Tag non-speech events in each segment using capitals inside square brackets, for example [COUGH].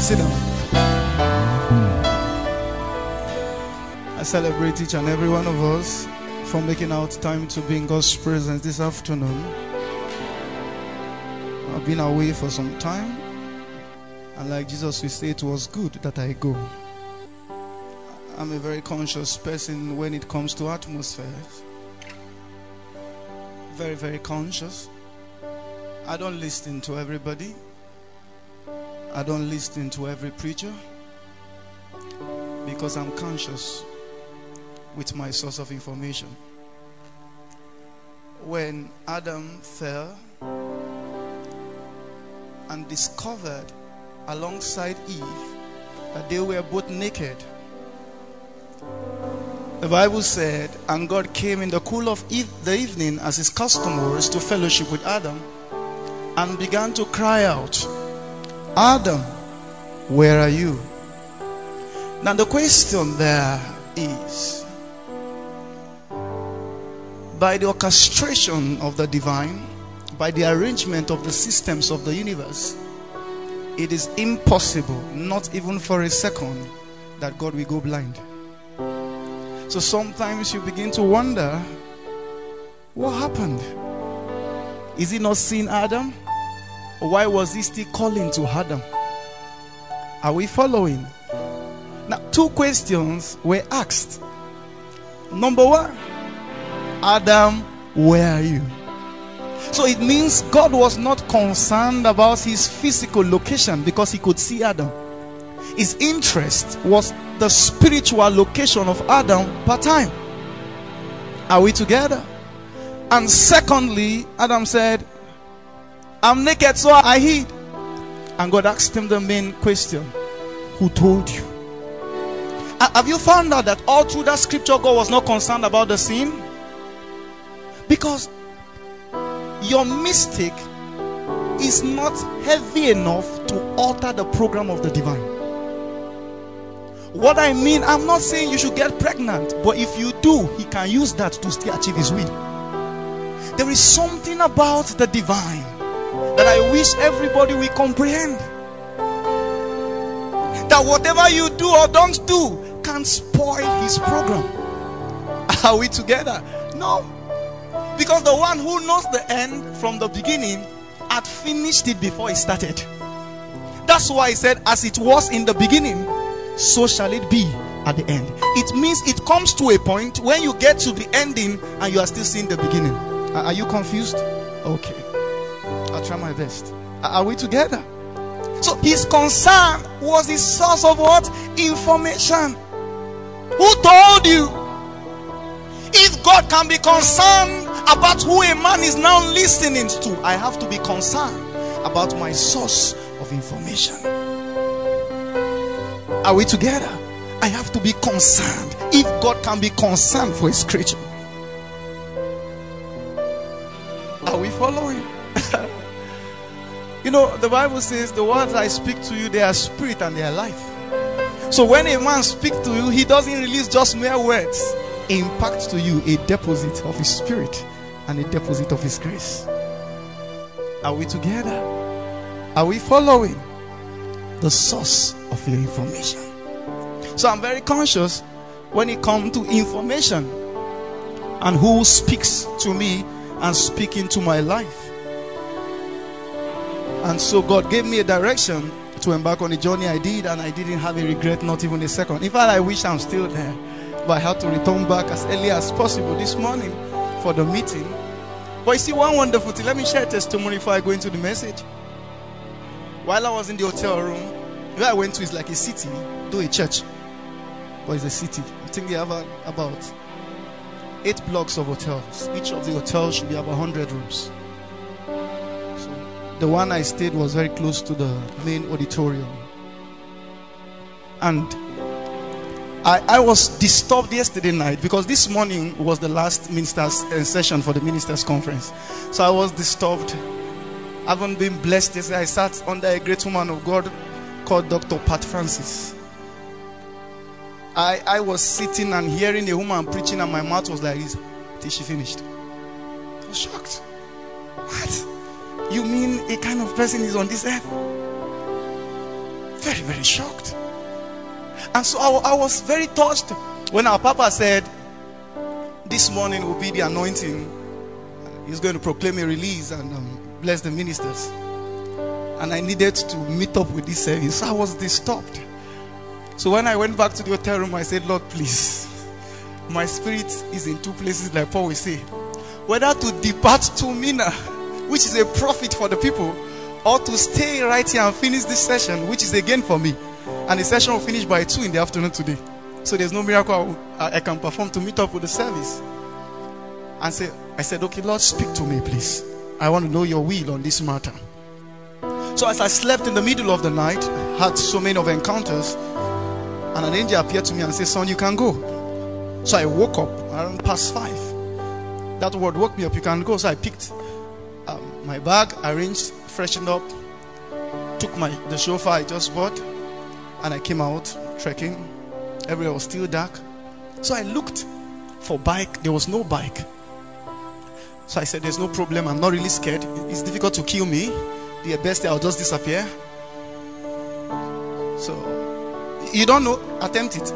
Sit down. I celebrate each and every one of us for making out time to be in God's presence this afternoon. I've been away for some time, and like Jesus, we say it was good that I go. I'm a very conscious person when it comes to atmospheres. Very, very conscious. I don't listen to everybody. I don't listen to every preacher because I'm conscious with my source of information. When Adam fell and discovered alongside Eve that they were both naked, the Bible said, and God came in the cool of the evening as his custom was to fellowship with Adam and began to cry out, Adam, where are you? Now, the question there is by the orchestration of the divine, by the arrangement of the systems of the universe, it is impossible, not even for a second, that God will go blind. So sometimes you begin to wonder what happened? Is he not seeing Adam? Why was he still calling to Adam? Are we following? Now, two questions were asked. Number one, Adam, where are you? So it means God was not concerned about his physical location because he could see Adam. His interest was the spiritual location of Adam per time. Are we together? And secondly, Adam said, I'm naked, so I hid. And God asked him the main question Who told you? Have you found out that all through that scripture, God was not concerned about the sin? Because your mistake is not heavy enough to alter the program of the divine. What I mean, I'm not saying you should get pregnant, but if you do, He can use that to still achieve His will. There is something about the divine that I wish everybody will comprehend. That whatever you do or don't do can spoil his program. [LAUGHS] Are we together? No. Because the one who knows the end from the beginning had finished it before it started. That's why he said, As it was in the beginning, so shall it be at the end. It means it comes to a point when you get to the ending and you are still seeing the beginning. Are you confused? Okay. I'll try my best. Are we together? So his concern was the source of what? Information. Who told you? If God can be concerned about who a man is now listening to, I have to be concerned about my source of information. Are we together? I have to be concerned. If God can be concerned for his creature, are we following? [LAUGHS] you know, the Bible says, The words I speak to you, they are spirit and they are life. So when a man speaks to you, he doesn't release just mere words, he impacts to you a deposit of his spirit and a deposit of his grace. Are we together? Are we following the source of your information? So I'm very conscious when it comes to information and who speaks to me and speaking to my life. And so God gave me a direction to embark on the journey I did, and I didn't have a regret, not even a second. In fact, I wish I'm still there. But I had to return back as early as possible this morning for the meeting. But you see, one wonderful thing, let me share a testimony before I go into the message. While I was in the hotel room, where I went to is like a city, though a church, but it's a city. I think they have about eight blocks of hotels. Each of the hotels should be about 100 rooms. The one I stayed was very close to the main auditorium. And I, I was disturbed yesterday night because this morning was the last ministers uh, session for the ministers conference. So I was disturbed. I haven't been blessed yesterday. I sat under a great woman of God called Dr. Pat Francis. I, I was sitting and hearing a woman preaching, and my mouth was like this till she finished. I was shocked. What? You mean a kind of person is on this earth? very, very shocked. And so I, I was very touched when our Papa said, This morning will be the anointing. He's going to proclaim a release and um, bless the ministers. And I needed to meet up with this service. I was disturbed. So when I went back to the hotel room, I said, Lord, please, my spirit is in two places, like Paul will say. Whether to depart to Mina, which is a profit for the people, or to stay right here and finish this session, which is again for me. And the session will finish by 2 in the afternoon today. So there's no miracle I, I can perform to meet up with the service. And say, I said, okay, Lord, speak to me, please. I want to know your will on this matter. So as I slept in the middle of the night, had so many of encounters, and an angel appeared to me and said, Son, you can go. So I woke up around past five. That word woke me up, you can go. So I picked my bag, arranged, freshened up, took my the shofar I just bought, and I came out trekking. Everywhere was still dark. So I looked for bike. There was no bike. So I said, There's no problem. I'm not really scared. It's difficult to kill me. The best I'll just disappear. So you don't know, attempt it.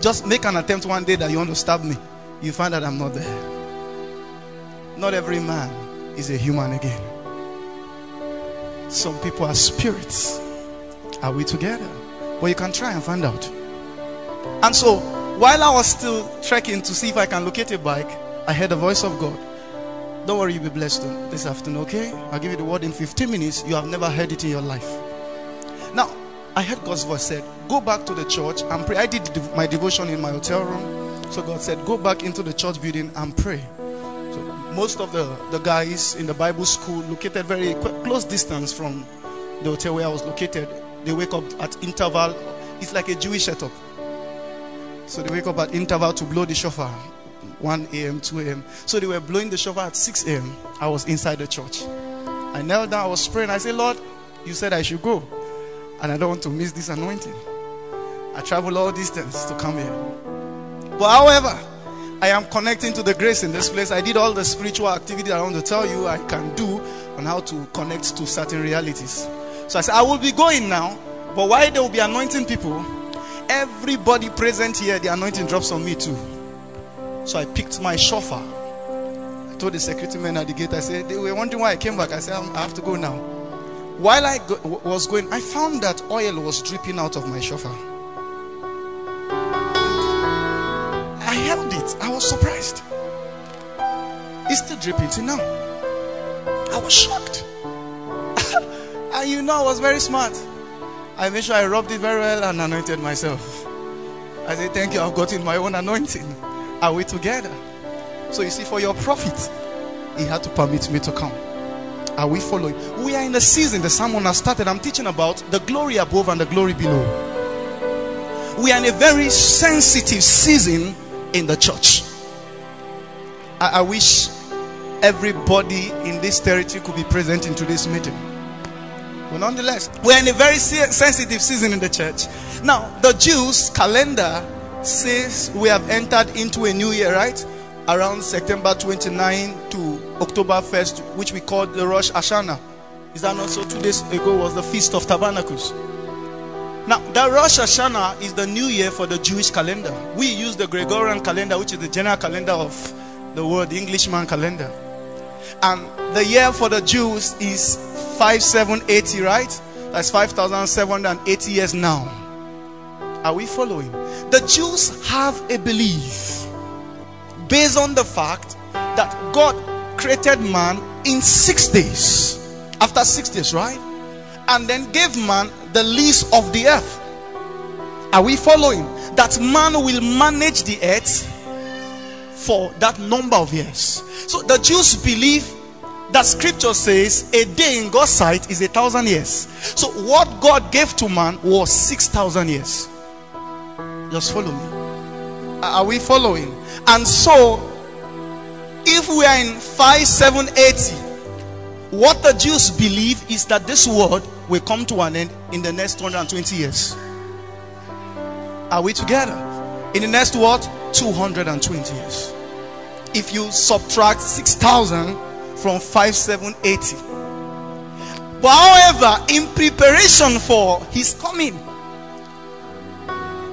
Just make an attempt one day that you want to stab me. You find that I'm not there. Not every man is a human again. Some people are spirits. Are we together? Well, you can try and find out. And so, while I was still trekking to see if I can locate a bike, I heard the voice of God. Don't worry, you'll be blessed this afternoon, okay? I'll give you the word in 15 minutes. You have never heard it in your life. Now, I heard God's voice said, Go back to the church and pray. I did my devotion in my hotel room. So God said, Go back into the church building and pray. Most of the, the guys in the Bible school located very close distance from the hotel where I was located. They wake up at interval. It's like a Jewish setup. So they wake up at interval to blow the shofar. 1 a.m., 2 a.m. So they were blowing the shofar at 6 a.m. I was inside the church. I knelt down, I was praying. I said, Lord, you said I should go. And I don't want to miss this anointing. I travel all distance to come here. But however, I am connecting to the grace in this place. I did all the spiritual activity I want to tell you I can do on how to connect to certain realities. So I said, I will be going now, but why they will be anointing people, everybody present here, the anointing drops on me too. So I picked my shofar. I told the security man at the gate, I said, they were wondering why I came back. I said, I have to go now. While I go, was going, I found that oil was dripping out of my shofar. It. I was surprised. It's still dripping till now. I was shocked. [LAUGHS] and you know, I was very smart. I made sure I rubbed it very well and anointed myself. I said, Thank you, I've gotten my own anointing. Are we together? So you see, for your profit, he had to permit me to come. Are we following? We are in a season, the sermon has started. I'm teaching about the glory above and the glory below. We are in a very sensitive season in the church. I, I wish everybody in this territory could be present in today's meeting. But nonetheless, we're in a very sensitive season in the church. Now, the Jews' calendar says we have entered into a new year, right? Around September 29 to October 1st, which we call the Rosh Hashanah. Is that not so? Two days ago was the Feast of Tabernacles. Now, the Rosh Hashanah is the new year for the Jewish calendar. We use the Gregorian calendar, which is the general calendar of the world, the Englishman calendar. And the year for the Jews is 5780, right? That's 5780 years now. Are we following? The Jews have a belief based on the fact that God created man in six days. After six days, right? And then gave man the lease of the earth. Are we following? That man will manage the earth for that number of years. So the Jews believe that scripture says a day in God's sight is a thousand years. So what God gave to man was six thousand years. Just follow me. Are we following? And so if we are in 5780, what the Jews believe is that this world will come to an end in the next 220 years. Are we together? In the next what? 220 years. If you subtract 6,000 from 5780, But however, in preparation for his coming,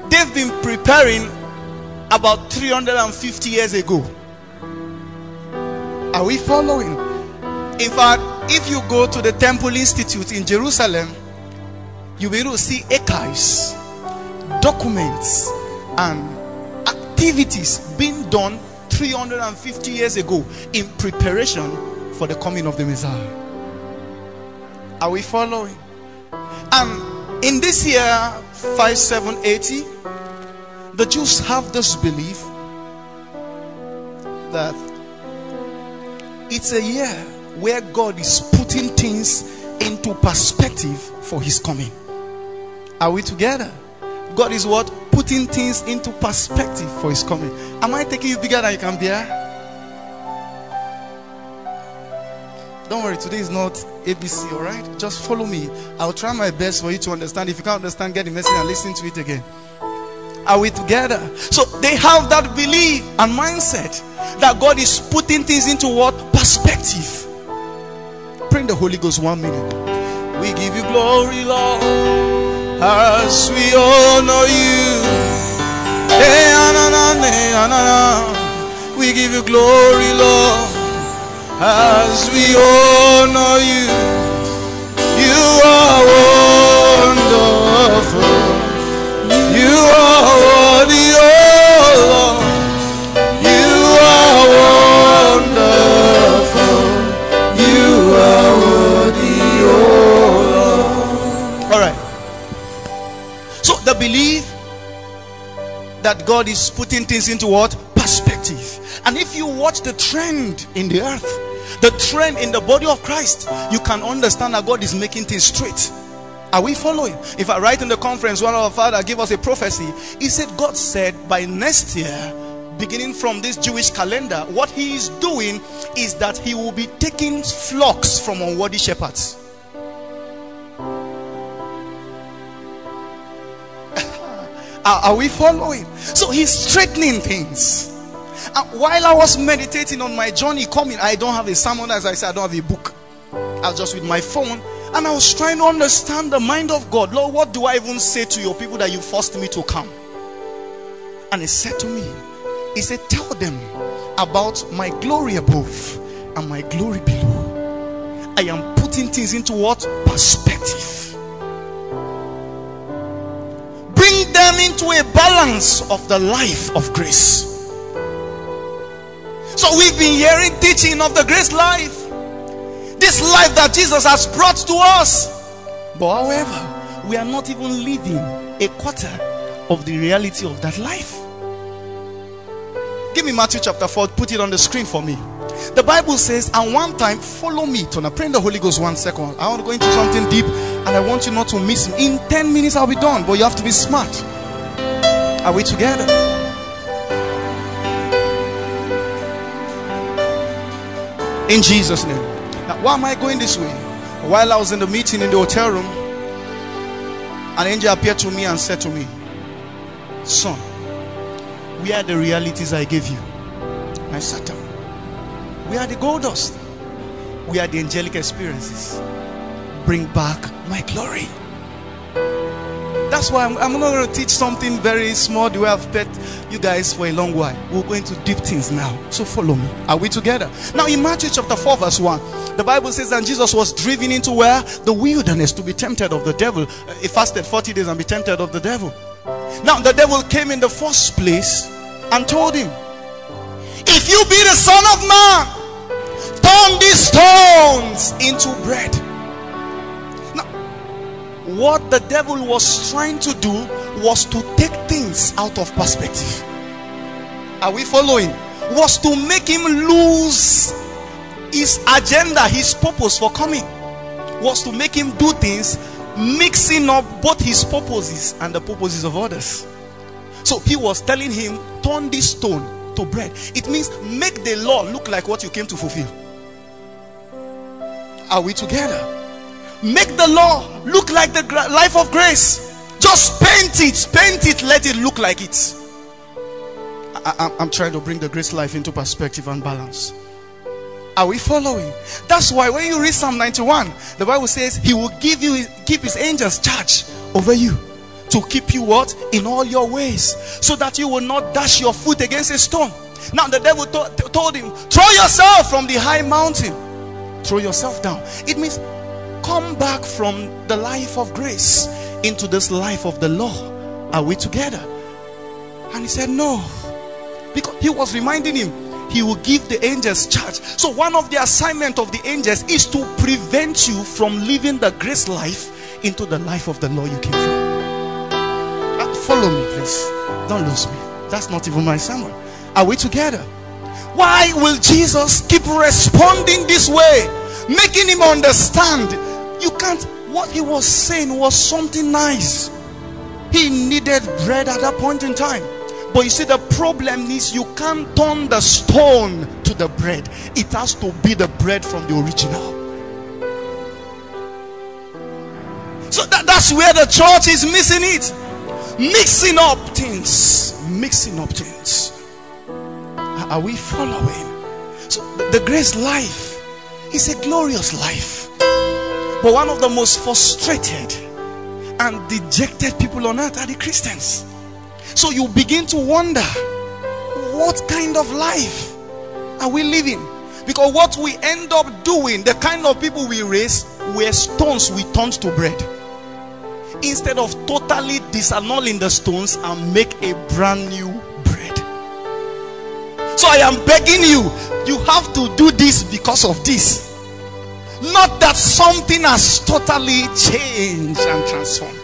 they've been preparing about 350 years ago. Are we following? In fact, if you go to the Temple Institute in Jerusalem, able to see archives, documents, and activities being done 350 years ago in preparation for the coming of the Messiah. Are we following? And in this year 5780, the Jews have this belief that it's a year where God is putting things into perspective for his coming. Are we together? God is what? Putting things into perspective for his coming. Am I taking you bigger than you can bear? Don't worry, today is not ABC, all right? Just follow me. I'll try my best for you to understand. If you can't understand, get the message and listen to it again. Are we together? So they have that belief and mindset that God is putting things into what? Perspective. Bring the Holy Ghost one minute. We give you glory, Lord, as we honor you. Eh, we give you glory, Lord, as we honor you. You are wonderful. You are worthy, oh Lord. That God is putting things into what? Perspective. And if you watch the trend in the earth, the trend in the body of Christ, you can understand that God is making things straight. Are we following? If I write in the conference, one of our father gave us a prophecy. He said, God said by next year, beginning from this Jewish calendar, what he is doing is that he will be taking flocks from unworthy shepherds. Are we following? So he's straightening things. And while I was meditating on my journey coming, I don't have a sermon, as I said, I don't have a book. I was just with my phone and I was trying to understand the mind of God. Lord, what do I even say to your people that you forced me to come? And he said to me, He said, Tell them about my glory above and my glory below. I am putting things into what? Perspective. Them into a balance of the life of grace. So we've been hearing teaching of the grace life. This life that Jesus has brought to us. But however, we are not even living a quarter of the reality of that life. Give me Matthew chapter 4, put it on the screen for me. The Bible says, and one time, follow me. To pray in the Holy Ghost one second. I want to go into something deep and I want you not to miss me. In 10 minutes, I'll be done, but you have to be smart. Are we together? In Jesus' name. Now, why am I going this way? While I was in the meeting in the hotel room, an angel appeared to me and said to me, Son, we are the realities I gave you. I sat down. We are the gold dust. We are the angelic experiences. Bring back my glory. That's why I'm, I'm not going to teach something very small the way I've bet you guys for a long while. We're going to deep things now. So follow me. Are we together? Now in Matthew chapter 4 verse 1, the Bible says that Jesus was driven into where? The wilderness to be tempted of the devil. He fasted 40 days and be tempted of the devil. Now the devil came in the first place and told him, if you be the son of man, turn these stones into bread Now, what the devil was trying to do was to take things out of perspective. Are we following? Was to make him lose his agenda, his purpose for coming. Was to make him do things mixing up both his purposes and the purposes of others. So he was telling him, turn this stone to bread. It means make the law look like what you came to fulfill. Are we together? Make the law look like the life of grace. Just paint it, paint it, let it look like it. I, am trying to bring the grace life into perspective and balance. Are we following? That's why when you read Psalm 91, the Bible says he will give you keep his angels charge over you to keep you what in all your ways so that you will not dash your foot against a stone. Now the devil to- told him, throw yourself from the high mountain. Throw yourself down. It means come back from the life of grace into this life of the law. Are we together? And he said, No. Because he was reminding him, he will give the angels charge. So, one of the assignment of the angels is to prevent you from living the grace life into the life of the law you came from. Don't lose me. That's not even my sermon. Are we together? Why will Jesus keep responding this way? Making him understand you can't. What he was saying was something nice. He needed bread at that point in time. But you see, the problem is you can't turn the stone to the bread, it has to be the bread from the original. So that, that's where the church is missing it. Mixing up things. Mixing up things. Are we following? So the, grace life is a glorious life. But one of the most frustrated and dejected people on earth are the Christians. So you begin to wonder what kind of life are we living? Because what we end up doing, the kind of people we raise, were stones we turned to bread. Instead of totally disannulling the stones and make a brand new bread. So I am begging you, you have to do this because of this. Not that something has totally changed and transformed.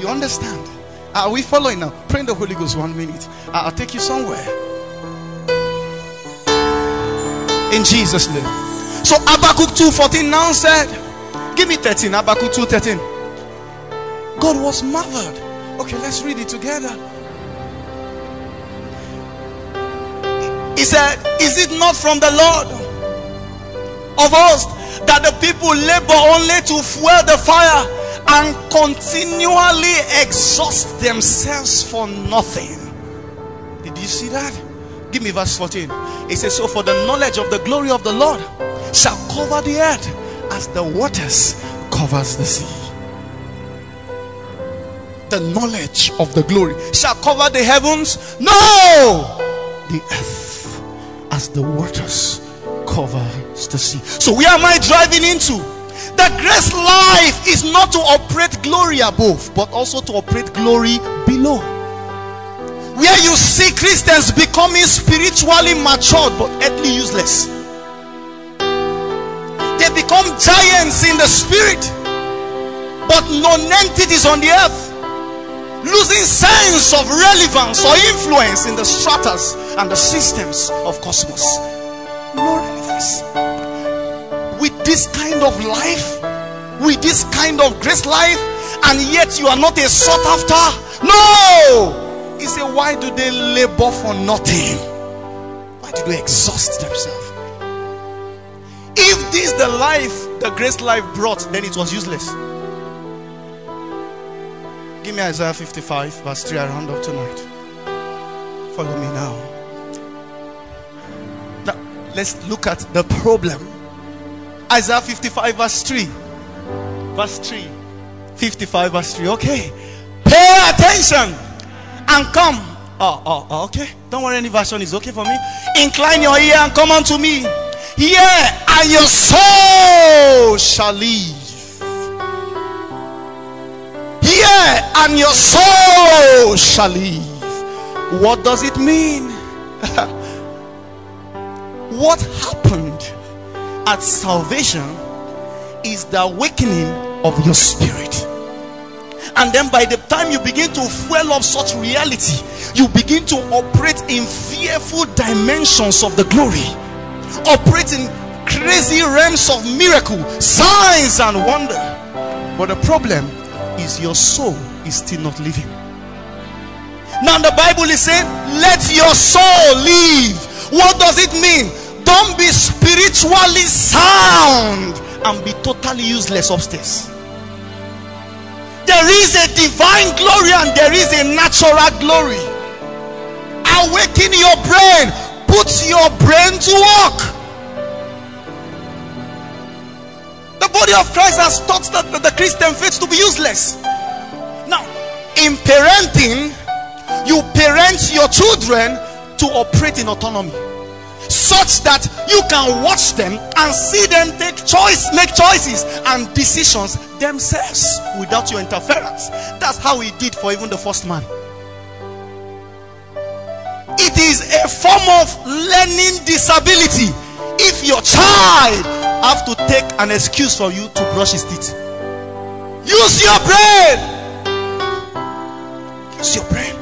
You understand? Are we following now? Pray in the Holy Ghost one minute. I'll take you somewhere. In Jesus' name. So Habakkuk 2:14 now said, Give me 13. Habakkuk 2:13. God was marveled. Okay, let's read it together. He said, Is it not from the Lord of hosts that the people labor only to fuel the fire and continually exhaust themselves for nothing? Did you see that? Give me verse 14. It says, So for the knowledge of the glory of the Lord shall cover the earth as the waters covers the sea the knowledge of the glory shall cover the heavens? No! The earth as the waters covers the sea. So where am i driving into? The grace life is not to operate glory above but also to operate glory below. Where you see christians becoming spiritually matured but earthly useless. They become giants in the spirit but non-entities on the earth losing sense of relevance or influence in the stratas and the systems of cosmos. No relevance. With this kind of life, with this kind of grace life, and yet you are not a sought after. No! He said, Why do they labor for nothing? Why do they exhaust themselves? If this the life the grace life brought, then it was useless. Give me Isaiah 55, verse 3. I round up tonight. Follow me now. Now, let's look at the problem. Isaiah 55, verse 3. Verse 3. 55, verse 3. Okay. Pay attention and come. Oh, oh, oh, okay. Don't worry, any version is okay for me. Incline your ear and come unto me. Hear, and your soul shall live. And your soul shall live. What does it mean? [LAUGHS] what happened at salvation is the awakening of your spirit. And then by the time you begin to fuel up such reality, you begin to operate in fearful dimensions of the glory, operate in crazy realms of miracle, signs, and wonder. But the problem is your soul is still not living. Now the Bible is saying, let your soul live. What does it mean? Don't be spiritually sound and be totally useless upstairs. There is a divine glory and there is a natural glory. Awaken your brain. Put your brain to work. Body of Christ has taught that the Christian faith to be useless. Now, in parenting, you parent your children to operate in autonomy such that you can watch them and see them take choice make choices and decisions themselves without your interference. That's how he did for even the first man. It is a form of learning disability if your child have to take an excuse for you to brush his teeth use your brain use your brain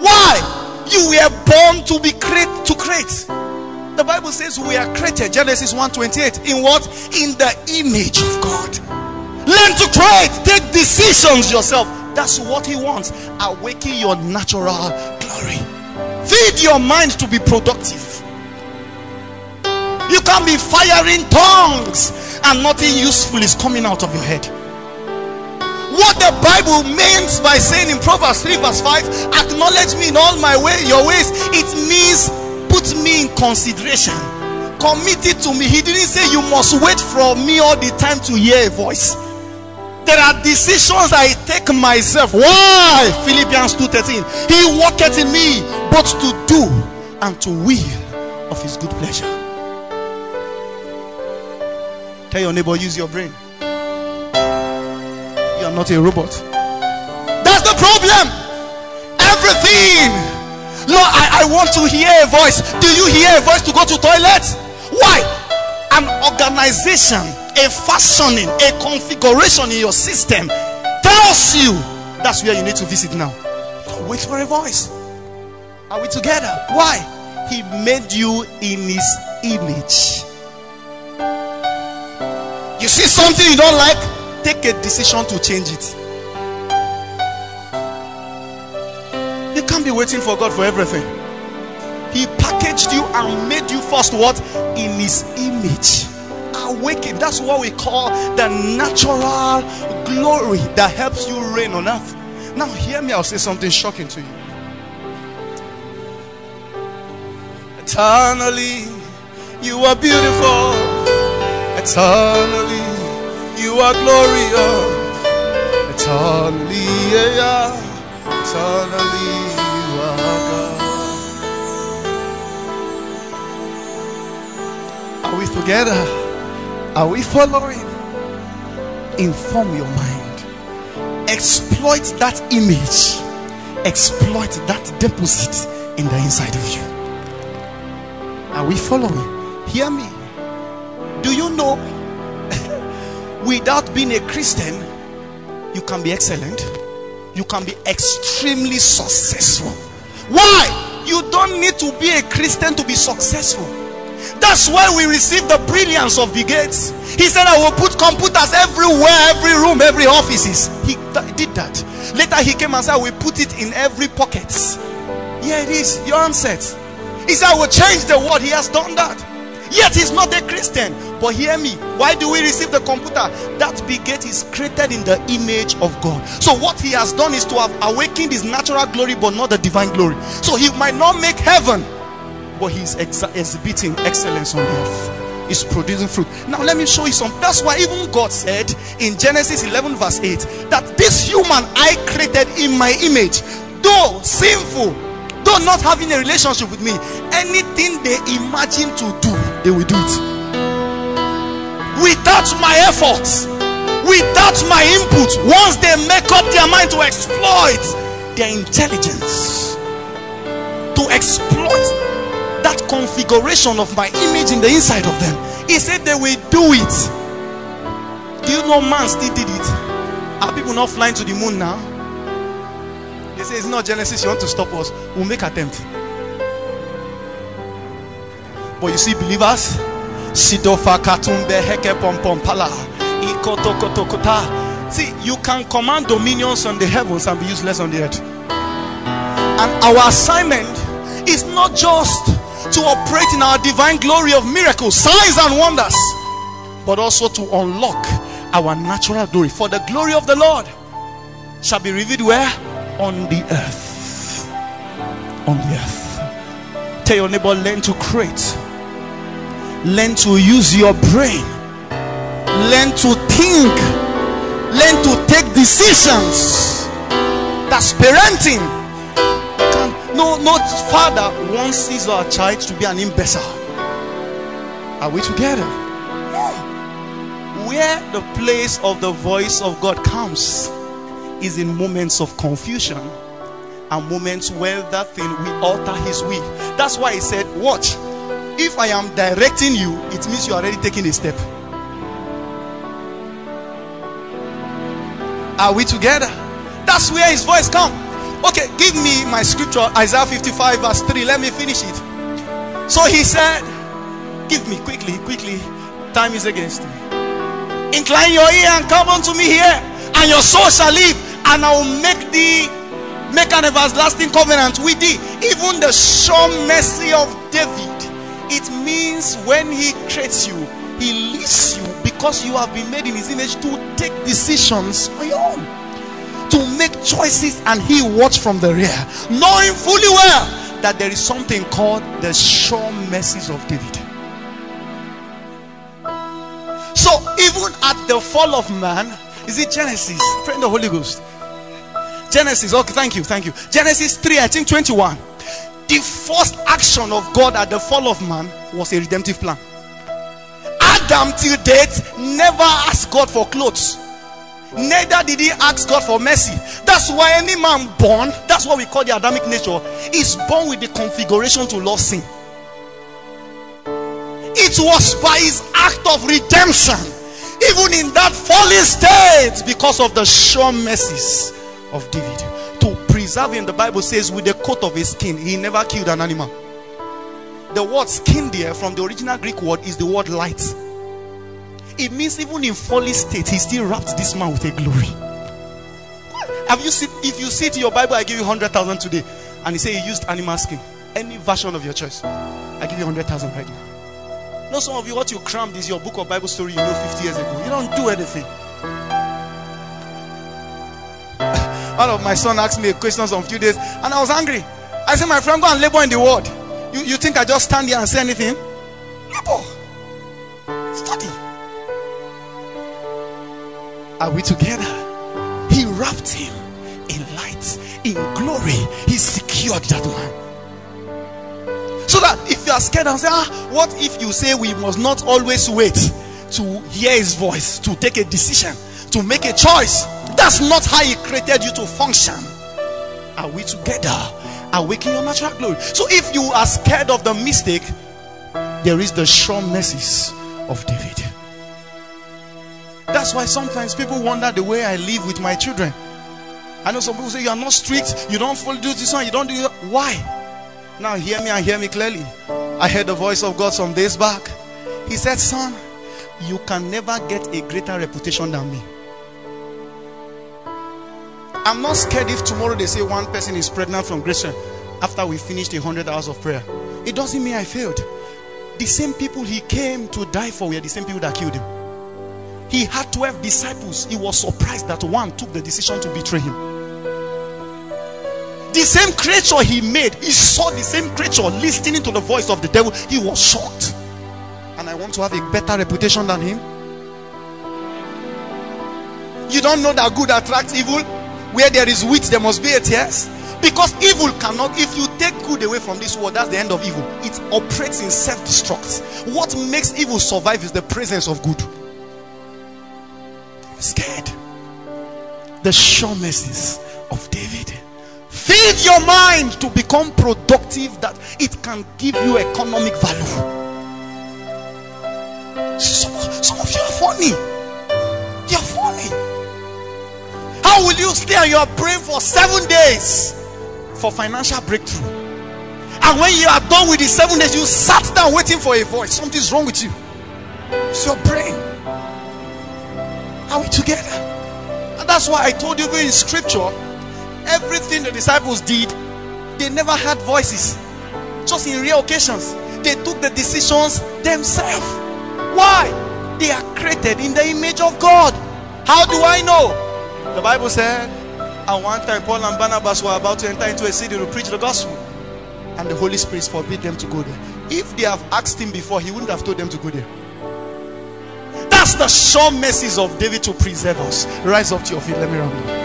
why you were born to be create to create the Bible says we are created, Genesis 1:28. In what? In the image of God. Learn to create, take decisions yourself. That's what He wants. Awaken your natural glory. Feed your mind to be productive. You can't be firing tongues and nothing useful is coming out of your head. What the Bible means by saying in Proverbs 3 verse 5, acknowledge me in all my way, your ways, it means put me in consideration. Commit it to me. He didn't say you must wait for me all the time to hear a voice. There are decisions i take myself. Why? Philippians 2.13 he worketh in me both to do and to will of his good pleasure tell your neighbor use your brain you are not a robot that's the problem everything Lord, I, I want to hear a voice. Do you hear a voice to go to toilet? Why? An organization, a fashioning, a configuration in your system tells you that's where you need to visit now. Don't wait for a voice. Are we together? Why? He made you in his image. You see something you don't like, take a decision to change it. You can't be waiting for God for everything. He packaged you and made you first what? In his image. Awaken. That's what we call the natural glory that helps you reign on earth. Now, hear me, I'll say something shocking to you. Eternally, you are beautiful. Eternally, you are glorious. Eternally, yeah yeah. eternally you are God. Are we together? Are we following? Inform your mind. Exploit that image. Exploit that deposit in the inside of you. Are we following? Hear me. Do you know [LAUGHS] without being a Christian, you can be excellent? you can be extremely successful. Why? You don't need to be a Christian to be successful. That's why we receive the brilliance of the Gates. He said, I will put computers everywhere, every room, every offices. He did that. Later he came and said, we put it in every pocket. Here it is, your answer. He said, I will change the world. He has done that. Yet he's not a Christian. But hear me. Why do we receive the computer? That beget is created in the image of God. So what he has done is to have awakened his natural glory, but not the divine glory. So he might not make heaven, but he's ex- exhibiting excellence on earth. He's producing fruit. Now let me show you some. That's why even God said in Genesis 11 verse 8 that this human I created in my image, though sinful, though not having a relationship with me, anything they imagine to do they will do it. Without my efforts, without my input, once they make up their mind to exploit their intelligence, to exploit that configuration of my image in the inside of them, he said they will do it. Do you know man still did it? Are people not flying to the moon now? They say it's not Genesis, you want to stop us. We'll make attempt. But you see, believers, Sidofa Katumbe Heke Pompompala. See, you can command dominions on the heavens and be useless on the earth. And our assignment is not just to operate in our divine glory of miracles, signs, and wonders, but also to unlock our natural glory. For the glory of the Lord shall be revealed where? On the earth. On the earth. Tell your neighbor, learn to create Learn to use your brain. Learn to think. Learn to take decisions. That's parenting. No, no father wants his or her child to be an imbecile. Are we together? Where the place of the voice of God comes is in moments of confusion and moments where that thing will alter his will. That's why he said, Watch, if I am directing you, it means you are already taking a step. Are we together? That's where his voice comes. Okay, give me my scripture, Isaiah 55, verse 3. Let me finish it. So he said, Give me quickly, quickly. Time is against me. Incline your ear and come unto me here, and your soul shall live, and I will make thee make an everlasting covenant with thee. Even the sure mercy of David. It means when he creates you, he leads you because you have been made in his image to take decisions on your own. To make choices and he watch from the rear. Knowing fully well that there is something called the sure mercies of david. So even at the fall of man is it genesis? Pray the holy ghost genesis okay thank you thank you. Genesis 3 i think 21 the first action of god at the fall of man was a redemptive plan. Adam till date never asked god for clothes. Neither did he ask God for mercy. That's why any man born, that's what we call the Adamic nature, is born with the configuration to love sin. It was by his act of redemption, even in that fallen state, because of the sure mercies of David. To preserve him, the Bible says, with the coat of his skin, he never killed an animal. The word skin there from the original Greek word is the word light it means even in fallen state, he still wrapped this man with a glory. Have you seen if you see to your Bible, I give you hundred thousand today, and he say he used animal skin, any version of your choice, I give you hundred thousand right now. Know some of you what you crammed is your book of Bible story you know 50 years ago. You don't do anything. One of my son asked me a question some few days, and I was angry. I said, My friend, go and labor in the world. You, you think I just stand here and say anything? Labor. Study. Are we together? He wrapped him in light, in glory. He secured that man. So that if you are scared and say, ah, what if you say we must not always wait to hear his voice, to take a decision, to make a choice? That's not how he created you to function. Are we together? Awaken your natural glory. So if you are scared of the mistake, there is the sure of David. That's why sometimes people wonder the way I live with my children. I know some people say you are not strict, you don't follow do this one, you don't do that. Why? Now hear me and hear me clearly. I heard the voice of God some days back. He said, Son, you can never get a greater reputation than me. I'm not scared if tomorrow they say one person is pregnant from Christian after we finished a hundred hours of prayer. It doesn't mean I failed. The same people he came to die for were the same people that killed him. He had 12 disciples. He was surprised that one took the decision to betray him. The same creature he made, he saw the same creature listening to the voice of the devil. He was shocked. And I want to have a better reputation than him. You don't know that good attracts evil? Where there is wheat, there must be a tares. Because evil cannot, if you take good away from this world, that's the end of evil. It operates in self destruct. What makes evil survive is the presence of good scared. The sure of David. Feed your mind to become productive that it can give you economic value. Some, some of you are funny. You're funny. How will you stay on your brain for seven days for financial breakthrough? And when you are done with the seven days, you sat down waiting for a voice. Something's wrong with you. It's your brain. Are we together? And that's why I told you in scripture, everything the disciples did, they never had voices. Just in rare occasions, they took the decisions themselves. Why? They are created in the image of God. How do I know? The Bible said, at one time, Paul and Barnabas were about to enter into a city to preach the gospel, and the Holy Spirit forbid them to go there. If they have asked him before, he wouldn't have told them to go there. That's the sure mercies of David to preserve us. Rise up to your feet. Let me run. up.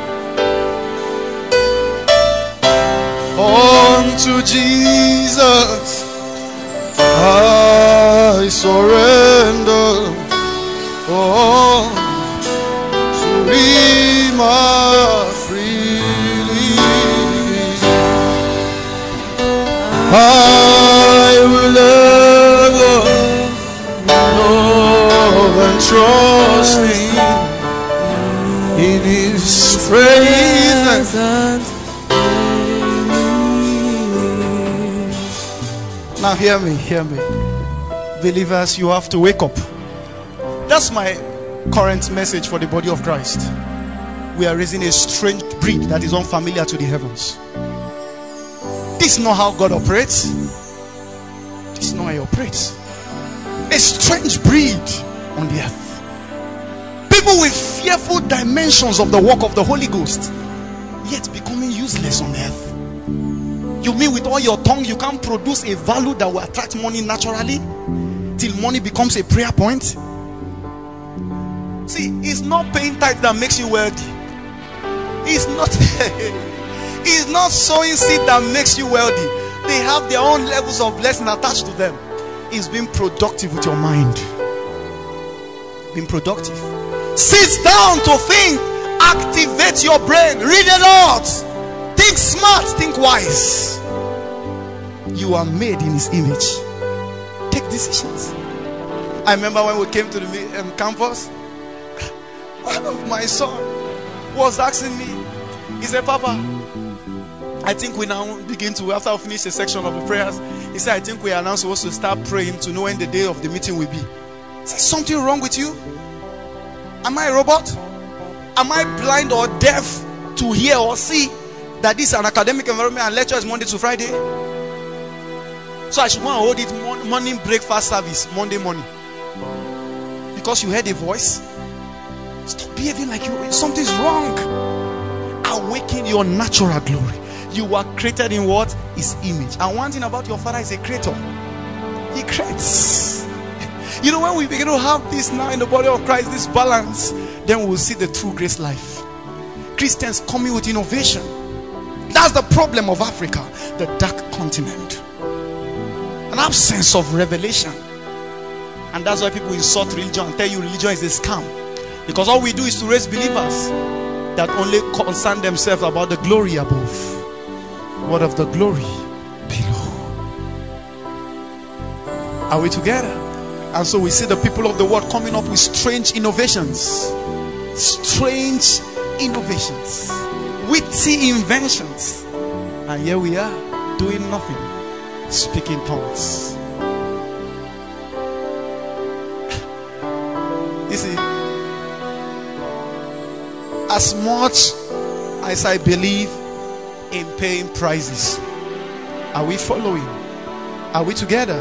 Unto Jesus I surrender. Oh, be my freely. I will ever love and trust in, in His presence. Now, hear me, hear me. Believers, you have to wake up. That's my current message for the body of Christ. We are raising a strange breed that is unfamiliar to the heavens. This is not how God operates. This is not how He operates. A strange breed on the earth. People with fearful dimensions of the work of the Holy Ghost, yet becoming useless on earth. You mean with all your tongue, you can't produce a value that will attract money naturally till money becomes a prayer point? See, it's not paying tithe that makes you wealthy. It's not. [LAUGHS] it's not sowing seed that makes you wealthy. They have their own levels of blessing attached to them. It's being productive with your mind. Being productive. Sit down to think. Activate your brain. Read a lot. Think smart. Think wise. You are made in His image. Take decisions. I remember when we came to the um, campus, one of my son was asking me, he said, Papa, I think we now begin to, after I finish the section of the prayers, he said, I think we are now supposed to start praying to know when the day of the meeting will be. Is there something wrong with you? Am I a robot? Am I blind or deaf to hear or see that this is an academic environment and lecture is Monday to Friday? So I should want to hold it morning breakfast service Monday morning. Because you heard a voice. Stop behaving like you something's wrong. Awaken your natural glory. You were created in what? His image. And one thing about your father is a creator. He creates. [LAUGHS] You know, when we begin to have this now in the body of Christ, this balance, then we'll see the true grace life. Christians coming with innovation. That's the problem of Africa, the dark continent an absence of revelation. And that's why people insult religion and tell you religion is a scam. Because all we do is to raise believers that only concern themselves about the glory above. What of the glory below? Are we together? And so we see the people of the world coming up with strange innovations. Strange innovations. Witty inventions. And here we are doing nothing speaking tongues. [LAUGHS] you see, as much as I believe in paying prices, are we following? Are we together?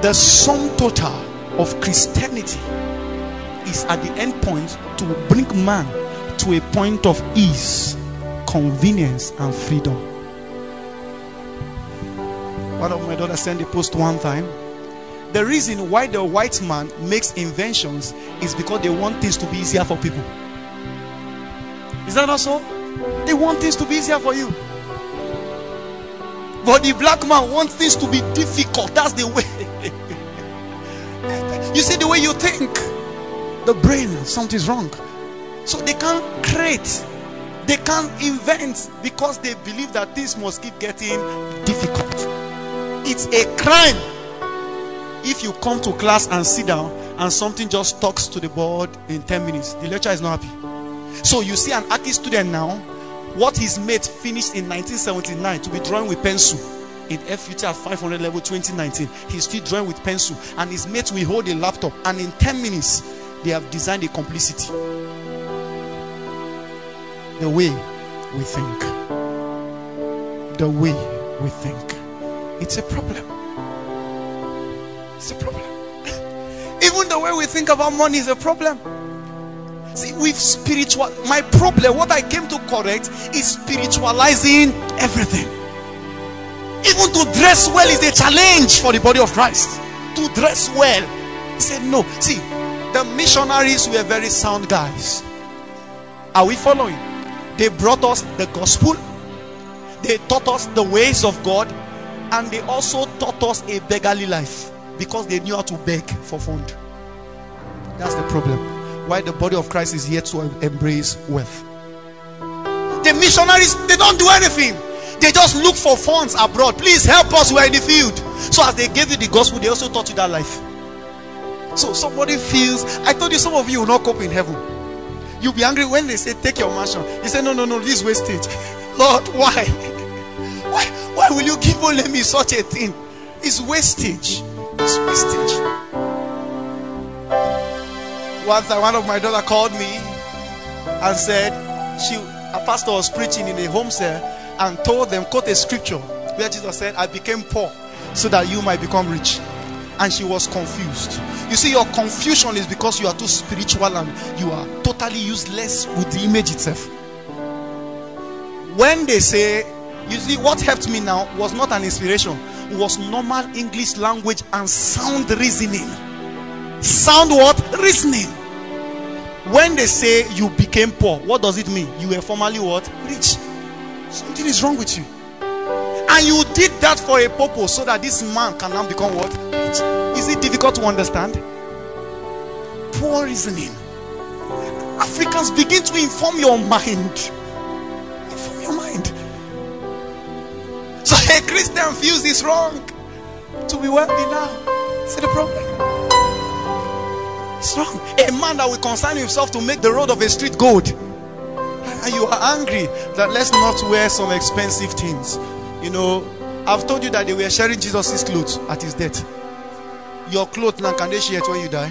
The sum total of Christianity is at the end point to bring man to a point of ease, convenience, and freedom. One of my daughters sent a post one time. The reason why the white man makes inventions is because they want things to be easier for people. Is that not so? They want things to be easier for you. But the black man wants things to be difficult. That's the way. [LAUGHS] you see the way you think. The brain, something's wrong. So they can't create. They can't invent because they believe that things must keep getting difficult. It's a crime if you come to class and sit down and something just talks to the board in 10 minutes. The lecturer is not happy. So you see an artist student now, what his mate finished in 1979 to be drawing with pencil in FUT at 500 level 2019. He's still drawing with pencil, and his mate will hold a laptop, and in 10 minutes, they have designed a complicity. The way we think. The way we think. It's a problem. It's a problem. [LAUGHS] Even the way we think about money is a problem. See, with spiritual, my problem, what I came to correct is spiritualizing everything. Even to dress well is a challenge for the body of Christ. To dress well. He said, No. See, The missionaries were very sound guys. Are we following? They brought us the gospel, they taught us the ways of God, and they also taught us a beggarly life because they knew how to beg for food. That's the problem. Why the body of Christ is yet to embrace wealth. The missionaries, they don't do anything. They just look for funds abroad. Please help us. We're in the field. So, as they gave you the gospel, they also taught you that life. So, somebody feels, I told you, some of you will not cope in heaven. You'll be angry when they say, Take your mansion. You say, No, no, no, this wastage. [LAUGHS] Lord, why? [LAUGHS] Why, why will you give only me such a thing? It's wastage. It's wastage. Once uh, one of my daughter called me and said she a pastor was preaching in a home cell and told them, quote a scripture where Jesus said, I became poor so that you might become rich. And she was confused. You see, your confusion is because you are too spiritual and you are totally useless with the image itself. When they say, you see, what helped me now was not an inspiration, it was normal English language and sound reasoning. Sound what? Reasoning. When they say you became poor, what does it mean? You were formerly what? Rich. Something is wrong with you. And you did that for a purpose so that this man can now become what? Rich. Is it difficult to understand? Poor reasoning. Africans begin to inform your mind. Inform your mind. So a Christian feels it's wrong to be wealthy now. See the problem? It's wrong. A man that will concern himself to make the road of a street good. And you are angry that let's not wear some expensive things. You know, I've told you that they were sharing Jesus' clothes at his death. Your clothes now can they share it when you die?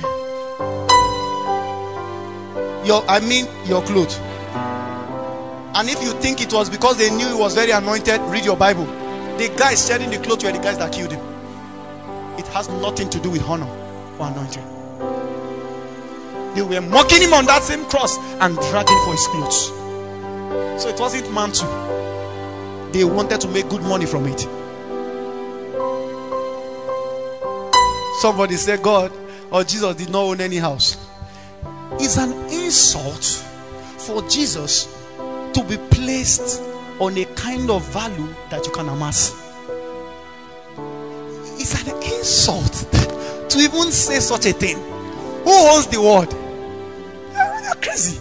Your I mean your clothes. And if you think it was because they knew he was very anointed, read your Bible. The guys sharing the clothes were the guys that killed him. It has nothing to do with honor or anointing. They were mocking him on that same cross and dragging for his clothes. So it wasn't mantle. They wanted to make good money from it. Somebody said God or Jesus did not own any house. It's an insult for Jesus to be placed on a kind of value that you can amass. It's an insult to even say such a thing. Who owns the world? Crazy.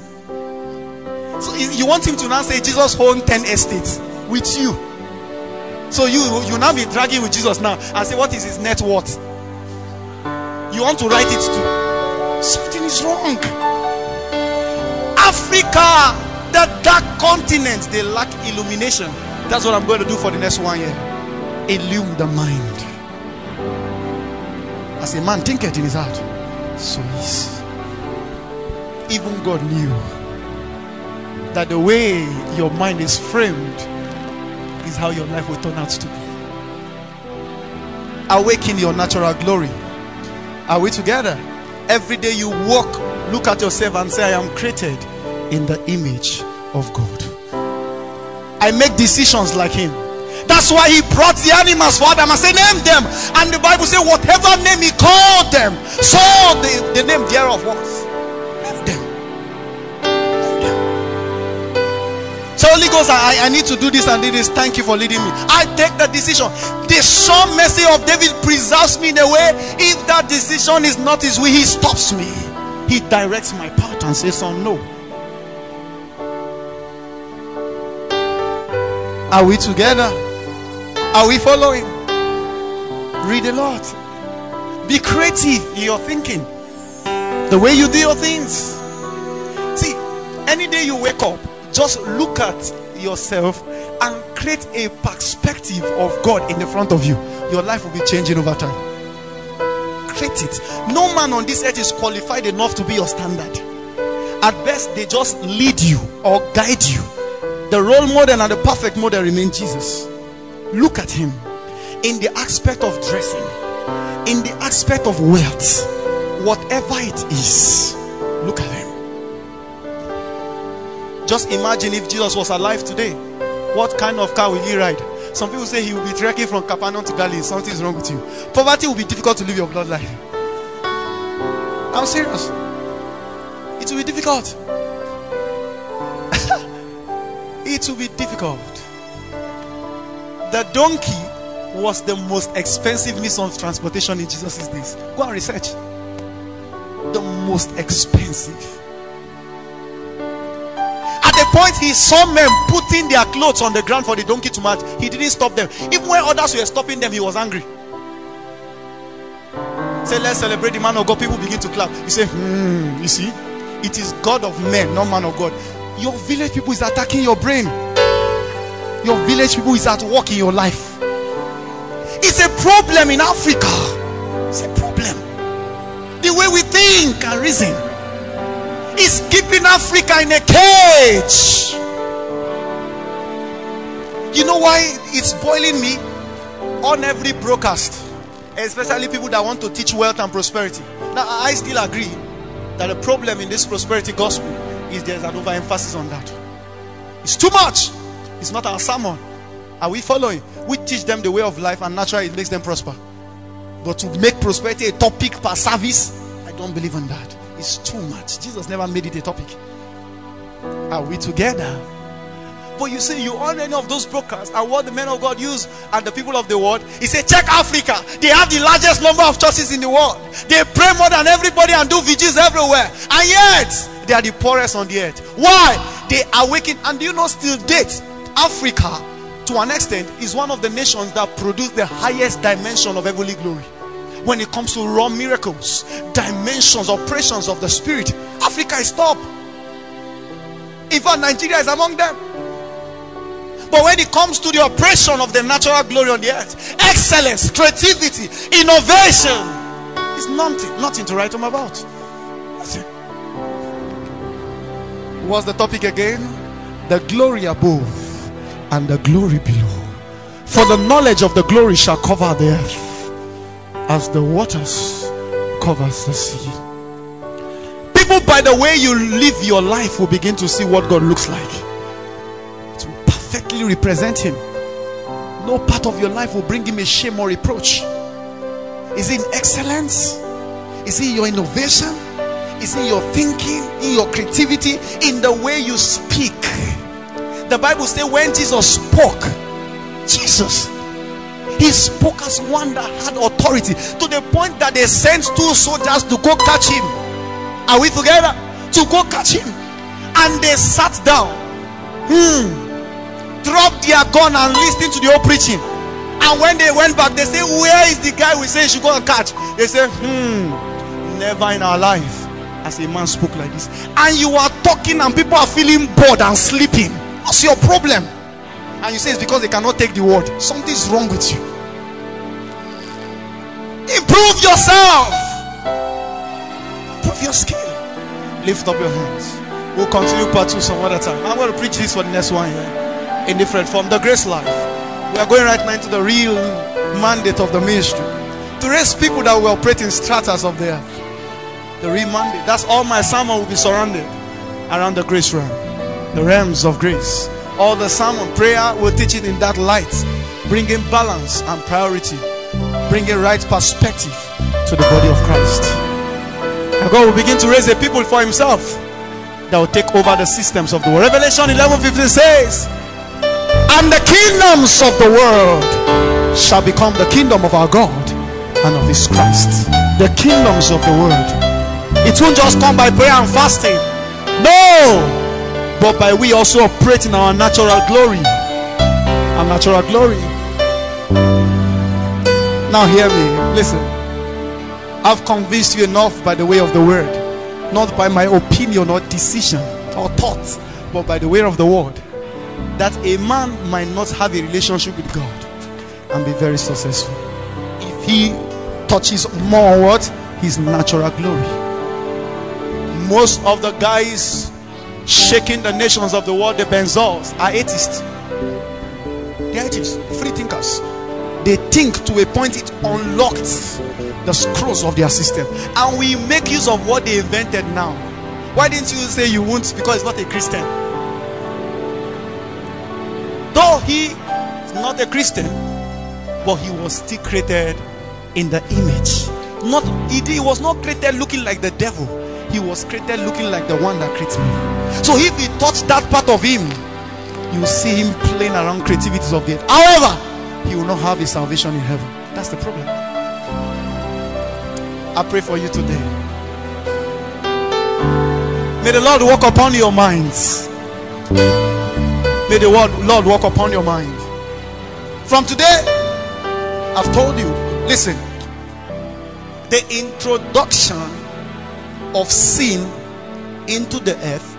So you want him to now say Jesus owned 10 estates with you. So you you now be dragging with Jesus now and say what is his net worth? You want to write it too. Something is wrong. Africa, the dark continent, they lack illumination. That's what I'm going to do for the next one year. Illume the mind. As a man thinketh in his heart, so is even God knew that the way your mind is framed is how your life will turn out to be. Awaken your natural glory. Are we together? Every day you walk, look at yourself and say, I am created in the image of God. I make decisions like Him. That's why He brought the animals for Adam and said, Name them. And the Bible says, Whatever name He called them, so the, the name thereof was. So Holy Ghost, I, I need to do this and do this. Thank you for leading me. I take the decision. The sure mercy of David preserves me in a way. If that decision is not his will, he stops me. He directs my path and says, Son, no. Are we together? Are we following? Read a lot. Be creative in your thinking. The way you do your things. See, any day you wake up, just look at yourself and create a perspective of God in the front of you. Your life will be changing over time. Create it. No man on this earth is qualified enough to be your standard. At best, they just lead you or guide you. The role model and the perfect model remain Jesus. Look at him in the aspect of dressing, in the aspect of wealth, whatever it is. Look at him. Just imagine if Jesus was alive today. What kind of car will he ride? Some people say he will be trekking from Capernaum to Galilee. Something is wrong with you. Poverty will be difficult to live your bloodline. I'm serious. It will be difficult. [LAUGHS] it will be difficult. The donkey was the most expensive means of transportation in Jesus' days. Go and research. The most expensive. Point he saw men putting their clothes on the ground for the donkey to march, he didn't stop them. Even when others were stopping them, he was angry. Say, let's celebrate the man of God. People begin to clap. You say, hmm, you see, it is God of men, not man of God. Your village people is attacking your brain. Your village people is at work in your life. It's a problem in Africa. It's a problem. The way we think and reason is keeping Africa in a cage. You know why it's boiling me on every broadcast, especially people that want to teach wealth and prosperity. Now, I still agree that the problem in this prosperity gospel is there's an overemphasis on that. It's too much. It's not our sermon. Are we following? We teach them the way of life, and naturally it makes them prosper. But to make prosperity a topic per service, I don't believe in that. It's too much. Jesus never made it a topic. Are we together? But you see, you on any of those broadcasts and what the men of God use and the people of the world, he said, check Africa. They have the largest number of churches in the world. They pray more than everybody and do vigils everywhere. And yet, they are the poorest on the earth. Why? They awaken. And do you know still date? Africa, to an extent, is one of the nations that produce the highest dimension of heavenly glory. When it comes to raw miracles, dimensions, operations of the spirit, Africa is top. In fact, Nigeria is among them. But when it comes to the operation of the natural glory on the earth, excellence, creativity, innovation, is nothing, nothing to write home about. What's the topic again? The glory above and the glory below. For the knowledge of the glory shall cover the earth as the waters covers the sea. People, by the way you live your life, will begin to see what God looks like. It will perfectly represent Him. No part of your life will bring Him a shame or reproach. Is it in excellence? Is it your innovation? Is it your thinking, in your creativity, in the way you speak? The Bible says when Jesus spoke, Jesus, he spoke as one that had authority to the point that they sent two soldiers to go catch him. Are we together? To go catch him. And they sat down. Hmm. Dropped their gun and listened to the whole preaching. And when they went back, they say, Where is the guy we say should go and catch? They say, Hmm, never in our life as a man spoke like this. And you are talking, and people are feeling bored and sleeping. What's your problem? And you say it's because they cannot take the word. Something's wrong with you. Improve yourself. Improve your skill. Lift up your hands. We'll continue part two some other time. I'm going to preach this for the next one here in different form. The grace life. We are going right now into the real mandate of the ministry to raise people that will operate in stratas of the earth. The real mandate. That's all my sermon will be surrounded around the grace realm, the realms of grace. All the sermon prayer will teach it in that light, bringing balance and priority, bringing right perspective to the body of Christ. And God will begin to raise a people for Himself that will take over the systems of the world. Revelation 11 15 says, And the kingdoms of the world shall become the kingdom of our God and of His Christ. The kingdoms of the world. It won't just come by prayer and fasting. No! But by we also operate in our natural glory. Our natural glory. Now, hear me. Listen. I've convinced you enough by the way of the word, not by my opinion or decision or thoughts, but by the way of the word, that a man might not have a relationship with God and be very successful if he touches more what his natural glory. Most of the guys shaking the nations of the world, the Benzals, are atheists. They're atheists, free thinkers. They think to a point it unlocked the scrolls of their system. And we make use of what they invented now. Why didn't you say you won't? Because it's not a Christian. Though he is not a Christian, but he was still created in the image. Not he, he was not created looking like the devil. he was created looking like the one that created me. So if he touched that part of him, you see him playing around creativities of the earth. However, he will not have his salvation in heaven. That's the problem. I pray for you today. May the Lord walk upon your minds. May the Lord walk upon your mind. From today, I've told you, listen, the introduction of sin into the earth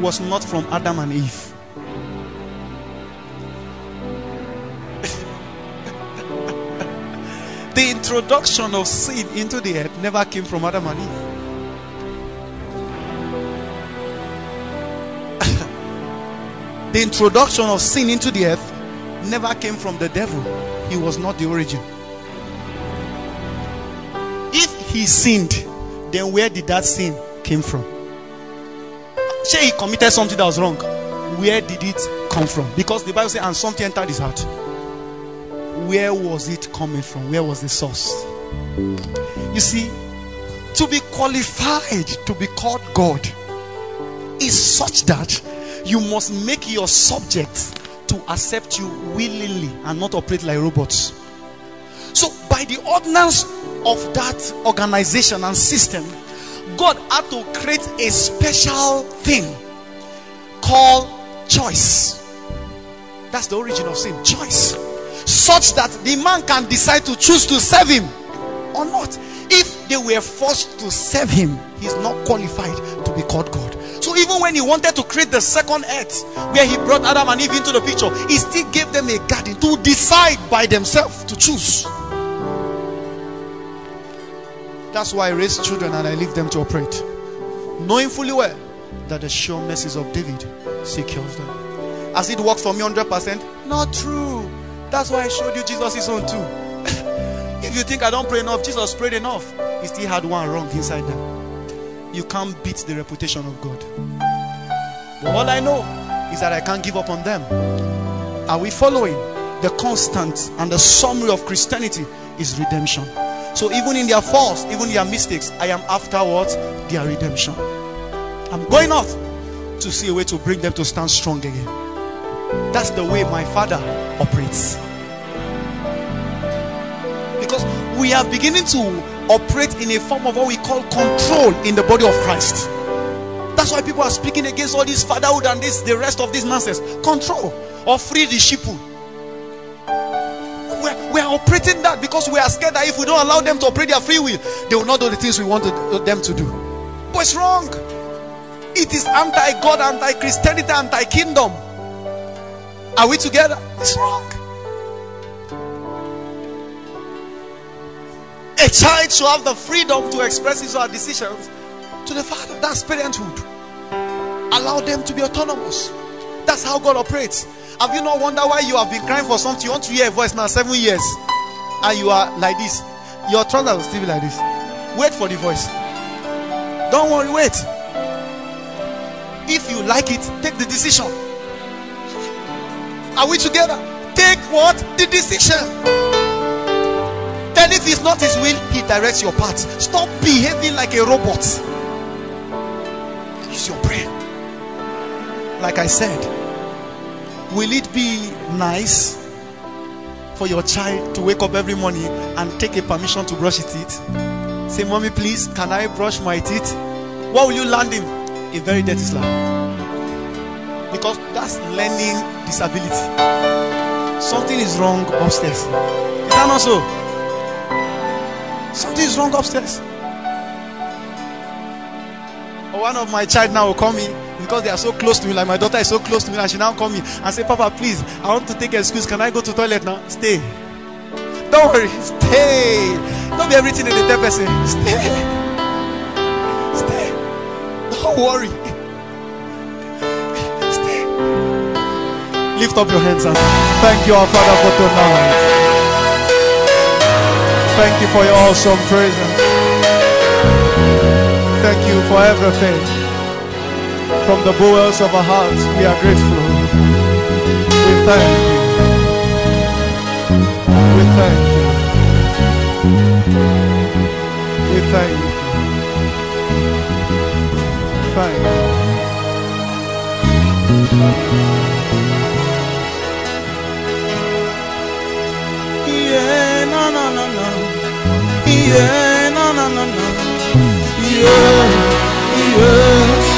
was not from Adam and Eve. [LAUGHS] the introduction of sin into the earth never came from Adam and Eve. [LAUGHS] the introduction of sin into the earth never came from the devil. He was not the origin. If he sinned, then where did that sin came from? Say he committed something that was wrong. Where did it come from? Because the Bible says, and something entered his heart. Where was it coming from? Where was the source? You see, to be qualified to be called God is such that you must make your subject to accept you willingly and not operate like robots. So, by the ordinance of that organization and system, God had to create a special thing called choice. That's the origin of sin choice. Such that the man can decide to choose to serve him or not. If they were forced to serve him, he's not qualified to be called God. So even when he wanted to create the second earth, where he brought Adam and Eve into the picture, he still gave them a garden to decide by themselves to choose. That's why I raise children and I leave them to operate, knowing fully well that the sure mercies of David secures them. As it worked for me 100%, not true. That's why I showed you Jesus' own too. [LAUGHS] if you think I don't pray enough, Jesus prayed enough. He still had one wrong inside them you can't beat the reputation of God. But all I know is that I can't give up on them. Are we following? The constant and the summary of Christianity is redemption. So even in their faults, even their mistakes, I am afterwards their redemption. I'm going off to see a way to bring them to stand strong again. That's the way my father operates. Because we are beginning to operate in a form of what we call control in the body of Christ. That's why people are speaking against all this fatherhood and this the rest of this nonsense. Control or free the sheep. We're, we're operating that because we are scared that if we don't allow them to operate their free will, they will not do the things we want them to do. But it's wrong. It is anti-God, anti-Christianity, anti-kingdom. Are we together? It's wrong. A child should have the freedom to express his or her decisions to the father. That's parenthood. Allow them to be autonomous. That's how God operates. Have you not wondered why you have been crying for something? You want to hear a voice now, seven years, and you are like this. Your trousers will still be like this. Wait for the voice. Don't worry, wait. If you like it, take the decision. Are we together? Take what? The decision. Then, if it's not His will, He directs your path. Stop behaving like a robot. Use your brain. Like I said, will it be nice for your child to wake up every morning and take a permission to brush his teeth? Say, Mommy, please, can I brush my teeth? What will you land him? A very dirty slap. Because that's learning disability. Something is wrong upstairs. Is that not so? Something is wrong upstairs. One of my child now will call me because they are so close to me, like my daughter is so close to me, and she now call me and say, Papa, please, I want to take a excuse. Can I go to toilet now? Stay. Don't worry, [LAUGHS] stay. Don't be everything in the third person. [LAUGHS] Stay. Stay. Don't worry. [LAUGHS] Stay. Lift up your hands and thank you, our Father, for tonight. Thank you for your awesome presence. Thank you for everything. From the bowels of our hearts, we are grateful. We thank you. We thank you. We thank you. Thank you. Yeah, no, no, no, no. Yeah. Yeah, yeah,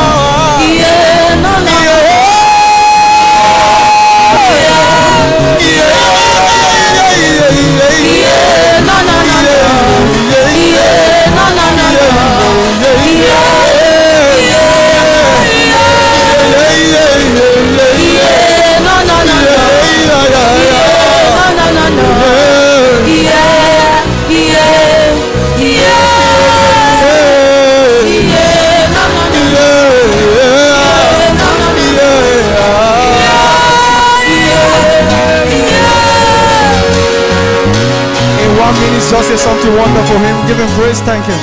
In one just say something wonderful him. Give him praise. Thank him.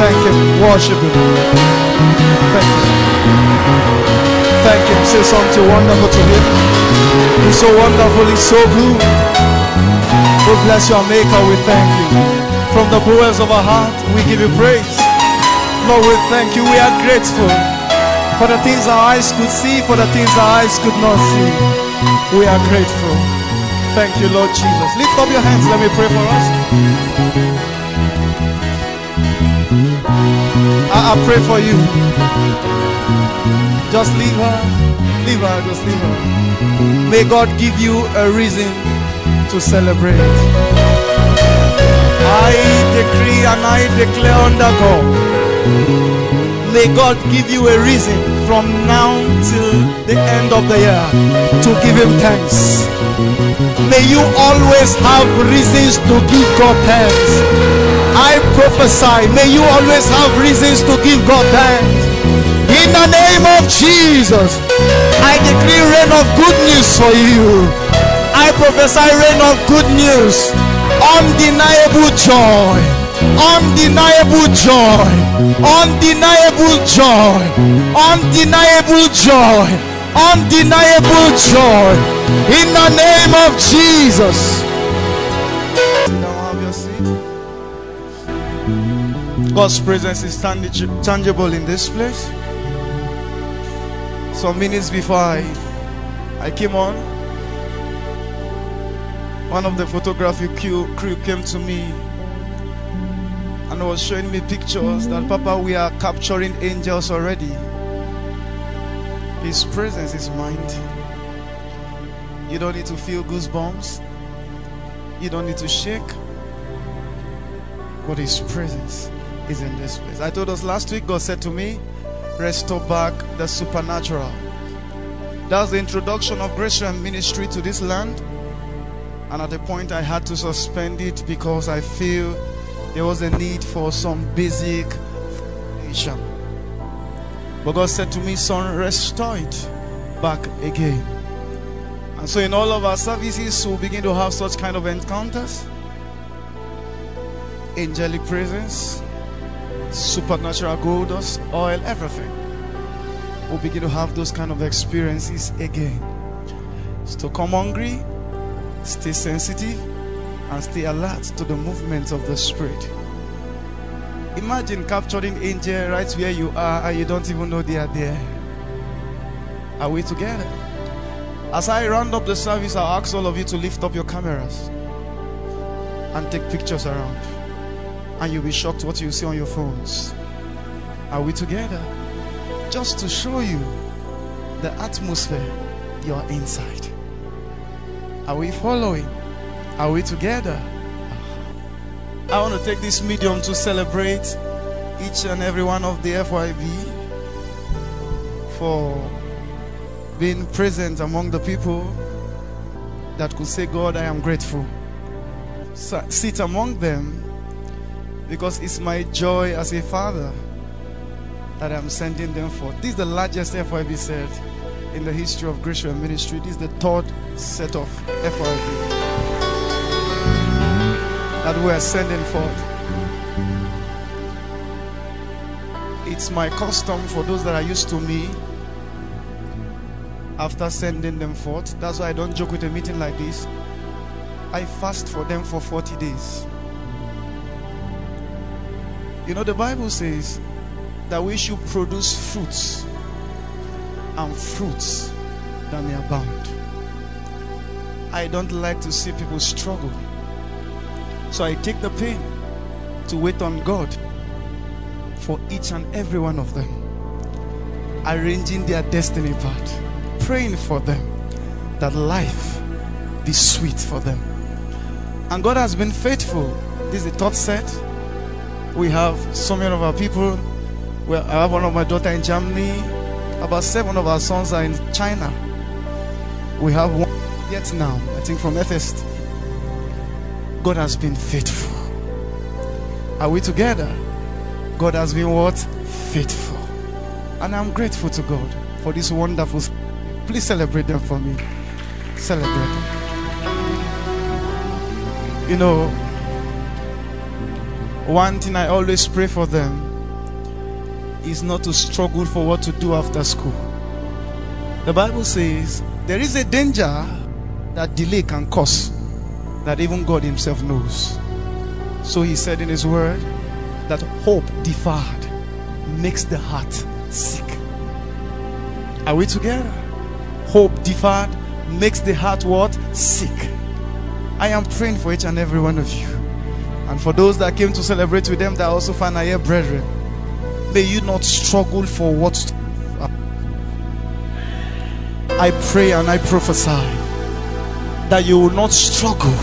Thank him. Worship him. Thank him. Thank him. Say something wonderful to him. He's so wonderful. He's so good. We bless your maker. We thank you. From the bowels of our heart, we give you praise. Lord, we thank you. We are grateful for the things our eyes could see, for the things our eyes could not see. We are grateful. Thank you, Lord Jesus. Lift up your hands. Let me pray for us. I, I pray for you. Just leave her. Leave her. Just leave her. May God give you a reason to celebrate. I decree and I declare under God. May God give you a reason from now till the end of the year to give Him thanks. May you always have reasons to give God thanks. I prophesy, may you always have reasons to give God thanks. In the name of Jesus, I decree rain of good news for you. I prophesy rain of good news, undeniable joy, undeniable joy, undeniable joy, undeniable joy, undeniable joy. In the name of Jesus. God's presence is tangible in this place. Some minutes before I, I came on, one of the photography crew, crew came to me and was showing me pictures that Papa, we are capturing angels already. His presence is mind. You don't need to feel goosebumps. You don't need to shake. But His presence is in this place. I told us last week, God said to me, Restore back the supernatural. That's the introduction of Grace and Ministry to this land. And at a point, I had to suspend it because I feel there was a need for some basic foundation. But God said to me, Son, restore it back again. And so, in all of our services, we'll begin to have such kind of encounters angelic presence, supernatural gold, dust, oil, everything. We'll begin to have those kind of experiences again. So, come hungry, stay sensitive, and stay alert to the movements of the Spirit. Imagine capturing angel right where you are and you don't even know they are there. Are we together? As I round up the service, I'll ask all of you to lift up your cameras and take pictures around. And you'll be shocked what you see on your phones. Are we together? Just to show you the atmosphere you're inside. Are we following? Are we together? I want to take this medium to celebrate each and every one of the FYB for being present among the people that could say, God, I am grateful. So, sit among them because it's my joy as a father that I'm sending them for. This is the largest FYB set in the history of Grace Ministry. This is the third set of FYB that we are sending forth. It's my custom for those that are used to me after sending them forth. That's why I don't joke with a meeting like this. I fast for them for 40 days. You know, the Bible says that we should produce fruits and fruits that may abound. I don't like to see people struggle. So I take the pain to wait on God for each and every one of them, arranging their destiny path, praying for them that life be sweet for them. And God has been faithful. This is the third set. We have so many of our people. Well, I have one of my daughter in Germany. About seven of our sons are in China. We have one Vietnam, I think from FST. God has been faithful. Are we together? God has been what? Faithful. And I'm grateful to God for this wonderful. Please celebrate them for me. Celebrate them. You know, one thing I always pray for them is not to struggle for what to do after school. The Bible says there is a danger that delay can cause that even God Himself knows. So He said in His Word that hope deferred makes the heart sick. Are we together? Hope deferred makes the heart what? Sick. I am praying for each and every one of you. And for those that came to celebrate with them, that also find here, brethren. May you not struggle for what uh, I pray and I prophesy that you will not struggle.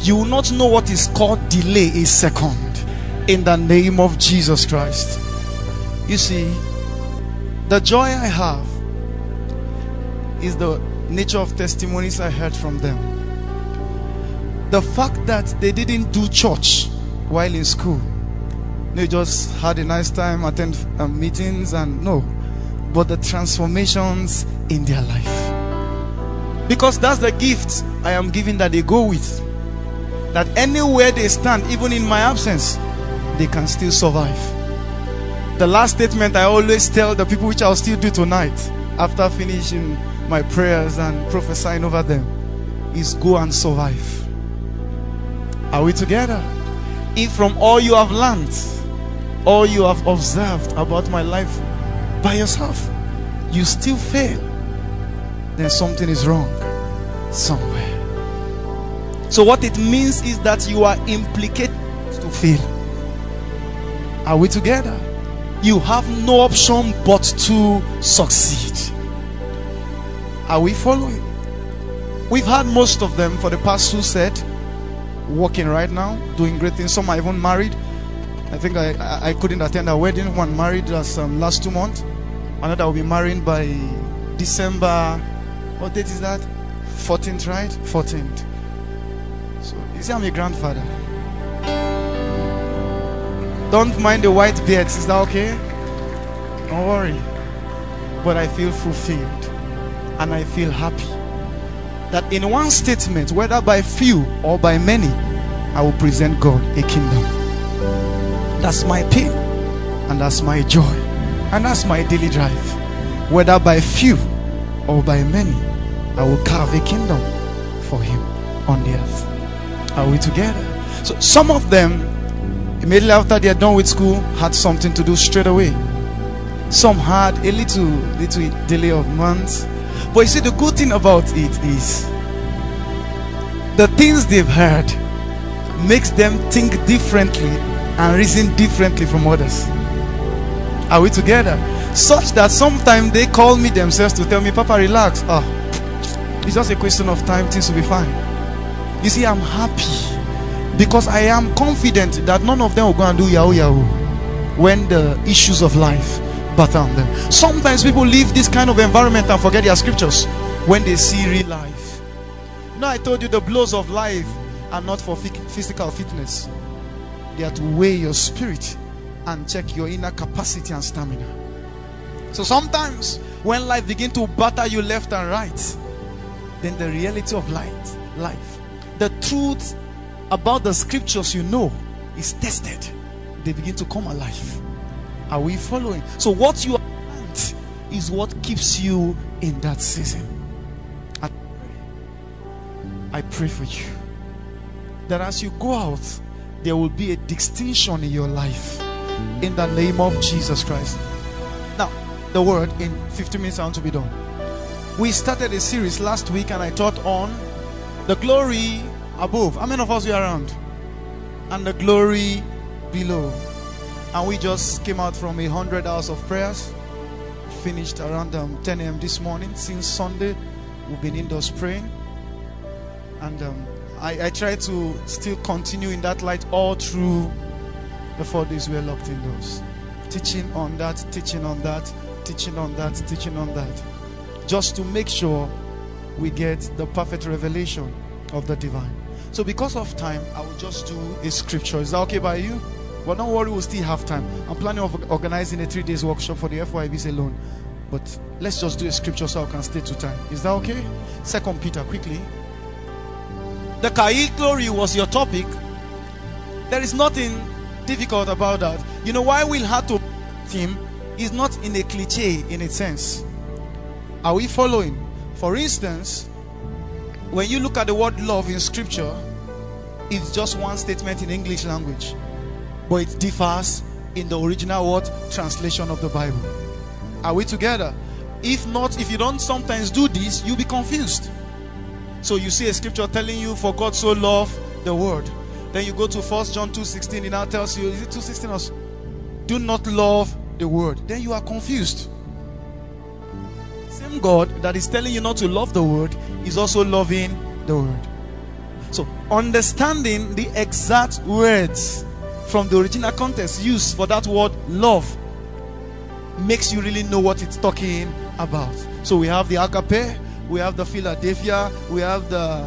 You will not know what is called delay a second. In the name of Jesus Christ. You see, the joy I have is the nature of testimonies I heard from them. The fact that they didn't do church while in school. They just had a nice time, attend um, meetings, and no. But the transformations in their life. Because that's the gift I am giving that they go with. That anywhere they stand, even in my absence, they can still survive. The last statement I always tell the people, which I'll still do tonight, after finishing my prayers and prophesying over them, is go and survive. Are we together? If from all you have learned, all you have observed about my life by yourself, you still fail, then something is wrong somewhere. So, what it means is that you are implicated to fail. Are we together? You have no option but to succeed. Are we following? We've had most of them for the past two said working right now, doing great things. Some are even married. I think I, I, I couldn't attend a wedding. One married us um, last two months. Another will be married by December. What date is that? 14th, right? 14th. So, you see, I'm your grandfather. Don't mind the white beards. Is that okay? Don't worry. But I feel fulfilled and I feel happy that in one statement, whether by few or by many, I will present God a kingdom. That's my pain and that's my joy and that's my daily drive. Whether by few or by many, I will carve a kingdom for Him on the earth. Are we together? So, some of them, immediately after they are done with school, had something to do straight away. Some had a little, little delay of months. But you see, the good thing about it is the things they've heard makes them think differently and reason differently from others. Are we together? Such that sometimes they call me themselves to tell me, Papa, relax. Ah, it's just a question of time, things will be fine. You see, I'm happy because I am confident that none of them will go and do yahoo yahoo when the issues of life batter on them. Sometimes people leave this kind of environment and forget their scriptures when they see real life. Now, I told you the blows of life are not for physical fitness, they are to weigh your spirit and check your inner capacity and stamina. So sometimes when life begin to batter you left and right, then the reality of light, life, the truth about the scriptures you know is tested. They begin to come alive. Are we following? So what you want is what keeps you in that season. I pray, I pray for you that as you go out, there will be a distinction in your life in the name of Jesus Christ. Now, the word in 15 minutes, I want to be done. We started a series last week and I taught on the glory above. How many of us were around? And the glory below. And we just came out from a hundred hours of prayers. Finished around um, 10 a.m. this morning. Since Sunday, we've been indoors praying. And um, I, I try to still continue in that light all through the four days we are locked indoors. Teaching on that, teaching on that, teaching on that, teaching on that. Just to make sure we get the perfect revelation of the divine. So, because of time, I will just do a scripture. Is that okay by you? But don't worry, we'll still have time. I'm planning of organizing a three days workshop for the FYBs alone. But let's just do a scripture so I can stay to time. Is that okay? Second Peter, quickly. The Chayil glory was your topic. There is nothing difficult about that. You know why we had to him is not in a cliche in a sense. Are we following? For instance, when you look at the word love in scripture, it's just one statement in English language, but it differs in the original word translation of the Bible. Are we together? If not, if you don't sometimes do this, you'll be confused. So you see a scripture telling you, For God so loved the world. Then you go to First John 2:16, it now tells you, is it 2:16 or do not love the world. Then you are confused. Same God that is telling you not to love the world is also loving the world. So understanding the exact words from the original context used for that word love makes you really know what it's talking about. So we have the agape, we have the Philadelphia, we have the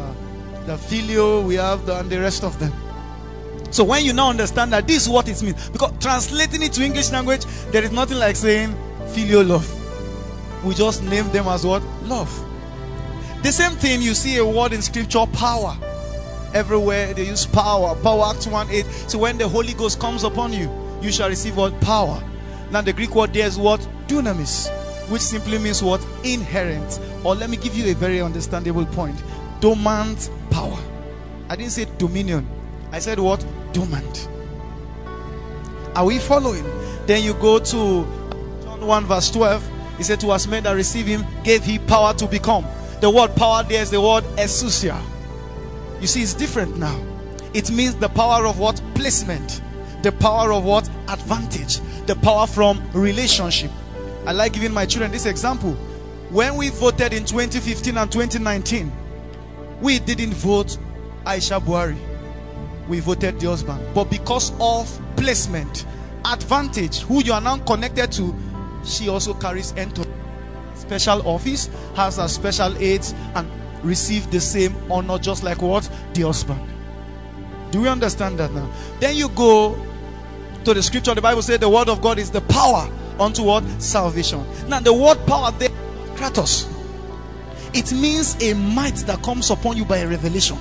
the phileo, we have the and the rest of them. So when you now understand that this is what it means, because translating it to English language, there is nothing like saying filial love. We just name them as what? Love. The same thing you see a word in scripture, power. Everywhere they use power. Power Acts 1 8. So when the Holy Ghost comes upon you, you shall receive what? Power. Now the Greek word there is what? Dunamis, which simply means what? Inherent. Or let me give you a very understandable point. Dormant power. I didn't say dominion. I said what? Dormant. Are we following? Then you go to John 1 verse 12. He said to us men that receive him, gave he power to become. The word power there is the word exousia. You see, it's different now. It means the power of what? Placement. The power of what? Advantage. The power from relationship. I like giving my children this example. When we voted in 2015 and 2019, we didn't vote Aisha Buhari. We voted the husband. But because of placement, advantage, who you are now connected to, she also carries into special office, has a special aids, and receive the same honor just like what? The husband. Do we understand that now? Then you go to the scripture, the Bible says the word of God is the power unto what? Salvation. Now the word power there, kratos. It means a might that comes upon you by a revelation.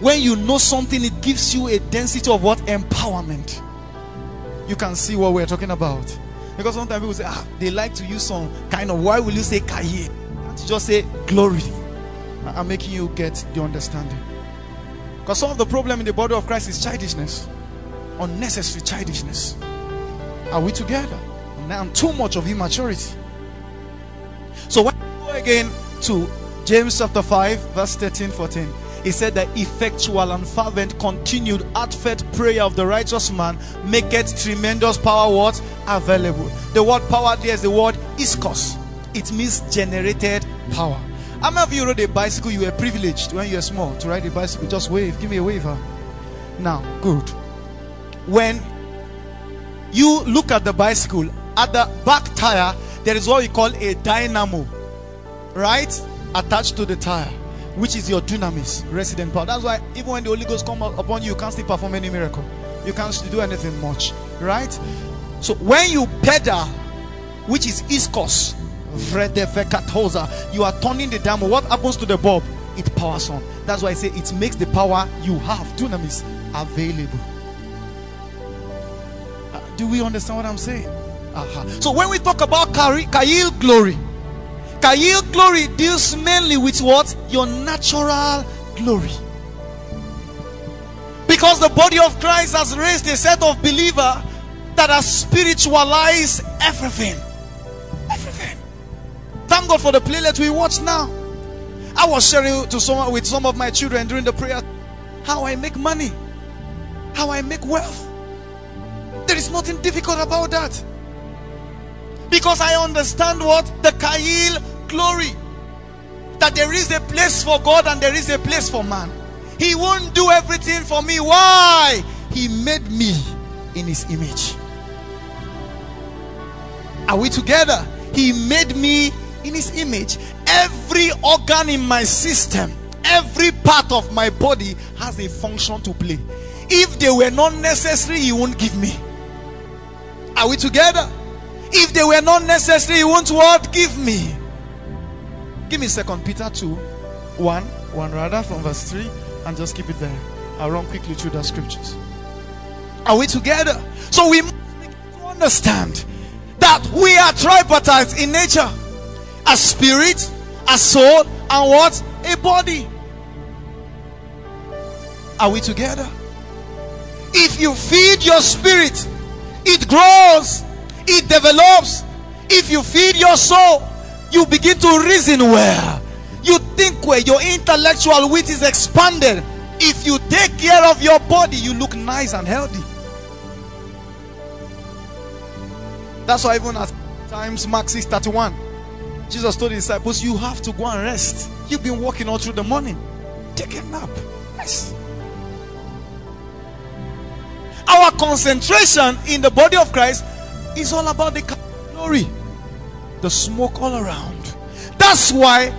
When you know something, it gives you a density of what? Empowerment. You can see what we're talking about. Because sometimes people say, ah, they like to use some kind of, why will you say Chayil? Can't just say glory? I'm making you get the understanding. Because some of the problem in the body of Christ is childishness, unnecessary childishness. Are we together? And too much of immaturity. So when we go again to James chapter 5, verse 13, 14, he said that effectual and fervent continued heartfelt prayer of the righteous man maketh tremendous power what available. The word power there is the word iskos. It means generated power. How many of you rode a bicycle? You were privileged when you were small to ride a bicycle. Just wave. Give me a wave. Huh? Now, good. When you look at the bicycle, at the back tire, there is what we call a dynamo, right? Attached to the tire, which is your dunamis, resident power. That's why even when the Holy Ghost come upon you, you can't still perform any miracle. You can't still do anything much, right? So when you pedal, which is iskos, you are turning the dynamo. What happens to the bulb? It powers on. That's why I say it makes the power you have, dunamis, available. Uh, do we understand what I'm saying? Uh-huh. So when we talk about Chayil glory, Chayil glory deals mainly with what? Your natural glory. Because the body of Christ has raised a set of believer that has spiritualized. Everything. Thank God for the playlet we watch now. I was sharing to some with some of my children during the prayer how I make money, how I make wealth. There is nothing difficult about that. Because I understand what the Chayil glory that there is a place for God and there is a place for man. He won't do everything for me. Why? He made me in his image. Are we together? He made me in his image. Every organ in my system, every part of my body has a function to play. If they were not necessary, he won't give me. Are we together? If they were not necessary, he won't what? Give me. Give me second Peter 2 1 1 rather from verse 3 and just keep it there. I'll run quickly through the scriptures. Are we together? So we must understand that we are tripartite in nature a spirit, a soul, and what? A body. Are we together? If you feed your spirit, it grows, it develops. If you feed your soul, you begin to reason well. You think well. Your intellectual wit is expanded. If you take care of your body, you look nice and healthy. That's why even at times Mark 6 31, Jesus told his disciples, You have to go and rest. You've been walking all through the morning. Take a nap. Rest. Our concentration in the body of Christ is all about the glory the smoke all around. That's why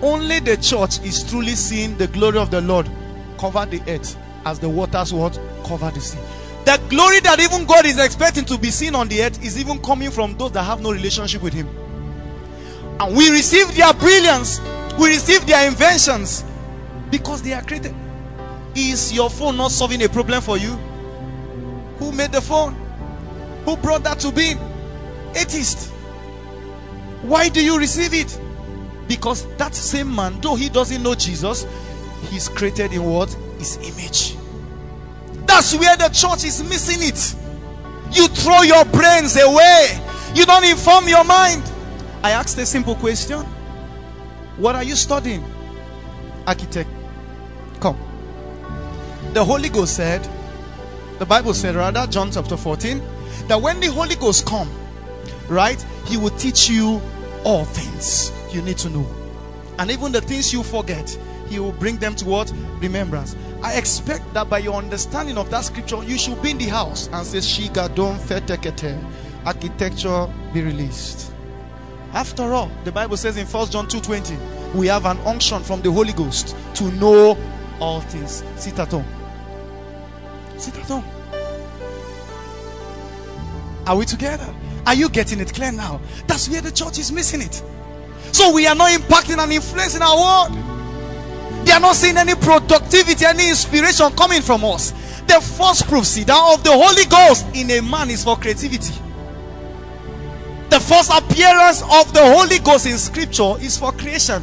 only the church is truly seeing the glory of the Lord cover the earth as the waters what cover the sea. The glory that even God is expecting to be seen on the earth is even coming from those that have no relationship with Him. And we receive their brilliance, we receive their inventions because they are created. Is your phone not solving a problem for you? Who made the phone? Who brought that to be? Atheist. Why do you receive it? Because that same man, though he doesn't know Jesus, he's created in what? His image. That's where the church is missing it. You throw your brains away, you don't inform your mind. I asked a simple question What are you studying? Architect. Come. The Holy Ghost said, the Bible said, rather, John chapter 14, that when the Holy Ghost come, right, he will teach you all things you need to know. And even the things you forget, He will bring them to what? Remembrance. I expect that by your understanding of that scripture, you should be in the house and say, Shigadon fetekete. Architecture be released. After all, the Bible says in 1 John 2:20, we have an unction from the Holy Ghost to know all things. Sit at home. Sit at home. Are we together? Are you getting it clear now? That's where the church is missing it. So we are not impacting and influencing our world. They are not seeing any productivity, any inspiration coming from us. The first proof, see, that of the Holy Ghost in a man is for creativity. The first appearance of the Holy Ghost in Scripture is for creation.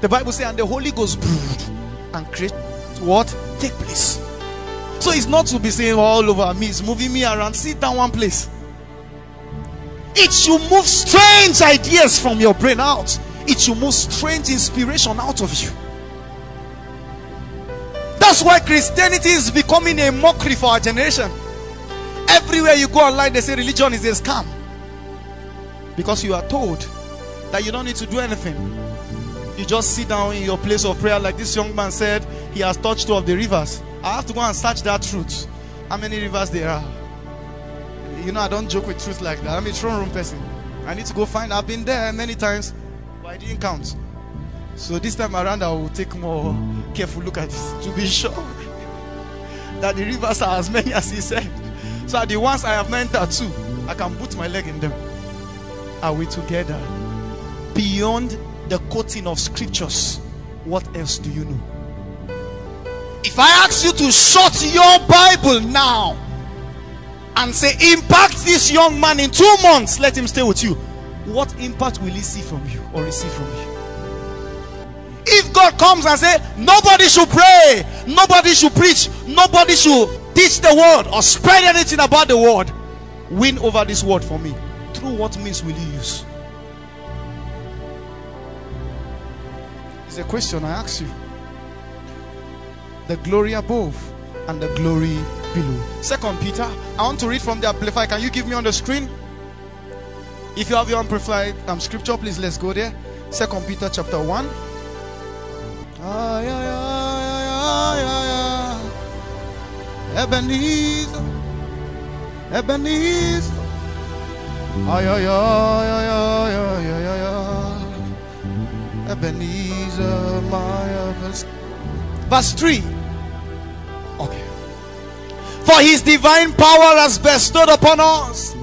The Bible says, and the Holy Ghost brood and create what take place. So it's not to be saying all over me, it's moving me around. Sit down one place. It should move strange ideas from your brain out. It should move strange inspiration out of you. That's why Christianity is becoming a mockery for our generation. Everywhere you go online, they say religion is a scam. Because you are told that you don't need to do anything. You just sit down in your place of prayer, like this young man said, he has touched two of the rivers. I have to go and search that truth. How many rivers there are? You know, I don't joke with truth like that. I'm a throne room person. I need to go find. I've been there many times, but I didn't count. So this time around, I will take more careful look at this to be sure [LAUGHS] that the rivers are as many as he said. So the ones I have not entered too, I can put my leg in them. Are we together? Beyond the quoting of scriptures, what else do you know? If I ask you to shut your Bible now and say, Impact this young man in two months, let him stay with you, what impact will he see from you or receive from you? If God comes and say, Nobody should pray, nobody should preach, nobody should teach the word or spread anything about the word, win over this world for me? Through what means will you use? It's a question I ask you. The glory above and the glory below. Second Peter, I want to read from the Amplified. Can you give me on the screen? If you have your Amplified um, scripture, please let's go there. Second Peter chapter 1. Ah, yeah, yeah, yeah, yeah. Ebenezer, Ebenezer. Ah, yeah, yeah, yeah, yeah, yeah, yeah, yeah. Ebenezer, my Ebenezer. Verse 3. Okay. For his divine power has bestowed upon us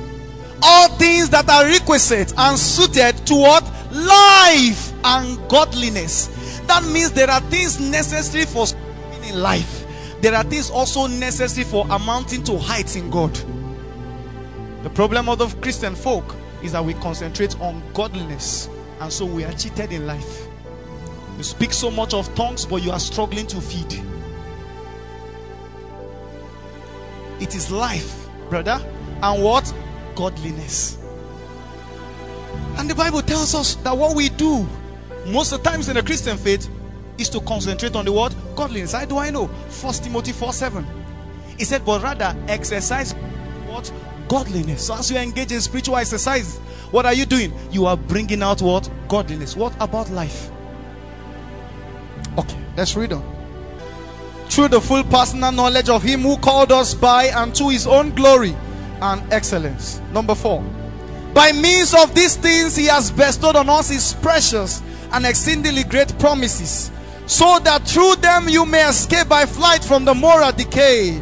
all things that are requisite and suited to what? Life and godliness. That means there are things necessary for in life. There are things also necessary for amounting to heights in God. The problem of the Christian folk is that we concentrate on godliness and so we are cheated in life. You speak so much of tongues, but you are struggling to feed. It is life, brother, and what? Godliness. And the Bible tells us that what we do most of the times in the Christian faith is to concentrate on the word godliness. How do I know? First Timothy 4 7. He said, but rather exercise what? Godliness. So as you engage in spiritual exercise, what are you doing? You are bringing out what? Godliness. What about life? Okay, let's read on. Through the full personal knowledge of Him who called us by and to His own glory and excellence. Number four. By means of these things, He has bestowed on us His precious and exceedingly great promises, so that through them you may escape by flight from the moral decay,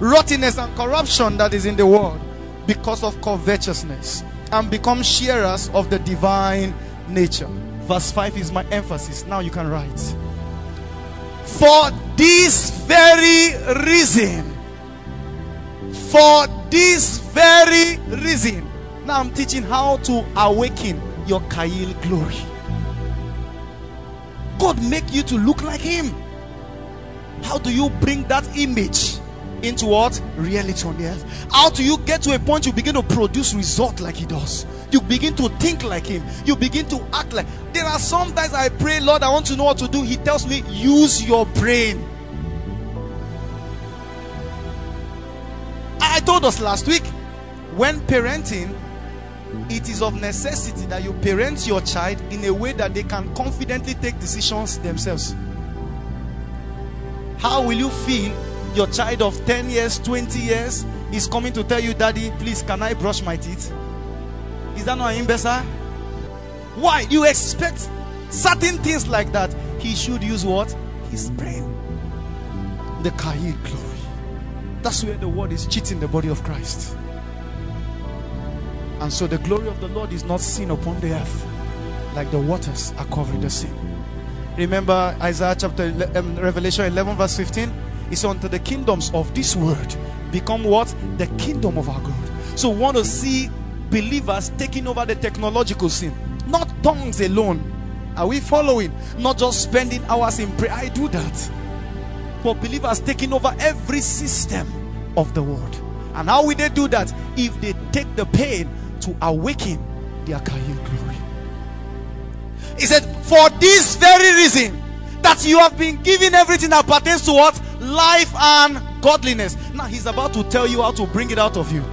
rottenness, and corruption that is in the world because of covetousness, and become sharers of the divine nature. Verse 5 is my emphasis. Now you can write. For this very reason, for this very reason, now I'm teaching how to awaken your Chayil glory. God make you to look like him. How do you bring that image into what? Reality on the earth. How do you get to a point you begin to produce result like he does? You begin to think like him. You begin to act like. There are sometimes I pray, Lord, I want to know what to do. He tells me, use your brain. I told us last week when parenting, it is of necessity that you parent your child in a way that they can confidently take decisions themselves. How will you feel your child of 10 years, 20 years is coming to tell you, Daddy, please, can I brush my teeth? Is that not imbecile? Why? You expect certain things like that. He should use what? His brain. The Chayil glory. That's where the word is cheating the body of Christ. And so the glory of the Lord is not seen upon the earth like the waters are covering the sea. Remember Isaiah chapter um, Revelation 11 verse 15? It's unto the kingdoms of this world become what? The kingdom of our God. So we want to see believers taking over the technological scene, not tongues alone. Are we following? Not just spending hours in prayer. I do that. But believers taking over every system of the world. And how will they do that? If they take the pain to awaken their Chayil glory. He said, For this very reason, that you have been given everything that pertains to what? Life and godliness. Now he's about to tell you how to bring it out of you.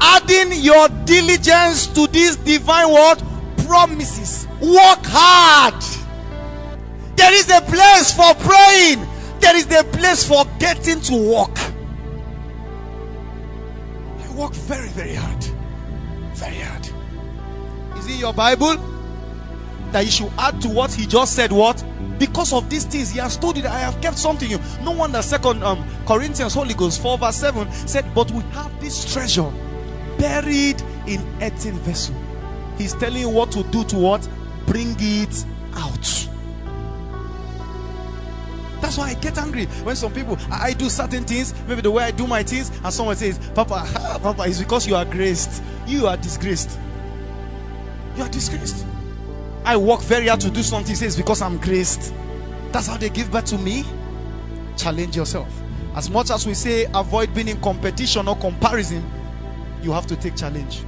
Adding your diligence to this divine word promises. Work hard. There is a place for praying. There is a place for getting to work. I work very, very hard. Very hard. Is it your Bible? That you should add to what he just said. What? Because of these things, he has told you that I have kept something you. No wonder second um Corinthians Holy Ghost 4 verse 7 said, But we have this treasure buried in earthen vessel. He's telling you what to do to what? Bring it out. That's why I get angry when some people I, I do certain things, maybe the way I do my things, and someone says, Papa, [LAUGHS] Papa, it's because you are graced. You are disgraced. You are disgraced. I work very hard to do something, says because I'm graced. That's how they give birth to me. Challenge yourself. As much as we say avoid being in competition or comparison, you have to take challenge.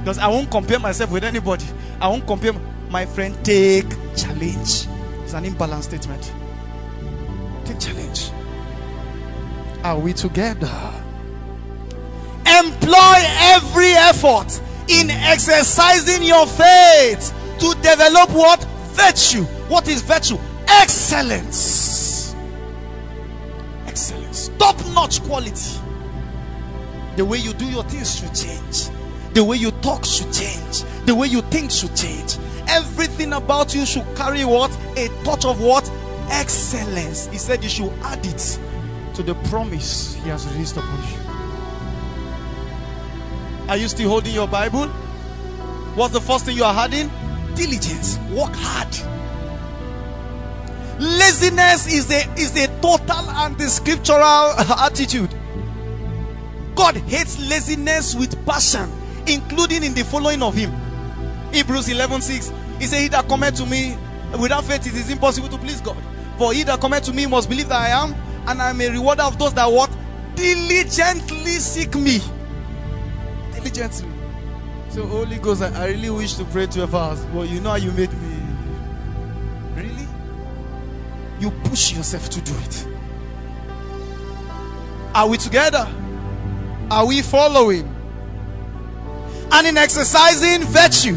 Because I won't compare myself with anybody. I won't compare my friend. Take challenge. It's an imbalanced statement. Take challenge. Are we together? Employ every effort in exercising your faith to develop what? Virtue. What is virtue? Excellence. Excellence. Top notch quality. The way you do your things should change. The way you talk should change. The way you think should change. Everything about you should carry what? A touch of what? Excellence. He said you should add it to the promise he has released upon you. Are you still holding your Bible? What's the first thing you are adding? Diligence. Work hard. Laziness is a is a total anti-scriptural [LAUGHS] attitude. God hates laziness with passion, including in the following of him. Hebrews 11 6. He said, He that cometh to me without faith, it is impossible to please God. For he that cometh to me must believe that I am, and I am a rewarder of those that what? Diligently seek me. Diligently. So, Holy Ghost, I, really wish to pray 12 hours. Well, you know how you made me. Really? You push yourself to do it. Are we together? Are we following? And in exercising virtue,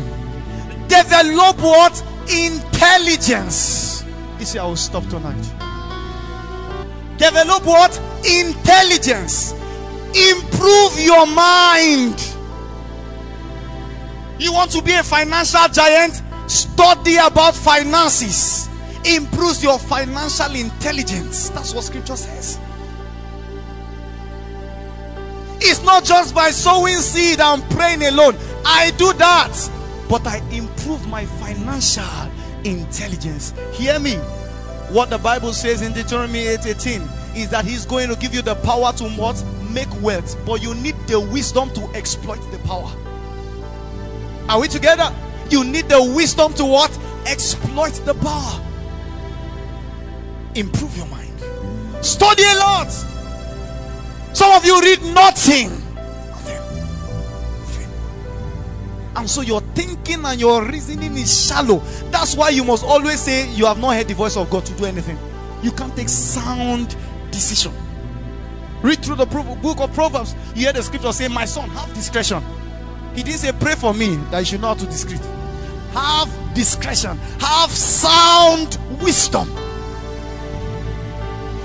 develop what? Intelligence. You see, I will stop tonight. Develop what? Intelligence. Improve your mind. You want to be a financial giant? Study about finances. Improves your financial intelligence. That's what scripture says. It's not just by sowing seed and praying alone. I do that, but I improve my financial intelligence. Hear me. What the Bible says in Deuteronomy 8:18 is that He's going to give you the power to what make wealth, but you need the wisdom to exploit the power. Are we together? You need the wisdom to what? Exploit the power. Improve your mind. Study a lot. Some of you read nothing. Nothing. And so your thinking and your reasoning is shallow. That's why you must always say you have not heard the voice of God to do anything. You can't take sound decision. Read through the book of Proverbs. You hear the scripture say, My son, have discretion. He didn't say, Pray for me that you should to discreet. Have discretion, have sound wisdom.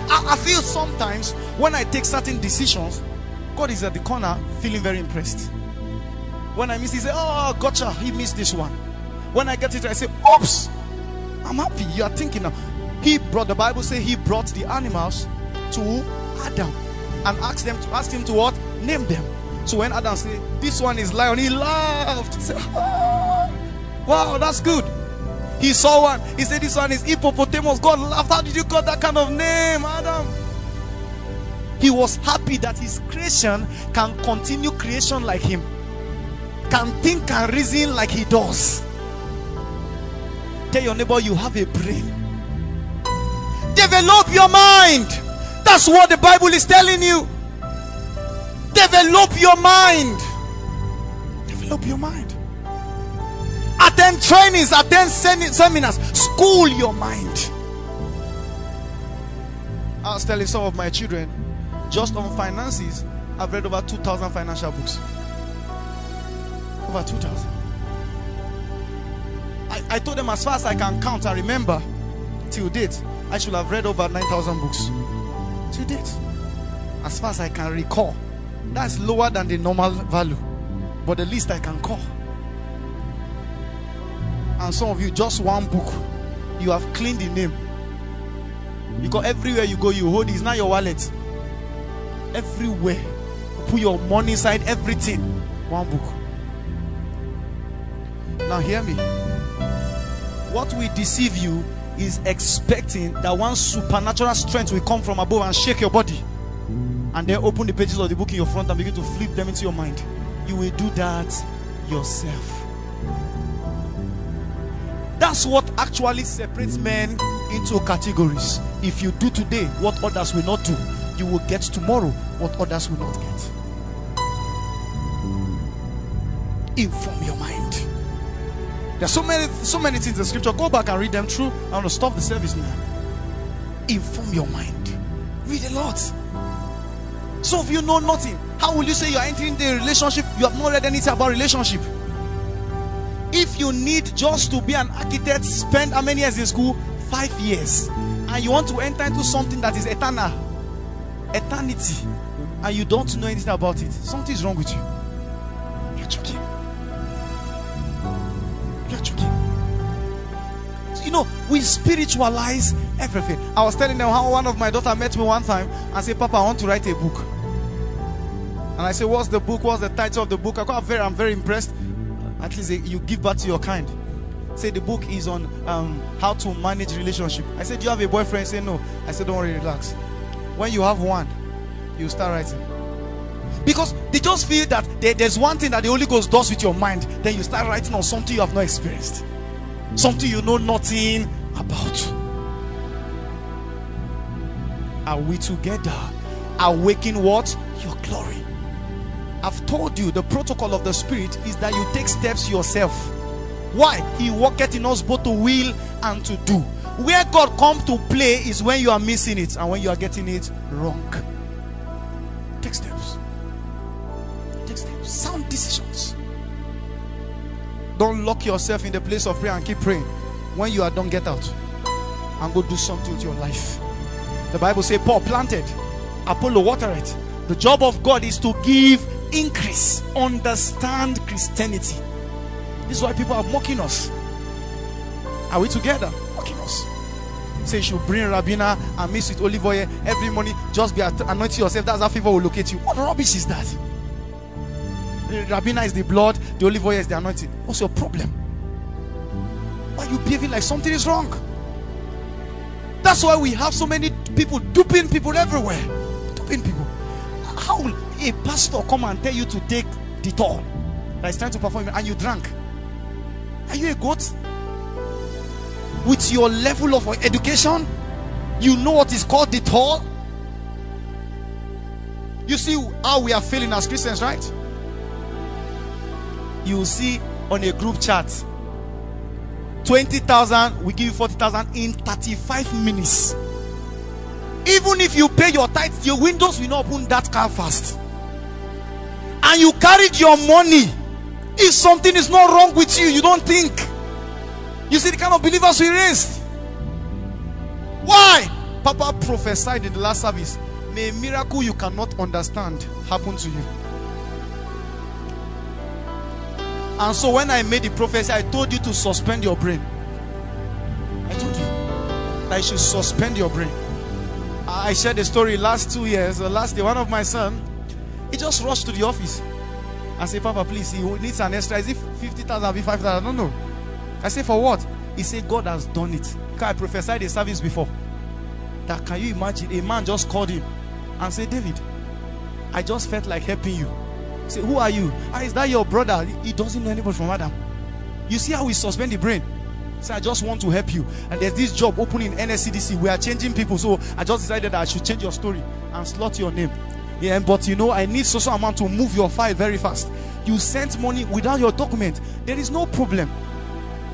I, I feel sometimes when I take certain decisions, God is at the corner feeling very impressed. When I miss, He say, Oh, gotcha, he missed this one. When I get it, I say, Oops, I'm happy. You are thinking now. He brought the Bible say he brought the animals to Adam and asked them to ask him to what? Name them. So when Adam said, This one is lion, he laughed. He said, oh, Wow, that's good. He saw one. He said, This one is hippopotamus. God laughed. How did you got that kind of name, Adam? He was happy that his creation can continue creation like him, can think and reason like he does. Tell your neighbor you have a brain. Develop your mind. That's what the Bible is telling you. Develop your mind. Develop your mind. Attend trainings, attend seminars, school your mind. I was telling some of my children, just on finances, I've read over 2,000 financial books. Over 2,000. I, I told them as far as I can count and remember, till date, I should have read over 9,000 books. Till date. As far as I can recall. That's lower than the normal value, but the least I can call. And some of you, just one book, you have cleaned the name. Because everywhere you go, you hold it. It's not your wallet. Everywhere. Put your money inside, everything. One book. Now, hear me. What will deceive you is expecting that one supernatural strength will come from above and shake your body and then open the pages of the book in your front and begin to flip them into your mind. You will do that yourself. That's what actually separates men into categories. If you do today what others will not do, you will get tomorrow what others will not get. Inform your mind. There's so many, so many things in scripture. Go back and read them through. I want to stop the service now. Inform your mind. Read a lot. So if you know nothing, how will you say you are entering the relationship? You have not read anything about relationship. If you need just to be an architect, spend how many years in school? Five years. And you want to enter into something that is eternal, eternity, and you don't know anything about it, something is wrong with you. You're joking. You know, we spiritualize everything. I was telling them how one of my daughter met me one time and said, Papa, I want to write a book. And I said, What's the book? What's the title of the book? I got very, I'm very impressed. At least you give back to your kind. Say the book is on um, how to manage relationship. I said, Do you have a boyfriend? Say no. I said, Don't worry, relax. When you have one, you start writing. Because they just feel that there's one thing that the Holy Ghost does with your mind, then you start writing on something you have not experienced, something you know nothing about. Are we together? Awaken what? Your glory. I've told you the protocol of the Spirit is that you take steps yourself. Why? He worketh in us both to will and to do. Where God come to play is when you are missing it and when you are getting it wrong. Take steps. Take steps. Sound decisions. Don't lock yourself in the place of prayer and keep praying. When you are done, get out and go do something with your life. The Bible says Paul planted, Apollo watered it. The job of God is to give increase. Understand Christianity. This is why people are mocking us. Are we together? Mocking us. Say you should bring Ribena and mix with olive oil every morning. Just be anointing yourself. That's how favor will locate you. What rubbish is that? Ribena is the blood, the olive oil is the anointing. What's your problem? Why are you behaving like something is wrong? That's why we have so many people duping people everywhere. Duping people. How will a pastor come and tell you to take the toll that is trying to perform and you drank? Are you a goat? With your level of education, you know what is called the toll? You see how we are feeling as Christians, right? You will see on a group chat 20,000, we give you 40,000 in 35 minutes. Even if you pay your tithes, your windows will not open that car fast. And you carried your money. If something is not wrong with you, you don't think. You see the kind of believers we raised. Why? Papa prophesied in the last service. May a miracle you cannot understand happen to you. And so when I made the prophecy, I told you to suspend your brain. I told you that you should suspend your brain. I shared the story last two years. The last day, one of my son, he just rushed to the office and said, Papa, please, he needs an extra. Is it 50,000 or 5,000? I don't know. I said, For what? He said, God has done it. I prophesied a service before. That can you imagine? A man just called him and said, David, I just felt like helping you. Say, who are you? Ah, is that your brother? He doesn't know anybody from Adam. You see how we suspend the brain? Say, I just want to help you. And there's this job opening in NSCDC. We are changing people. So I just decided that I should change your story and slot your name. Yeah, but you know, I need social amount to move your file very fast. You sent money without your document. There is no problem.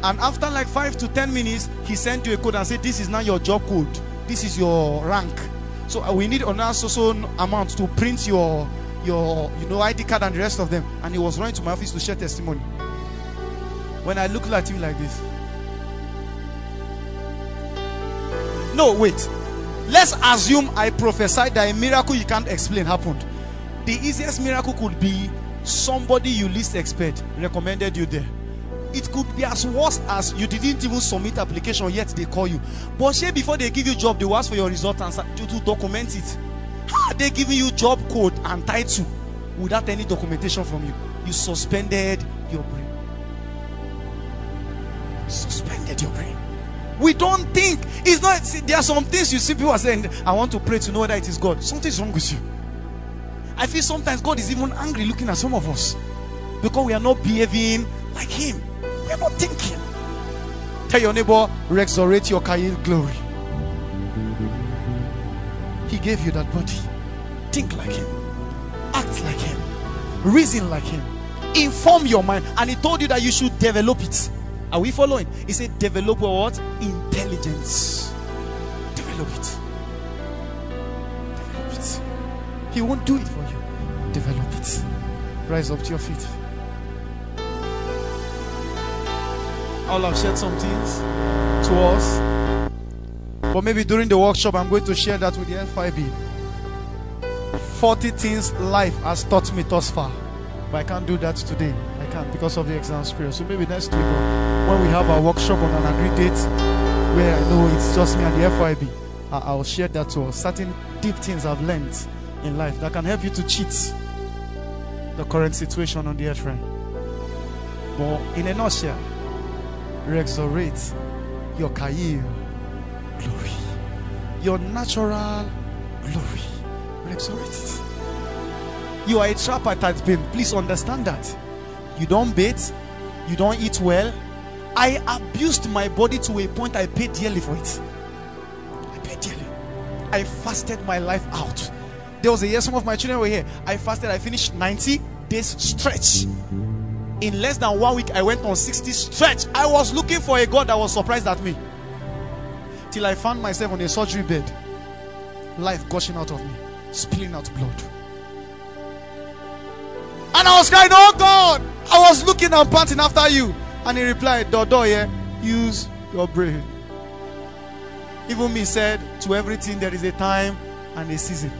And after like five to ten minutes, he sent you a code and said, This is now your job code. This is your rank. So uh, we need another social amount to print your your you know ID card and the rest of them. And he was running to my office to share testimony. When I looked at him like this. No, wait. Let's assume I prophesied that a miracle you can't explain happened. The easiest miracle could be somebody you least expect recommended you there. It could be as worse as you didn't even submit application yet they call you. But say before they give you job, they ask for your result and to, to document it. How are they giving you job code and title without any documentation from you? You suspended your brain. Suspended your brain. We don't think it's not. See, there are some things you see people are saying. I want to pray to know that it is God. Something's wrong with you. I feel sometimes God is even angry looking at some of us because we are not behaving like Him. We are not thinking. Tell your neighbor, resurrect your Chayil glory. He gave you that body. Think like Him, act like Him, reason like Him, inform your mind. And he told you that you should develop it. Are we following? He said, develop what? Intelligence. Develop it. Develop it. He won't do it for you. Develop it. Rise up to your feet. I'll have shared some things to us. But maybe during the workshop, I'm going to share that with the FIB. 40 things life has taught me thus far. But I can't do that today. I can't because of the exam period. So maybe next week, uh, when we have our workshop on an agreed date, where I know it's just me and the FIB, I- I'll share that to us. Certain deep things I've learned in life that can help you to cheat the current situation on the earth realm. But in a nutshell, resurrect your Chayil glory, your natural glory. It. You are a tripartite being. Please understand that. You don't bathe, you don't eat well. I abused my body to a point I paid dearly for it. I paid dearly. I fasted my life out. There was a year some of my children were here. I fasted, I finished 90 days stretch. In less than one week, I went on 60 stretch. I was looking for a God that was surprised at me. Till I found myself on a surgery bed. Life gushing out of me, spilling out blood. And I was crying, Oh God, I was looking and panting after you. And he replied, Dodo, yeah, use your brain. Even me said, To everything there is a time and a season,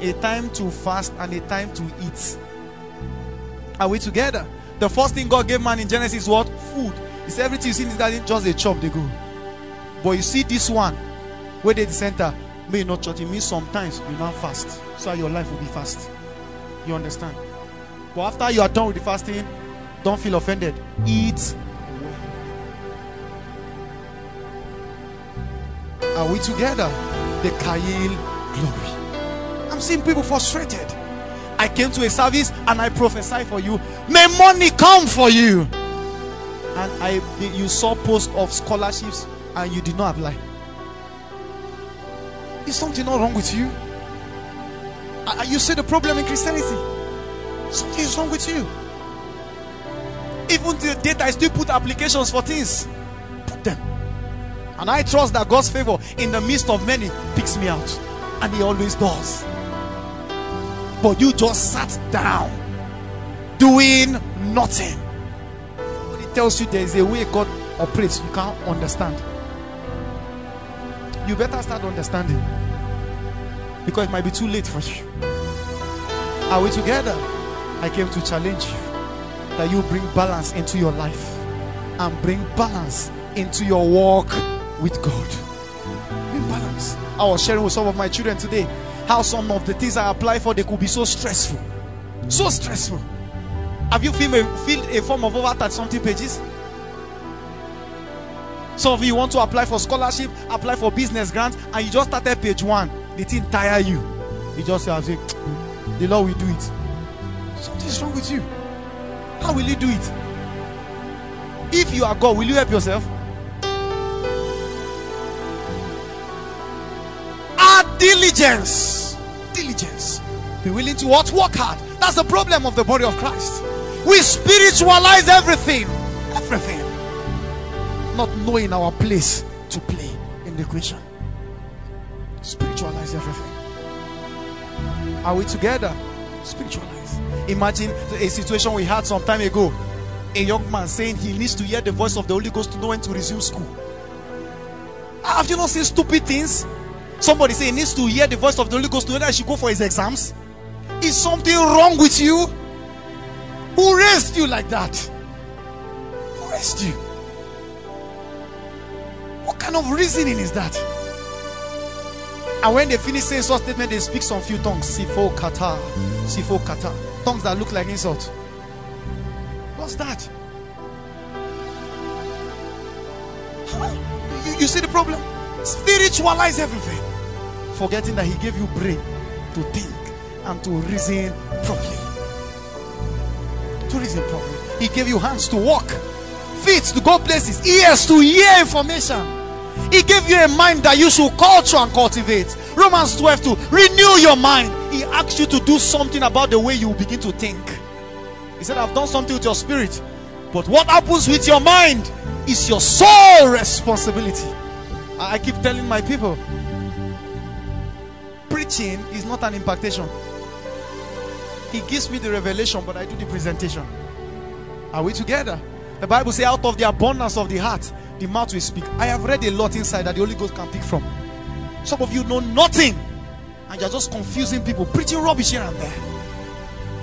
a time to fast and a time to eat. Are we together? The first thing God gave man in Genesis is what? Food. Said, Everything you see in this garden, just a chop, they go. But you see this one, where they the center, may not church. It means sometimes you not fast. So your life will be fast. You understand? But after you are done with the fasting, don't feel offended. Eat. Are we together? The Chayil glory. I'm seeing people frustrated. I came to a service and I prophesy for you. May money come for you. And I you saw post of scholarships and you did not apply. Is something not wrong with you? You see the problem in Christianity. Something is wrong with you. Even the date I still put applications for things. Put them. And I trust that God's favor in the midst of many picks me out. And He always does. But you just sat down doing nothing. When He tells you there is a way God operates, you can't understand. You better start understanding. Because it might be too late for you. Are we together? I came to challenge you that you bring balance into your life and bring balance into your walk with God. Bring balance. I was sharing with some of my children today how some of the things I apply for they could be so stressful. So stressful. Have you filled a, filled a form of over 30 something pages? Some of you want to apply for scholarship, apply for business grants, and you just started page one. The thing tire you. You just say, the Lord will do it. Something's wrong with you. How will you do it? If you are God, will you help yourself? Our diligence. Diligence. Be willing to what? Work hard. That's the problem of the body of Christ. We spiritualize everything. Everything. Knowing our place to play in the equation. Spiritualize everything. Are we together? Spiritualize. Imagine a situation we had some time ago. A young man saying he needs to hear the voice of the Holy Ghost to know when to resume school. Have you not seen stupid things? Somebody say he needs to hear the voice of the Holy Ghost to know that he should go for his exams. Is something wrong with you? Who raised you like that? Who raised you? What kind of reasoning is that? And when they finish saying such statement, they speak some few tongues. Sifo kata, sifo kata, tongues that look like insult. What's that? You, you see the problem? Spiritualize everything, forgetting that He gave you brain to think and to reason properly. To reason properly, He gave you hands to walk, feet to go places, ears to hear information. He gave you a mind that you should culture and cultivate. Romans 12 to renew your mind. He asks you to do something about the way you begin to think. He said, I've done something with your spirit. But what happens with your mind is your sole responsibility. I keep telling my people preaching is not an impartation. He gives me the revelation, but I do the presentation. Are we together? The Bible says, out of the abundance of the heart, the mouth will speak. I have read a lot inside that the Holy Ghost can pick from. Some of you know nothing, and you're just confusing people, preaching rubbish here and there.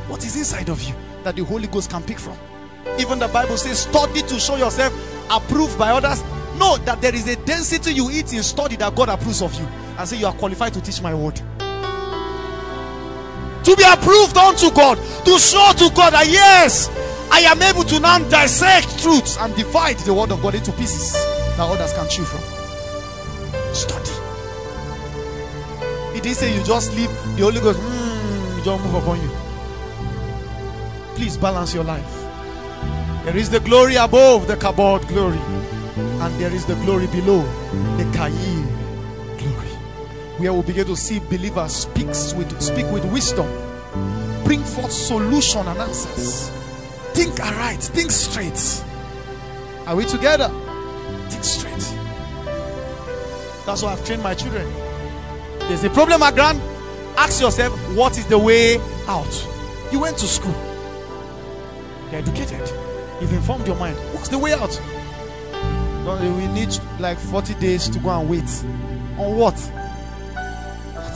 What is inside of you that the Holy Ghost can pick from? Even the Bible says, study to show yourself approved by others. Know that there is a density you eat in study that God approves of you, and say you are qualified to teach my word. To be approved unto God, to show to God that yes, I am able to now dissect truths and divide the word of God into pieces that others can chew from. Study. He didn't say you just leave the Holy Ghost, mm, just move upon you. Please balance your life. There is the glory above the kabod glory, and there is the glory below the Chayil glory. Where we begin to see believers speaks with speak with wisdom, bring forth solution and answers. Think aright, think straight. Are we together? Think straight. That's why I've trained my children. There's a problem at grand. Ask yourself, what is the way out? You went to school. You're educated. You've informed your mind. What's the way out? We need like 40 days to go and wait. On what? What?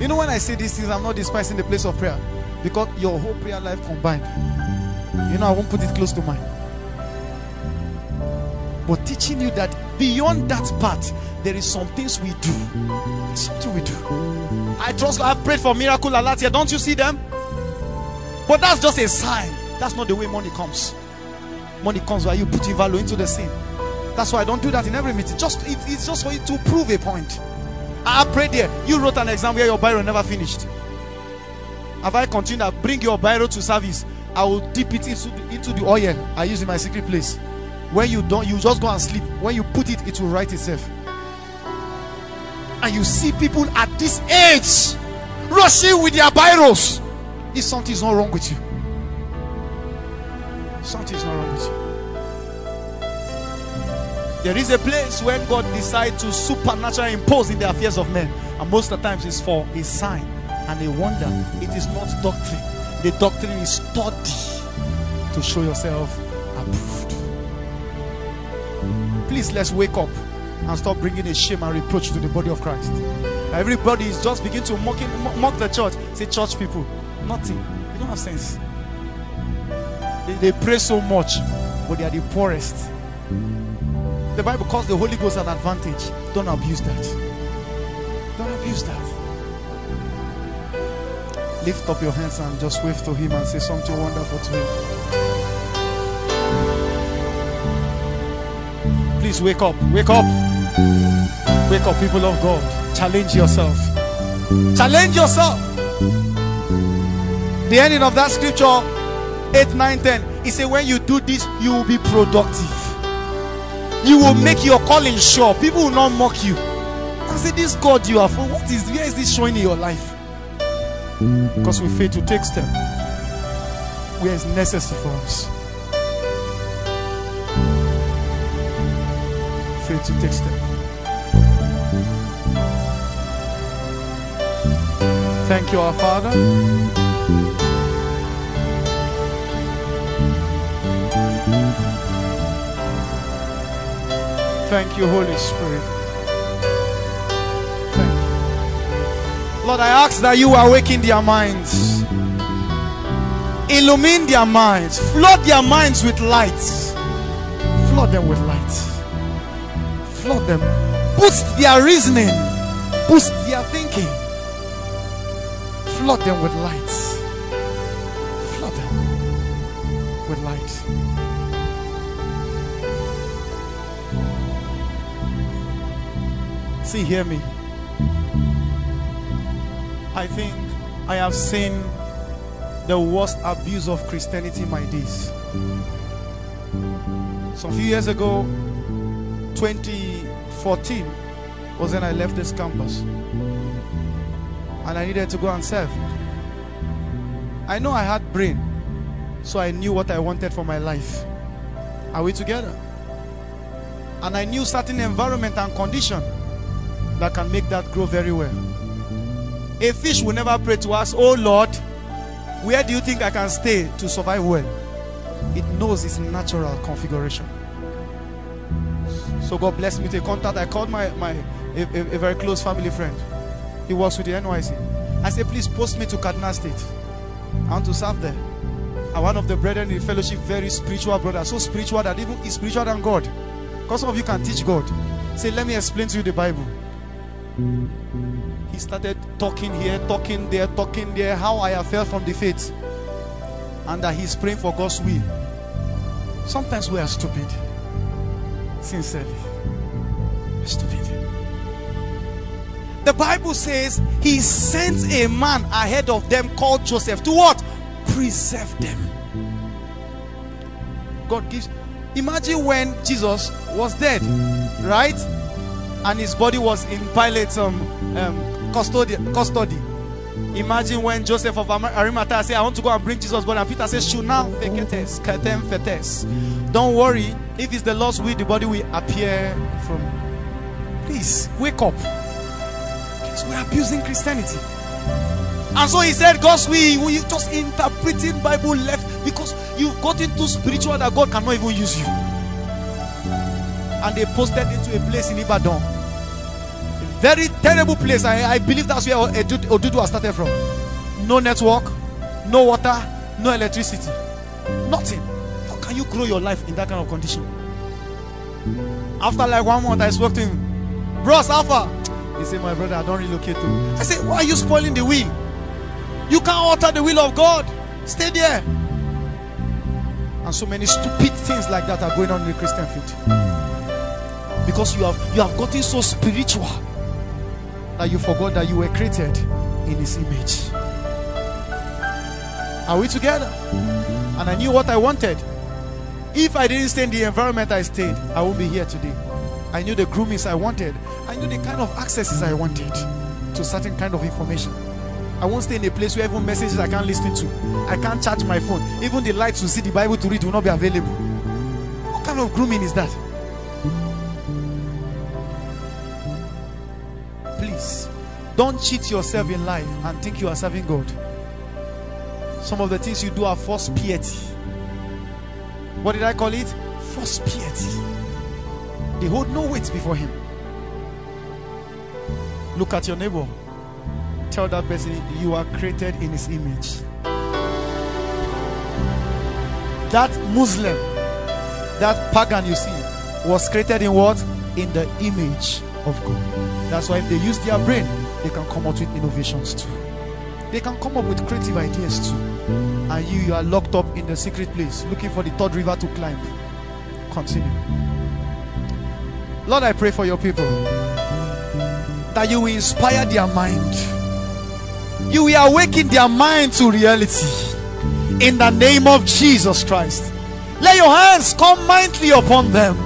You know, when I say these things, I'm not despising the place of prayer because your whole prayer life combined. You know, I won't put it close to mine. But teaching you that beyond that part, there is some things we do. Something we do. I trust I've prayed for miracle a lot here. Don't you see them? But that's just a sign. That's not the way money comes. Money comes while you putting value into the sin. That's why I don't do that in every meeting. Just it, it's just for you to prove a point. I prayed there. You wrote an exam where your Bible never finished. Have I continued? Bring your Bible to service. I will dip it into the, into the oil I use in my secret place. When you don't, you just go and sleep. When you put it, it will write itself. And you see people at this age rushing with their Bibles. If something is not wrong with you, something is not wrong with you. There is a place when God decides to supernaturally impose in the affairs of men, and most of the times it's for a sign and a wonder. It is not doctrine. The doctrine is study to show yourself approved. Please let's wake up and stop bringing a shame and reproach to the body of Christ. Everybody is just begin to mock, mock the church. Say church people, nothing. You don't have sense. They, they pray so much, but they are the poorest. The Bible calls the Holy Ghost an advantage. Don't abuse that. Don't abuse that. Lift up your hands and just wave to Him and say something wonderful to Him. Please wake up. Wake up. Wake up, people of God. Challenge yourself. Challenge yourself. The ending of that scripture 8, 9, 10. He said, When you do this, you will be productive. You will make your calling sure. People will not mock you. I say, This God you are for, what is where is this showing in your life? Because we fail to take step where it's necessary for us. Fail to take step. Thank you, our Father. Thank you, Holy Spirit. Lord, I ask that you awaken their minds, illumine their minds, flood their minds with light, flood them with light, flood them, boost their reasoning, boost their thinking, flood them with light, flood them with light. See, hear me. I think I have seen the worst abuse of Christianity in my days. Some few years ago, 2014, was when I left this campus. And I needed to go and serve. I know I had brain, so I knew what I wanted for my life. Are we together? And I knew certain environment and condition that can make that grow very well. A fish will never pray to us, Oh Lord, where do you think I can stay to survive well? It knows its natural configuration. So God blessed me to contact. I called my, my a, a, a very close family friend. He works with the NYSC. I said, please post me to Kaduna State. I want to serve there. And one of the brethren in fellowship, very spiritual brother, so spiritual that even is spiritual than God. Because some of you can teach God. Say, let me explain to you the Bible. He started talking here, talking there, talking there, how I have fell from the faith. And that he's praying for God's will. Sometimes we are stupid. Sincerely. Stupid. The Bible says he sent a man ahead of them called Joseph to what? Preserve them. God gives. Imagine when Jesus was dead, right? And his body was in Pilate's um, um, custody, custody. Imagine when Joseph of Arimathea said, I want to go and bring Jesus' body. And Peter says, Shuna feketes, ketem fetes. Don't worry. If it's the Lord's will, the body will appear from. Please, wake up. So we're abusing Christianity. And so he said, God's will, we just interpreting Bible left because you've gotten too spiritual that God cannot even use you. And they posted into a place in Ibadan. Very terrible place. I, I believe that's where Oduduwa started from. No network, no water, no electricity. Nothing. How can you grow your life in that kind of condition? After like one month, I spoke to him. Bros, Alpha. He said, My brother, I don't relocate to. I said, Why are you spoiling the will? You can't alter the will of God. Stay there. And so many stupid things like that are going on in the Christian faith. Because you have you have gotten so spiritual that you forgot that you were created in his image. Are we together? And I knew what I wanted. If I didn't stay in the environment I stayed, I won't be here today. I knew the groomings I wanted. I knew the kind of accesses I wanted to certain kind of information. I won't stay in a place where even messages I can't listen to. I can't charge my phone. Even the light to see the Bible to read will not be available. What kind of grooming is that? Don't cheat yourself in life and think you are serving God. Some of the things you do are false piety. What did I call it? False piety. They hold no weight before Him. Look at your neighbor. Tell that person you are created in His image. That Muslim, that pagan you see, was created in what? In the image of God. That's why if they use their brain, they can come out with innovations too. They can come up with creative ideas too. And you, you are locked up in the secret place, looking for the third river to climb. Continue. Lord, I pray for your people that you will inspire their mind. You will awaken their mind to reality. In the name of Jesus Christ. Let your hands come mightily upon them.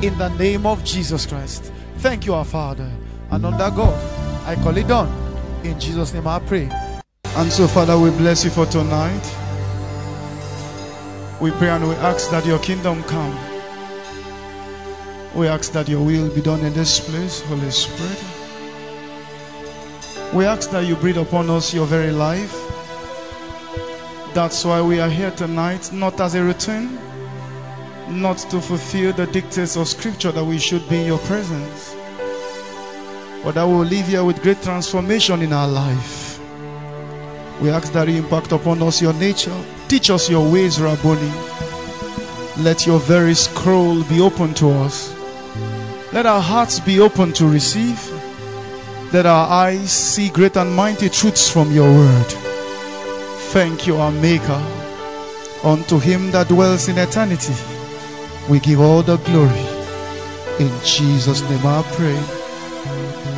In the name of Jesus Christ. Thank you, our Father. And under God, I call it done. In Jesus' name I pray. And so, Father, we bless you for tonight. We pray and we ask that your kingdom come. We ask that your will be done in this place, Holy Spirit. We ask that you breathe upon us your very life. That's why we are here tonight, not as a routine, not to fulfill the dictates of scripture that we should be in your presence, but that we will live here with great transformation in our life. We ask that you impact upon us your nature, teach us your ways, Rabboni. Let your very scroll be open to us. Let our hearts be open to receive. Let our eyes see great and mighty truths from your word. Thank you, our Maker. Unto him that dwells in eternity, we give all the glory. In Jesus' name I pray.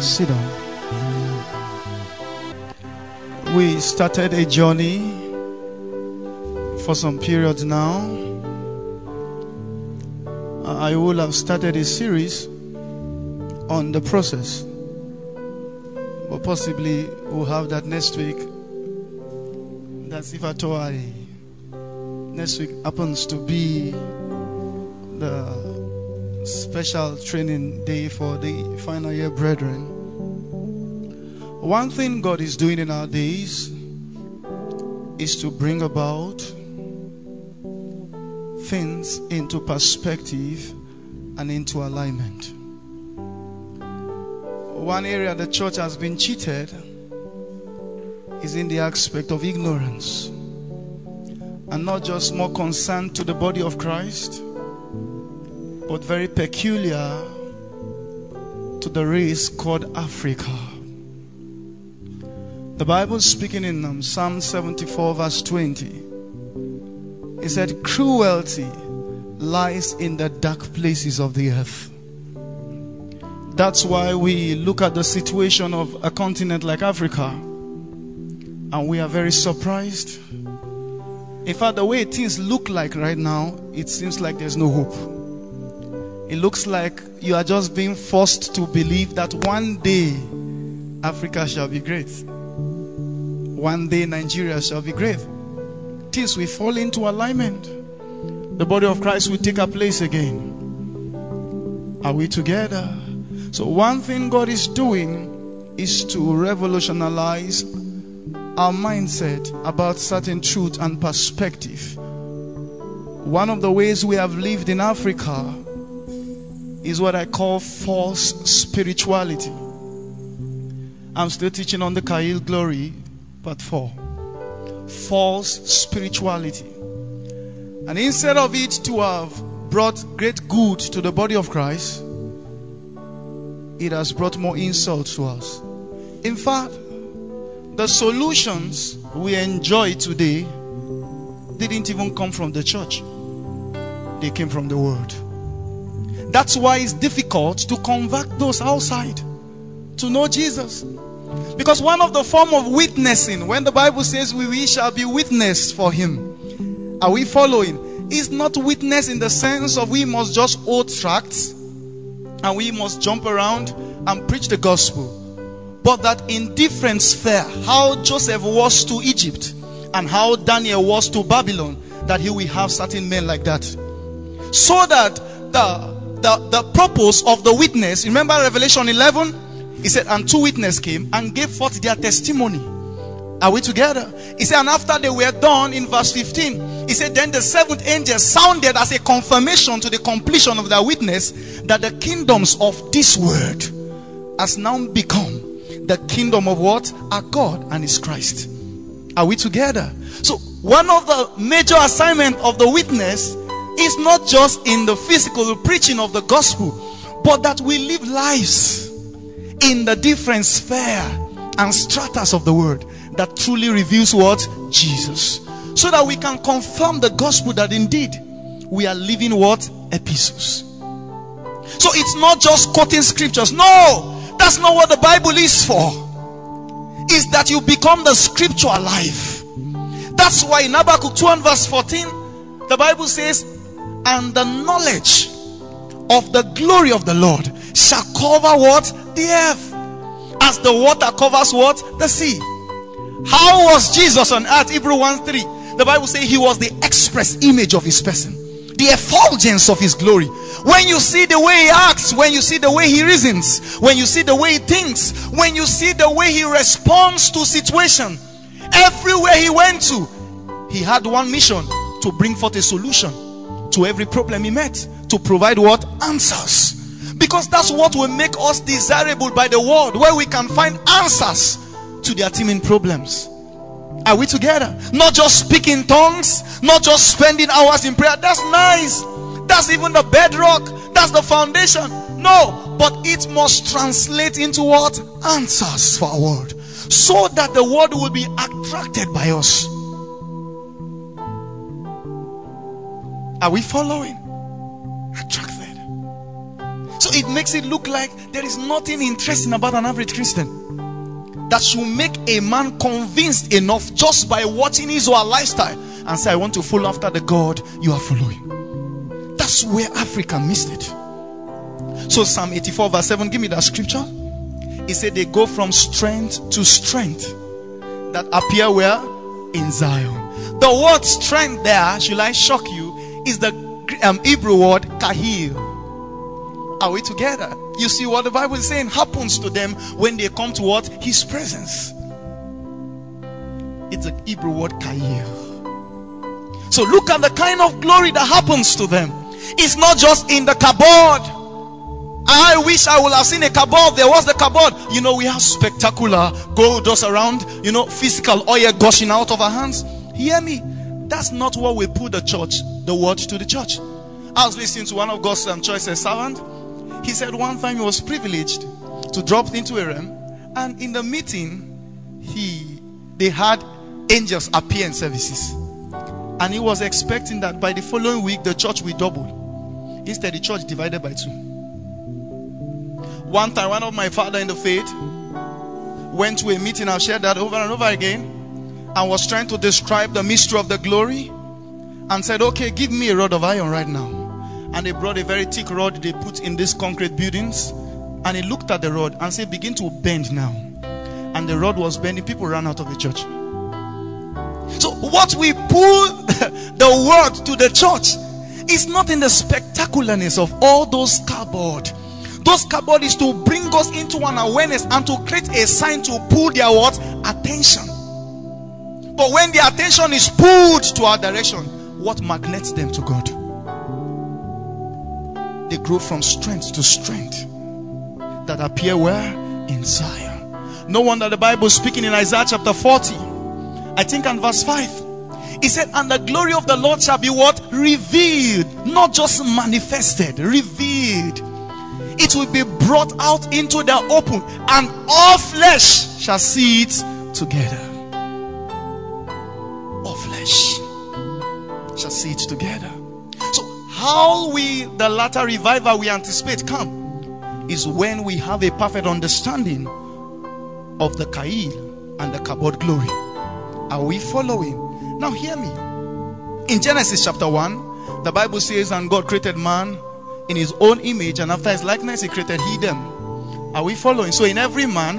Sit down. We started a journey for some periods now. I will have started a series on the process, but possibly we'll have that next week. That's if at all I, next week happens to be the special training day for the final year brethren. One thing God is doing in our days is to bring about things into perspective and into alignment. One area the church has been cheated is in the aspect of ignorance and not just more concerned to the body of Christ, but very peculiar to the race called Africa. The Bible is speaking in um, Psalm 74, verse 20, it said, Cruelty lies in the dark places of the earth. That's why we look at the situation of a continent like Africa and we are very surprised. In fact, the way things look like right now, it seems like there's no hope. It looks like you are just being forced to believe that one day Africa shall be great. One day Nigeria shall be great. Things will fall into alignment. The body of Christ will take a place again. Are we together? So, one thing God is doing is to revolutionize our mindset about certain truth and perspective. One of the ways we have lived in Africa is what I call false spirituality. I'm still teaching on the Chayil glory, part 4. False spirituality. And instead of it to have brought great good to the body of Christ, it has brought more insult to us. In fact, the solutions we enjoy today didn't even come from the church, they came from the world. That's why it's difficult to convert those outside to know Jesus. Because one of the form of witnessing, when the Bible says we, we shall be witness for him, are we following? Is not witness in the sense of we must just hold tracts and we must jump around and preach the gospel. But that in different sphere, how Joseph was to Egypt and how Daniel was to Babylon, that he will have certain men like that. So that the the, the purpose of the witness, remember Revelation 11? He said, and two witnesses came and gave forth their testimony. Are we together? He said, and after they were done in verse 15, he said, then the seventh angel sounded as a confirmation to the completion of their witness that the kingdoms of this world has now become the kingdom of what? Our God and His Christ. Are we together? So, one of the major assignment of the witness is not just in the physical preaching of the gospel, but that we live lives in the different sphere and stratas of the word that truly reveals what? Jesus. So that we can confirm the gospel that indeed we are living what? Epistles. So it's not just quoting scriptures. No, that's not what the Bible is for. Is that you become the scriptural life. That's why in Habakkuk 2 and verse 14, the Bible says, and the knowledge of the glory of the Lord shall cover what? The earth. As the water covers what? The sea. How was Jesus on earth? Hebrew 1 3. The Bible says he was the express image of his person, the effulgence of his glory. When you see the way he acts, when you see the way he reasons, when you see the way he thinks, when you see the way he responds to situation, everywhere he went to, he had one mission to bring forth a solution to every problem he met, to provide what answers. Because that's what will make us desirable by the world, where we can find answers to their teeming problems. Are we together? Not just speaking tongues, not just spending hours in prayer. That's nice. That's even the bedrock. That's the foundation. No, but it must translate into what? Answers for our world. So that the world will be attracted by us. Are we following? It makes it look like there is nothing interesting about an average Christian that should make a man convinced enough just by watching his or her lifestyle and say, I want to follow after the God you are following. That's where Africa missed it. So, Psalm 84, verse 7, give me that scripture. He said, They go from strength to strength that appear where? in Zion. The word strength there, should I shock you, is the um, Hebrew word Chayil. Are we together? You see what the Bible is saying happens to them when they come to what? His presence. It's a Hebrew word Chayil. So look at the kind of glory that happens to them. It's not just in the kabod. I wish I would have seen a kabod. There was the kabod. You know, we have spectacular gold dust around, you know, physical oil gushing out of our hands. Hear me. That's not what we put the church, the word to the church. I was listening to one of God's um, choices servant. He said one time he was privileged to drop into a realm, and in the meeting, he they had angels appear in services. And he was expecting that by the following week the church will double. Instead, the church divided by two. One time, one of my father in the faith went to a meeting. I've shared that over and over again, and was trying to describe the mystery of the glory, and said, "Okay, give me a rod of iron right now." And they brought a very thick rod they put in these concrete buildings, and he looked at the rod and said, "Begin to bend now." And the rod was bending. People ran out of the church. So what we pull [LAUGHS] the word to the church is not in the spectacularness of all those kabod those kabod is to bring us into an awareness and to create a sign to pull their what? Attention. But when the attention is pulled to our direction, what magnets them to God? They grow from strength to strength that appear where? In Zion. No wonder the Bible is speaking in Isaiah chapter 40. I think in verse 5. He said, And the glory of the Lord shall be what? Revealed. Not just manifested, revealed it will be brought out into the open, and all flesh shall see it together. All flesh shall see it together. How we, the latter revival, we anticipate come is when we have a perfect understanding of the Chayil and the Kabod glory. Are we following? Now, hear me. In Genesis chapter 1, the Bible says, And God created man in his own image and after his likeness he created he them are we following so in every man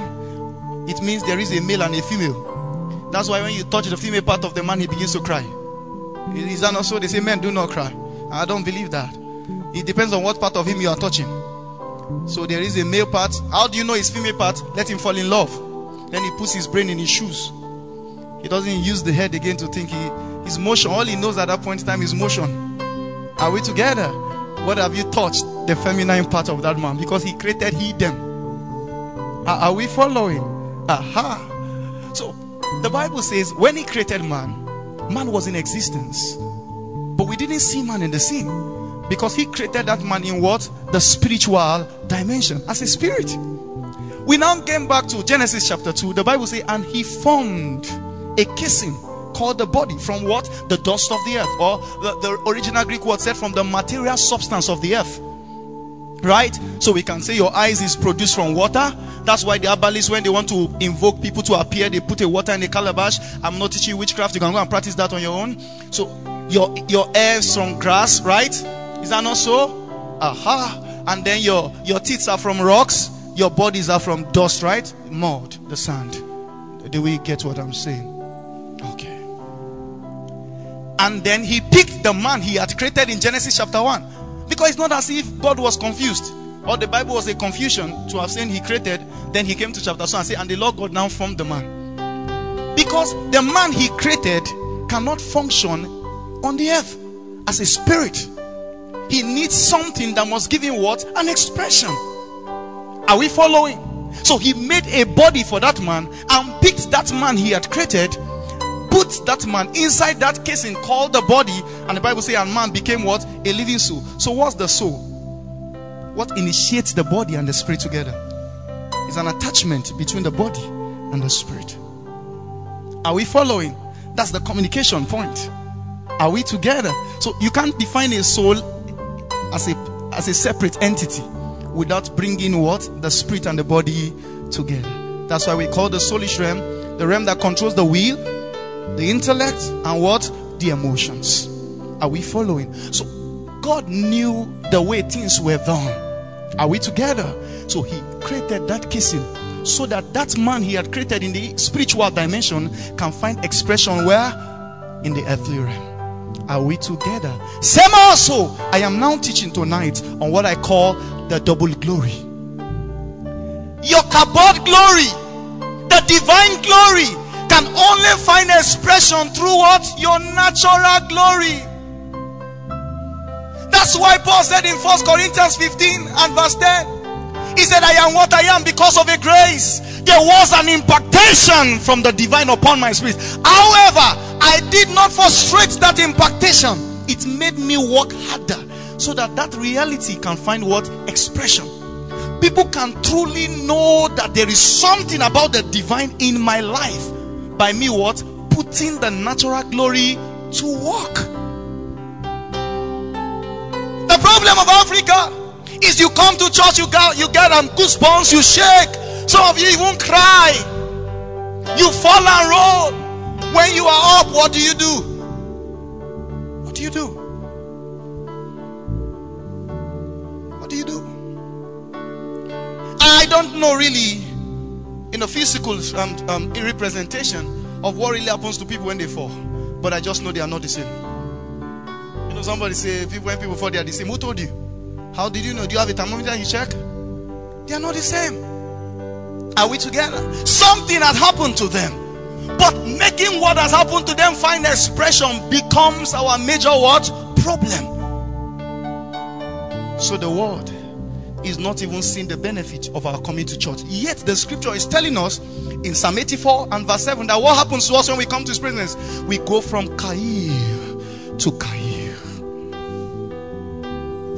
it means there is a male and a female that's why when you touch the female part of the man he begins to cry is that not so they say men do not cry i don't believe that it depends on what part of him you are touching so there is a male part how do you know his female part let him fall in love then he puts his brain in his shoes he doesn't use the head again to think he his motion all he knows at that point in time is motion are we together what have you touched? The feminine part of that man because he created he them. Are, are we following? Aha. So the Bible says when he created man, man was in existence. But we didn't see man in the scene because he created that man in what? The spiritual dimension as a spirit. We now came back to Genesis chapter 2. The Bible says, and he formed a kissing called the body from what? The dust of the earth, or the, the original Greek word said from the material substance of the earth. Right? So we can say your eyes is produced from water. That's why the herbalists, when they want to invoke people to appear, they put a water in a calabash. I'm not teaching witchcraft. You can go and practice that on your own. So your your air is from grass, right? Is that not so? Aha. And then your your teeth are from rocks. Your bodies are from dust, right? Mud, the sand. Do we get what I'm saying? Okay. And then he picked the man he had created in Genesis chapter 1. Because it's not as if God was confused or the Bible was a confusion to have said he created. Then he came to chapter 2 and said, And the Lord God now formed the man. Because the man he created cannot function on the earth as a spirit. He needs something that must give him what? An expression. Are we following? So he made a body for that man and picked that man he had created put that man inside that casing called the body, and the Bible says, and man became what? A living soul. So, what's the soul? What initiates the body and the spirit together? Is an attachment between the body and the spirit. Are we following? That's the communication point. Are we together? So you can't define a soul as a as a separate entity without bringing what the spirit and the body together. That's why we call the soulish realm the realm that controls the will, the intellect and what? The emotions. Are we following? So God knew the way things were done. Are we together? So he created that kissing so that that man he had created in the spiritual dimension can find expression where? In the earthly realm. Are we together? Same also, I am now teaching tonight on what I call the double glory. Your kabod glory, the divine glory, can only find expression through what? Your natural glory. That's why Paul said in First Corinthians 15 and verse 10, he said, I am what I am because of a grace. There was an impactation from the divine upon my spirit. However, I did not frustrate that impactation. It made me work harder so that that reality can find what expression. People can truly know that there is something about the divine in my life by me what putting the natural glory to work. The problem of Africa is you come to church, you get you get um, goosebumps, you shake. Some of you even cry. You fall and roll. When you are up, what do you do? What do you do? What do you do? I don't know really in a physical um, um, representation of what really happens to people when they fall, but I just know they are not the same. You know, somebody say people, when people fall, they are the same. Who told you? How did you know? Do you have a thermometer you check? They are not the same. Are we together? Something has happened to them. But making what has happened to them find expression becomes our major what? Problem. So the world is not even seeing the benefit of our coming to church. Yet the scripture is telling us in Psalm 84 and verse 7 that what happens to us when we come to his presence? We go from Chayil to Chayil.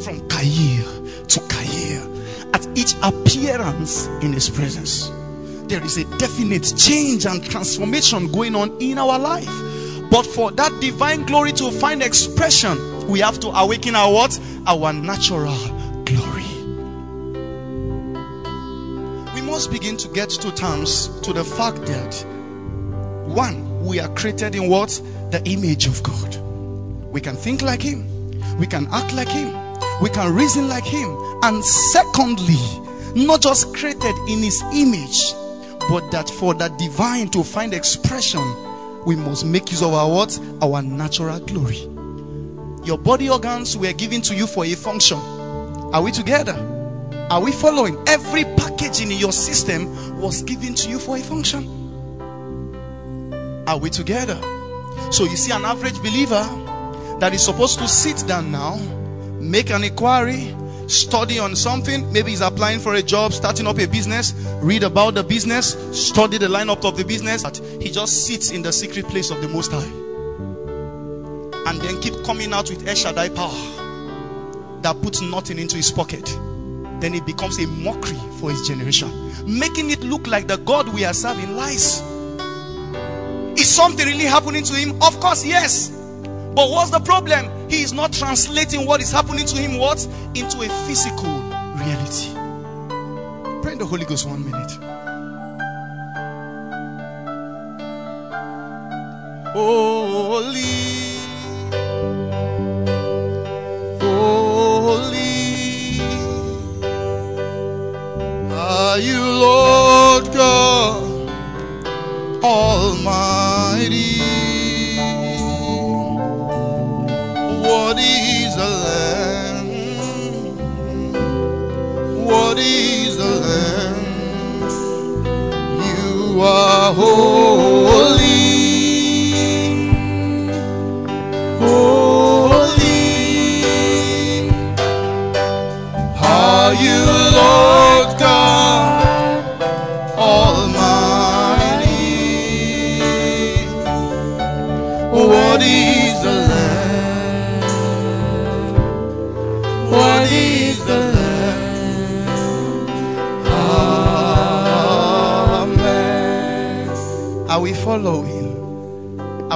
From Chayil to Chayil. At each appearance in his presence, there is a definite change and transformation going on in our life. But for that divine glory to find expression, we have to awaken our what? Our natural glory. We must begin to get to terms to the fact that one, we are created in what? The image of God. We can think like Him, we can act like Him, we can reason like Him. And secondly, not just created in His image, but that for the divine to find expression, we must make use of our what? Our natural glory. Your body organs were given to you for a function. Are we together? Are we following? Every packaging in your system was given to you for a function. Are we together? So you see an average believer that is supposed to sit down now, make an inquiry, study on something. Maybe he's applying for a job, starting up a business, read about the business, study the lineup of the business. But he just sits in the secret place of the Most High. And then keep coming out with El Shaddai power that puts nothing into his pocket. Then it becomes a mockery for his generation. Making it look like the God we are serving lies. Is something really happening to him? Of course, yes. But what's the problem? He is not translating what is happening to him what into a physical reality. Pray in the Holy Ghost one minute. Holy, holy are you, Lord God Almighty. Are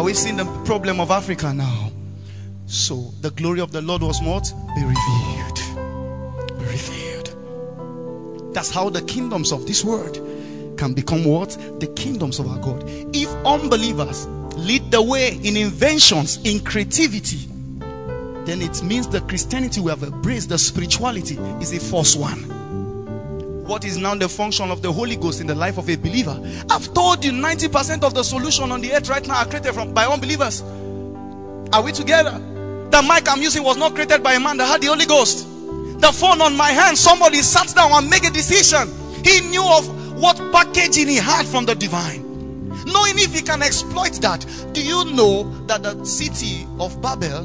Are we seeing the problem of Africa now? So the glory of the Lord was what? Be revealed. Be revealed. That's how the kingdoms of this world can become what? The kingdoms of our God. If unbelievers lead the way in inventions, in creativity, then it means the Christianity we have embraced, the spirituality, is a false one. What is now the function of the Holy Ghost in the life of a believer. I've told you 90% of the solution on the earth right now are created from by unbelievers. Are we together? The mic I'm using was not created by a man that had the Holy Ghost. The phone on my hand, somebody sat down and made a decision. He knew of what packaging he had from the divine. Knowing if he can exploit that. Do you know that the city of Babel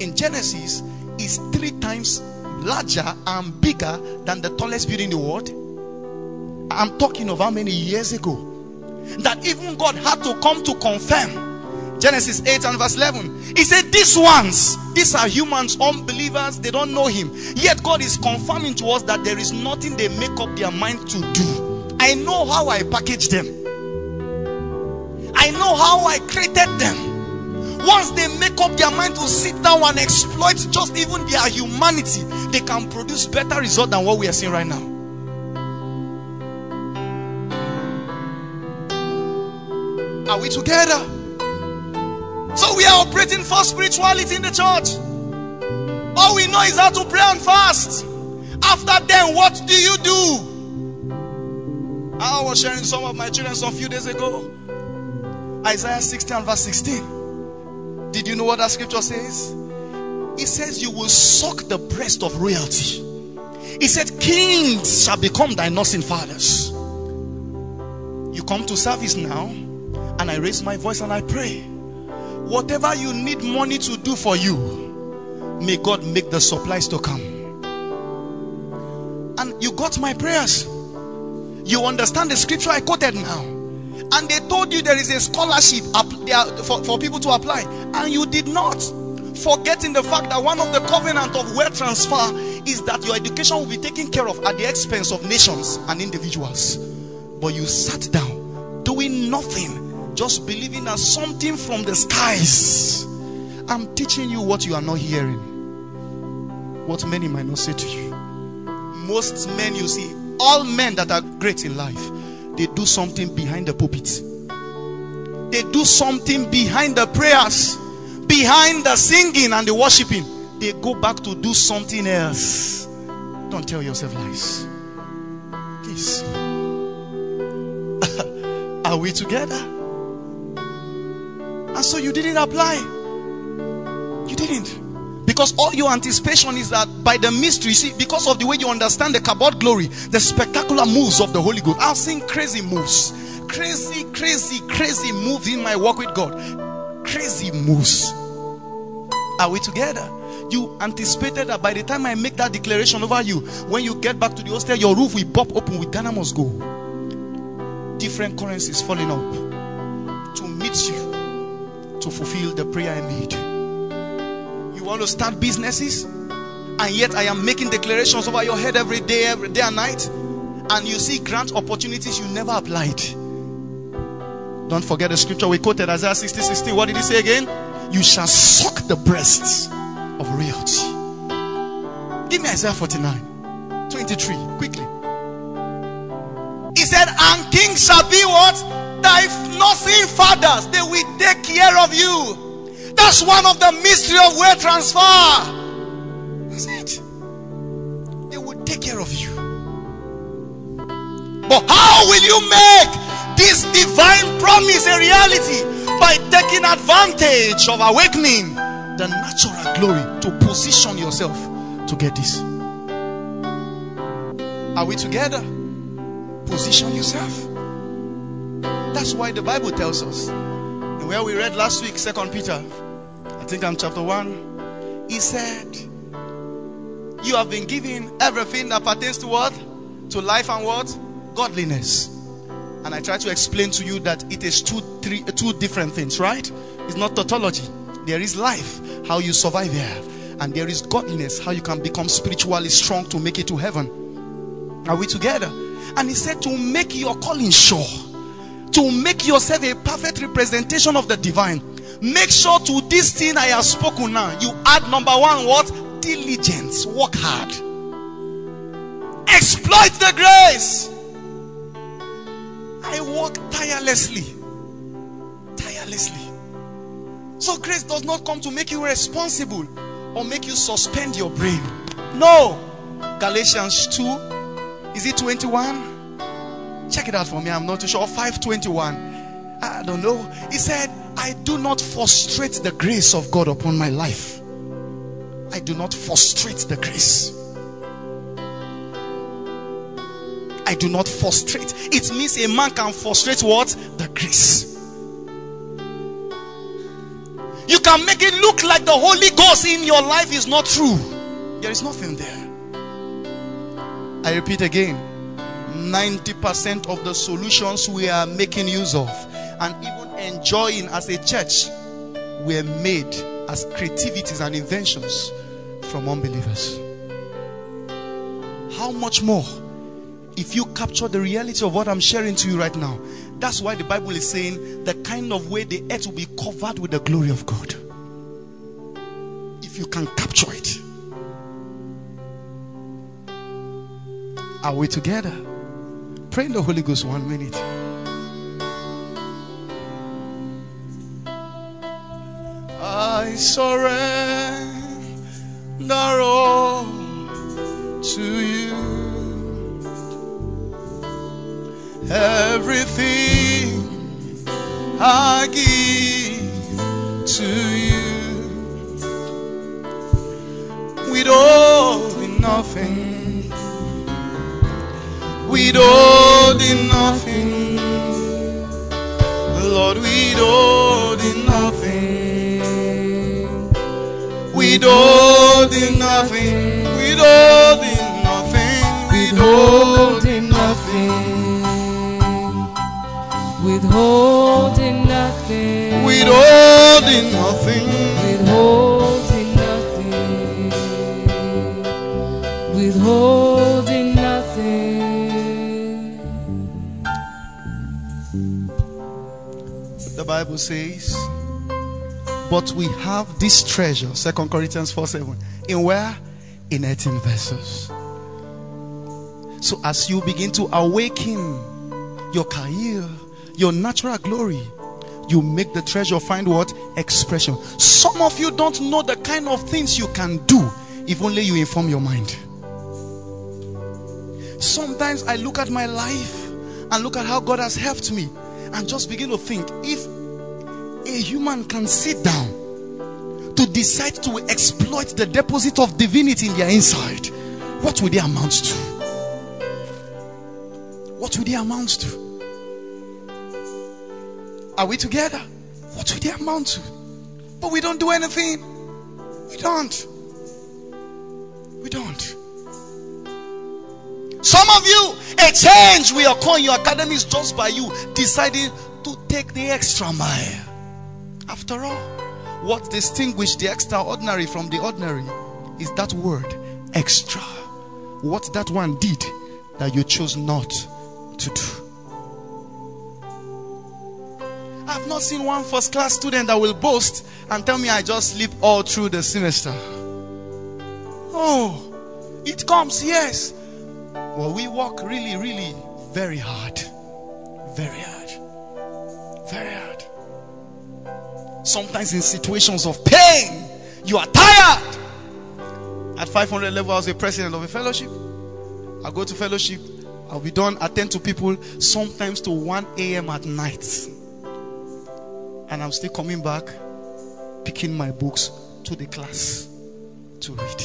in Genesis is three times larger and bigger than the tallest building in the world? I'm talking of how many years ago that even God had to come to confirm. Genesis 8 and verse 11. He said, These ones, these are humans, unbelievers, they don't know Him. Yet God is confirming to us that there is nothing they make up their mind to do. I know how I package them, I know how I created them. Once they make up their mind to sit down and exploit just even their humanity, they can produce better result than what we are seeing right now. Are we together? So we are operating for spirituality in the church. All we know is how to pray and fast. After then, what do you do? I was sharing some of my children some few days ago. Isaiah 60 and verse 16. Did you know what that scripture says? It says, You will suck the breast of royalty. He said, Kings shall become thy nursing fathers. You come to service now, and I raise my voice and I pray. Whatever you need money to do for you, may God make the supplies to come. And you got my prayers. You understand the scripture I quoted now. And they told you there is a scholarship for, for people to apply, and you did not. Forgetting the fact that one of the covenant of wealth transfer is that your education will be taken care of at the expense of nations and individuals. But you sat down doing nothing, just believing as something from the skies. I'm teaching you what you are not hearing, what many might not say to you. Most men you see, all men that are great in life, they do something behind the pulpit. They do something behind the prayers, behind the singing and the worshiping. They go back to do something else. Don't tell yourself lies. Please. [LAUGHS] Are we together? And so you didn't apply. You didn't. Because all your anticipation is that by the mystery, see, because of the way you understand the Kabod glory, the spectacular moves of the Holy Ghost. I've seen crazy moves. Crazy, crazy, crazy moves in my walk with God. Crazy moves. Are we together? You anticipated that by the time I make that declaration over you, when you get back to the hostel, your roof will pop open with must go. Different currencies falling up to meet you to fulfill the prayer I made. You want to start businesses, and yet I am making declarations over your head every day, every day and night, and you see grant opportunities you never applied. Don't forget the scripture we quoted Isaiah 60 16. What did he say again? You shall suck the breasts of reality. Give me Isaiah 49 23 quickly. He said, And kings shall be what? Thy nursing fathers, they will take care of you. That's one of the mystery of wealth transfer. That's it. They will take care of you. But how will you make this divine promise a reality? By taking advantage of awakening the natural glory to position yourself to get this. Are we together? Position yourself. That's why the Bible tells us. And where we read last week, Second Peter, I think I'm chapter 1. He said, You have been given everything that pertains to what? To life and what? Godliness. And I try to explain to you that it is two, three, two different things, right? It's not tautology. There is life, how you survive here. And there is godliness, how you can become spiritually strong to make it to heaven. Are we together? And he said to make your calling sure, to make yourself a perfect representation of the divine. Make sure to this thing I have spoken now, you add number one, what? Diligence. Work hard. Exploit the grace. I work tirelessly. Tirelessly. So grace does not come to make you responsible or make you suspend your brain. No. Galatians 2 Is it 21? Check it out for me. I'm not too sure. 521. I don't know. He said, I do not frustrate the grace of God upon my life. I do not frustrate the grace. I do not frustrate. It means a man can frustrate what? The grace. You can make it look like the Holy Ghost in your life is not true. There is nothing there. I repeat again 90% of the solutions we are making use of and even enjoying as a church were made as creativities and inventions from unbelievers. How much more if you capture the reality of what I'm sharing to you right now? That's why the Bible is saying the kind of way the earth will be covered with the glory of God. If you can capture it. Are we together? Pray in the Holy Ghost one minute. I surrender all to you. Everything I give to you. Withholding nothing. Withholding nothing. Lord, withholding nothing. Withholding nothing. Withholding nothing. Withholding nothing. Withholding nothing. Withholding nothing. Withholding nothing. Withholding Bible says, but we have this treasure, Second Corinthians 4 7. In where? In earthen vessels. So as you begin to awaken your career, your natural glory, you make the treasure find what? Expression. Some of you don't know the kind of things you can do if only you inform your mind. Sometimes I look at my life and look at how God has helped me and just begin to think if a human can sit down to decide to exploit the deposit of divinity in their inside, what would they amount to? What would they amount to? Are we together? What would they amount to? But we don't do anything. We don't. We don't. Some of you, a change will occur in your academies just by you deciding to take the extra mile. After all, what distinguishes the extraordinary from the ordinary is that word extra. What that one did that you chose not to do. I've not seen one first class student that will boast and tell me I just sleep all through the semester. Oh, it comes, yes. Well, we work really, really very hard. Very hard. Very hard. Sometimes in situations of pain, you are tired. At 500 level, I was a president of a fellowship. I go to fellowship, I'll be done, attend to people sometimes to 1 a.m. at night. And I'm still coming back, picking my books to the class to read.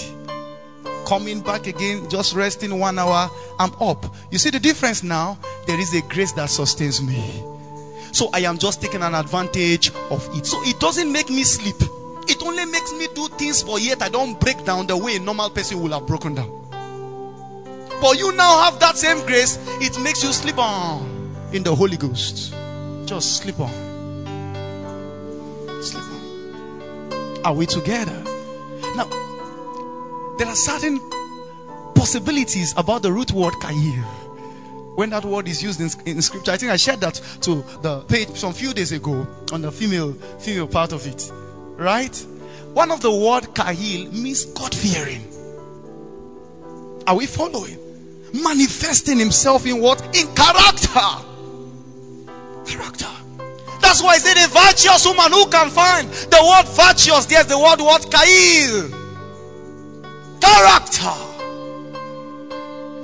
Coming back again, just resting one hour, I'm up. You see the difference now? There is a grace that sustains me. So I am just taking an advantage of it. So it doesn't make me sleep. It only makes me do things, but yet I don't break down the way a normal person will have broken down. But you now have that same grace, it makes you sleep on in the Holy Ghost. Just sleep on. Sleep on. Are we together? Now, there are certain possibilities about the root word Chayil. When that word is used in, in scripture, I think I shared that to the page some few days ago on the female female part of it. Right? One of the word Chayil means God fearing. Are we following? Manifesting himself in what? In character. Character. That's why I said a virtuous woman who can find the word virtuous. There's the word what? Chayil. Character.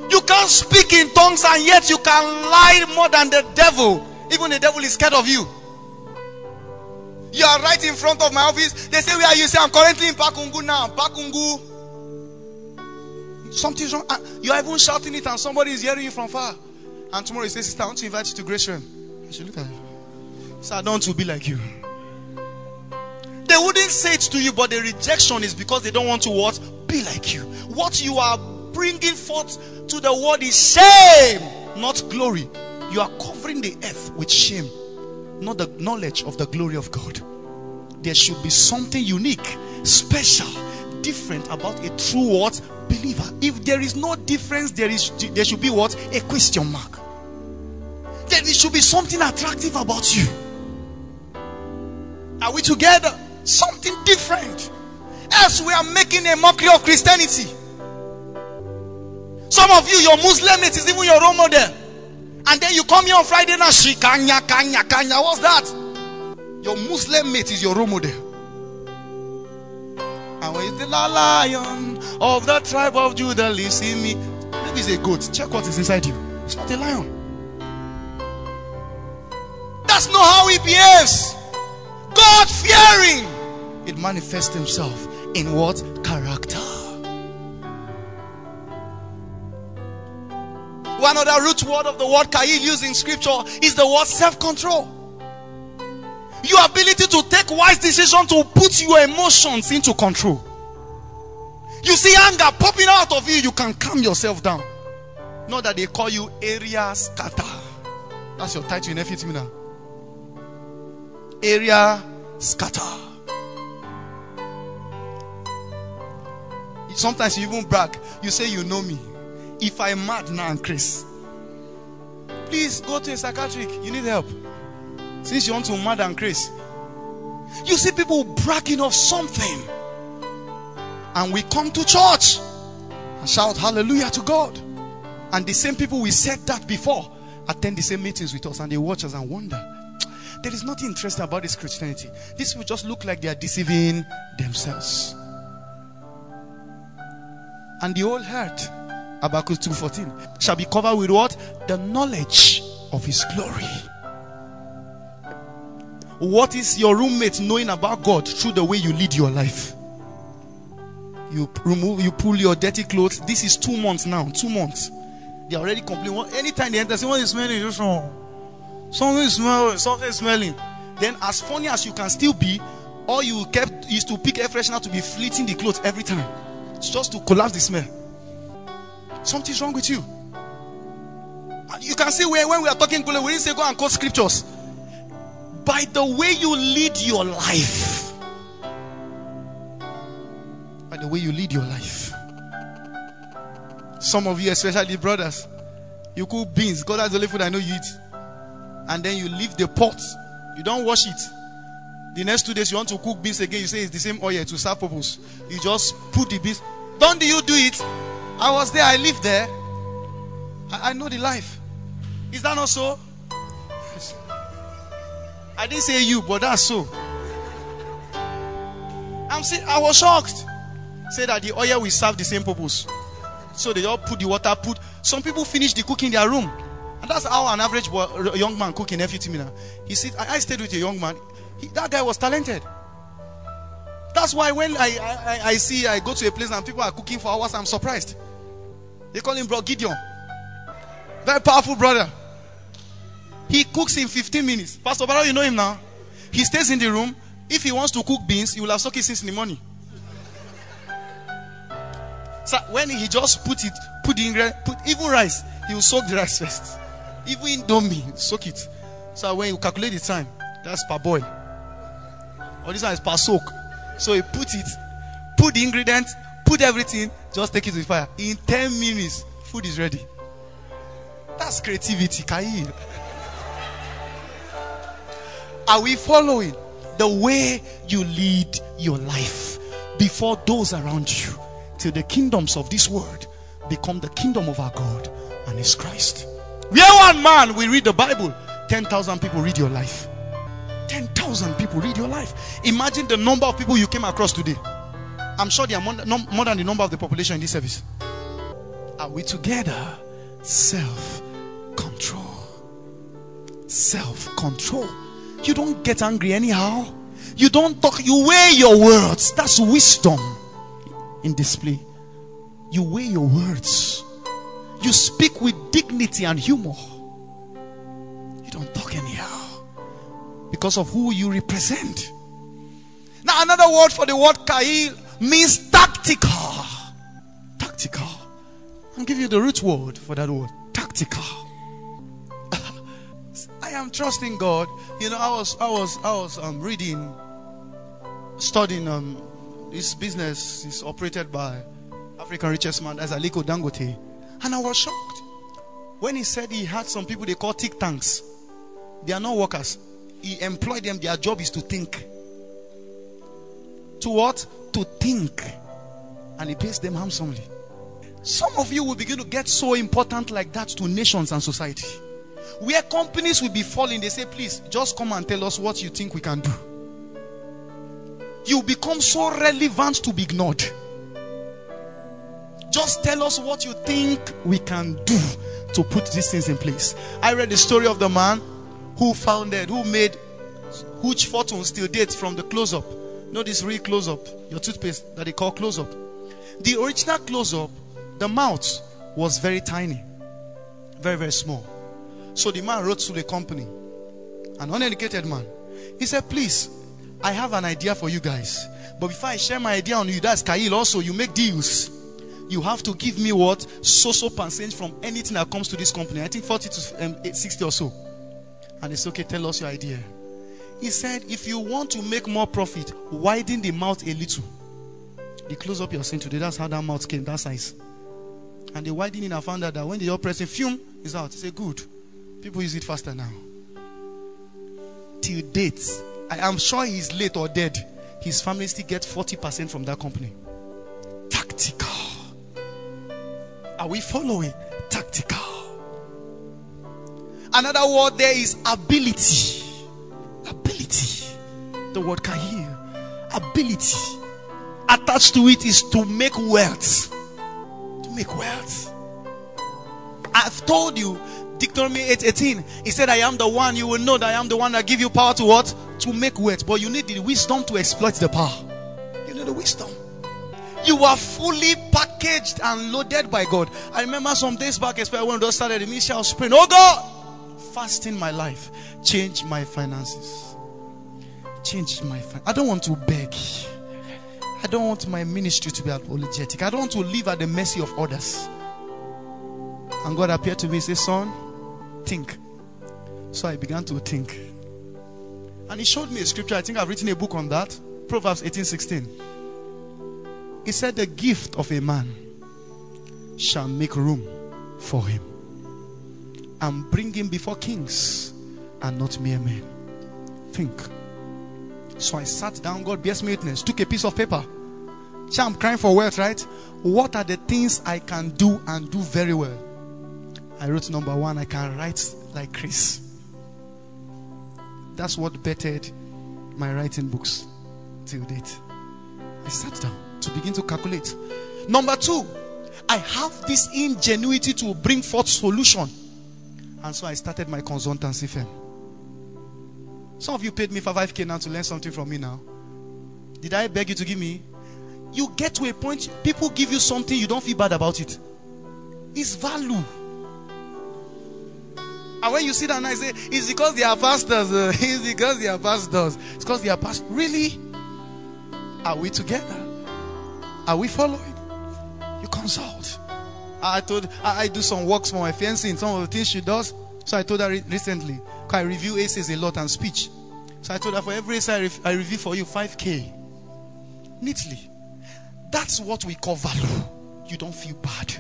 You can't speak in tongues and yet you can lie more than the devil. Even the devil is scared of you. You are right in front of my office. They say, Where are you? Say, I'm currently in Pakungu now. Pakungu. Something's wrong. Ah, You are even shouting it, and somebody is hearing you from far. And tomorrow you say, Sister, I want to invite you to Grace Realm. And she look at you. So I don't want to be like you. They wouldn't say it to you, but the rejection is because they don't want to what? Be like you. What you are bringing forth to the world is shame, not glory. You are covering the earth with shame, not the knowledge of the glory of God. There should be something unique, special, different about a true what? Believer. If there is no difference, there is there should be what? A question mark. Then there should be something attractive about you. Are we together? Something different. Else, we are making a mockery of Christianity. Some of you, your Muslim mate is even your role model. And then you come here on Friday night, she, Kanya, Kanya, Kanya. What's that? Your Muslim mate is your role model. And when the lion of the tribe of Judah lives me? Maybe it's a goat. Check what is inside you. It's not a lion. That's not how he behaves. God fearing. It manifests himself in what? Character. One other root word of the word Chayil used in scripture is the word self control. Your ability to take wise decisions to put your emotions into control. You see anger popping out of you, you can calm yourself down. Not that they call you area scatter. That's your title in FT now. Area scatter. Sometimes you even brag. You say you know me. If I'm mad now and Chris, please go to a psychiatric. You need help. Since you want to mad and Chris, you see people bragging of something, and we come to church and shout hallelujah to God. And the same people we said that before attend the same meetings with us and they watch us and wonder. There is nothing interesting about this Christianity. These people just look like they are deceiving themselves. And the whole earth, Habakkuk 2:14, shall be covered with what? The knowledge of his glory. What is your roommate knowing about God through the way you lead your life? You remove, you pull your dirty clothes. This is two months now. Two months. They are already complaining. Anytime they enter, someone is smelling. Something is smelling. Something is smelling. Then, as funny as you can still be, all you kept is to pick air freshener to be fleeting the clothes every time. It's just to collapse the smell. Something's wrong with you. You can see where when we are talking, we didn't say go and quote scriptures. By the way you lead your life. By the way you lead your life. Some of you, especially brothers, you cook beans because that's the only food I know you eat. And then you leave the pot. You don't wash it. The next two days you want to cook beans again. You say it's the same oil to serve purpose. You just put the beans. Don't you do it? I was there. I lived there. I, I know the life. Is that not so? I didn't say you, but that's so. I'm see, I was shocked. Say that the oil will serve the same purpose. So they all put the water, put some people finish the cooking in their room. And that's how an average boy, young man cooking every minutes. He said, I, stayed with a young man. He, that guy was talented. That's why when I, I, I see I go to a place and people are cooking for hours, I'm surprised. They call him Bro Gideon. Very powerful brother. He cooks in 15 minutes. Pastor Barrow, you know him now. He stays in the room. If he wants to cook beans, he will have soaked it since in the morning. So when he just put it, put the ingredient, put even rice, he will soak the rice first. Even indomie, soak it. So when you calculate the time, that's per boil. Or this one is per soak. So he put it, put the ingredient, put everything, just take it to the fire. In 10 minutes, food is ready. That's creativity, Chayil. Are we following the way you lead your life before those around you till the kingdoms of this world become the kingdom of our God and His Christ? We are one man we read the Bible, 10,000 people read your life. 10,000 people read your life. Imagine the number of people you came across today. I'm sure they are more, more than the number of the population in this service. Are we together? self control. Self control. You don't get angry anyhow. You don't talk, you weigh your words. That's wisdom in display. You weigh your words. You speak with dignity and humor. You don't talk anyhow because of who you represent. Now, another word for the word Chayil means tactical. Tactical. I'll give you the root word for that word tactical. [LAUGHS] I am trusting God. You know, I was, I was, I was um, reading, studying um, this business is operated by African richest man as Aliko Dangote, and I was shocked when he said he had some people they call think tanks. They are not workers. He employed them. Their job is to think. To what? To think, and he pays them handsomely. Some of you will begin to get so important like that to nations and society. Where companies will be falling, they say, please just come and tell us what you think we can do. You become so relevant to be ignored. Just tell us what you think we can do to put these things in place. I read the story of the man who founded, who made huge fortunes still date from the close up. Know this real close up, your toothpaste that they call close up. The original close up, the mouth was very tiny, very, very small. So the man wrote to the company, an uneducated man. He said, Please, I have an idea for you guys. But before I share my idea on you, that's Chayil also, you make deals. You have to give me what? So so percent from anything that comes to this company. I think 40 to um, 60 or so. And it's okay, tell us your idea. He said, if you want to make more profit, widen the mouth a little. They close up your saying today. That's how that mouth came, that size. And they widened it I found out that when they are pressing fume, is out. He said, good. People use it faster now. Till date, I am sure he's late or dead. His family still gets 40% from that company. Tactical. Are we following? Tactical. Another word there is ability. Ability. The word Chayil. Ability. Attached to it is to make wealth. To make wealth. I've told you Deuteronomy 8:18. he said, I am the one, you will know that I am the one that give you power to what? To make wealth. But you need the wisdom to exploit the power. You need the wisdom. You are fully packaged and loaded by God. I remember some days back, especially when those started the initial spring. Oh God, fasting my life, change my finances. Change my fin- I don't want to beg. I don't want my ministry to be apologetic. I don't want to live at the mercy of others. And God appeared to me and said, Son, think. So I began to think. And he showed me a scripture. I think I've written a book on that. Proverbs 18 16. He said, The gift of a man shall make room for him and bring him before kings and not mere men. Think. So I sat down, God bless me witness, took a piece of paper. See, I'm crying for wealth, right? What are the things I can do and do very well? I wrote number one, I can write like Chris. That's what bettered my writing books till date. I sat down to begin to calculate. Number two, I have this ingenuity to bring forth solution. And so I started my consultancy firm. Some of you paid me for 5k now to learn something from me now. Did I beg you to give me? You get to a point, people give you something, you don't feel bad about it. It's value. And when you see that and I say, it's [LAUGHS] because they are pastors. It's because they are pastors. It's because they are pastors. Really? Are we together? Are we following? You consult. I told I, I do some works for my fiancée in some of the things she does. So I told her recently. I review essays a lot and speech. So I told her for every essay I, re- I review for you 5k. Neatly. That's what we call value. You don't feel bad.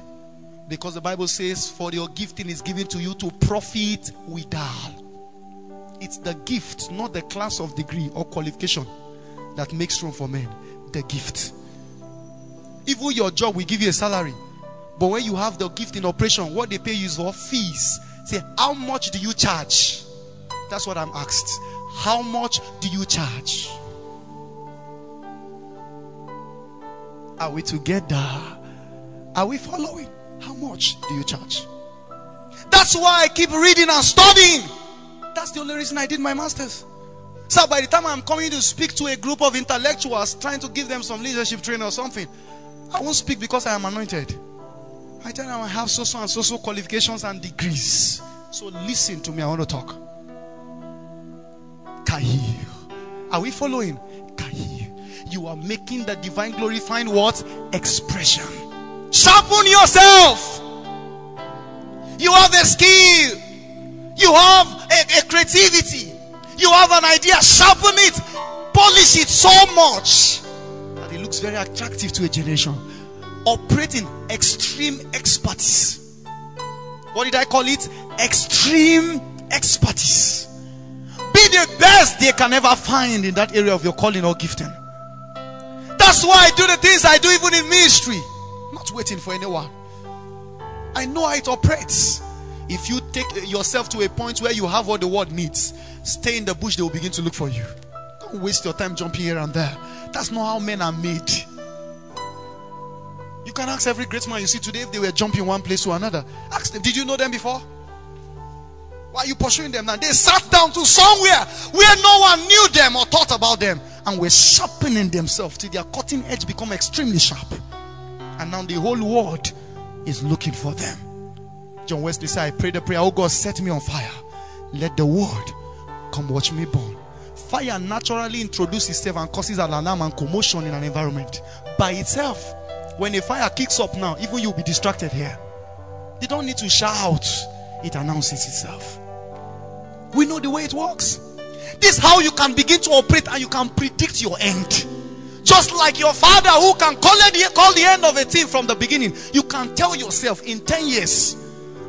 Because the Bible says, For your gifting is given to you to profit withal. It's the gift, not the class of degree or qualification, that makes room for men. The gift. Even your job will give you a salary. But when you have the gift in operation, what they pay you is for fees. Say, How much do you charge? That's what I'm asked. How much do you charge? Are we together? Are we following? How much do you charge? That's why I keep reading and studying. That's the only reason I did my master's. So by the time I'm coming to speak to a group of intellectuals, trying to give them some leadership training or something, I won't speak because I am anointed. I tell them I have social and social qualifications and degrees. So listen to me, I want to talk. Chayil. Are we following? Chayil. You are making the divine glorifying what? Expression. Sharpen yourself. You have a skill. You have a, a creativity. You have an idea. Sharpen it. Polish it so much that it looks very attractive to a generation. Operating extreme expertise. What did I call it? Extreme expertise. Be the best they can ever find in that area of your calling or gifting. That's why I do the things I do even in ministry. Not waiting for anyone. I know how it operates. If you take yourself to a point where you have what the world needs, stay in the bush, they will begin to look for you. Don't waste your time jumping here and there. That's not how men are made. You can ask every great man you see today if they were jumping one place to another. Ask them, did you know them before? Why are you pursuing them now? They sat down to somewhere where no one knew them or thought about them and were sharpening themselves till their cutting edge become extremely sharp. And now the whole world is looking for them. John Wesley said, I pray the prayer, oh God, set me on fire. Let the world come watch me burn. Fire naturally introduces itself and causes an alarm and commotion in an environment by itself. When a fire kicks up now, even you'll be distracted here. You don't need to shout, it announces itself. We know the way it works. This is how you can begin to operate and you can predict your end. Just like your father who can call the, call the end of a thing from the beginning, you can tell yourself in 10 years,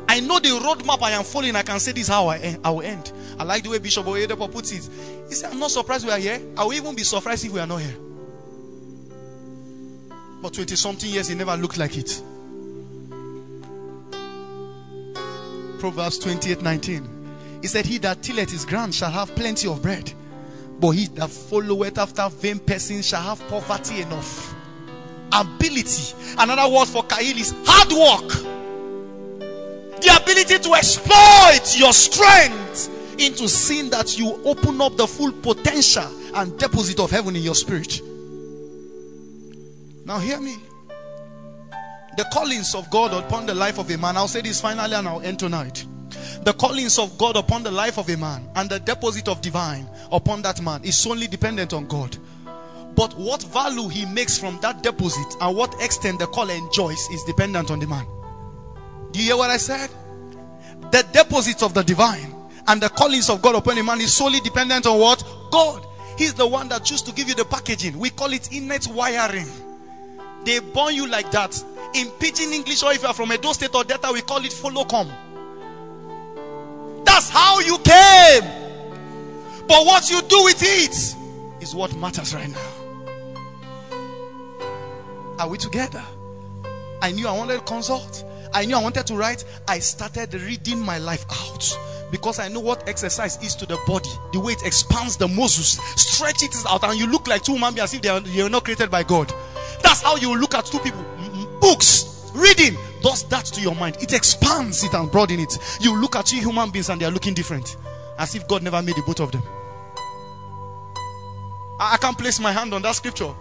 I know the roadmap I am following. I can say this how I, I will end. I like the way Bishop Oyedepo puts it. He said, I'm not surprised we are here. I will even be surprised if we are not here. But 20 something years, he never looked like it. Proverbs 28 19. He said, He that tilleth his ground shall have plenty of bread, but he that followeth after vain persons shall have poverty enough. Ability. Another word for Chayil is hard work. The ability to exploit your strength into seeing that you open up the full potential and deposit of heaven in your spirit. Now, hear me. The callings of God upon the life of a man, I'll say this finally and I'll end tonight. The callings of God upon the life of a man and the deposit of divine upon that man is solely dependent on God. But what value he makes from that deposit and what extent the call enjoys is dependent on the man. Do you hear what I said? The deposits of the divine and the callings of God upon a man is solely dependent on what? God. He's the one that chooses to give you the packaging. We call it innate wiring. They born you like that. In pidgin English, or if you are from Edo State or Delta, we call it follow come. That's how you came. But what you do with it is what matters right now. Are we together? I knew I wanted to consult. I knew I wanted to write. I started reading my life out because I know what exercise is to the body. The way it expands the muscles, stretch it out, and you look like two beings as if they are, they are not created by God. That's how you look at two people. Books, reading does that to your mind. It expands it and broadens it. You look at two human beings and they are looking different, as if God never made the both of them. I, I can't place my hand on that scripture.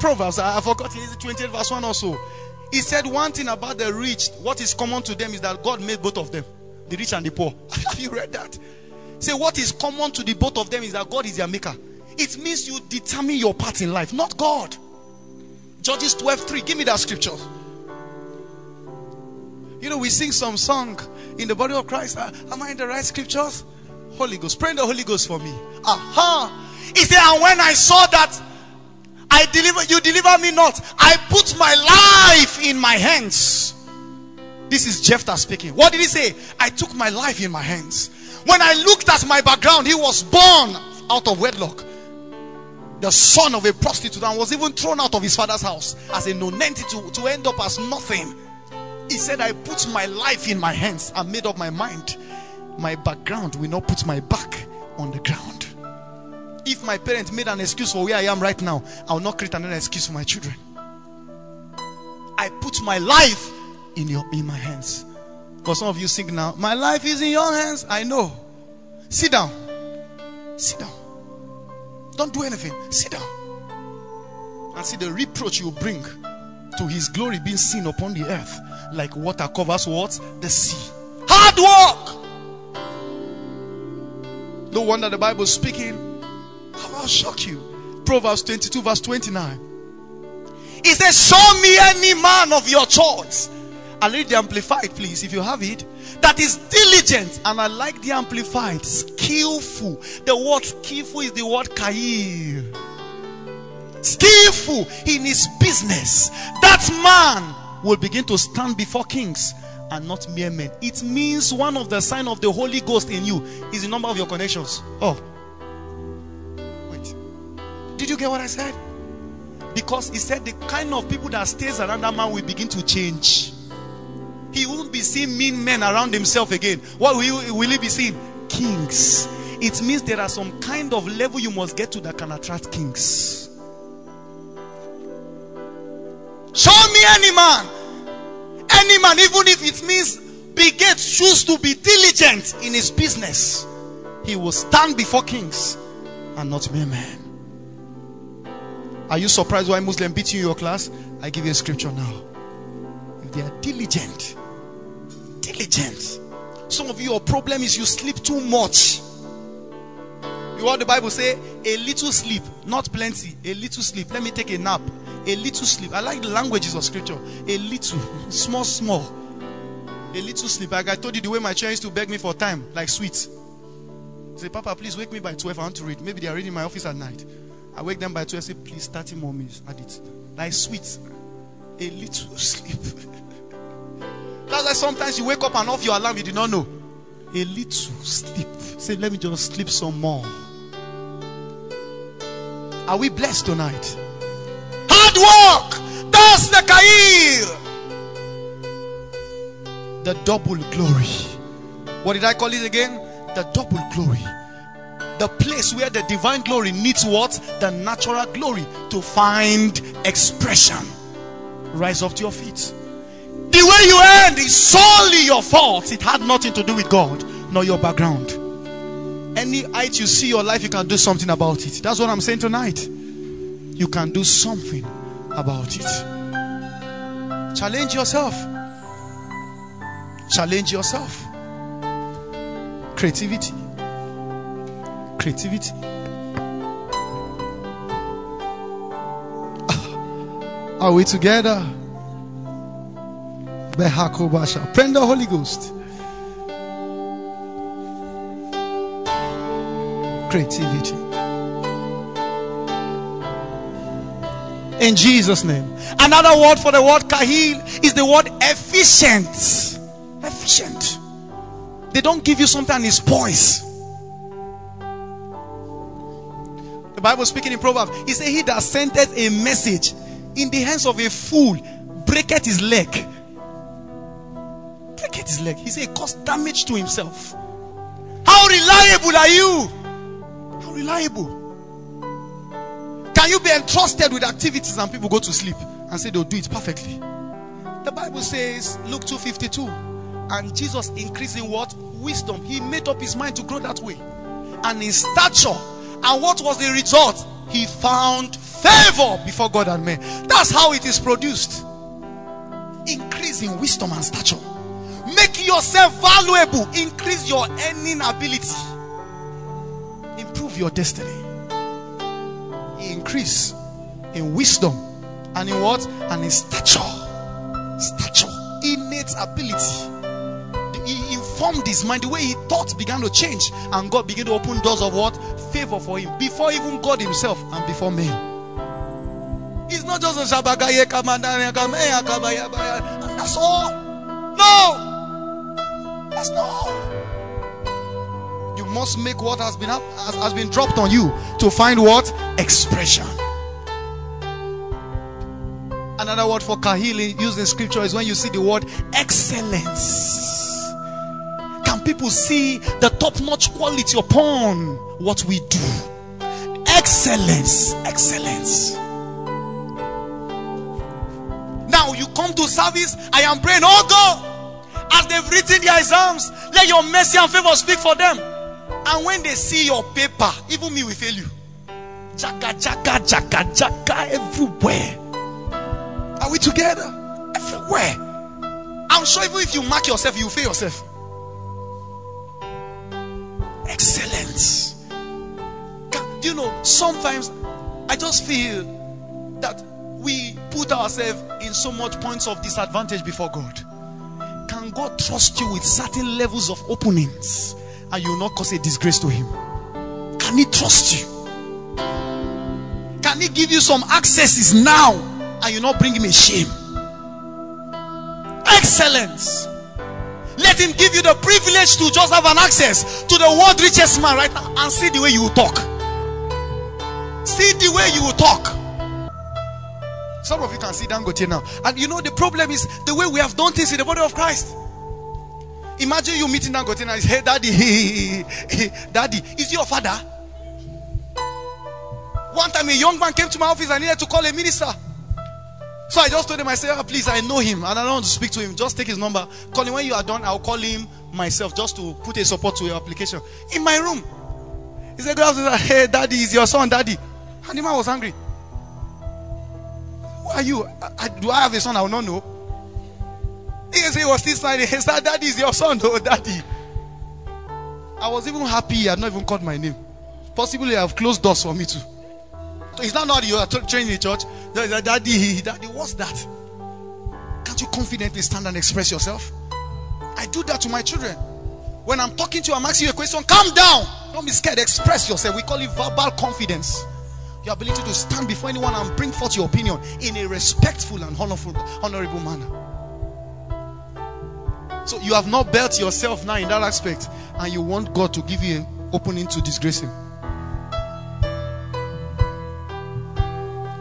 Proverbs, I, I forgot, is it 28 verse 1 or so? He said one thing about the rich, what is common to them is that God made both of them, the rich and the poor. [LAUGHS] Have you read that? Say what is common to the both of them is that God is their maker. It means you determine your part in life, not God. Judges 12 3. Give me that scripture. You know, we sing some song in the body of Christ. Uh, am I in the right scriptures? Holy Ghost. Pray the Holy Ghost for me. Aha. He said, and when I saw that I deliver you deliver me not, I put my life in my hands. This is Jephthah speaking. What did he say? I took my life in my hands. When I looked at my background, he was born out of wedlock the son of a prostitute and was even thrown out of his father's house as a nonentity to, to end up as nothing. He said, I put my life in my hands I made up my mind. My background will not put my back on the ground. If my parents made an excuse for where I am right now, I will not create another excuse for my children. I put my life in your in my hands. Because some of you sing now, My life is in your hands. I know. Sit down. Sit down. Don't do anything. Sit down. And see the reproach you bring to his glory being seen upon the earth like water covers what? The sea. Hard work. No wonder the Bible is speaking. How will shock you? Proverbs 22, verse 29. It says, Show me any man of your choice. I'll read the amplified, please, if you have it. That is diligent. And I like the amplified. Skillful. The word skillful is the word Chayil. Skillful in his business. That man will begin to stand before kings and not mere men. It means one of the sign of the Holy Ghost in you is the number of your connections. Oh. Wait. Did you get what I said? Because he said the kind of people that stays around that man will begin to change. He won't be seeing mean men around himself again. What will will he be seeing? Kings. It means there are some kind of level you must get to that can attract kings. Show me any man. Any man, even if it means begin choose to be diligent in his business, he will stand before kings and not mere men. Are you surprised why Muslim beat you in your class? I give you a scripture now. If they are diligent, diligent. Some of you, your problem is you sleep too much. You what the Bible say? A little sleep, not plenty. A little sleep. Let me take a nap. A little sleep. I like the languages of scripture. A little, small, small. A little sleep. Like I told you, the way my children used to beg me for time, like sweet. Say, Papa, please wake me by 12. I want to read. Maybe they are reading in my office at night. I wake them by 12. Say, please, 30 more minutes. Add it. Like sweet. A little [LAUGHS] sleep. That's why sometimes you wake up and off your alarm, you do not know. A little sleep. Say, let me just sleep some more. Are we blessed tonight? Hard work. That's the Chayil. The double glory. What did I call it again? The double glory. The place where the divine glory needs what? The natural glory to find expression. Rise up to your feet. The way you end is solely your fault. It had nothing to do with God, nor your background. Any height you see your life, you can do something about it. That's what I'm saying tonight. You can do something about it. Challenge yourself. Challenge yourself. Creativity. Creativity. [LAUGHS] Are we together? Behakobasha. Pray the Holy Ghost. Creativity. In Jesus' name. Another word for the word Chayil is the word efficient. Efficient. They don't give you something and it spoils. The Bible speaking in Proverbs, he said, He that sendeth a message in the hands of a fool breaketh his leg. Breaketh his leg. He said, It caused damage to himself. How reliable are you? How reliable? Can you be entrusted with activities and people go to sleep and say they'll do it perfectly? The Bible says, Luke 252, and Jesus increased in what? Wisdom. He made up his mind to grow that way. And in stature. And what was the result? He found favor before God and men. That's how it is produced. Increase in wisdom and stature. Make yourself valuable. Increase your earning ability. Improve your destiny. Increase in wisdom and in what? And in stature. Stature. Innate ability. He informed his mind. The way he thought began to change. And God began to open doors of what? Favor for him. Before even God himself and before men. It's not just a shabagaye That's all. No. That's not all. Must make what has been has, has been dropped on you to find what? Expression. Another word for kahili used in scripture is when you see the word excellence. Can people see the top-notch quality upon what we do? Excellence. Excellence. Now you come to service. I am praying, oh God, As they've written their exams, let your mercy and favor speak for them. And when they see your paper, even me will fail you. Jaga, jaga, jaga, jaga everywhere. Are we together? Everywhere. I'm sure even if you mark yourself, you fail yourself. Excellence. Do you know, sometimes I just feel that we put ourselves in so much points of disadvantage before God. Can God trust you with certain levels of openings and you will not cause a disgrace to Him? Can He trust you? Can He give you some accesses now and you not bring Him a shame? Excellence. Let Him give you the privilege to just have an access to the world richest man right now and see the way you talk. See the way you talk. Some of you can see Dangote now. And you know, the problem is the way we have done things in the body of Christ. Imagine you meeting Dangote and say, Hey, daddy, [LAUGHS] daddy, is he your father? One time a young man came to my office I needed to call a minister. So I just told him, I said, oh, please, I know him and I don't want to speak to him. Just take his number. Call him when you are done. I'll call him myself just to put a support to your application. In my room. He said, Good afternoon. Hey, daddy, is your son, daddy? And the man was angry. Who are you? I, I, do I have a son I will not know? He was still smiling. He said, Daddy is your son, though, daddy. I was even happy he had not even called my name. Possibly I have closed doors for me too. So it's not not you are training in church. Daddy, daddy, what's that? Can't you confidently stand and express yourself? I do that to my children. When I'm talking to you, I'm asking you a question. Calm down. Don't be scared. Express yourself. We call it verbal confidence your ability to stand before anyone and bring forth your opinion in a respectful and honorable manner. So you have not built yourself now in that aspect, and you want God to give you an opening to disgrace Him.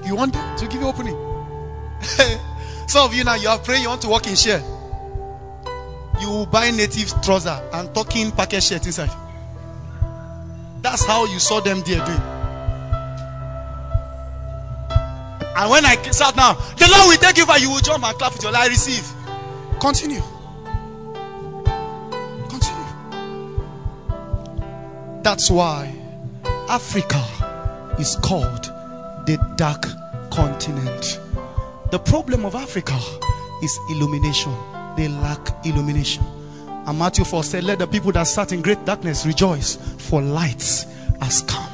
You want to give you opening. [LAUGHS] Some of you now you are praying you want to walk in share. You will buy native trouser and talking packet shirt inside. That's how you saw them there doing. And when I sat now, the Lord will take you for you will jump and clap with your life. Receive. Continue. That's why Africa is called the dark continent. The problem of Africa is illumination. They lack illumination. And Matthew 4 said, Let the people that sat in great darkness rejoice, for light has come.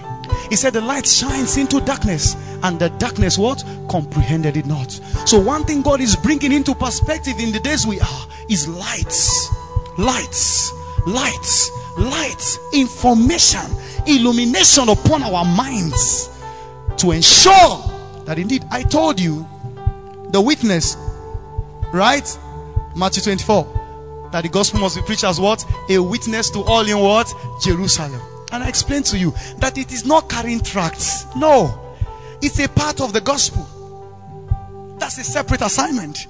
He said, The light shines into darkness, and the darkness what comprehended it not so one thing god is bringing into perspective in the days we are is lights lights lights lights information illumination upon our minds to ensure that indeed i told you the witness right? Matthew 24 that the gospel must be preached as what? A witness to all in what? Jerusalem. And i explained to you that it is not carrying tracts. No. It's a part of the gospel. That's a separate assignment.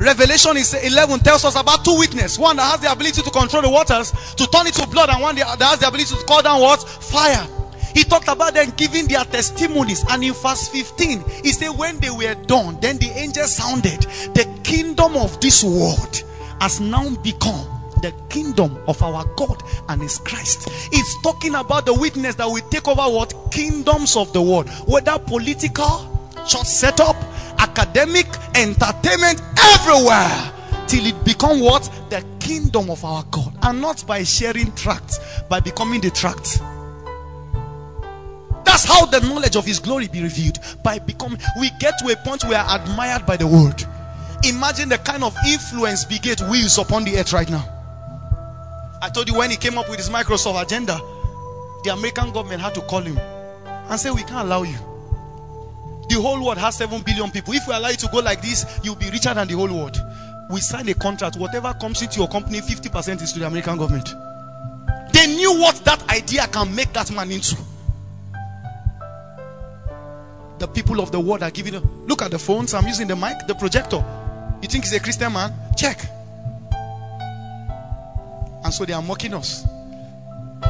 Revelation is 11 tells us about two witnesses. One that has the ability to control the waters, to turn it to blood, and one that has the ability to call down what? Fire. He talked about them giving their testimonies. And in verse 15, he said, When they were done, then the angel sounded, The kingdom of this world has now become the kingdom of our God and His Christ. It's talking about the witness that will take over what kingdoms of the world, whether political, church setup, academic, entertainment, everywhere, till it become what the kingdom of our God, and not by sharing tracts, by becoming the tract. That's how the knowledge of His glory be revealed by becoming. We get to a point where we are admired by the world. Imagine the kind of influence Bill Gates wields upon the earth right now. I told you when he came up with his Microsoft agenda, the American government had to call him and say, We can't allow you. The whole world has 7 billion people. If we allow you to go like this, you'll be richer than the whole world. We signed a contract. Whatever comes into your company, 50% is to the American government. They knew what that idea can make that man into. The people of the world are giving. A, look at the phones. I'm using the mic, the projector. You think he's a Christian man? Check. And so they are mocking us.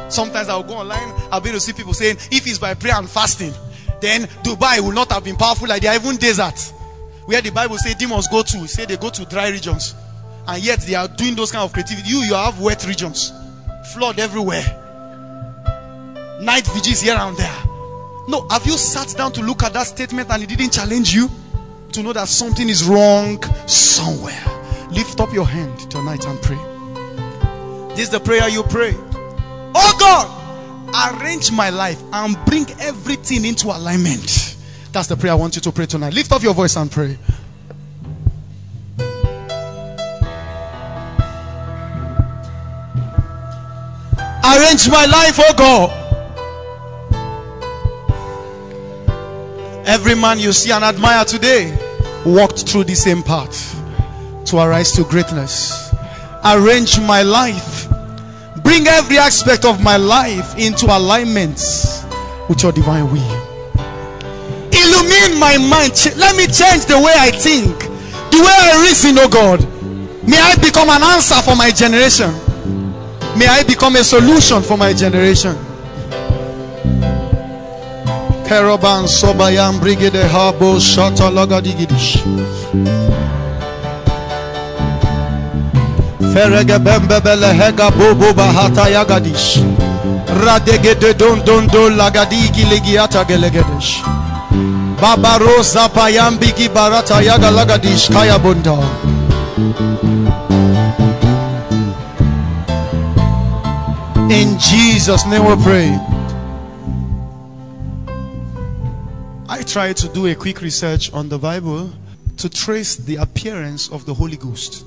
Sometimes I'll go online, I'll be able to see people saying, if it's by prayer and fasting, then Dubai will not have been powerful like they are even desert. Where the Bible says demons go to, say they go to dry regions. and yet they are doing those kind of creativity. You, you have wet regions, flood everywhere, night vigils here and there. No, have you sat down to look at that statement and it didn't challenge you to know that something is wrong somewhere? Lift up your hand tonight and pray. This is the prayer you pray. Oh God, arrange my life and bring everything into alignment. That's the prayer I want you to pray tonight. Lift up your voice and pray. Arrange my life, oh God. Every man you see and admire today walked through the same path to arise to greatness. Arrange my life. Bring every aspect of my life into alignment with your divine will. Illumine my mind. Let me change the way I think, the way I reason, oh God. May I become an answer for my generation. May I become a solution for my generation. Sobayam brigade. Ferege bembebele hega bobo bahata yagadish. Don don gelegedesh. Baba rosa yaga lagadish kaya bunda. In Jesus' name we pray. I tried to do a quick research on the Bible to trace the appearance of the Holy Ghost,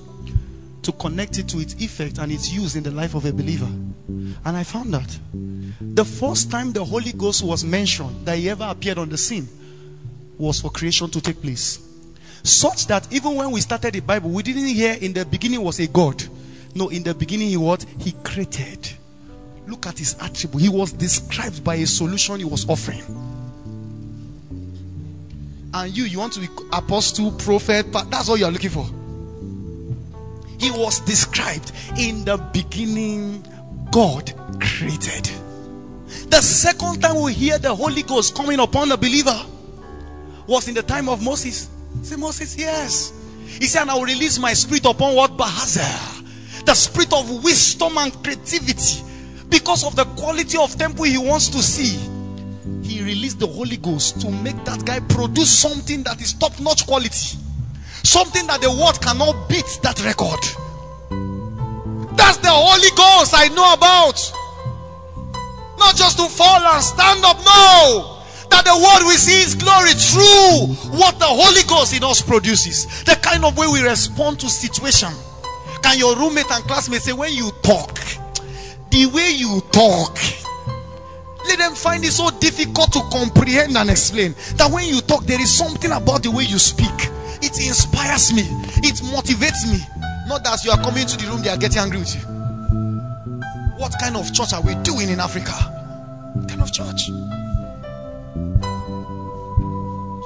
to connect it to its effect and its use in the life of a believer. And I found that the first time the Holy Ghost was mentioned, that he ever appeared on the scene, was for creation to take place. Such that even when we started the Bible, we didn't hear in the beginning was a God. No, in the beginning he what? He created. Look at his attribute. He was described by a solution he was offering. And you, you want to be apostle, prophet, that's all you are looking for. He was described in the beginning, God created. The second time we hear the Holy Ghost coming upon a believer was in the time of Moses. Say, Moses, yes. He said, I will release my spirit upon what? Bahazer. The spirit of wisdom and creativity because of the quality of temple he wants to see he released the holy ghost to make that guy produce something that is top notch quality something that the world cannot beat that record. That's the holy ghost i know about. Not just to fall and stand up no. That the world will see his glory through what the holy ghost in us produces. The kind of way we respond to situation. Can your roommate and classmate say when you talk the way you talk let them find it so difficult to comprehend and explain that when you talk there is something about the way you speak it inspires me. It motivates me. Not that you are coming to the room they are getting angry with you. What kind of church are we doing in africa? What kind of church?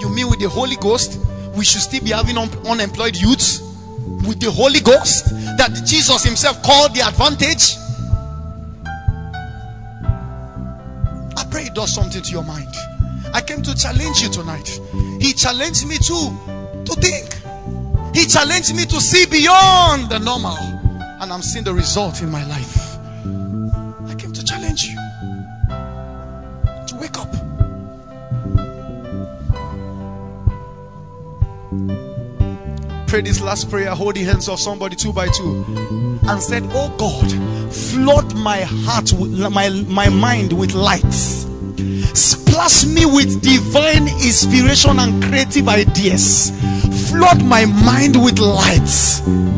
You mean with the holy ghost we should still be having un- unemployed youths with the holy ghost that jesus himself called the advantage? I pray it does something to your mind. I came to challenge you tonight. He challenged me too to think. He challenged me to see beyond the normal. And I'm seeing the result in my life. I came to challenge you to wake up. Pray this last prayer. Hold the hands of somebody two by two. And said, Oh God, flood my heart, with, my, my mind with light. Splash me with divine inspiration and creative ideas. Flood my mind with light.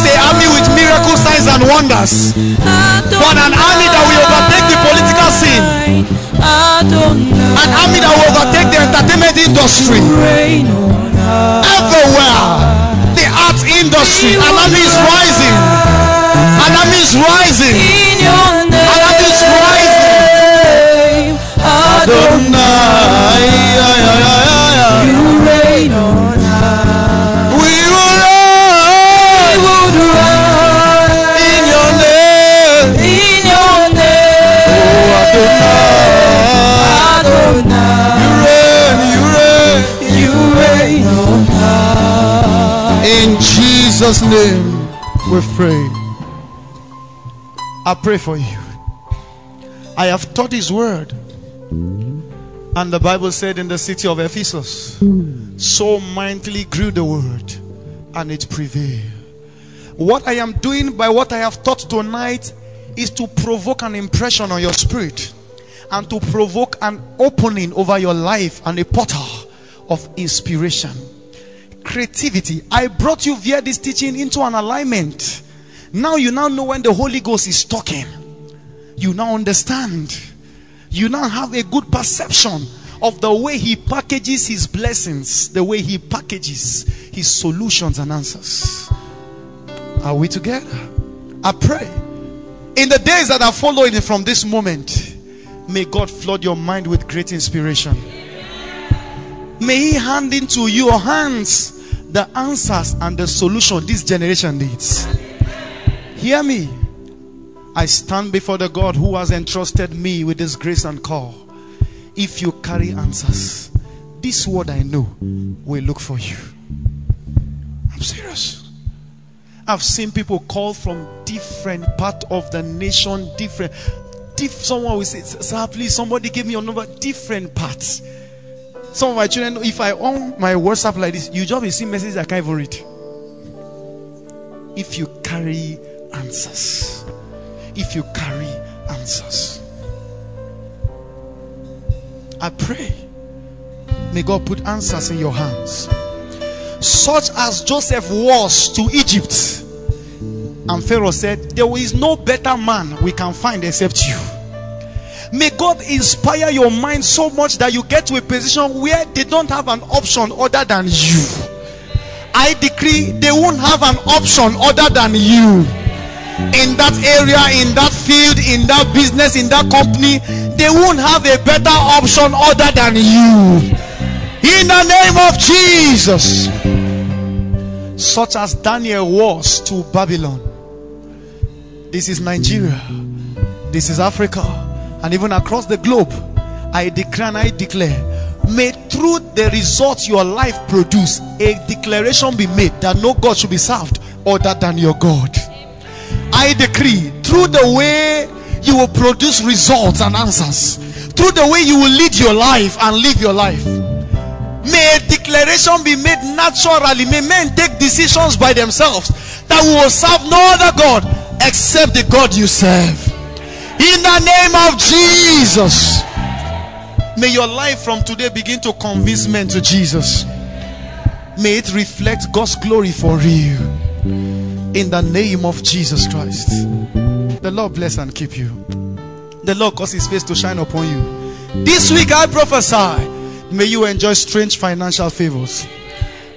Not just a army with miracle signs and wonders, but an army that will overtake the political scene. An army that will overtake the entertainment industry. Everywhere. The art industry. An army is rising. An army is rising. An army is rising. Adonai. Jesus' name we pray. I pray for you. I have taught his word. And the Bible said in the city of Ephesus, so mightily grew the word and it prevailed. What I am doing by what I have taught tonight is to provoke an impression on your spirit and to provoke an opening over your life and a portal of inspiration creativity. I brought you via this teaching into an alignment. Now you now know when the Holy Ghost is talking. You now understand. You now have a good perception of the way he packages his blessings, the way he packages his solutions and answers. Are we together? I pray. In the days that are following from this moment, may God flood your mind with great inspiration. May He hand into your hands the answers and the solution this generation needs. Hear me. I stand before the God who has entrusted me with this grace and call. If you carry answers, this word I know will look for you. I'm serious. I've seen people call from different part of the nation, different. Diff, someone will say, "Sir, please, somebody give me your number." Different parts. Some of my children, if I on my WhatsApp like this, you just will see messages I can't even read. If you carry answers, if you carry answers, I pray, may God put answers in your hands, such as Joseph was to Egypt. And Pharaoh said, There is no better man we can find except you. May God inspire your mind so much that you get to a position where they don't have an option other than you. I decree they won't have an option other than you. In that area, in that field, in that business, in that company, they won't have a better option other than you. In the name of Jesus. Such as Daniel was to Babylon. This is Nigeria. This is Africa and even across the globe, I declare and I declare, may through the results your life produce, a declaration be made that no God should be served other than your God. I decree through the way you will produce results and answers, through the way you will lead your life and live your life. May a declaration be made naturally. May men take decisions by themselves that we will serve no other God except the God you serve. In the name of Jesus. May your life from today begin to convince men to Jesus. May it reflect God's glory for you. In the name of Jesus Christ. The Lord bless and keep you. The Lord cause his face to shine upon you. This week I prophesy. May you enjoy strange financial favors.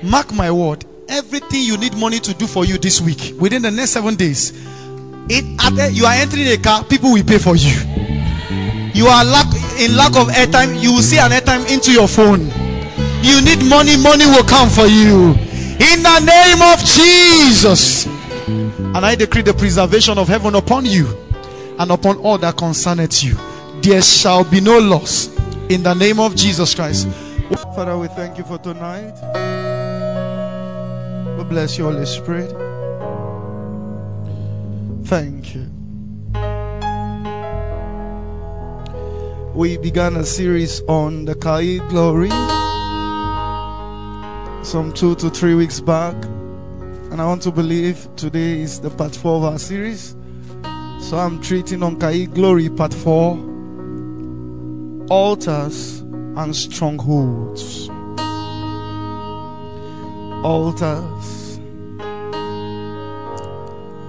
Mark my word. Everything you need money to do for you this week, within the next seven days, it, at, eh, you are entering a car, people will pay for you. You are lack, in lack of airtime, you will see an airtime into your phone. You need money, money will come for you. In the name of Jesus. And I decree the preservation of heaven upon you and upon all that concerneth you. There shall be no loss. In the name of Jesus Christ. Father, we thank you for tonight. We bless you, Holy Spirit. Thank you. We began a series on the Chayil glory some two to three weeks back. And I want to believe today is the part four of our series. So I'm treating on Chayil glory part four. altars and strongholds. Altars,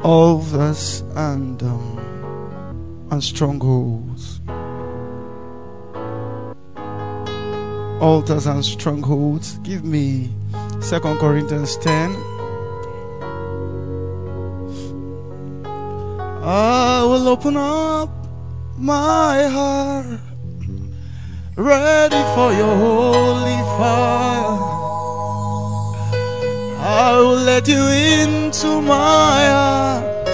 altars and um, and strongholds. Altars and strongholds. Give me Second Corinthians ten. I will open up my heart, ready for your holy fire. I will let you into my heart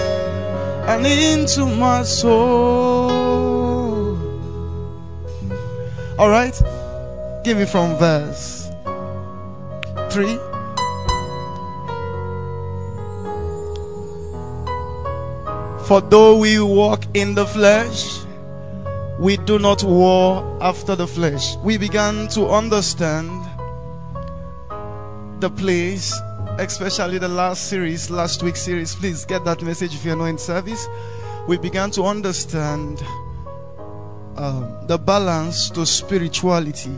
and into my soul. All right, give me from verse 3. For though we walk in the flesh, we do not war after the flesh. We began to understand the place, especially the last series, last week's series. Please get that message if you're not in service. We began to understand um, the balance to spirituality,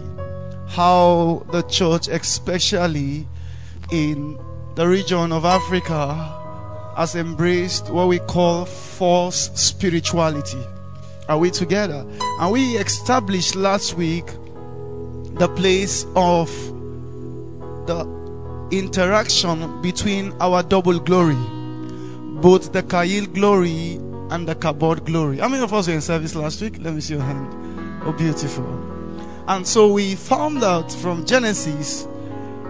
how the church, especially in the region of Africa, has embraced what we call false spirituality. Are we together? And we established last week the place of the interaction between our double glory, both the Chayil glory and the Kabod glory. How many of us were in service last week? Let me see your hand. Oh, beautiful. And so we found out from Genesis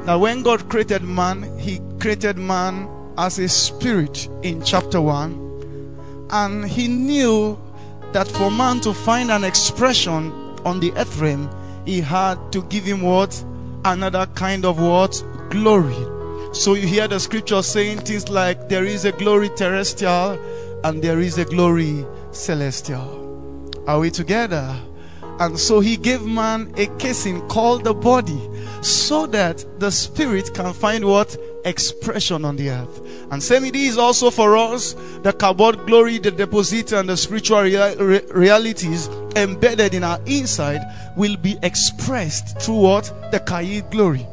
that when God created man, he created man as a spirit in chapter 1 and he knew that for man to find an expression on the earth realm he had to give him what another kind of what glory so you hear the scripture saying things like there is a glory terrestrial and there is a glory celestial are we together and so he gave man a casing called the body so that the spirit can find what expression on the earth. And same it is also for us, the Kabod glory, the deposit, and the spiritual rea- re- realities embedded in our inside will be expressed through what? The Chayil glory.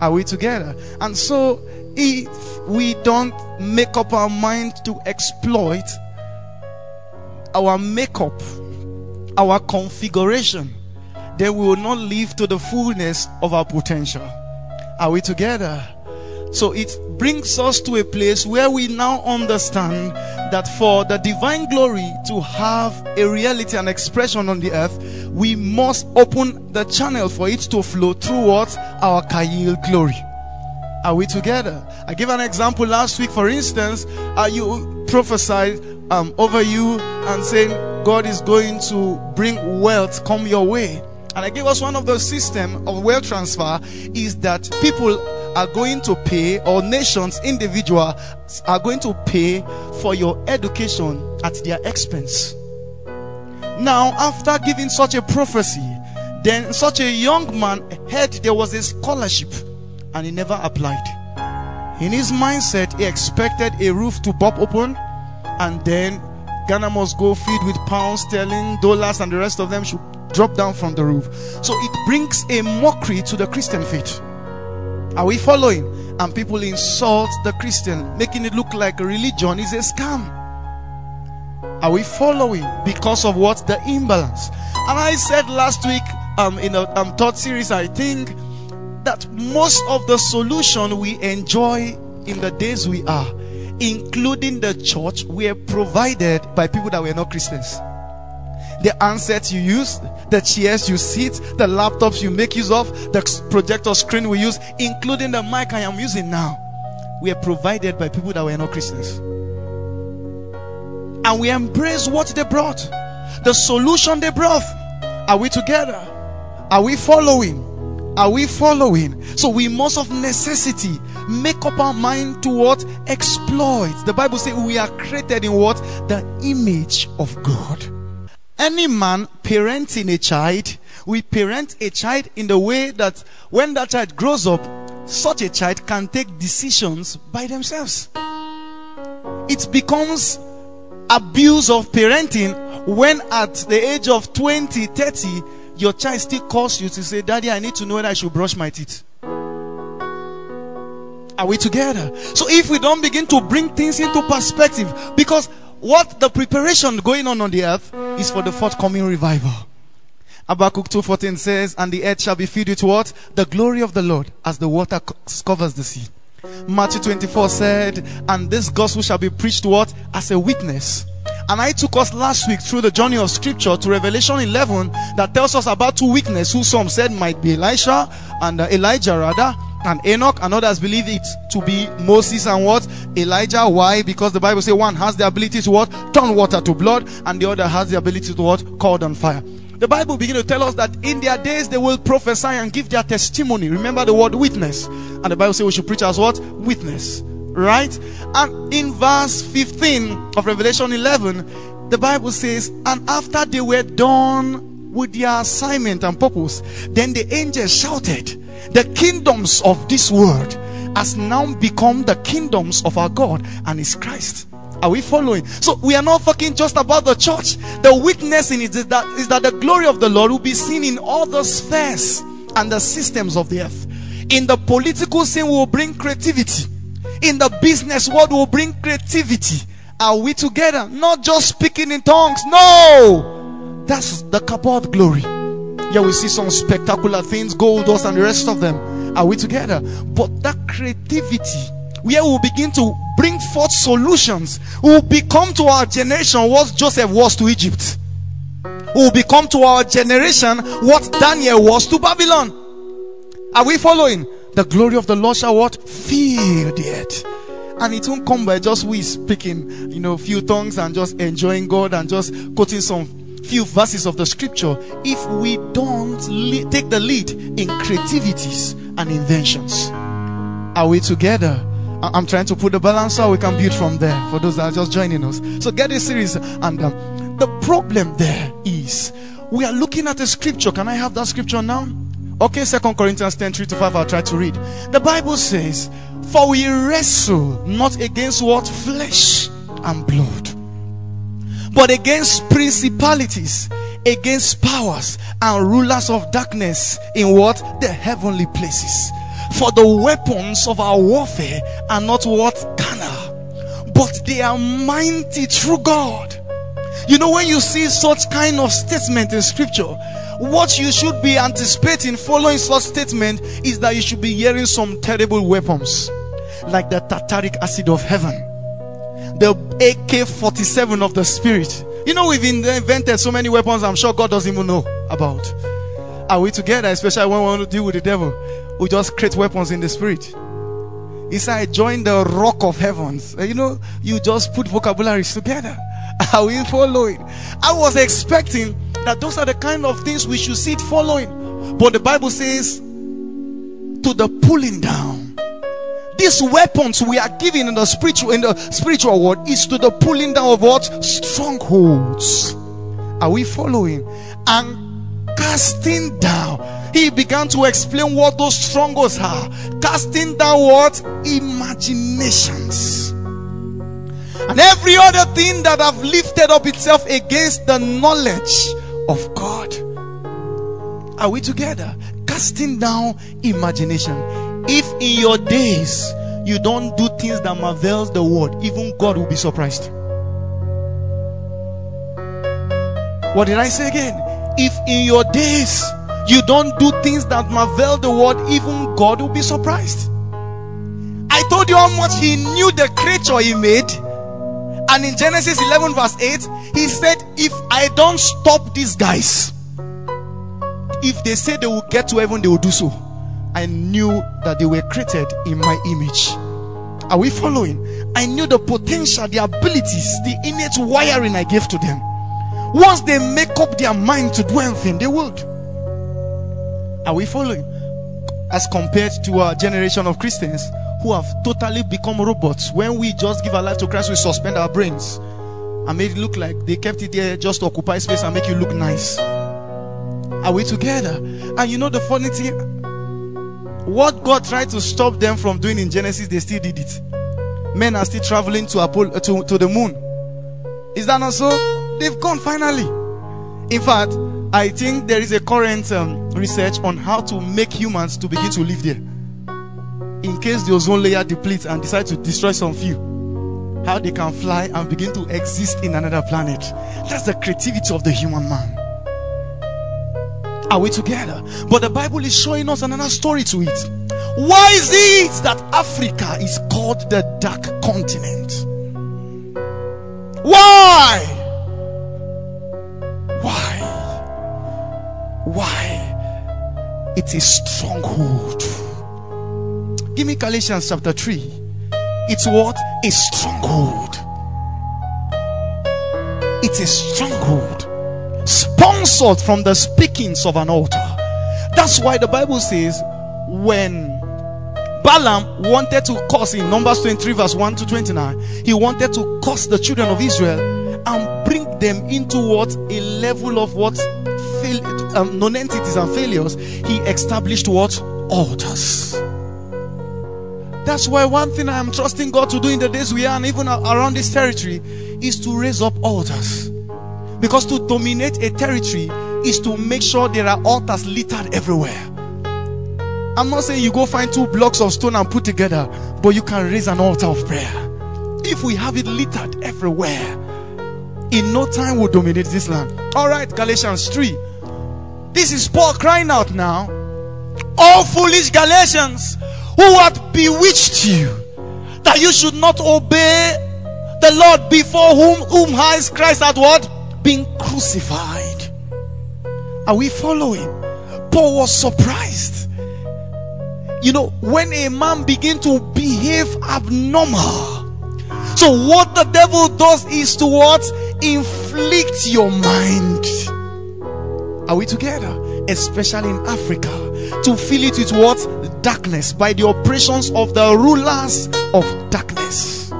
Are we together? And so, if we don't make up our mind to exploit our makeup, our configuration, then we will not live to the fullness of our potential. Are we together? So it brings us to a place where we now understand that for the divine glory to have a reality and expression on the earth, we must open the channel for it to flow towards? Our Chayil glory. Are we together? I gave an example last week, for instance, uh, you prophesied um, over you and saying God is going to bring wealth come your way. And I gave us one of the system of wealth transfer is that people are going to pay, or nations, individuals are going to pay for your education at their expense. Now, after giving such a prophecy, then such a young man heard there was a scholarship and he never applied. In his mindset, he expected a roof to pop open and then Ghana must go feed with pounds, sterling, dollars, and the rest of them should drop down from the roof. So it brings a mockery to the Christian faith. Are we following? And people insult the Christian, making it look like religion is a scam. Are we following? Because of what? The imbalance. And I said last week, um, in a um, third series, I think that most of the solution we enjoy in the days we are, including the church, were provided by people that were not Christians the handsets you use, the chairs you sit, the laptops you make use of, the projector screen we use, including the mic I am using now, we are provided by people that were not Christians. And we embrace what they brought, the solution they brought. Are we together? Are we following? Are we following? So we must of necessity make up our mind to what? Exploit. The Bible says we are created in what? The image of God. Any man parenting a child, we parent a child in the way that when that child grows up, such a child can take decisions by themselves. It becomes abuse of parenting when at the age of 20, 30, your child still calls you to say, Daddy, I need to know whether I should brush my teeth. Are we together? So if we don't begin to bring things into perspective, because what the preparation going on on the earth is for the forthcoming revival. Habakkuk 2.14 says, And the earth shall be filled with what? The glory of the Lord as the water covers the sea. Matthew 24 said, And this gospel shall be preached what? As a witness. And I took us last week through the journey of scripture to Revelation 11 that tells us about two witnesses who some said might be Elisha and uh, Elijah rather and Enoch and others believe it to be Moses. And what? Elijah. Why? Because the Bible says one has the ability to what? Turn water to blood and the other has the ability to what? Call down fire. The Bible begins to tell us that in their days they will prophesy and give their testimony. Remember the word witness. And the Bible says we should preach as what? Witness right and in verse 15 of Revelation 11 the Bible says and after they were done with their assignment and purpose then the angels shouted the kingdoms of this world has now become the kingdoms of our God and His Christ. Are we following? So we are not talking just about the church. The witness in it is that is that the glory of the Lord will be seen in all the spheres and the systems of the earth. In the political scene, we will bring creativity. In the business world, will bring creativity. Are we together? Not just speaking in tongues. No, that's the kabod glory. Yeah, we see some spectacular things, gold dust, and the rest of them. Are we together? But that creativity, where we'll begin to bring forth solutions, will become to our generation what Joseph was to Egypt. Will become to our generation what Daniel was to Babylon. Are we following? The glory of the Lord shall what? Fill the earth. And it won't come by just we speaking, you know, few tongues and just enjoying God and just quoting some few verses of the scripture if we don't le- take the lead in creativities and inventions. Are we together? I- I'm trying to put the balance so we can build from there for those that are just joining us. So get this series, and um, the problem there is we are looking at a scripture. Can I have that scripture now? Okay, Second Corinthians 10 3 to 5. I'll try to read. The Bible says, For we wrestle not against what? Flesh and blood but against principalities, against powers and rulers of darkness in what? The heavenly places. For the weapons of our warfare are not what? Carnal, but they are mighty through God. You know, when you see such kind of statement in scripture, what you should be anticipating following such statement is that you should be hearing some terrible weapons like the tartaric acid of heaven the AK 47 of the spirit. You know, we've invented so many weapons I'm sure God doesn't even know about. Are we together, especially when we want to deal with the devil? We just create weapons in the spirit. Said, I joined the rock of heavens. You know, you just put vocabularies together. [LAUGHS] Are we following? I was expecting that those are the kind of things we should see it following. But the Bible says, to the pulling down. These weapons we are given in the spiritual in the spiritual world is to the pulling down of what? Strongholds. Are we following? And casting down. He began to explain what those strongholds are. Casting down what? Imaginations. And every other thing that have lifted up itself against the knowledge of god are we together casting down imagination if in your days you don't do things that marvels the world, even God will be surprised. What did I say again? If in your days you don't do things that marvel the world, even God will be surprised. I told you how much He knew the creature He made. And in Genesis 11, verse 8, He said, If I don't stop these guys, if they say they will get to heaven, they will do so. I knew that they were created in my image. Are we following? I knew the potential, the abilities, the innate wiring I gave to them. Once they make up their mind to do anything, they would. Are we following? As compared to our generation of Christians who have totally become robots. When we just give our life to Christ, we suspend our brains and made it look like they kept it there just to occupy space and make you look nice. Are we together? And you know the funny thing? What God tried to stop them from doing in Genesis, they still did it. Men are still traveling to Apollo, to, to the moon. Is that not so? They've gone finally. In fact, I think there is a current um, research on how to make humans to begin to live there. In case the ozone layer depletes and decide to destroy some few, how they can fly and begin to exist in another planet. That's the creativity of the human man. Are we together? But the Bible is showing us another story to it. Why is it that Africa is called the dark continent? Why? Why? Why? It's a stronghold. Give me Galatians chapter 3. It's what? A stronghold. It's a stronghold sponsored from the speakings of an altar. That's why the Bible says when Balaam wanted to curse in Numbers 23, verse 1 to 29, he wanted to curse the children of Israel and bring them into what a level of what fail, um, non-entities and failures. He established what altars. That's why one thing I am trusting God to do in the days we are, and even around this territory, is to raise up altars. Because to dominate a territory is to make sure there are altars littered everywhere. I'm not saying you go find two blocks of stone and put together, but you can raise an altar of prayer. If we have it littered everywhere, in no time we'll dominate this land. All right, Galatians 3. This is Paul crying out now. All foolish Galatians who hath bewitched you that you should not obey the Lord before whom whom has Christ had what? Been crucified. Are we following? Paul was surprised. You know, when a man begin to behave abnormal. So what the devil does is to what? Inflict your mind. Are we together? Especially in Africa. To fill it with what? Darkness by the operations of the rulers of darkness.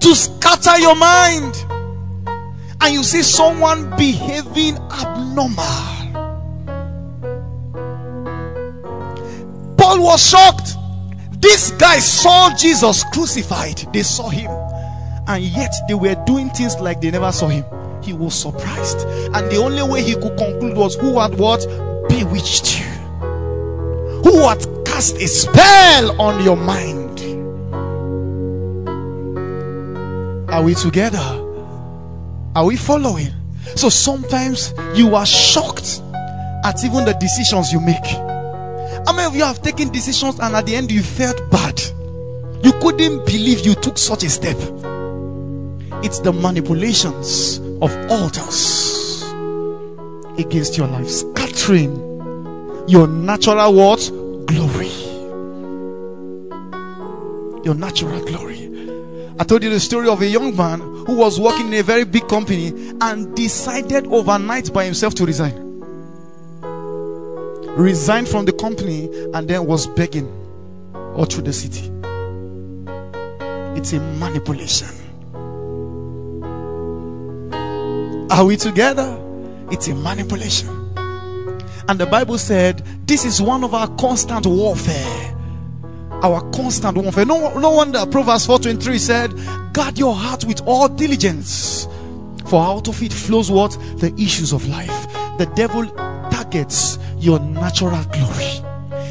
To scatter your mind, and you see someone behaving abnormal. Paul was shocked. These guys saw Jesus crucified, they saw him, and yet they were doing things like they never saw him he was surprised. And the only way he could conclude was who had what? Bewitched you. Who had cast a spell on your mind. Are we together? Are we following? So sometimes you are shocked at even the decisions you make. How many of you have taken decisions and at the end you felt bad? You couldn't believe you took such a step. It's the manipulations of altars against your life, scattering your natural what? Glory. Your natural glory. I told you the story of a young man who was working in a very big company and decided overnight by himself to resign. Resigned from the company and then was begging all through the city. It's a manipulation. Are we together? It's a manipulation. And the Bible said this is one of our constant warfare. Our constant warfare. No, no wonder Proverbs 4:23 said, Guard your heart with all diligence. For out of it flows what? The issues of life. The devil targets your natural glory.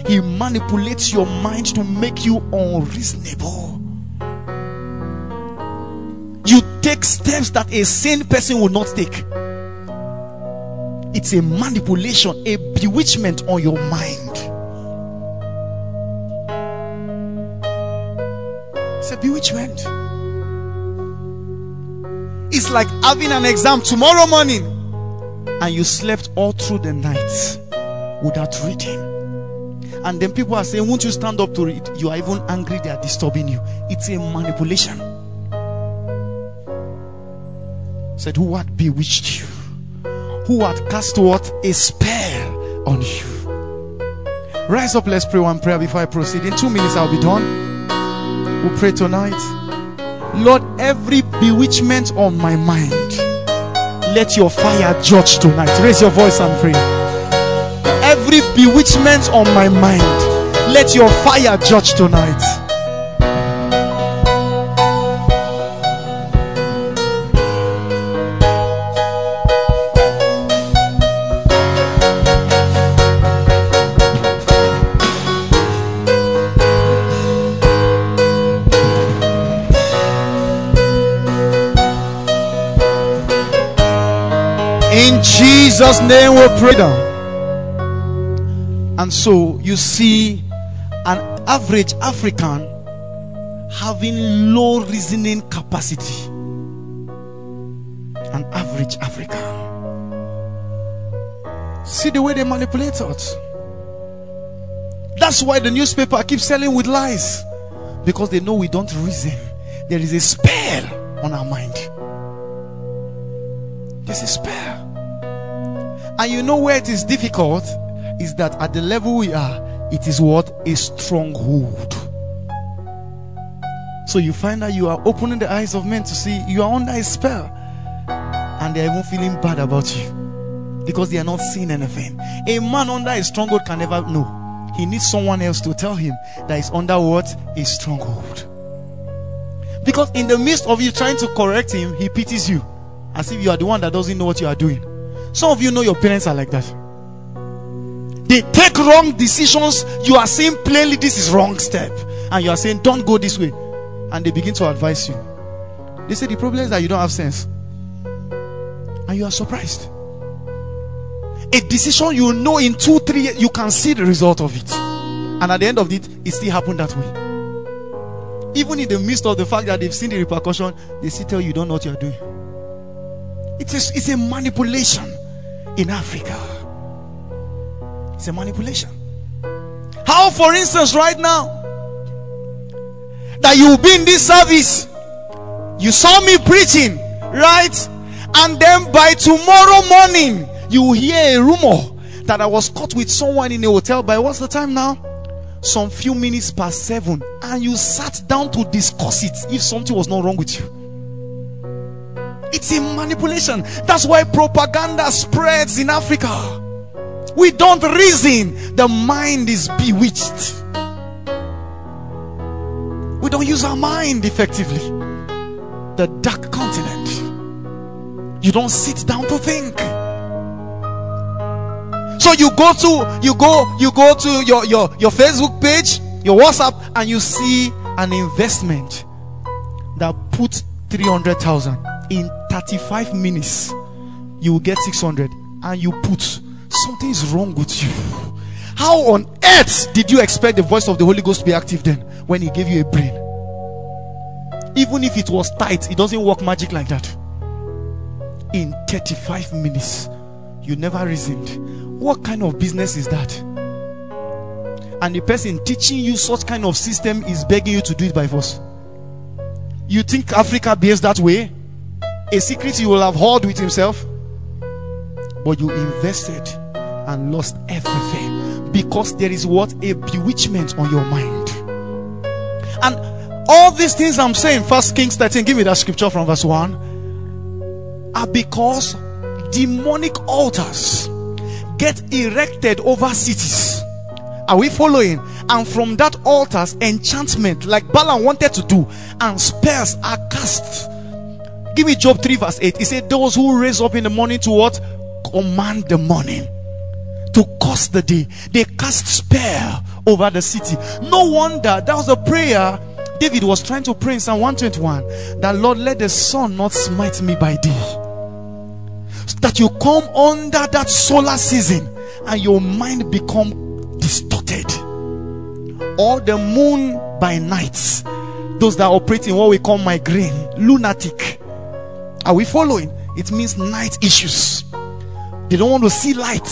He manipulates your mind to make you unreasonable take steps that a sane person will not take. It's a manipulation, a bewitchment on your mind. It's a bewitchment. It's like having an exam tomorrow morning and you slept all through the night without reading. And then people are saying, Won't you stand up to read? You are even angry, they are disturbing you. It's a manipulation said, Who had bewitched you? Who had cast what? A spell on you. Rise up, let's pray one prayer before I proceed. In two minutes, I'll be done. We'll pray tonight. Lord, every bewitchment on my mind, let your fire judge tonight. Raise your voice and pray. Every bewitchment on my mind, let your fire judge tonight. Jesus' name we pray down. And so you see an average African having low reasoning capacity. An average African. See the way they manipulate us. That's why the newspaper keeps selling with lies. Because they know we don't reason. There is a spell on our mind. There's a spell. And you know where it is difficult? Is that at the level we are, it is what? A stronghold. So you find that you are opening the eyes of men to see you are under a spell. And they're even feeling bad about you. Because they are not seeing anything. A man under a stronghold can never know. He needs someone else to tell him that he's under what? A stronghold. Because in the midst of you trying to correct him, he pities you. As if you are the one that doesn't know what you are doing. Some of you know your parents are like that. They take wrong decisions. You are saying plainly this is wrong step. And you are saying don't go this way. And they begin to advise you. They say the problem is that you don't have sense. And you are surprised. A decision you know in two, three years, you can see the result of it. And at the end of it, it still happened that way. Even in the midst of the fact that they've seen the repercussion, they still tell you don't know what you're doing. It is it's a manipulation in Africa. It's a manipulation. How, for instance, right now, that you'll be in this service, you saw me preaching, right? And then by tomorrow morning, you hear a rumor that I was caught with someone in a hotel by what's the time now? Some few minutes past seven, and you sat down to discuss it if something was not wrong with you. It's a manipulation. That's why propaganda spreads in Africa. We don't reason, the mind is bewitched. We don't use our mind effectively. The dark continent. You don't sit down to think. So you go to you go you go to your your your Facebook page, your WhatsApp, and you see an investment that put 300,000 in 35 minutes. You will get 600 and you put something is wrong with you. How on earth did you expect the voice of the Holy Ghost to be active then when he gave you a brain? Even if it was tight, it doesn't work magic like that. In 35 minutes, you never reasoned what kind of business is that? And the person teaching you such kind of system is begging you to do it by force. You think Africa behaves that way? A secret you will have heard with himself? But you invested and lost everything because there is what a bewitchment on your mind. And all these things I'm saying, First Kings 13, give me that scripture from verse 1, are because demonic altars get erected over cities. Are we following? And from that altars, enchantment, like Balaam wanted to do, and spells are cast. Give me Job 3, verse 8. He said, Those who raise up in the morning to what? Command the morning. To curse the day. They cast spell over the city. No wonder that was a prayer David was trying to pray in Psalm 121 that Lord, let the sun not smite me by day that you come under that solar season and your mind become distorted or the moon by night those that operate in what we call migraine lunatic are we following it means night issues they don't want to see light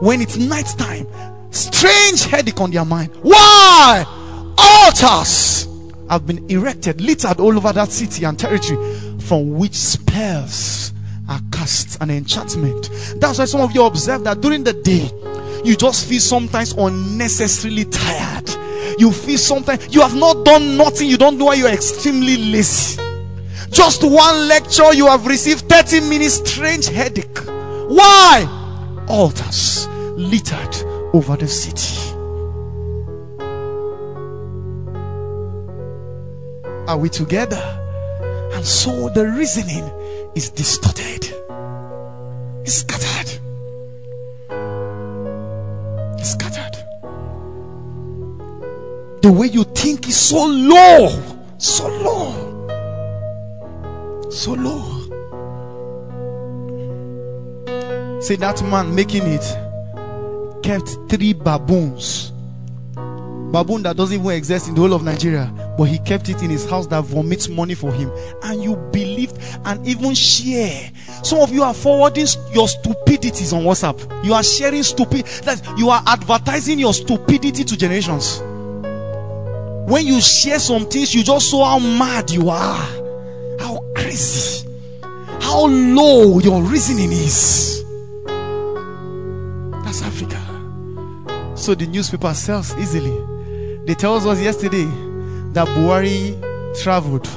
when it's night time strange headache on their mind why altars have been erected littered all over that city and territory from which spells are cast an enchantment. That's why some of you observe that during the day, you just feel sometimes unnecessarily tired. You feel sometimes you have not done nothing, you don't know why you're extremely lazy. Just one lecture, you have received 30 minutes strange headache. Why? Altars littered over the city. Are we together? And so the reasoning is distorted, it's scattered. It's scattered. The way you think is so low, so low, so low. Say that man making it kept three baboons. Baboon that doesn't even exist in the whole of Nigeria, but he kept it in his house that vomits money for him. And you believed and even share. Some of you are forwarding your stupidities on WhatsApp. You are sharing stupid that you are advertising your stupidity to generations. When you share some things, you just saw how mad you are, how crazy, how low your reasoning is. That's Africa. So the newspaper sells easily. They told us yesterday that Buhari traveled.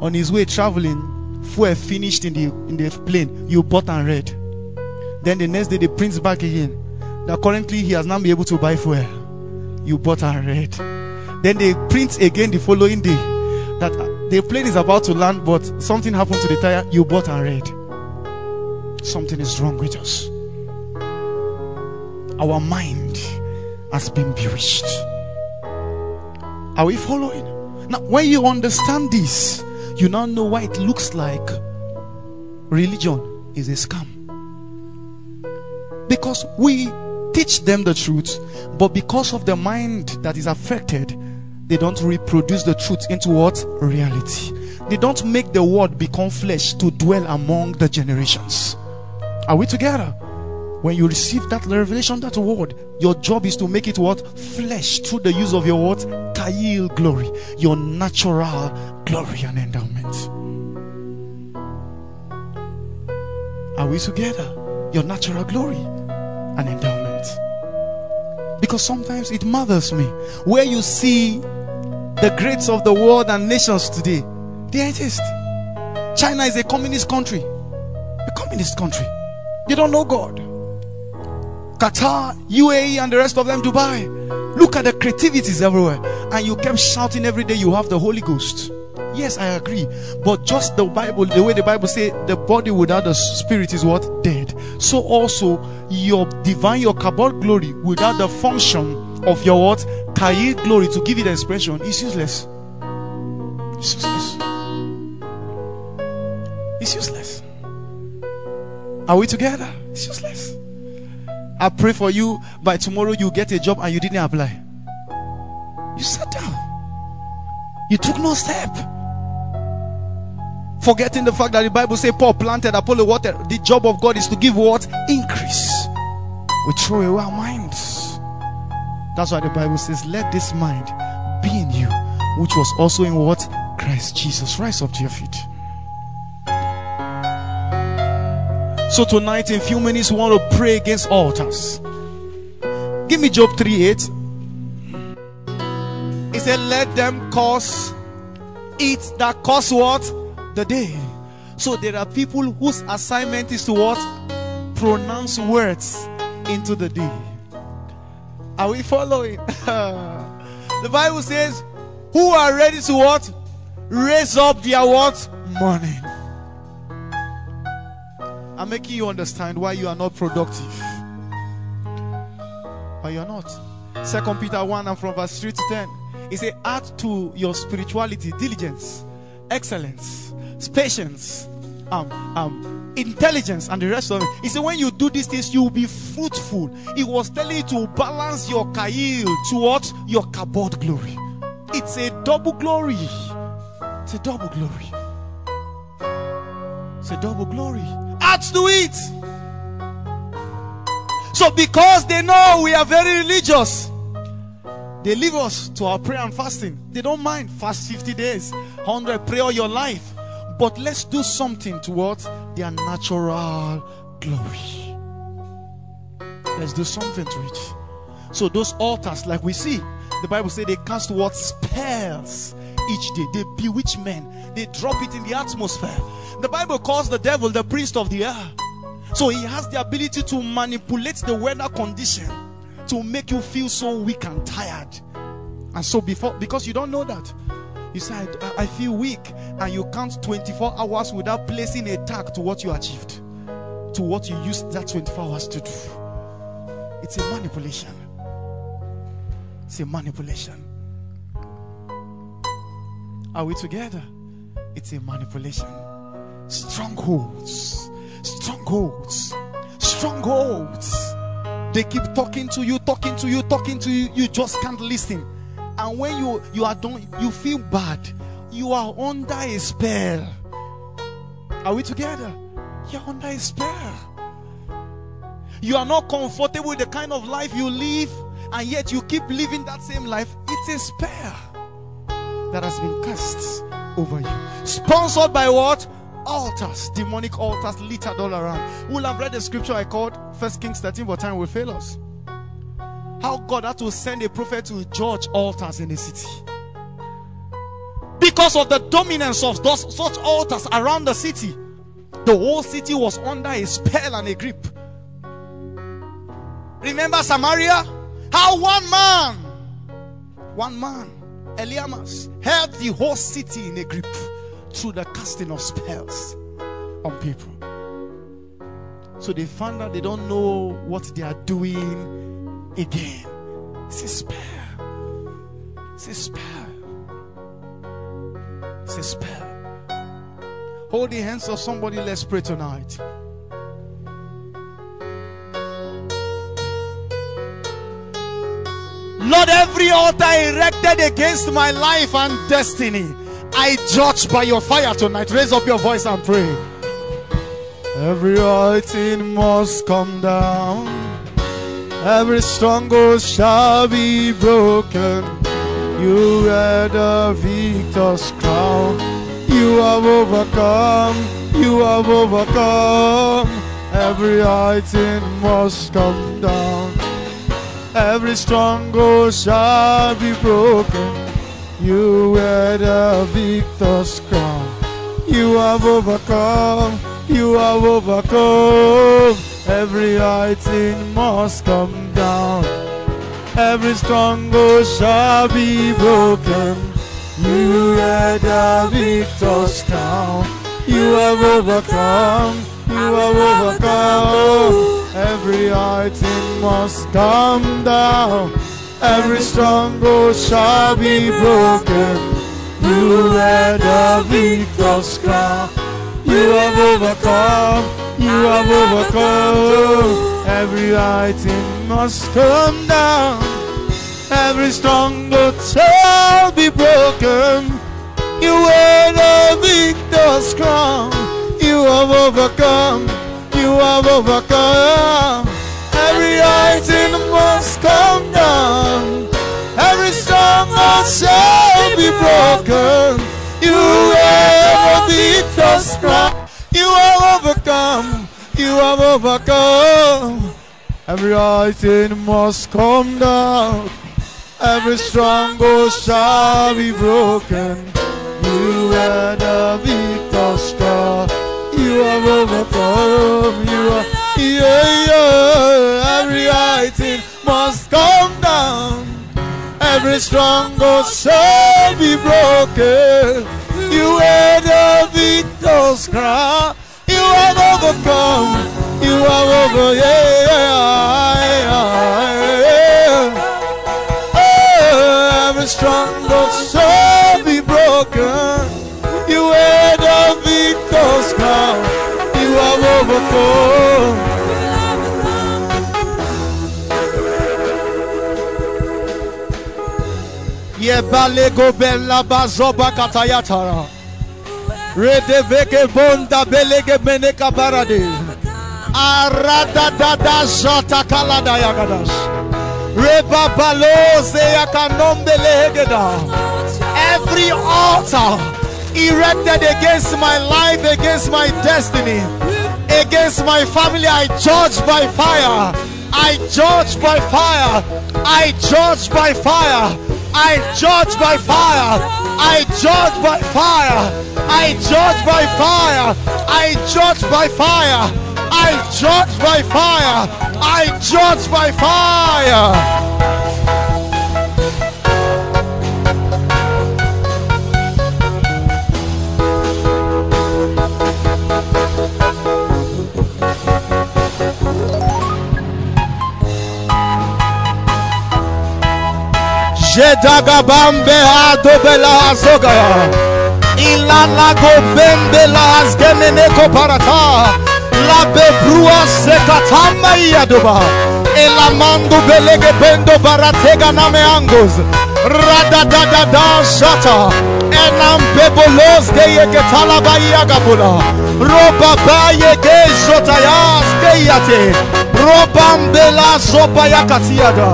On his way traveling, fuel finished in the in the plane. You bought and read. Then the next day they print back again that currently he has not been able to buy fuel. You bought and read. Then they print again the following day that the plane is about to land, but something happened to the tire. You bought and read. Something is wrong with us. Our mind has been bewitched. Are we following? Now, when you understand this, you now know why it looks like religion is a scam. Because we teach them the truth, but because of the mind that is affected, they don't reproduce the truth into what? Reality. They don't make the word become flesh to dwell among the generations. Are we together? When you receive that revelation, that word, your job is to make it what? Flesh through the use of your what? Chayil glory, your natural glory and endowment. Are we together? Your natural glory and endowment. Because sometimes it matters me where you see the greats of the world and nations today, they exist. China is a communist country, a communist country. They don't know God. Qatar, UAE, and the rest of them, Dubai. Look at the creativities everywhere. And you kept shouting every day, you have the Holy Ghost. Yes, I agree. But just the Bible, the way the Bible says, the body without the spirit is what? Dead. So also, your divine, your kabod glory without the function of your what? Chayil glory to give it expression is useless. It's useless. It's useless. Are we together? It's useless. I pray for you by tomorrow you get a job and you didn't apply. You sat down. You took no step. Forgetting the fact that the Bible says Paul planted, Apollo water. The job of God is to give what? Increase. We throw away our minds. That's why the Bible says, Let this mind be in you, which was also in what? Christ Jesus. Rise up to your feet. So tonight, in few minutes, we want to pray against altars. Give me Job 3 8. He said, Let them cause it that cause what? The day. So there are people whose assignment is to what? Pronounce words into the day. Are we following? [LAUGHS] the Bible says, Who are ready to what? Raise up their what? Money. I'm making you understand why you are not productive. Why you are not. Second Peter 1 and from verse 3 to 10. He said, add to your spirituality diligence, excellence, patience, um, um, intelligence, and the rest of it. He said, when you do these things, you will be fruitful. He was telling you to balance your Chayil towards your kabod glory. It's a double glory. It's a double glory. It's a double glory. Add to it. So, because they know we are very religious, they leave us to our prayer and fasting. They don't mind fast 50 days, 100, pray all your life. But let's do something towards their natural glory. Let's do something to it. So, those altars, like we see, the Bible says they cast what spells each day. They bewitch men, they drop it in the atmosphere. The Bible calls the devil the priest of the air. So he has the ability to manipulate the weather condition to make you feel so weak and tired. And so before because you don't know that. You say, I, I feel weak, and you count 24 hours without placing a tag to what you achieved, to what you used that 24 hours to do. It's a manipulation. It's a manipulation. Are we together? It's a manipulation. Strongholds, strongholds, strongholds. They keep talking to you, talking to you, talking to you. You just can't listen. And when you you are done, you feel bad. You are under a spell. Are we together? You're under a spell. You are not comfortable with the kind of life you live, and yet you keep living that same life. It's a spell that has been cast over you. Sponsored by what? Altars, demonic altars littered all around. We'll have read the scripture I called First Kings 13, but time will fail us. How God had to send a prophet to judge altars in the city. Because of the dominance of those such altars around the city, the whole city was under a spell and a grip. Remember Samaria? How one man, one man, Elymas, held the whole city in a grip through the casting of spells on people. So they found out they don't know what they are doing again. It's a spell. It's a spell. Hold the hands of somebody. Let's pray tonight. Lord, every altar erected against my life and destiny, I judge by your fire tonight. Raise up your voice and pray. Every writing must come down, every stronghold shall be broken. You wear the victor's crown. You have overcome, you have overcome. Every writing must come down. Every stronghold shall be broken. You wear the victor's crown. You have overcome. You have overcome. Every item must come down. Every stronghold shall be broken. You are the victor's crown. You have overcome. You have overcome. Every item must come down. Every stronghold shall be broken. You wear the victor's crown. You have overcome. You have overcome. Every item must come down. Every stronghold shall be broken. You wear the victor's crown. You have overcome. You have overcome. Every item must come down. Every stronghold shall be broken. You have the victor's crown. Have overcome. You have overcome. Every item must come down. Every stronghold shall be broken. You are the victor's crown. You have overcome. You are yeah, yeah. Every item must come down. Every stronghold shall be broken. You wear the victor's crown. Have overcome. You have over. Yeah, yeah, yeah. Oh, every stronghold shall be broken. You wear the victor's crown. You have overcome. Yebalego bella bazoba katayatara. Redeveke bonda belege. Arada yagadas. Reba. Every altar erected against my life, against my destiny, against my family, I judge by fire. I judge by fire. I judge by fire. I judge by fire. I judge by fire. I judge by fire. I judge by fire. I judge by fire. I judge by fire. jedagabambe adobela azogaya ilalagobembela azgemenekoparata labebrua sekatamba iadoba elamando belege bendo baratega nameangos radadadada shata enampebolosge yegetalaba iagabola robaba yege shotayas deyate robambela sobayakatiada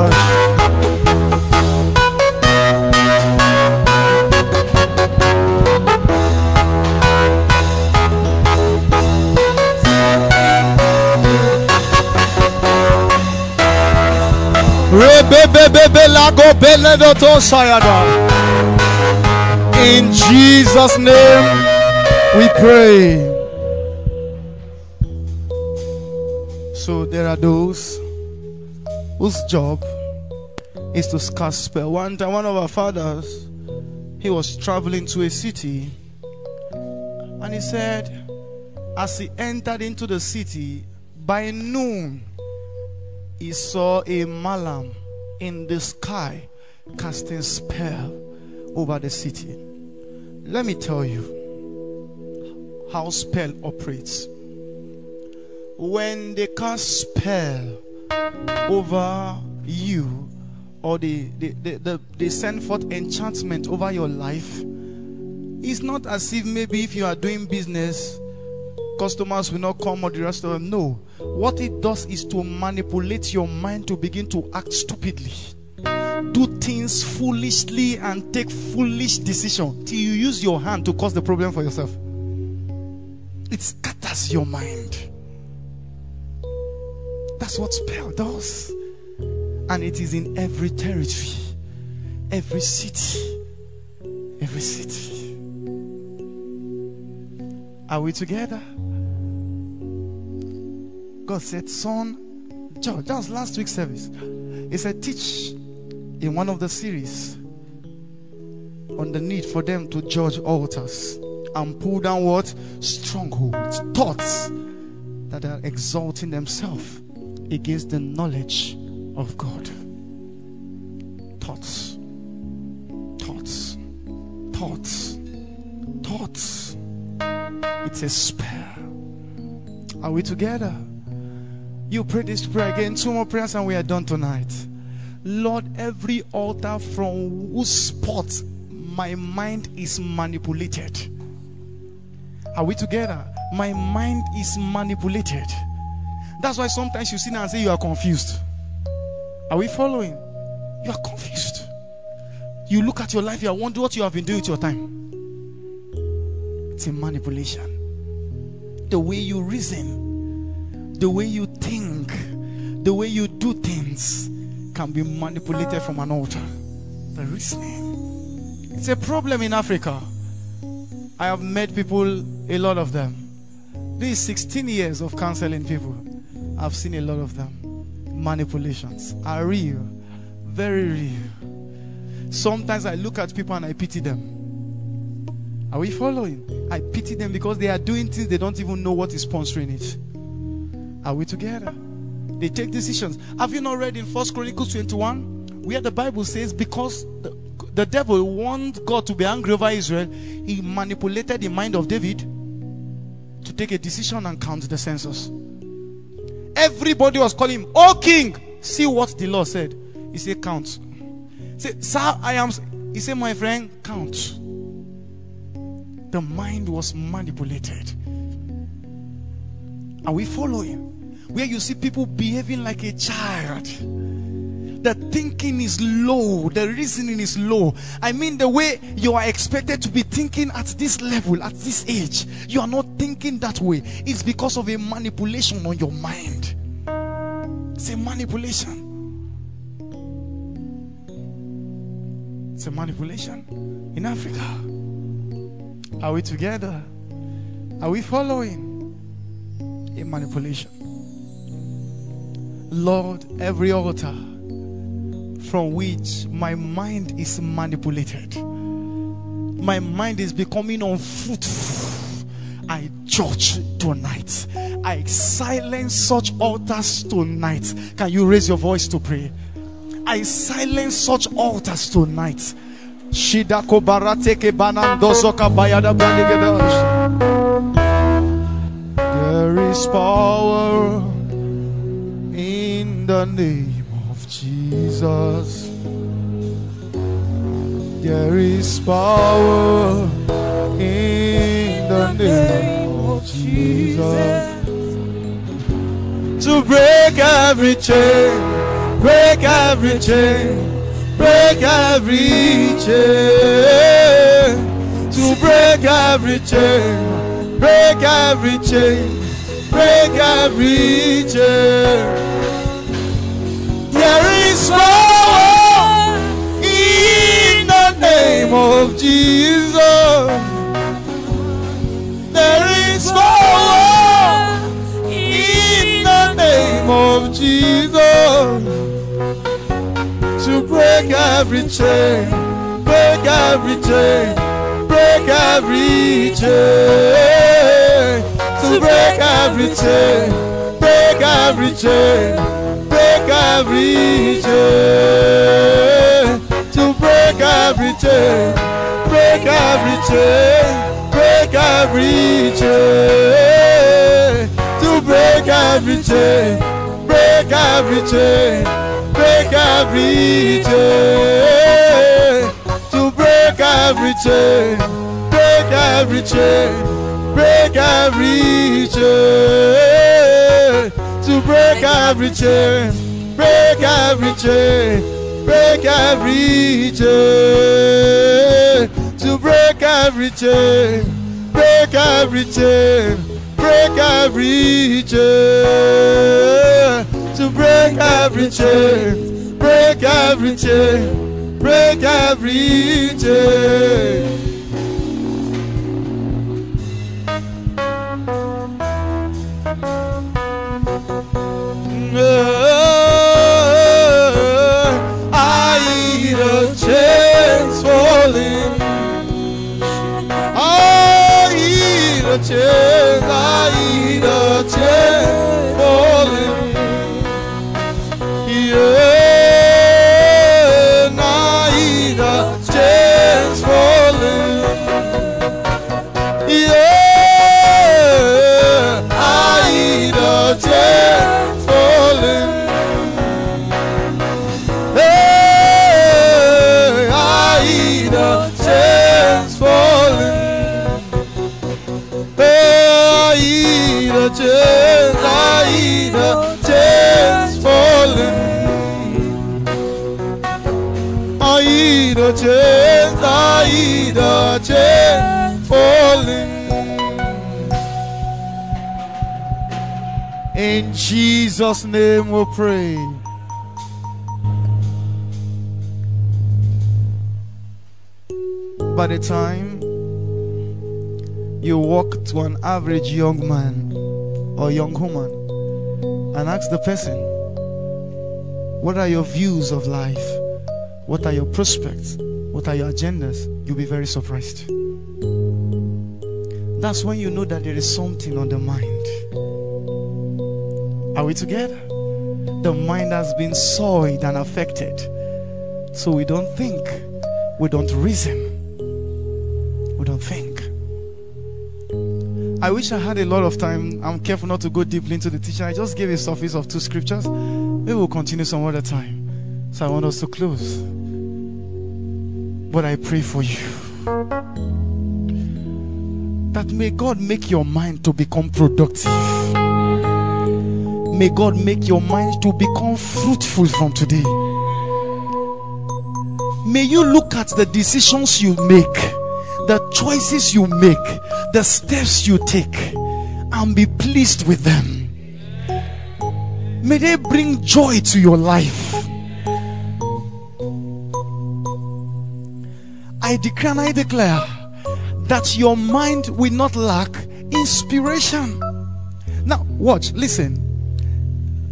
In Jesus' name we pray. So there are those whose job is to cast spell. One time, one of our fathers, he was traveling to a city, and he said, as he entered into the city, by noon, he saw a malam in the sky casting spell over the city. Let me tell you how spell operates. When they cast spell over you, or they, they, they, they, they send forth enchantment over your life, it's not as if maybe if you are doing business, customers will not come or the restaurant. No. What it does is to manipulate your mind to begin to act stupidly. Do things foolishly and take foolish decisions till you use your hand to cause the problem for yourself. It scatters your mind. That's what spell does. And it is in every territory, every city, every city. Are we together? God said, Son, George, that was last week's service. He said, Teach in one of the series on the need for them to judge altars and pull down what? Strongholds, thoughts that are exalting themselves against the knowledge of God. Thoughts, thoughts, thoughts, thoughts. It's a spell. Are we together? You pray this prayer again. Two more prayers and we are done tonight. Lord, every altar from whose spot my mind is manipulated. Are we together? My mind is manipulated. That's why sometimes you sit and say you are confused. Are we following? You are confused. You look at your life, you are wondering what you have been doing with your time. It's a manipulation. The way you reason, the way you think, the way you do things can be manipulated from an altar. The reasoning. It's a problem in Africa. I have met people, a lot of them. These 16 years of counseling people, I've seen a lot of them. Manipulations are real, very real. Sometimes I look at people and I pity them. Are we following? I pity them because they are doing things they don't even know what is sponsoring it. Are we together? They take decisions. Have you not read in First Chronicles 21 where the Bible says because the, the devil wanted God to be angry over Israel, he manipulated the mind of David to take a decision and count the census. Everybody was calling him, Oh King, see what the Lord said. He said, Count. He said, Sir, I am. He said, My friend, count. The mind was manipulated. Are we following? Where you see people behaving like a child. The thinking is low, the reasoning is low. I mean, the way you are expected to be thinking at this level, at this age, you are not thinking that way. It's because of a manipulation on your mind. It's a manipulation. It's a manipulation in Africa. Are we together? Are we following? A manipulation. Lord, every altar from which my mind is manipulated, my mind is becoming unfruitful. I judge tonight. I silence such altars tonight. Can you raise your voice to pray? I silence such altars tonight. Bandigedosh. There is power the name of Jesus. There is power in the name of Jesus to break every chain, break every chain, break every chain, to break every chain, break every chain, break every chain. Power in the name of Jesus. There is power in the name of Jesus. To break every chain, break every chain, break every chain, to break every chain, break every chain, break every chain, to break every chain, break every chain, break every chain, to break every chain, break every chain, break every chain, to break every chain, break every chain, break every chain, to break every chain, break every chain, break every chain, to break every chain, break every chain, break every chain, to break every chain, break every chain, break every chain. Chains falling. I hear the chains, I hear the In Jesus' name we pray. By the time you walk to an average young man or young woman and ask the person, What are your views of life? What are your prospects? What are your agendas? You'll be very surprised. That's when you know that there is something on the mind. Are we together? The mind has been soiled and affected. So we don't think, we don't reason, we don't think. I wish I had a lot of time. I'm careful not to go deeply into the teaching. I just gave a surface of two scriptures. Maybe we'll continue some other time. So I want us to close. But I pray for you that may God make your mind to become productive. May God make your mind to become fruitful from today. May you look at the decisions you make, the choices you make, the steps you take, and be pleased with them. May they bring joy to your life. I declare and I declare that your mind will not lack inspiration. Now, watch, listen.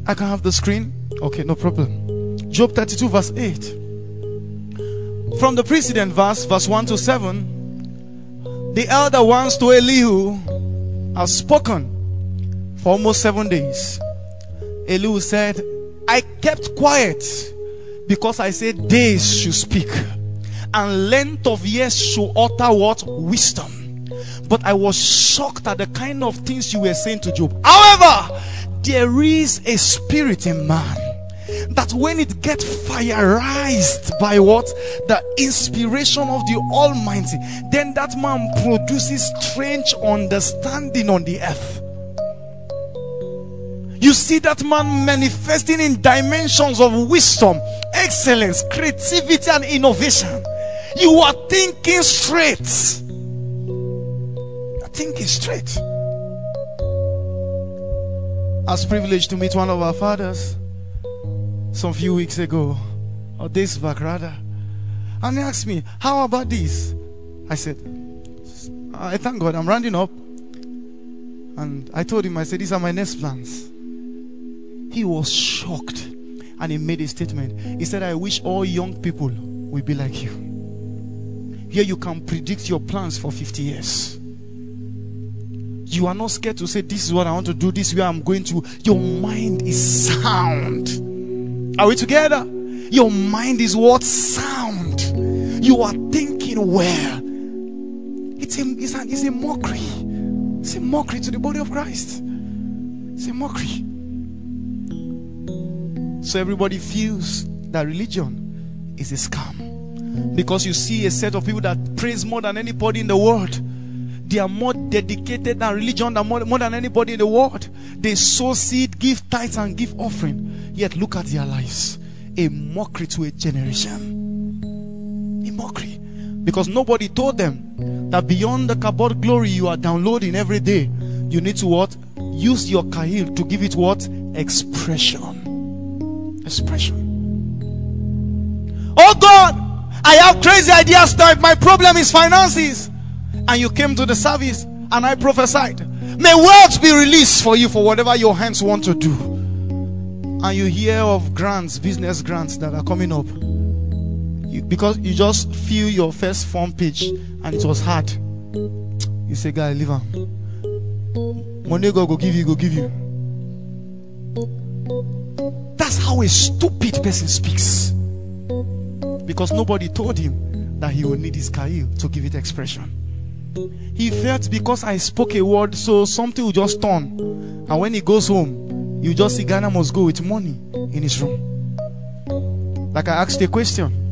I can have the screen. Okay, no problem. Job 32, verse 8. From the precedent verse, verse 1 to 7, the elder ones to Elihu have spoken for almost seven days. Elihu said, I kept quiet because I said days should speak and length of years should utter what? Wisdom. But I was shocked at the kind of things you were saying to Job. However, there is a spirit in man that when it gets fireized by what the inspiration of the almighty then that man produces strange understanding on the earth you see that man manifesting in dimensions of wisdom excellence creativity and innovation you are thinking straight You're thinking straight I was privileged to meet one of our fathers some few weeks ago, or days back rather. And he asked me, How about this? I said, I thank God, I'm rounding up. And I told him, I said, These are my next plans. He was shocked and he made a statement. He said, I wish all young people will be like you. Here you can predict your plans for 50 years. You are not scared to say, This is what I want to do, this is where I'm going to. Your mind is sound. Are we together? Your mind is what sound. You are thinking well. It's a, it's, a, it's a mockery. It's a mockery to the body of Christ. It's a mockery. So everybody feels that religion is a scam. Because you see a set of people that praise more than anybody in the world. They are more dedicated than religion than more, more than anybody in the world. They sow seed, give tithes, and give offering. Yet look at their lives. A mockery to a generation. A mockery. Because nobody told them that beyond the kabod glory you are downloading every day, you need to what? Use your Chayil to give it what? Expression. Expression. Oh God, I have crazy ideas type. My problem is finances and you came to the service and I prophesied, may words be released for you for whatever your hands want to do. And you hear of grants, business grants that are coming up. You, because you just fill your first form page and it was hard. You say, guy, leave him. Money God go give you, go give you. That's how a stupid person speaks. Because nobody told him mm. that he will need his Chayil to give it expression. He felt because I spoke a word, so something will just turn. And when he goes home, you just see Ghana must go with money in his room. Like I asked a question.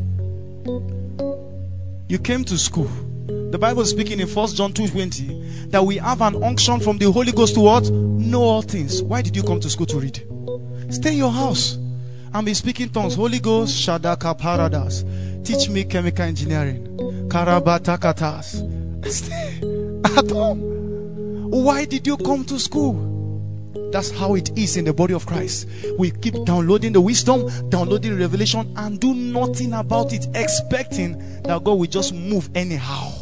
You came to school. The Bible is speaking in 1 John 2:20 that we have an unction from the Holy Ghost to what? Know all things. Why did you come to school to read? Stay in your house be speaking tongues. Holy Ghost, Shadaka Paradas. Teach me chemical engineering. Karabatakatas. Stay. [LAUGHS] Why did you come to school? That's how it is in the body of Christ. We keep downloading the wisdom, downloading revelation, and do nothing about it, expecting that God will just move anyhow.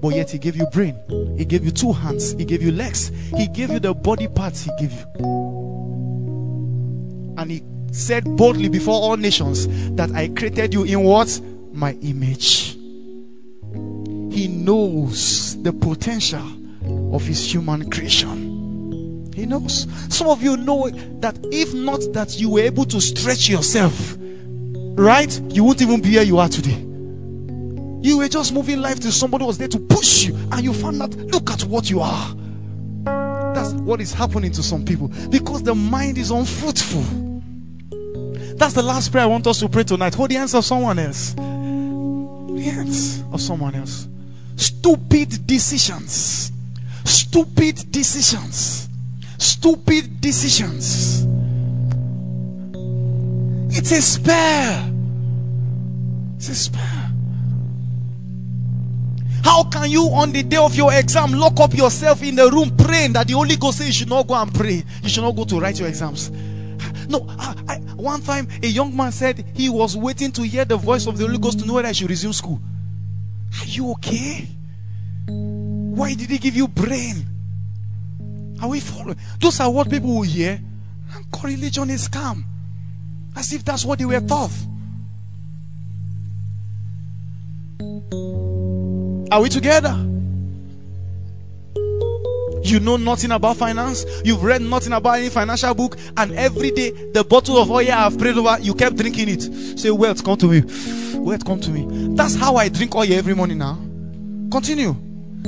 But yet, He gave you brain, He gave you two hands, He gave you legs, He gave you the body parts He gave you. And He said boldly before all nations that I created you in what? My image. He knows the potential of His human creation. He knows. Some of you know that if not that you were able to stretch yourself, right, you won't even be where you are today. You were just moving life to somebody was there to push you, and you found out, look at what you are. That's what is happening to some people because the mind is unfruitful. That's the last prayer I want us to pray tonight. Hold the hands of someone else. Hold the hands of someone else. Stupid decisions. Stupid decisions. Stupid decisions. It's a spell. It's a spell. How can you, on the day of your exam, lock up yourself in the room praying that the Holy Ghost says you should not go and pray? You should not go to write your exams. No, I, I, one time a young man said he was waiting to hear the voice of the Holy Ghost to know whether I should resume school. Are you okay? Why did he give you brain? Are we following? Those are what people will hear and a scam. As if that's what they were taught. Are we together? You know nothing about finance. You've read nothing about any financial book, and every day the bottle of oil I've prayed over, you kept drinking it. Say, wealth come to me. Wealth come to me. That's how I drink oil every morning now. Continue.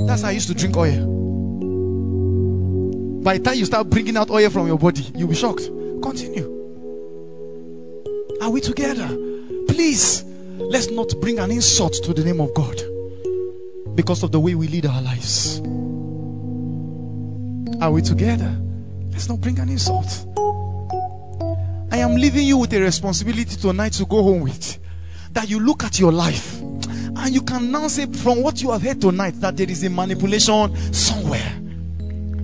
That's how I used to drink oil. By the time you start bringing out oil from your body, you'll be shocked. Continue. Are we together? Please, let's not bring an insult to the name of God because of the way we lead our lives. Are we together? Let's not bring an insult. I am leaving you with a responsibility tonight to go home with. That you look at your life and you can now say from what you have heard tonight that there is a manipulation somewhere.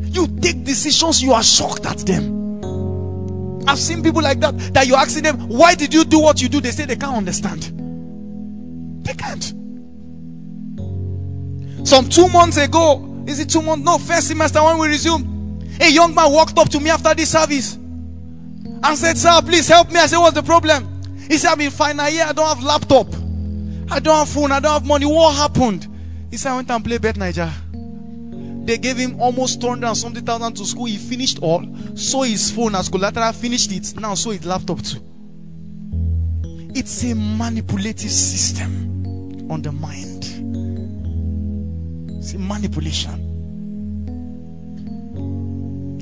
You take decisions, you are shocked at them. I've seen people like that that you're asking them, Why did you do what you do? They say they can't understand. They can't. Some two months ago, is it two months? No, first semester when we resumed, a young man walked up to me after this service and said, Sir, please help me. I said, What's the problem? He said, I'm in final year, I don't have laptop, I don't have phone, I don't have money. What happened? He said, I went and played Bet9ja. They gave him almost 200 and something thousand to school. He finished all. So his phone as collateral finished it. Now so his laptop too. It's a manipulative system on the mind. A manipulation.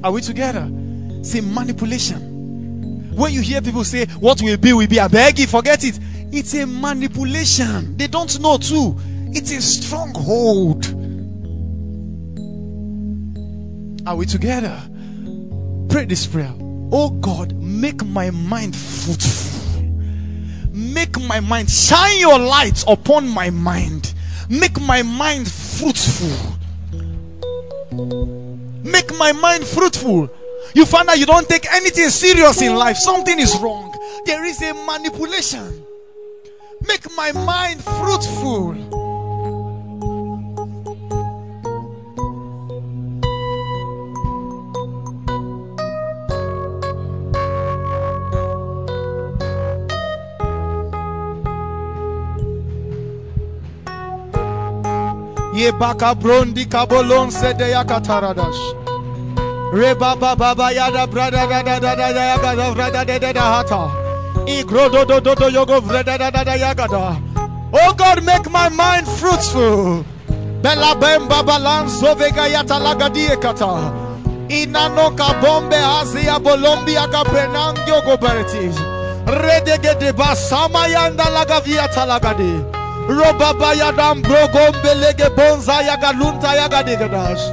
Are we together? It's manipulation. When you hear people say, What will be, will be, I beg you, forget it. It's a manipulation. They don't know too. It's a stronghold. Are we together? Pray this prayer. Oh God, make my mind fruitful. Make my mind shine your light upon my mind. Make my mind fruitful. Make my mind fruitful. You find out you don't take anything serious in life, something is wrong. There is a manipulation. Make my mind fruitful. Ye baka brondi kabolon sede yakataradash. Reba baba baba yada brada da da da da ya gada vrada de de da hata. Igro do do do do yogo vrada da da da ya gada. Oh God, make my mind fruitful. Bella bemba balanzo vega yata lagadi ekata. Inanoka bombe azia bolombi agabrenangyo gobertis. Redege de basama yanda lagavia talagadi. Robaba yadam brogombelege bonza yagalunta yagadegadash.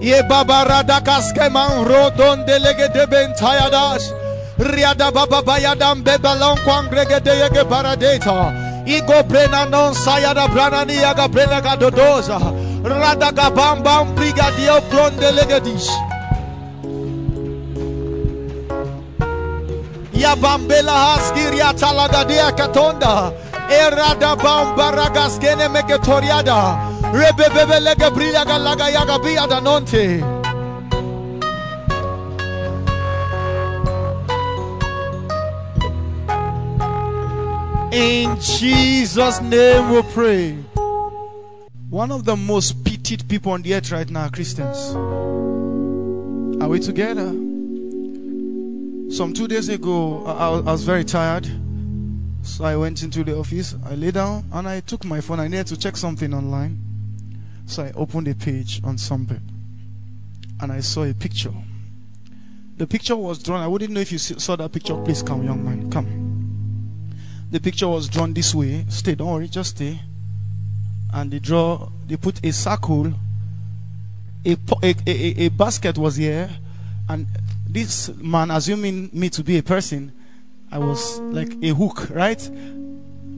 Ye baba radakas keman rodon delege de bentayadash. Riada baba bayadam bebalon kwangrege de yege paradeta. Igo brena non sayada branani yaga brena gadodoza. Radaga bam bam brigadio blondelege dish. Katonda erada bambaragas gene meketoriada rebebebelege brilaga laga yaga biada nonte In Jesus' name we pray. One of the most pitied people on the earth right now are Christians. Are we together? Some two days ago, I, I was very tired. So I went into the office, I lay down, and I took my phone. I needed to check something online. So I opened a page on something, and I saw a picture. The picture was drawn. I wouldn't know if you saw that picture. Please come, young man, come. The picture was drawn this way. Stay, don't worry, just stay. And they draw. They put a circle. A, a, a, a basket was here, and this man, assuming me to be a person, I was like a hook, right?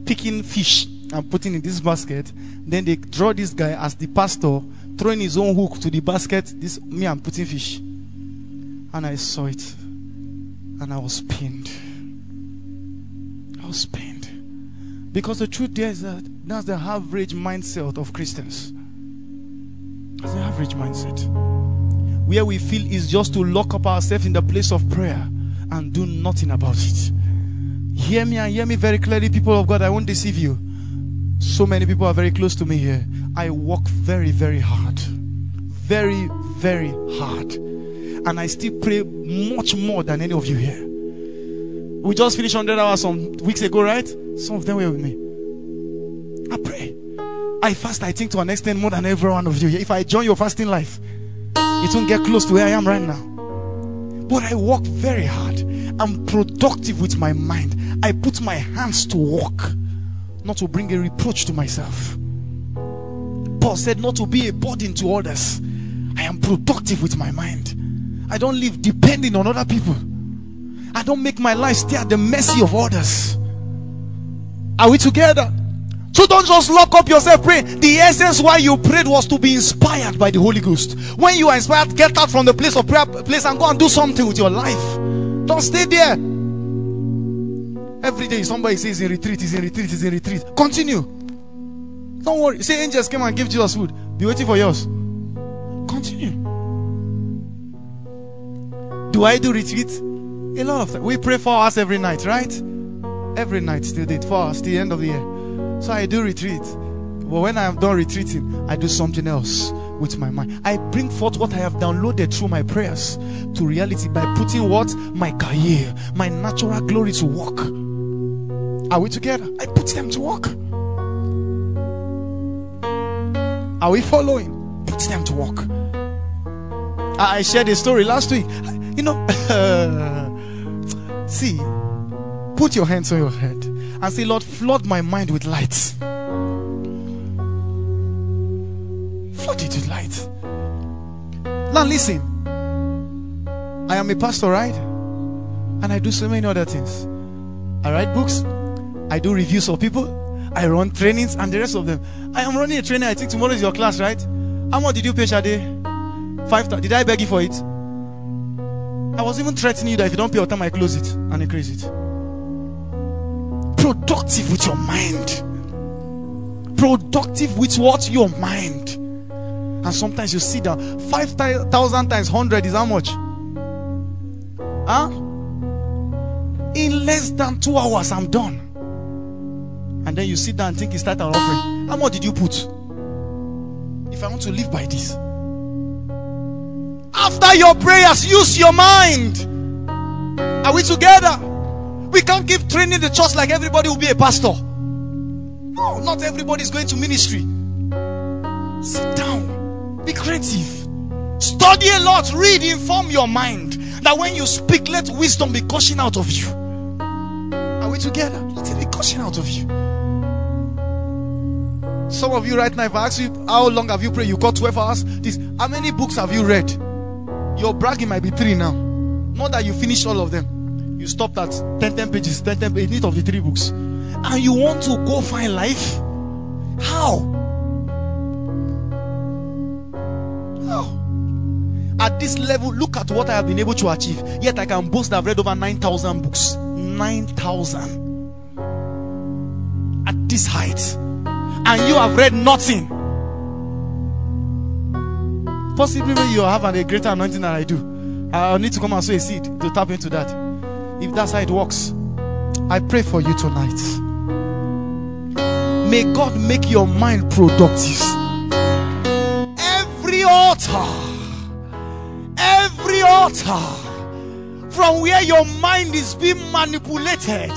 Picking fish and putting in this basket. Then they draw this guy as the pastor, throwing his own hook to the basket. This me, I'm putting fish. And I saw it. And I was pained. I was pained. Because the truth there is that that's the average mindset of Christians. That's the average mindset where we feel is just to lock up ourselves in the place of prayer and do nothing about it. Hear me and hear me very clearly, people of God. I won't deceive you. So many people are very close to me here. I work very, very hard. Very, very hard. And I still pray much more than any of you here. We just finished 100 hours some weeks ago, right? Some of them were with me. I pray. I fast, I think, to an extent more than every one of you. here. If I join your fasting life, it won't get close to where I am right now. But I work very hard. I'm productive with my mind. I put my hands to work, not to bring a reproach to myself. Paul said, not to be a burden to others. I am productive with my mind. I don't live depending on other people. I don't make my life stay at the mercy of others. Are we together? So don't just lock up yourself praying. The essence why you prayed was to be inspired by the Holy Ghost. When you are inspired, get out from the place of prayer place and go and do something with your life. Don't stay there. Every day somebody says in retreat, is in retreat, is in retreat. Continue. Don't worry. Say angels came and give Jesus food. Be waiting for yours. Continue. Do I do retreat? A lot of time. We pray four hours every night, right? Every night, still did four hours, till the end of the year. So I do retreat. But when I am done retreating, I do something else with my mind. I bring forth what I have downloaded through my prayers to reality by putting what? My career, my natural glory to work. Are we together? I put them to work. Are we following? Put them to work. I shared a story last week. You know, [LAUGHS] see, put your hands on your head and say, Lord, flood my mind with light. Flood it with light. Now, listen. I am a pastor, right? And I do so many other things. I write books, I do reviews of people, I run trainings, and the rest of them. I am running a training. I think tomorrow is your class, right? How much did you pay Shade? Five. thou- Did I beg you for it? I was even threatening you that if you don't pay your time, I close it and increase it. Productive with your mind. Productive with what? Your mind. And sometimes you sit down. 5,000 times 100 is how much? Huh? In less than two hours, I'm done. And then you sit down and think start an offering. How much did you put? If I want to live by this. After your prayers, use your mind. Are we together? We can't keep training the church like everybody will be a pastor. No, not everybody is going to ministry. Sit down, be creative, study a lot, read, inform your mind. That when you speak, let wisdom be gushing out of you. Are we together? Let it be gushing out of you. Some of you right now, if I ask you how long have you prayed, you got 12 hours. This how many books have you read? Your bragging might be three now. Not that you finished all of them. You stopped at 10, 10 pages, 10, 10 pages of the three books. And you want to go find life? How? How? At this level, look at what I have been able to achieve. Yet I can boast I've read over 9,000 books. 9,000. At this height. And you have read nothing. Possibly you have a greater anointing than I do. I'll need to come and sow a seed to tap into that. If that's how it works, I pray for you tonight. May God make your mind productive. Every altar, every altar, from where your mind is being manipulated,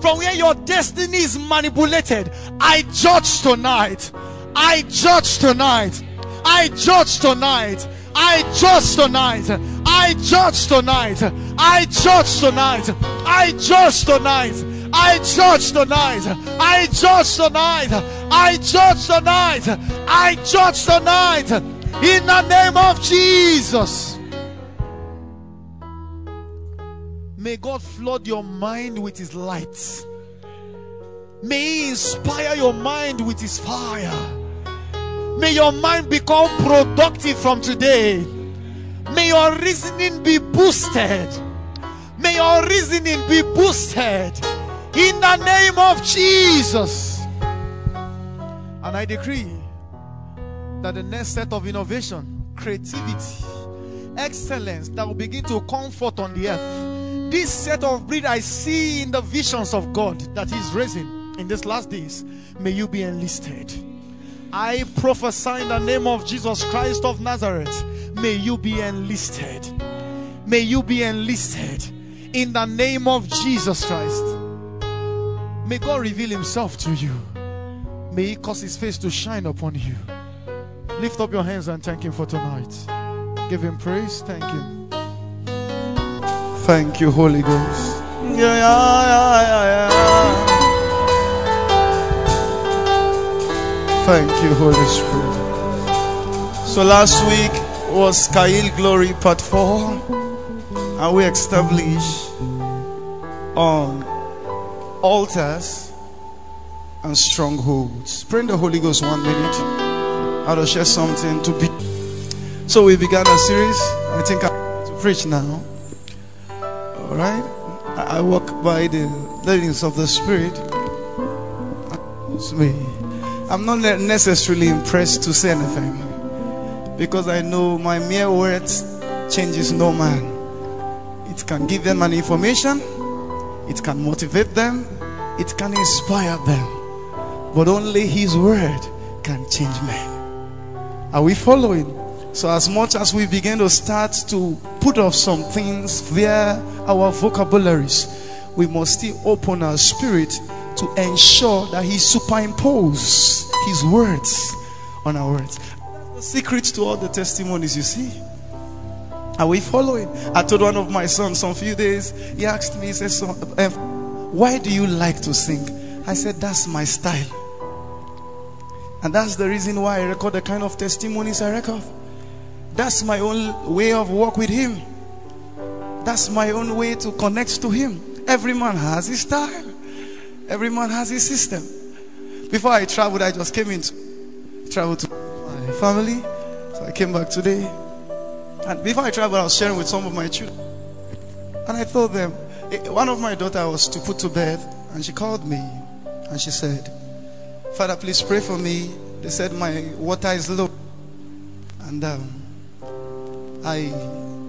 from where your destiny is manipulated, I judge tonight. I judge tonight. I judge tonight. I judge tonight. I judge tonight. I judge tonight. I judge tonight. I judge tonight. I judge tonight. I judge tonight. I judge tonight. In the name of Jesus. May God flood your mind with His light. May He inspire your mind with His fire. May your mind become productive from today. May your reasoning be boosted. May your reasoning be boosted in the name of Jesus. And I decree that the next set of innovation, creativity, excellence that will begin to comfort on the earth. This set of breed I see in the visions of God that He's raising in these last days. May you be enlisted. I prophesy in the name of Jesus Christ of Nazareth. May you be enlisted. May you be enlisted In the name of Jesus Christ. May God reveal Himself to you. May He cause His face to shine upon you. Lift up your hands and thank Him for tonight. Give Him praise. Thank Him. Thank you, Holy Ghost. Yeah, yeah, yeah, Thank you, Holy Spirit. So last week was Chayil Glory Part 4, and we established on altars and strongholds. Pray in the Holy Ghost one minute. I will share something to be. So we began a series. I think I'm to preach now. All right. I I walk by the leadings of the Spirit. It's me. I'm not necessarily impressed to say anything because I know my mere words changes no man. It can give them an information, it can motivate them, it can inspire them, but only His word can change men. Are we following? So, as much as we begin to start to put off some things via our vocabularies, we must still open our spirit to ensure that He superimposes His words on our words. That's the secret to all the testimonies you see. Are we following? I told one of my sons some few days, he asked me, he said, so, uh, Why do you like to sing? I said, That's my style. And that's the reason why I record the kind of testimonies I record. That's my own way of work with Him. That's my own way to connect to Him. Every man has his style, every man has his system. Before I traveled, I just came into travel to my family. So I came back today. And before I traveled, I was sharing with some of my children. And I told them, eh, one of my daughter was to put to bed, and she called me and she said, Father, please pray for me. They said my water is low. And um, I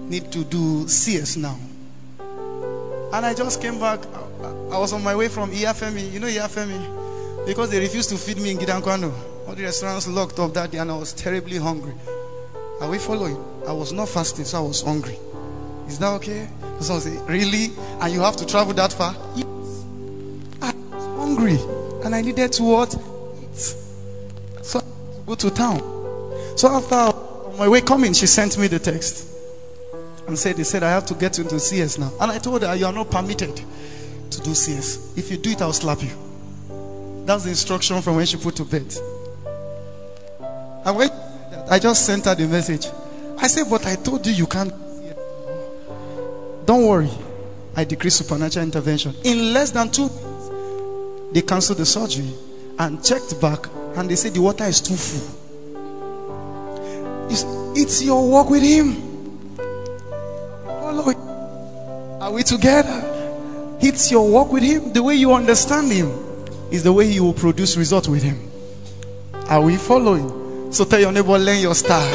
need to do CS now. And I just came back. I, was on my way from Iafemi. You know Iafemi? Because they refused to feed me in Gidankwano. All the restaurants locked up that day, and I was terribly hungry. Are we following? I was not fasting, so I was hungry. Is that okay? So I like, really? And you have to travel that far? Yes. I was hungry, and I needed to what? Eat. So I to go to town. So after on my way coming, she sent me the text and said, "They said I have to get into CS now." And I told her, "You are not permitted to do CS. If you do it, I'll slap you." That's the instruction from when she put to bed. And when I just sent her the message, I said, "But I told you you can't." Don't worry. I decree supernatural intervention. In less than two they canceled the surgery and checked back, and they said the water is too full. It's, it's your walk with Him. Oh, Follow it. Are we together? It's your walk with Him. The way you understand Him is the way you will produce results with Him. Are we following? So tell your neighbor, learn your style.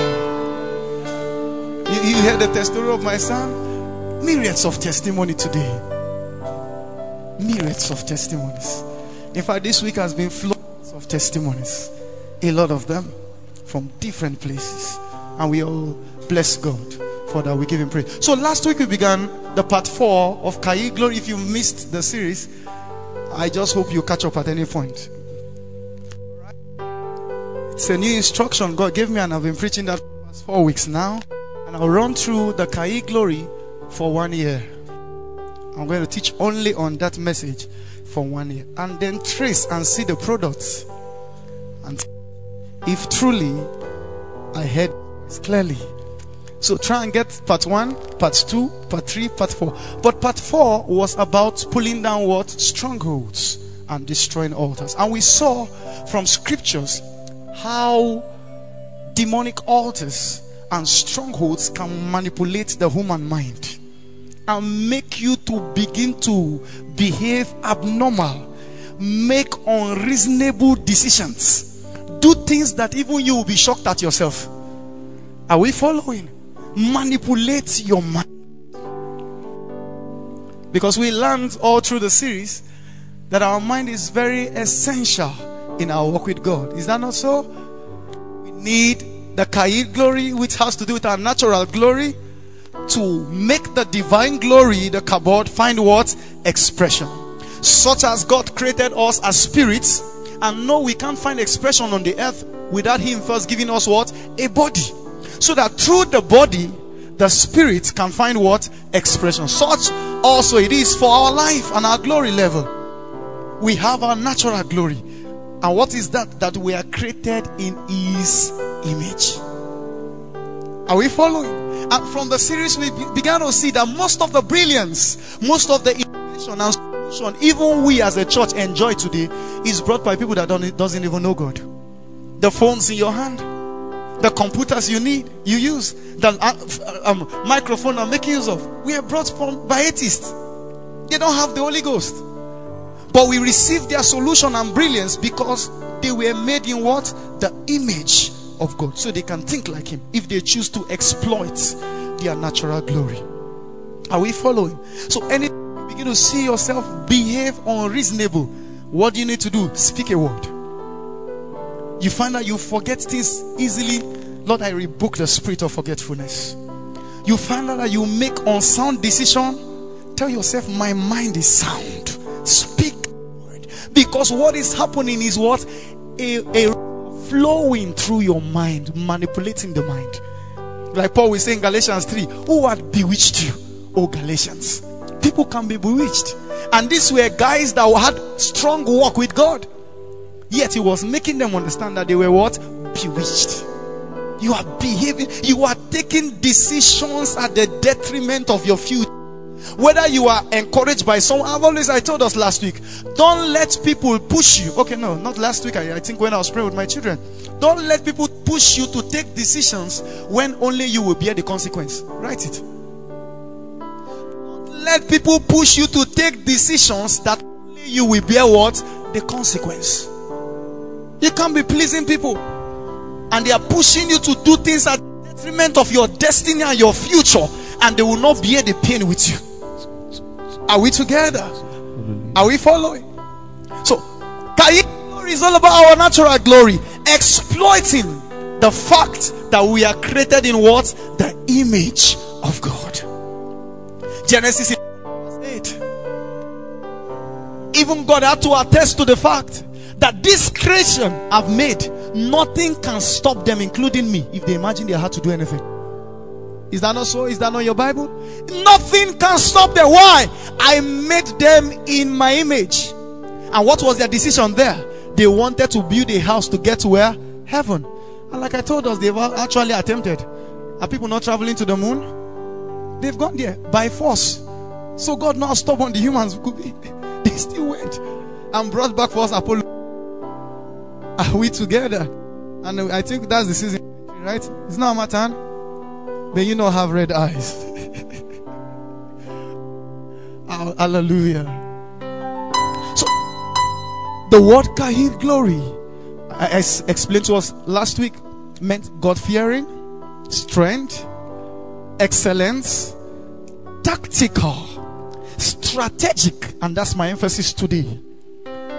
You, you heard the testimony of my son? Myriads of testimony today. Myriads of testimonies. In fact, this week has been floods of testimonies. A lot of them from different places. And we all bless God for that. We give Him praise. So last week we began the part four of Chayil Glory. If you missed the series, I just hope you catch up at any point. It's a new instruction God gave me, and I've been preaching that for past four weeks now. And I'll run through the Chayil Glory for one year. I'm going to teach only on that message for one year and then trace and see the products. And if truly I heard clearly. So try and get part one, part two, part three, part four. But part four was about pulling down what? Strongholds and destroying altars. And we saw from scriptures how demonic altars and strongholds can manipulate the human mind and make you to begin to behave abnormal, make unreasonable decisions, do things that even you will be shocked at yourself. Are we following? Manipulate your mind. Because we learned all through the series that our mind is very essential in our walk with God. Is that not so? We need the Chayil glory, which has to do with our natural glory, to make the divine glory, the kabod, find what? Expression. Such as God created us as spirits, and no, we can't find expression on the earth without Him first giving us what? A body. So that through the body, the spirit can find what? Expression. Such also it is for our life and our glory level. We have our natural glory. And what is that? That we are created in His image. Are we following? And from the series, we began to see that most of the brilliance, most of the innovation and solution, even we as a church enjoy today, is brought by people that don't, doesn't even know God. The phones in your hand, the computers you need, you use, the uh, um, microphone I'm making use of, we are brought from by atheists. They don't have the Holy Ghost. But we receive their solution and brilliance because they were made in what? The image of God. So they can think like Him if they choose to exploit their natural glory. Are we following? So, any begin to see yourself behave unreasonable, what do you need to do? Speak a word. You find that you forget things easily. Lord, I rebuke the spirit of forgetfulness. You find out that you make unsound decision. Tell yourself, my mind is sound. Speak. Because what is happening is what? A, a flowing through your mind, manipulating the mind. Like Paul was saying in Galatians 3 Who had bewitched you? Oh, Galatians. People can be bewitched. And these were guys that had strong walk with God. Yet he was making them understand that they were what? Bewitched. You are behaving, you are taking decisions at the detriment of your future. Whether you are encouraged by someone, I've always, I told us last week, don't let people push you. Okay, no, not last week. I, I think when I was praying with my children, don't let people push you to take decisions when only you will bear the consequence. Write it. Don't let people push you to take decisions that only you will bear what? The consequence. You can't be pleasing people, and they are pushing you to do things at detriment of your destiny and your future, and they will not bear the pain with you. Are we together? Are we following? So, glory is all about our natural glory, exploiting the fact that we are created in what? The image of God. Genesis 8. Even God had to attest to the fact that this creation I've made, nothing can stop them, including me, if they imagine they had to do anything. Is that not so? Is that not your Bible? Nothing can stop them. Why? I made them in my image. And what was their decision there? They wanted to build a house to get to where? Heaven. And like I told us, they've actually attempted. Are people not traveling to the moon? They've gone there by force. So God not on the humans. [LAUGHS] They still went and brought back for us Apollo. Are we together? And I think that's the season, right? It's not my turn. May you not have red eyes. [LAUGHS] Hallelujah. So, the word Chayil glory, I, explained to us last week, meant God fearing, strength, excellence, tactical, strategic, and that's my emphasis today.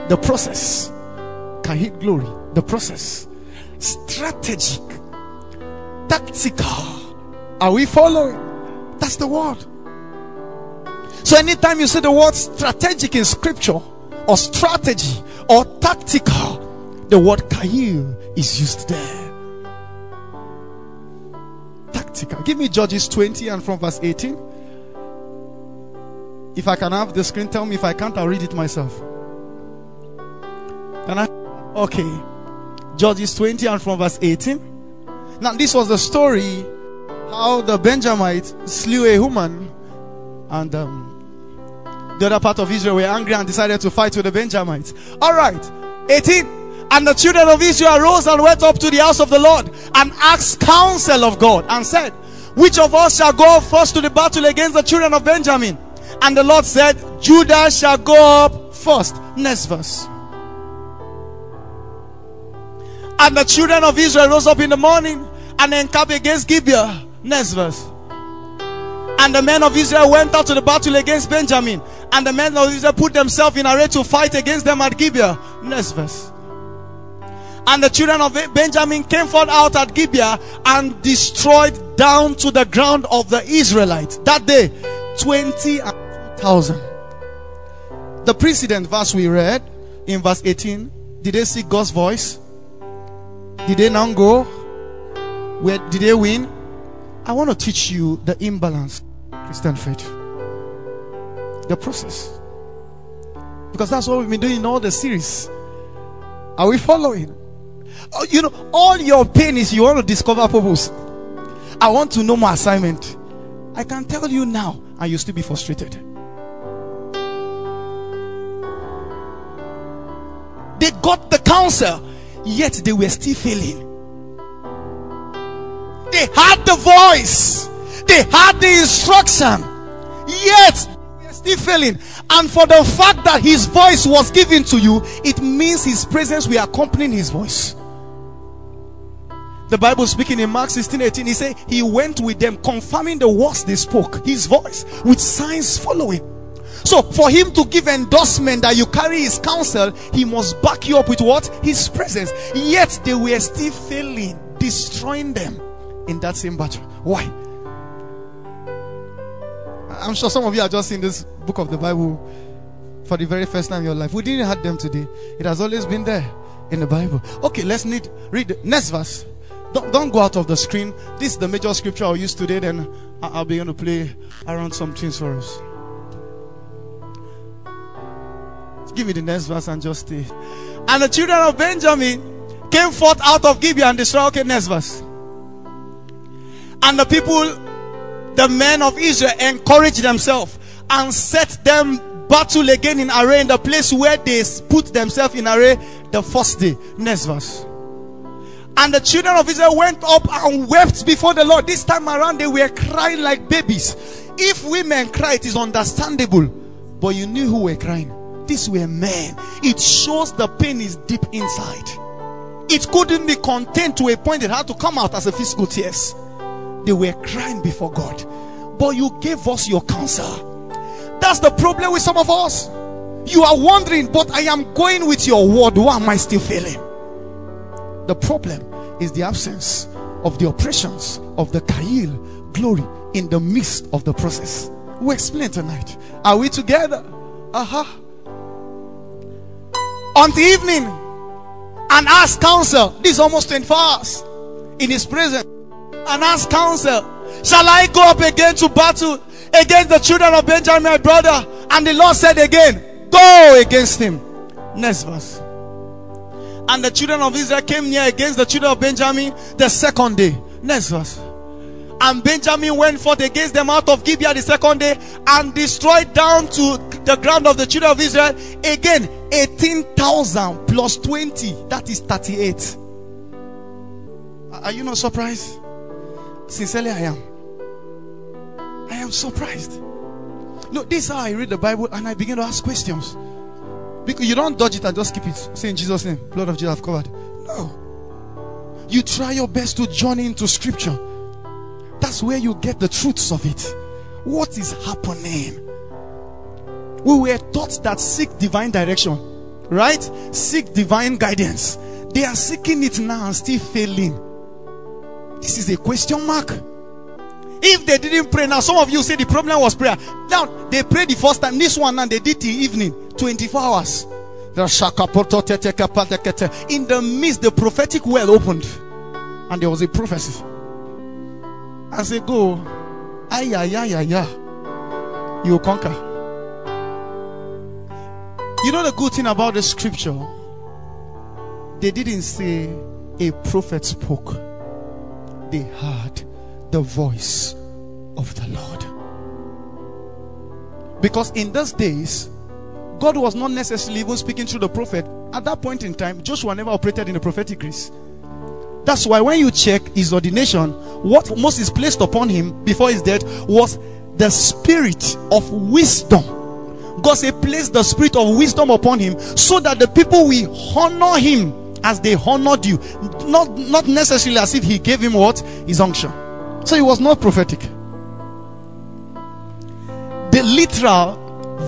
The process, Chayil glory, the process, strategic, tactical are we following? That's the word. So anytime you see the word strategic in scripture, or strategy, or tactical, the word Chayil is used there. Tactical. Give me Judges 20 and from verse 18. If I can have the screen, tell me if I can't, I'll read it myself. Can I? Okay. Judges 20 and from verse 18. Now, this was the story how the Benjamites slew a woman, and um, the other part of Israel were angry and decided to fight with the Benjamites. All right, 18. And the children of Israel rose and went up to the house of the Lord and asked counsel of God and said, Which of us shall go first to the battle against the children of Benjamin? And the Lord said, Judah shall go up first. Next verse. And the children of Israel rose up in the morning and encamped against Gibeah. Next verse. And the men of Israel went out to the battle against Benjamin. And the men of Israel put themselves in array to fight against them at Gibeah. Next verse. And the children of Benjamin came forth out at Gibeah and destroyed down to the ground of the Israelites. That day, 20 and 2,000. The precedent verse we read in verse 18, did they see God's voice? Did they now go? Where did they win? I want to teach you the imbalance Christian faith. The process. Because that's what we've been doing in all the series. Are we following? Oh, you know, all your pain is you want to discover purpose. I want to know my assignment. I can tell you now, and you still be frustrated. They got the counsel, yet they were still failing. They had the voice, they had the instruction, yet they were still failing. And for the fact that his voice was given to you, it means his presence will accompany his voice. The Bible speaking in Mark 16 18, he said he went with them, confirming the words they spoke, his voice, with signs following. So, for him to give endorsement that you carry his counsel, he must back you up with what? His presence. Yet they were still failing, destroying them in that same battle. Why? I'm sure some of you are just in this book of the Bible for the very first time in your life. We didn't have them today. It has always been there in the Bible. Okay, let's need read the next verse. Don't, don't go out of the screen. This is the major scripture I'll use today. Then I'll be going to play around some things for us. Give me the next verse and just stay. And the children of Benjamin came forth out of Gibeah and destroyed. Okay, next verse. And the people, the men of Israel, encouraged themselves and set them battle again in array in the place where they put themselves in array the first day. Next verse. And the children of Israel went up and wept before the Lord. This time around, they were crying like babies. If women cry, it is understandable. But you knew who were crying. These were men. It shows the pain is deep inside. It couldn't be contained to a point it had to come out as a physical tears. They were crying before God. But you gave us your counsel. That's the problem with some of us. You are wondering, but I am going with your word. Why am I still failing? The problem is the absence of the oppressions of the Chayil glory in the midst of the process. We explain tonight. Are we together? Aha. Uh-huh. Until evening and ask counsel. This is almost 24 hours in his presence. And ask counsel. Shall I go up again to battle against the children of Benjamin, my brother? And the Lord said again, Go against him. Next verse. And the children of Israel came near against the children of Benjamin the second day. Next verse. And Benjamin went forth against them out of Gibeah the second day and destroyed down to the ground of the children of Israel again 18,000 plus 20. That is 38. Are you not surprised? Sincerely, I am. I am surprised. No, this is how I read the Bible and I begin to ask questions. Because you don't dodge it and just keep it. Say in Jesus' name, blood of Jesus I've covered. No. You try your best to journey into scripture. That's where you get the truths of it. What is happening? We were taught that seek divine direction, right? Seek divine guidance. They are seeking it now and still failing. This is a question mark. If they didn't pray, now some of you say the problem was prayer. Now they prayed the first time. This one and they did the evening. 24 hours. In the midst, the prophetic well opened, and there was a prophecy. As they Go, ay, ay, ay, ay, ay. You conquer. You know the good thing about the scripture? They didn't say a prophet spoke, they heard the voice of the Lord. Because in those days, God was not necessarily even speaking through the prophet. At that point in time, Joshua never operated in the prophetic grace. That's why when you check his ordination, what Moses placed upon him before his death was the spirit of wisdom. God said, place the spirit of wisdom upon him so that the people will honor him as they honored you. Not, not necessarily as if he gave him what? His unction. So he was not prophetic. The literal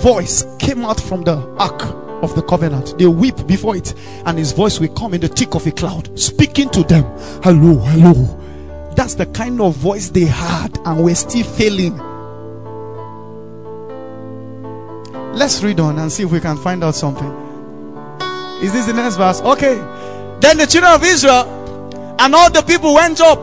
voice came out from the ark of the covenant. They weep before it, and his voice will come in the thick of a cloud, speaking to them. Hello, hello. That's the kind of voice they had and were still failing. Let's read on and see if we can find out something. Is this the next verse? Okay. Then the children of Israel and all the people went up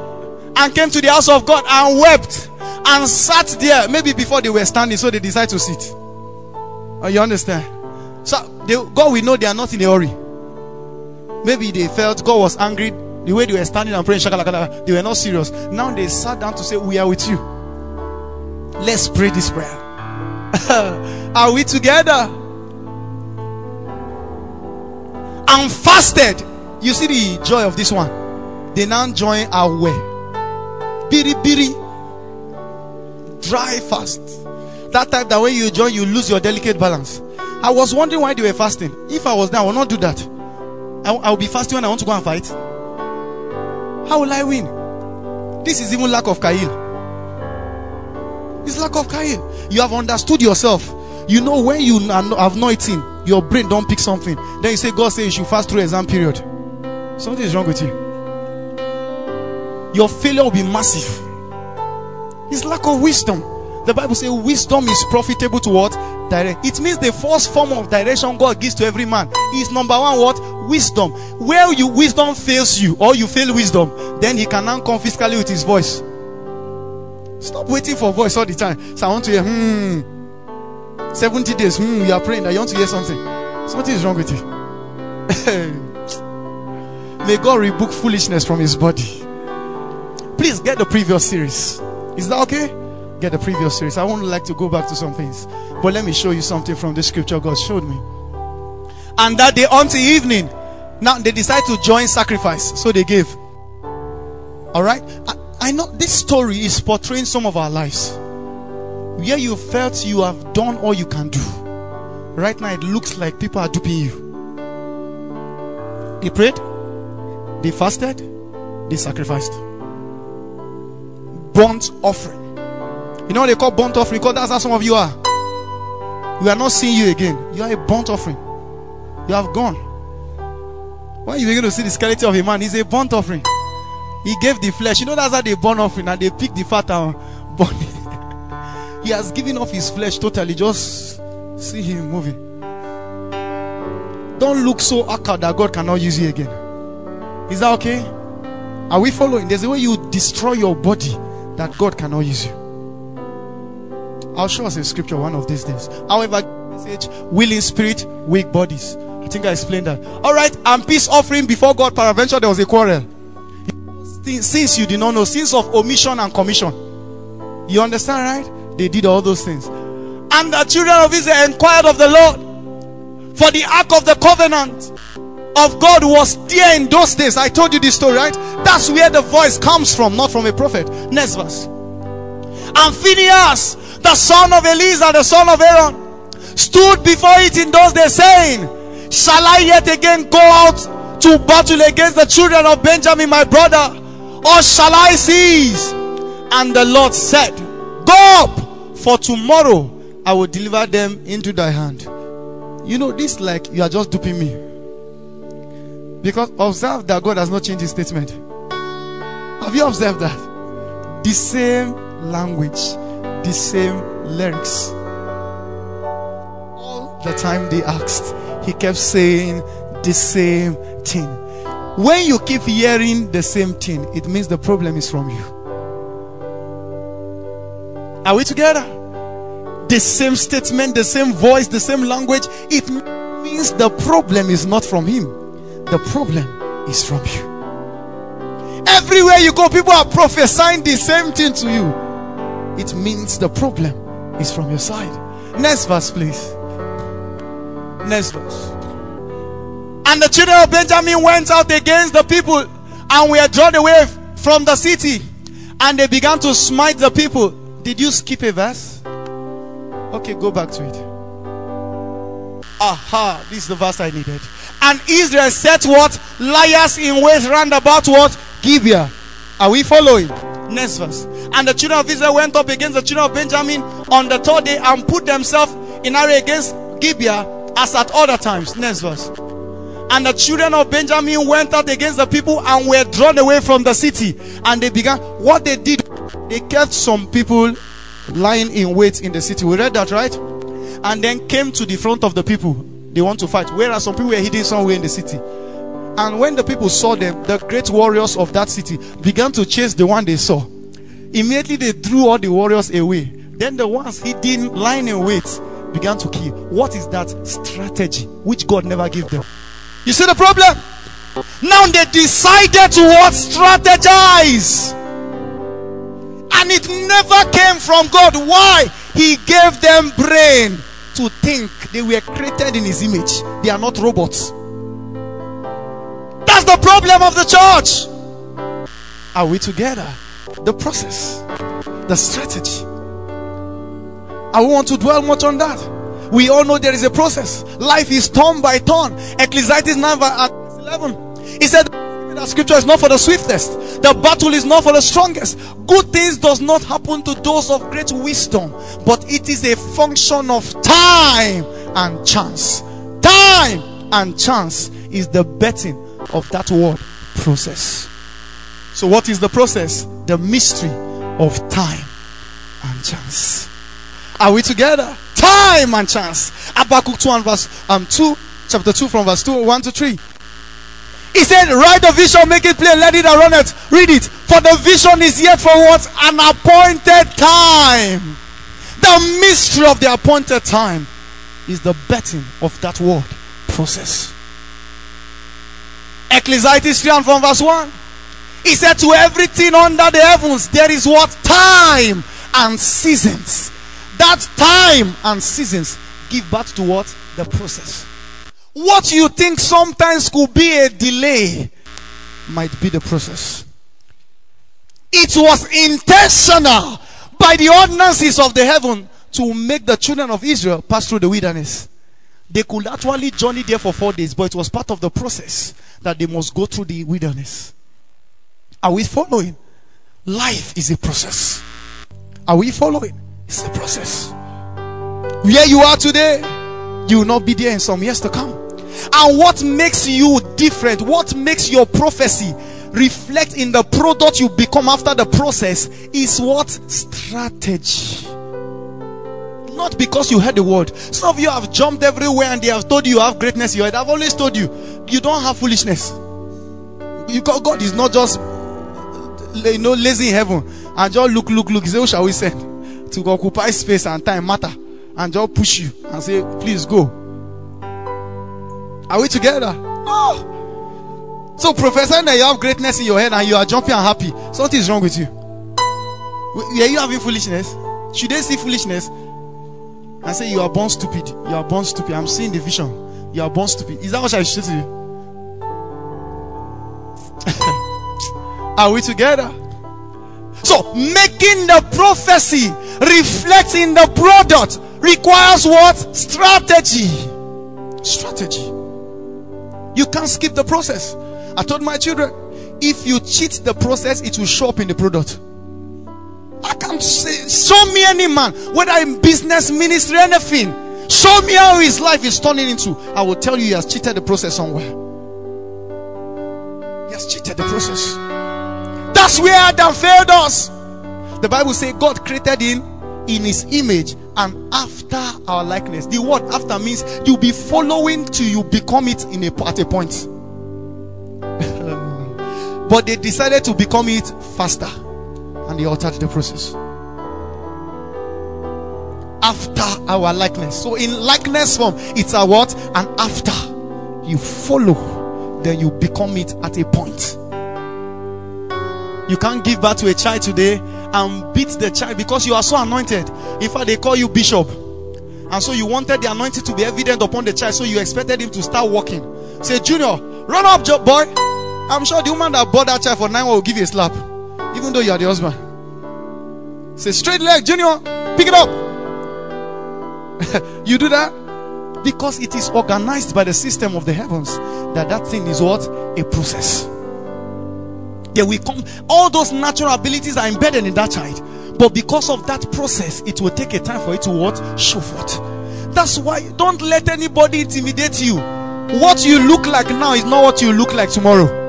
and came to the house of God and wept and sat there. Maybe before they were standing, so they decided to sit. Oh, you understand? So they, God we know they are not in a hurry. Maybe they felt God was angry the way they were standing and praying. Shakalakala, they were not serious. Now they sat down to say, We are with you. Let's pray this prayer. [LAUGHS] are we together? And fasted. You see the joy of this one. They now join our way. Biri biri. Dry fast. That type that when you join, you lose your delicate balance. I was wondering why they were fasting. If I was there, I would not do that. I, I will be fasting when I want to go and fight. How will I win? This is even lack of Chayil. It's lack of Chayil. You have understood yourself. You know when you have not eaten, your brain don't pick something. Then you say, God says you should fast through exam period. Something is wrong with you. Your failure will be massive. It's lack of wisdom. The Bible says wisdom is profitable to what? Direct. It means the first form of direction God gives to every man is number one what? Wisdom. Where you wisdom fails you or you fail wisdom, then he can now come physically with his voice. Stop waiting for voice all the time. So I want to hear hmm. 70 days, hmm, you are praying that you want to hear something. Something is wrong with you. [LAUGHS] May God rebuke foolishness from his body. Please get the previous series. Is that okay? get the previous series. I won't like to go back to some things, but let me show you something from the scripture God showed me. And that day until evening, now they decide to join sacrifice, so they gave. All right, I, I know this story is portraying some of our lives where you felt you have done all you can do. Right now, it looks like people are duping you. They prayed, they fasted, they sacrificed. Burnt offering you know what they call burnt offering? Because that's how some of you are. We are not seeing you again. You are a burnt offering. You have gone. Why are you going to see the skeleton of a man? He's a burnt offering. He gave the flesh. You know that's how they burn offering and they pick the fat and [LAUGHS] burn it. He has given off his flesh totally. Just see him moving. Don't look so awkward that God cannot use you again. Is that okay? Are we following? There's a way you destroy your body that God cannot use you. I'll show us a scripture one of these days. However, message willing spirit, weak bodies. I think I explained that. All right, and peace offering before God. Peradventure, there was a quarrel. Since you did not know, sins of omission and commission. You understand, right? They did all those things. And the children of Israel inquired of the Lord for the ark of the covenant of God was there in those days. I told you this story, right? That's where the voice comes from, not from a prophet. Next verse. And Phineas the son of Eleazar, the son of Aaron, stood before it in those days, saying, Shall I yet again go out to battle against the children of Benjamin, my brother, or shall I cease? And the Lord said, Go up, for tomorrow I will deliver them into thy hand. You know, this like you are just duping me. Because observe that God has not changed his statement. Have you observed that? The same language the same lyrics. All the time they asked, he kept saying the same thing. When you keep hearing the same thing, it means the problem is from you. Are we together? The same statement, the same voice, the same language. It means the problem is not from him, the problem is from you. Everywhere you go, people are prophesying the same thing to you it means the problem is from your side. Next verse, please. Next verse. And the children of Benjamin went out against the people and were drawn away from the city. And they began to smite the people. Did you skip a verse? Okay, go back to it. Aha, this is the verse I needed. And Israel set what? Liars in ways round about what? Gibeah. Are we following? Next verse. And the children of Israel went up against the children of Benjamin on the third day and put themselves in array against Gibeah as at other times. Next verse. And the children of Benjamin went out against the people and were drawn away from the city. And they began, what they did, they kept some people lying in wait in the city. We read that, right? And then came to the front of the people. They want to fight. Whereas some people were hidden somewhere in the city. And when the people saw them, the great warriors of that city began to chase the one they saw. Immediately they drew all the warriors away. Then the ones hidden, lying in wait, began to kill. What is that strategy which God never gave them? You see the problem? Now they decided to what? Strategize. And it never came from God. Why? He gave them brain to think they were created in his image. They are not robots. That's the problem of the church. Are we together? The process, the strategy. I want to dwell much on that. We all know there is a process. Life is turn by turn. Ecclesiastes 9 verse 11. He said, the scripture is not for the swiftest. The battle is not for the strongest. Good things does not happen to those of great wisdom, but it is a function of time and chance. Time and chance is the betting of that word process. So, what is the process? The mystery of time and chance. Are we together? Time and chance. Habakkuk 2 and verse um, 2, chapter 2 from verse 2, 1 to 3. He said, Write the vision, make it plain, let it run it. Read it. For the vision is yet for what? An appointed time. The mystery of the appointed time is the betting of that word process. Ecclesiastes 3 and from verse 1. He said, To everything under the heavens, there is what? Time and seasons. That time and seasons give birth to what? The process. What you think sometimes could be a delay might be the process. It was intentional by the ordinances of the heaven to make the children of Israel pass through the wilderness. They could actually journey there for four days, but it was part of the process that they must go through the wilderness. Are we following? Life is a process. Are we following? It's a process. Where you are today, you will not be there in some years to come. And what makes you different, what makes your prophecy reflect in the product you become after the process is what? Strategy. Not because you heard the word. Some of you have jumped everywhere and they have told you you have greatness head. I've always told you, you don't have foolishness. You God is not just you know lazy in heaven and just look, look, look. Say, Who shall we send? To occupy space and time matter and just push you and say, Please go. Are we together? No. So professor, that you have greatness in your head and you are jumping and happy. Something is wrong with you. Are you having foolishness? Should they see foolishness? And say you are born stupid. You are born stupid. I'm seeing the vision. You are born stupid. Is that what I should say to you? [LAUGHS] are we together? So making the prophecy reflect in the product requires what? Strategy. Strategy. You can't skip the process. I told my children, if you cheat the process, it will show up in the product. I can't say, show me any man, whether in business, ministry, anything. Show me how his life is turning into. I will tell you, he has cheated the process somewhere. He has cheated the process. That's where Adam failed us. The Bible says God created him in his image and after our likeness. The word after means you'll be following till you become it in a at a point. [LAUGHS] but they decided to become it faster and they altered the process. After our likeness. So in likeness form, it's a what? And after you follow, then you become it at a point. You can't give birth to a child today and beat the child because you are so anointed. In fact, they call you bishop. And so you wanted the anointing to be evident upon the child, so you expected him to start walking. Say, Junior, run up, job boy. I'm sure the woman that bought that child for nine will give you a slap, even though you are the husband. Say, straight leg, Junior, pick it up. [LAUGHS] you do that because it is organized by the system of the heavens that that thing is what a process there will come. All those natural abilities are embedded in that child. But because of that process it will take a time for it to what? Show forth. That's why don't let anybody intimidate you. What you look like now is not what you look like tomorrow.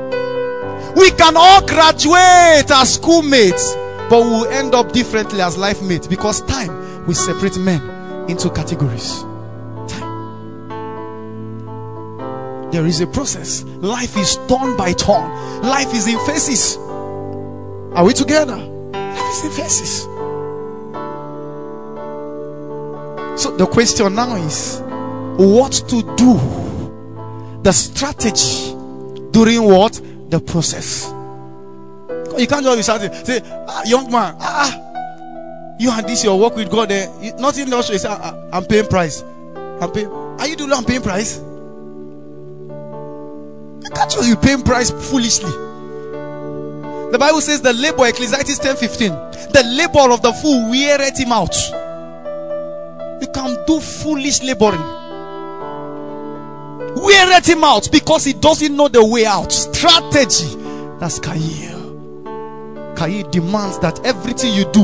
We can all graduate as schoolmates, but we will end up differently as life mates because time will separate men into categories. There is a process. Life is torn by torn. Life is in phases. Are we together? Life is in phases. So the question now is what to do? The strategy during what? The process. You can't just be shouting, say, ah, young man, ah, ah, you and this your work with God. Eh? Nothing else you say, ah, ah, I'm paying price. I'm paying. Are you doing I'm paying price? You can't just be paying price foolishly. The Bible says the labor, Ecclesiastes 10 15, the labor of the fool weareth him out. You can do foolish laboring. Wear him out because he doesn't know the way out. Strategy. That's Kair. Kair demands that everything you do,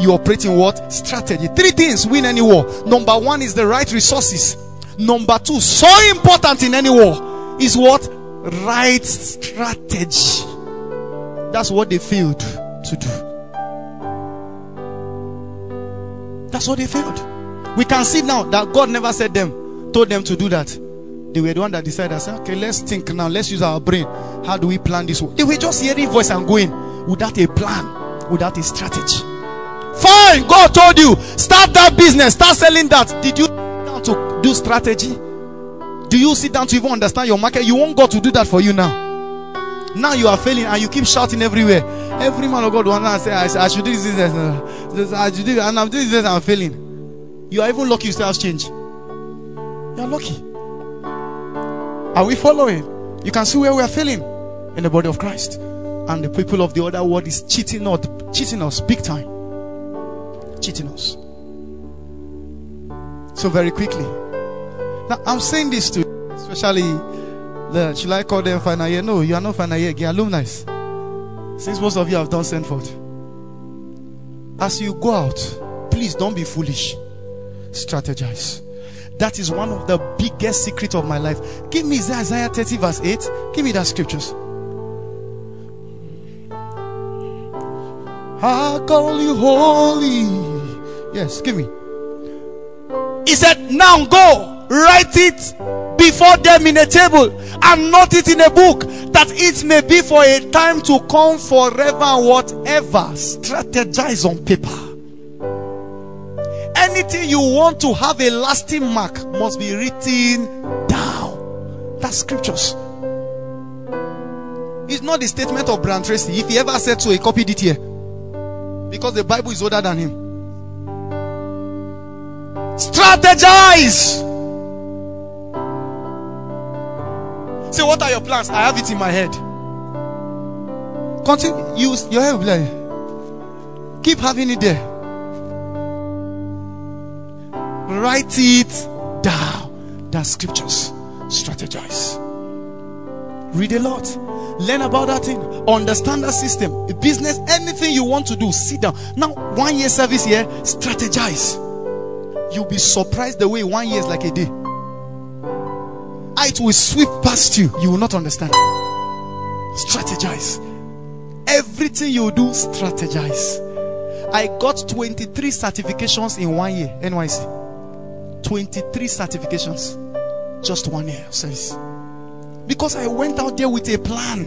you operate in what? Strategy. Three things win any war. Number one is the right resources. Number two, so important in any war, is what? Right strategy. That's what they failed to do. That's what they failed. We can see now that God never said them, told them to do that. They were the one that decided, say, okay, let's think now, let's use our brain. How do we plan this? They were just hearing voice and going without a plan, without a strategy. Fine, God told you, start that business, start selling that. Did you down to do strategy? Do you sit down to even understand your market? You want God to do that for you now. Now you are failing and you keep shouting everywhere. Every man of God will say, I, I should do this business. I should do and I'm doing this, I'm failing. You are even lucky you still have change. You are lucky. Are we following? You can see where we are failing in the body of Christ. And the people of the other world is cheating us, cheating us big time. Cheating us. So very quickly. Now I'm saying this to especially the should I call them final year? No, you are not final year again, alumni. Since most of you have done Sandford. As you go out, please don't be foolish strategize. That is one of the biggest secret of my life. Give me Isaiah 30 verse 8. Give me that scriptures. I call you holy. Yes, give me. He said, Now go, write it before them in a table and not it in a book, that it may be for a time to come forever, whatever. Strategize on paper anything you want to have a lasting mark must be written down. That's scriptures. It's not the statement of Brian Tracy. If he ever said so, he copied it here. Because the Bible is older than him. Strategize. Say, what are your plans? I have it in my head. Continue. Use your head. Keep having it there. Write it down. That scriptures. Strategize. Read a lot. Learn about that thing. Understand that system. Business, anything you want to do, sit down. Now, one year service here, strategize. You'll be surprised the way one year is like a day. It will sweep past you. You will not understand. Strategize. Everything you do, strategize. I got 23 certifications in one year, NYSC. 23 certifications. Just one year service. Because I went out there with a plan.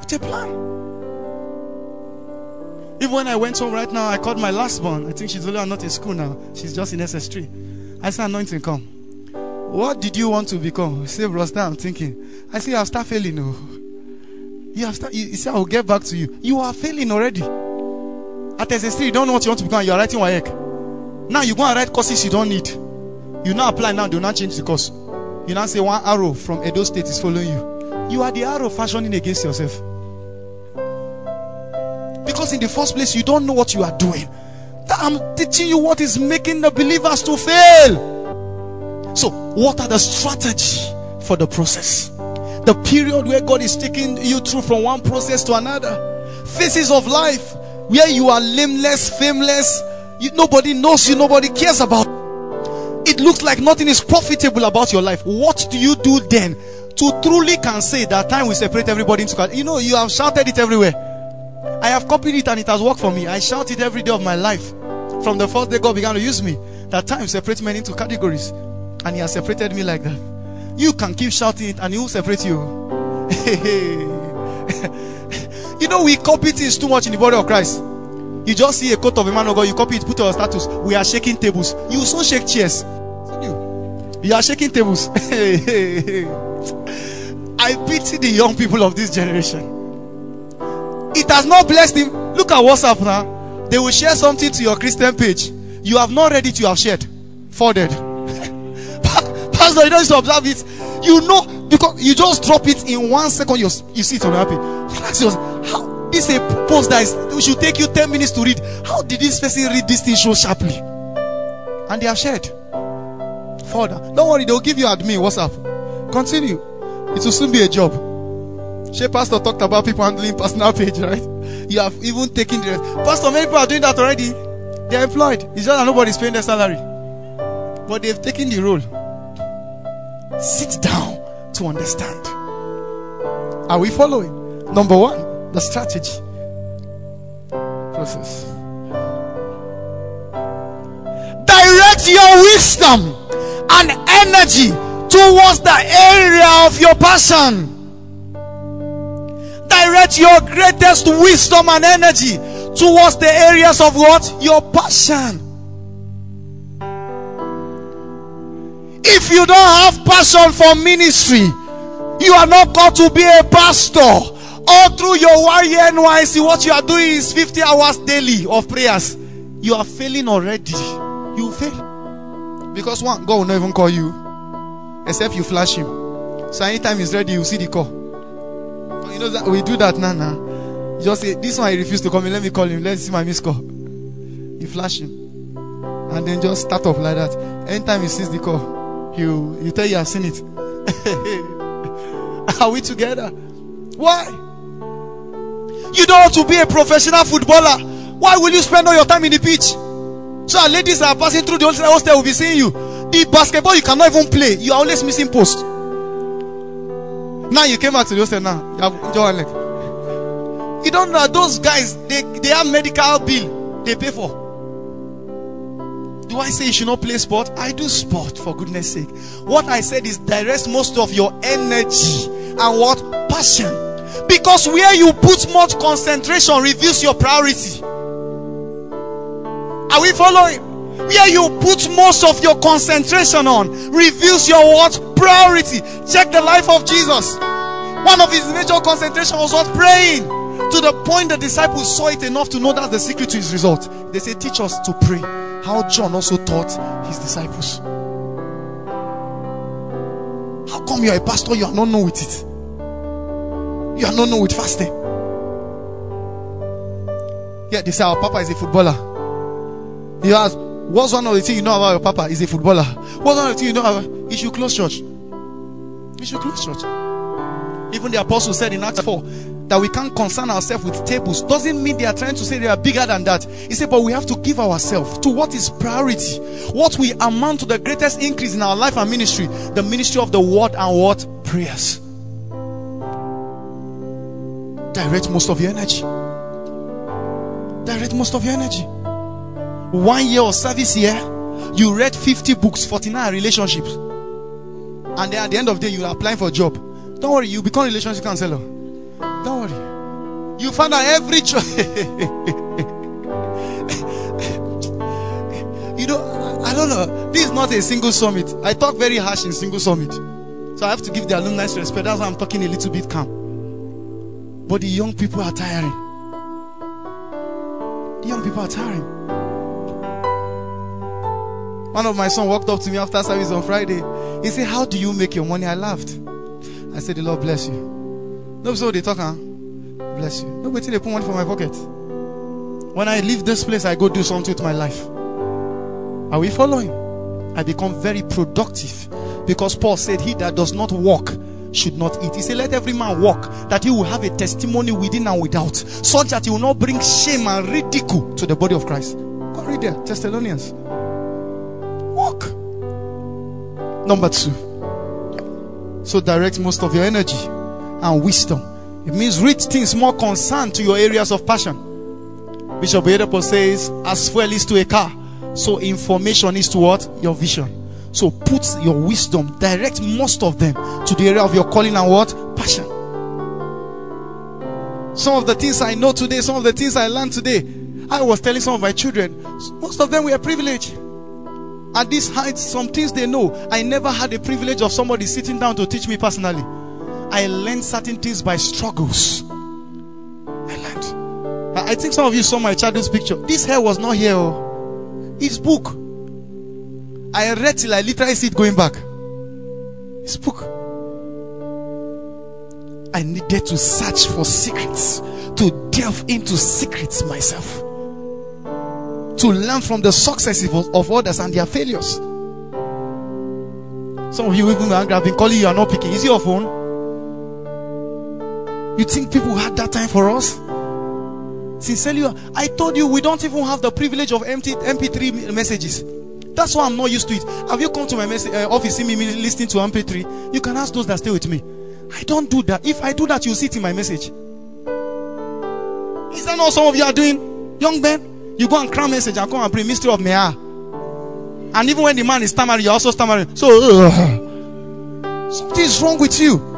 With a plan. Even when I went home right now, I called my last one. I think she's only not in school now. She's just in SS3. I said, Anointing, come. What did you want to become? Say, Rasta, I'm thinking. I say, I'll start failing. No. You have start, you, say, I'll get back to you. You are failing already. At SS3, you don't know what you want to become. You are writing WAEC. Now you go and write courses you don't need. You now apply now, do not change the course. You now say one arrow from Edo State is following you. You are the arrow fashioning against yourself. Because in the first place, you don't know what you are doing. I'm teaching you what is making the believers to fail. So, what are the strategy for the process? The period where God is taking you through from one process to another. Phases of life where you are lameless, fameless, you, nobody knows you, nobody cares about. it looks like nothing is profitable about your life. What do you do then to truly can say that time will separate everybody into categories? You know, you have shouted it everywhere. I have copied it and it has worked for me. I shout it every day of my life. From the first day God began to use me, that time separates men into categories. And He has separated me like that. You can keep shouting it and He will separate you. [LAUGHS] you know, we copy things too much in the body of Christ. You just see a coat of a man of God, you copy it, put your status. We are shaking tables. You so shake chairs. You are shaking tables. [LAUGHS] I pity the young people of this generation. It has not blessed him. Look at WhatsApp now. They will share something to your Christian page. You have not read it, you have shared. Forwarded. Pastor, you don't to observe it. You know, because you just drop it in one second, you, see it on happy. How this is a post that is, it should take you 10 minutes to read. How did this person read this thing so sharply? And they are shared. Further. Don't worry, they'll give you admin WhatsApp. Continue. It will soon be a job. She Pastor talked about people handling personal page, right? You have even taken the. Pastor, many people are doing that already. They are employed. It's just that nobody's paying their salary. But they've taken the role. Sit down to understand. Are we following? Number one, the strategy. Process. Direct your wisdom and energy towards the area of your passion direct your greatest wisdom and energy towards the areas of what? Your passion. If you don't have passion for ministry, you are not called to be a pastor. All through your one year NYSC, what you are doing is 50 hours daily of prayers. You are failing already. You fail. Because one, God will not even call you. Except you flash him. So anytime he's ready, you see the call. You know that we do that now. Now, just say this one I refuse to come in. Let me call him. Let's see my missed call. You flash him, and then just start up like that. Anytime he sees the call, he'll he tell you I've seen it. [LAUGHS] Are we together? Why? You don't want to be a professional footballer. Why will you spend all your time in the pitch? So our ladies are passing through the hostel will be seeing you. The basketball you cannot even play. You are always missing post. Now you came back to the hostel now. You have one leg. You don't know those guys, they, they have medical bill they pay for. Do I say you should not play sport? I do sport for goodness sake. What I said is direct most of your energy and what passion. Because where you put much concentration reveals your priority. Are we following? Where you put most of your concentration on reveals your what? Priority. Check the life of Jesus. One of his major concentration was what? Praying. To the point the disciples saw it enough to know that's the secret to his result. They say, Teach us to pray. How John also taught his disciples. How come you're a pastor? You are not know with it. You are not know with fasting. Yeah, they say our papa is a footballer. You ask, what's one of the things you know about your papa? Is a footballer. What's one of the things you know about? You should close church. You should close church. Even the apostle said in Acts 4 that we can't concern ourselves with tables. Doesn't mean they are trying to say they are bigger than that. He said, but we have to give ourselves to what is priority. What we amount to the greatest increase in our life and ministry. The ministry of the word and what? Prayers. Direct most of your energy. Direct most of your energy. One year of service here, you read 50 books, 49 relationships. And then at the end of the day, you're applying for a job. Don't worry, you become relationship counselor. Don't worry. You find out every choice. [LAUGHS] you know, I don't know. This is not a single summit. I talk very harsh in single summit. So I have to give the alumni respect. That's why I'm talking a little bit calm. But the young people are tiring. The young people are tiring. One of my son walked up to me after service on Friday. He said, How do you make your money? I laughed. I said, The Lord bless you. No, so they talk, huh? Bless you. Nobody they put money for my pocket. When I leave this place, I go do something with my life. Are we following? I become very productive. Because Paul said, He that does not walk should not eat. He said, Let every man walk, that he will have a testimony within and without, such that he will not bring shame and ridicule to the body of Christ. Go read there, Thessalonians. Walk. Number two. So direct most of your energy and wisdom. It means read things more concerned to your areas of passion. Bishop Oyedepo says, as fuel is to a car, so information is to what? Your vision. So put your wisdom, direct most of them to the area of your calling and what? Passion. Some of the things I know today, some of the things I learned today, I was telling some of my children, most of them were privileged. At this height, some things they know. I never had the privilege of somebody sitting down to teach me personally. I learned certain things by struggles. I learned. I think some of you saw my childhood's picture. This hair was not here. Oh. It's book. I read till I literally see it going back. It's book. I needed to search for secrets, to delve into secrets myself, to learn from the successes of, others and their failures. Some of you even angry. I've been calling you are not picking. Is your phone? You think people had that time for us? Sincerely, I told you we don't even have the privilege of empty MP3 messages. That's why I'm not used to it. Have you come to my message, uh, office, see me listening to MP3? You can ask those that stay with me. I don't do that. If I do that, you'll see it in my message. Is that not some of you are doing? Young men, you go and cram message and come and bring mystery of Mea. And even when the man is stammering, you're also stammering. So, uh, is wrong with you.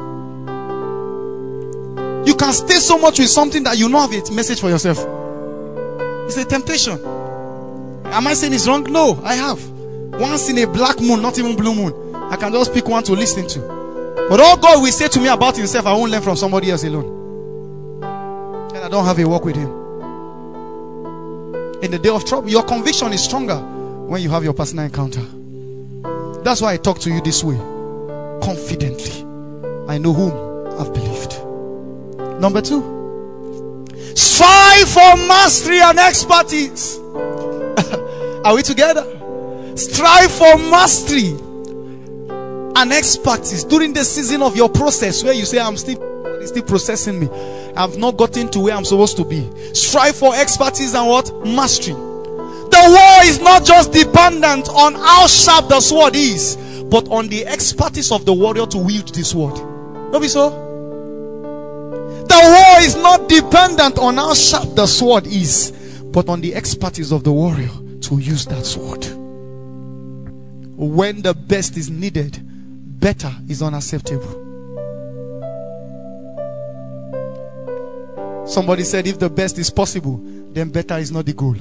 You can stay so much with something that you know have a message for yourself. It's a temptation. Am I saying it's wrong? No, I have. Once in a black moon, not even blue moon, I can just pick one to listen to. But all God will say to me about Himself, I won't learn from somebody else alone. And I don't have a walk with Him. In the day of trouble, your conviction is stronger when you have your personal encounter. That's why I talk to you this way confidently. I know whom I've believed. Number two, strive for mastery and expertise. [LAUGHS] Are we together? Strive for mastery and expertise during the season of your process where you say, I'm still, still processing me. I've not gotten to where I'm supposed to be. Strive for expertise and what? Mastery. The war is not just dependent on how sharp the sword is, but on the expertise of the warrior to wield the sword. Don't be so? The war is not dependent on how sharp the sword is, but on the expertise of the warrior to use that sword. When the best is needed, better is unacceptable. Somebody said, if the best is possible, then better is not the goal.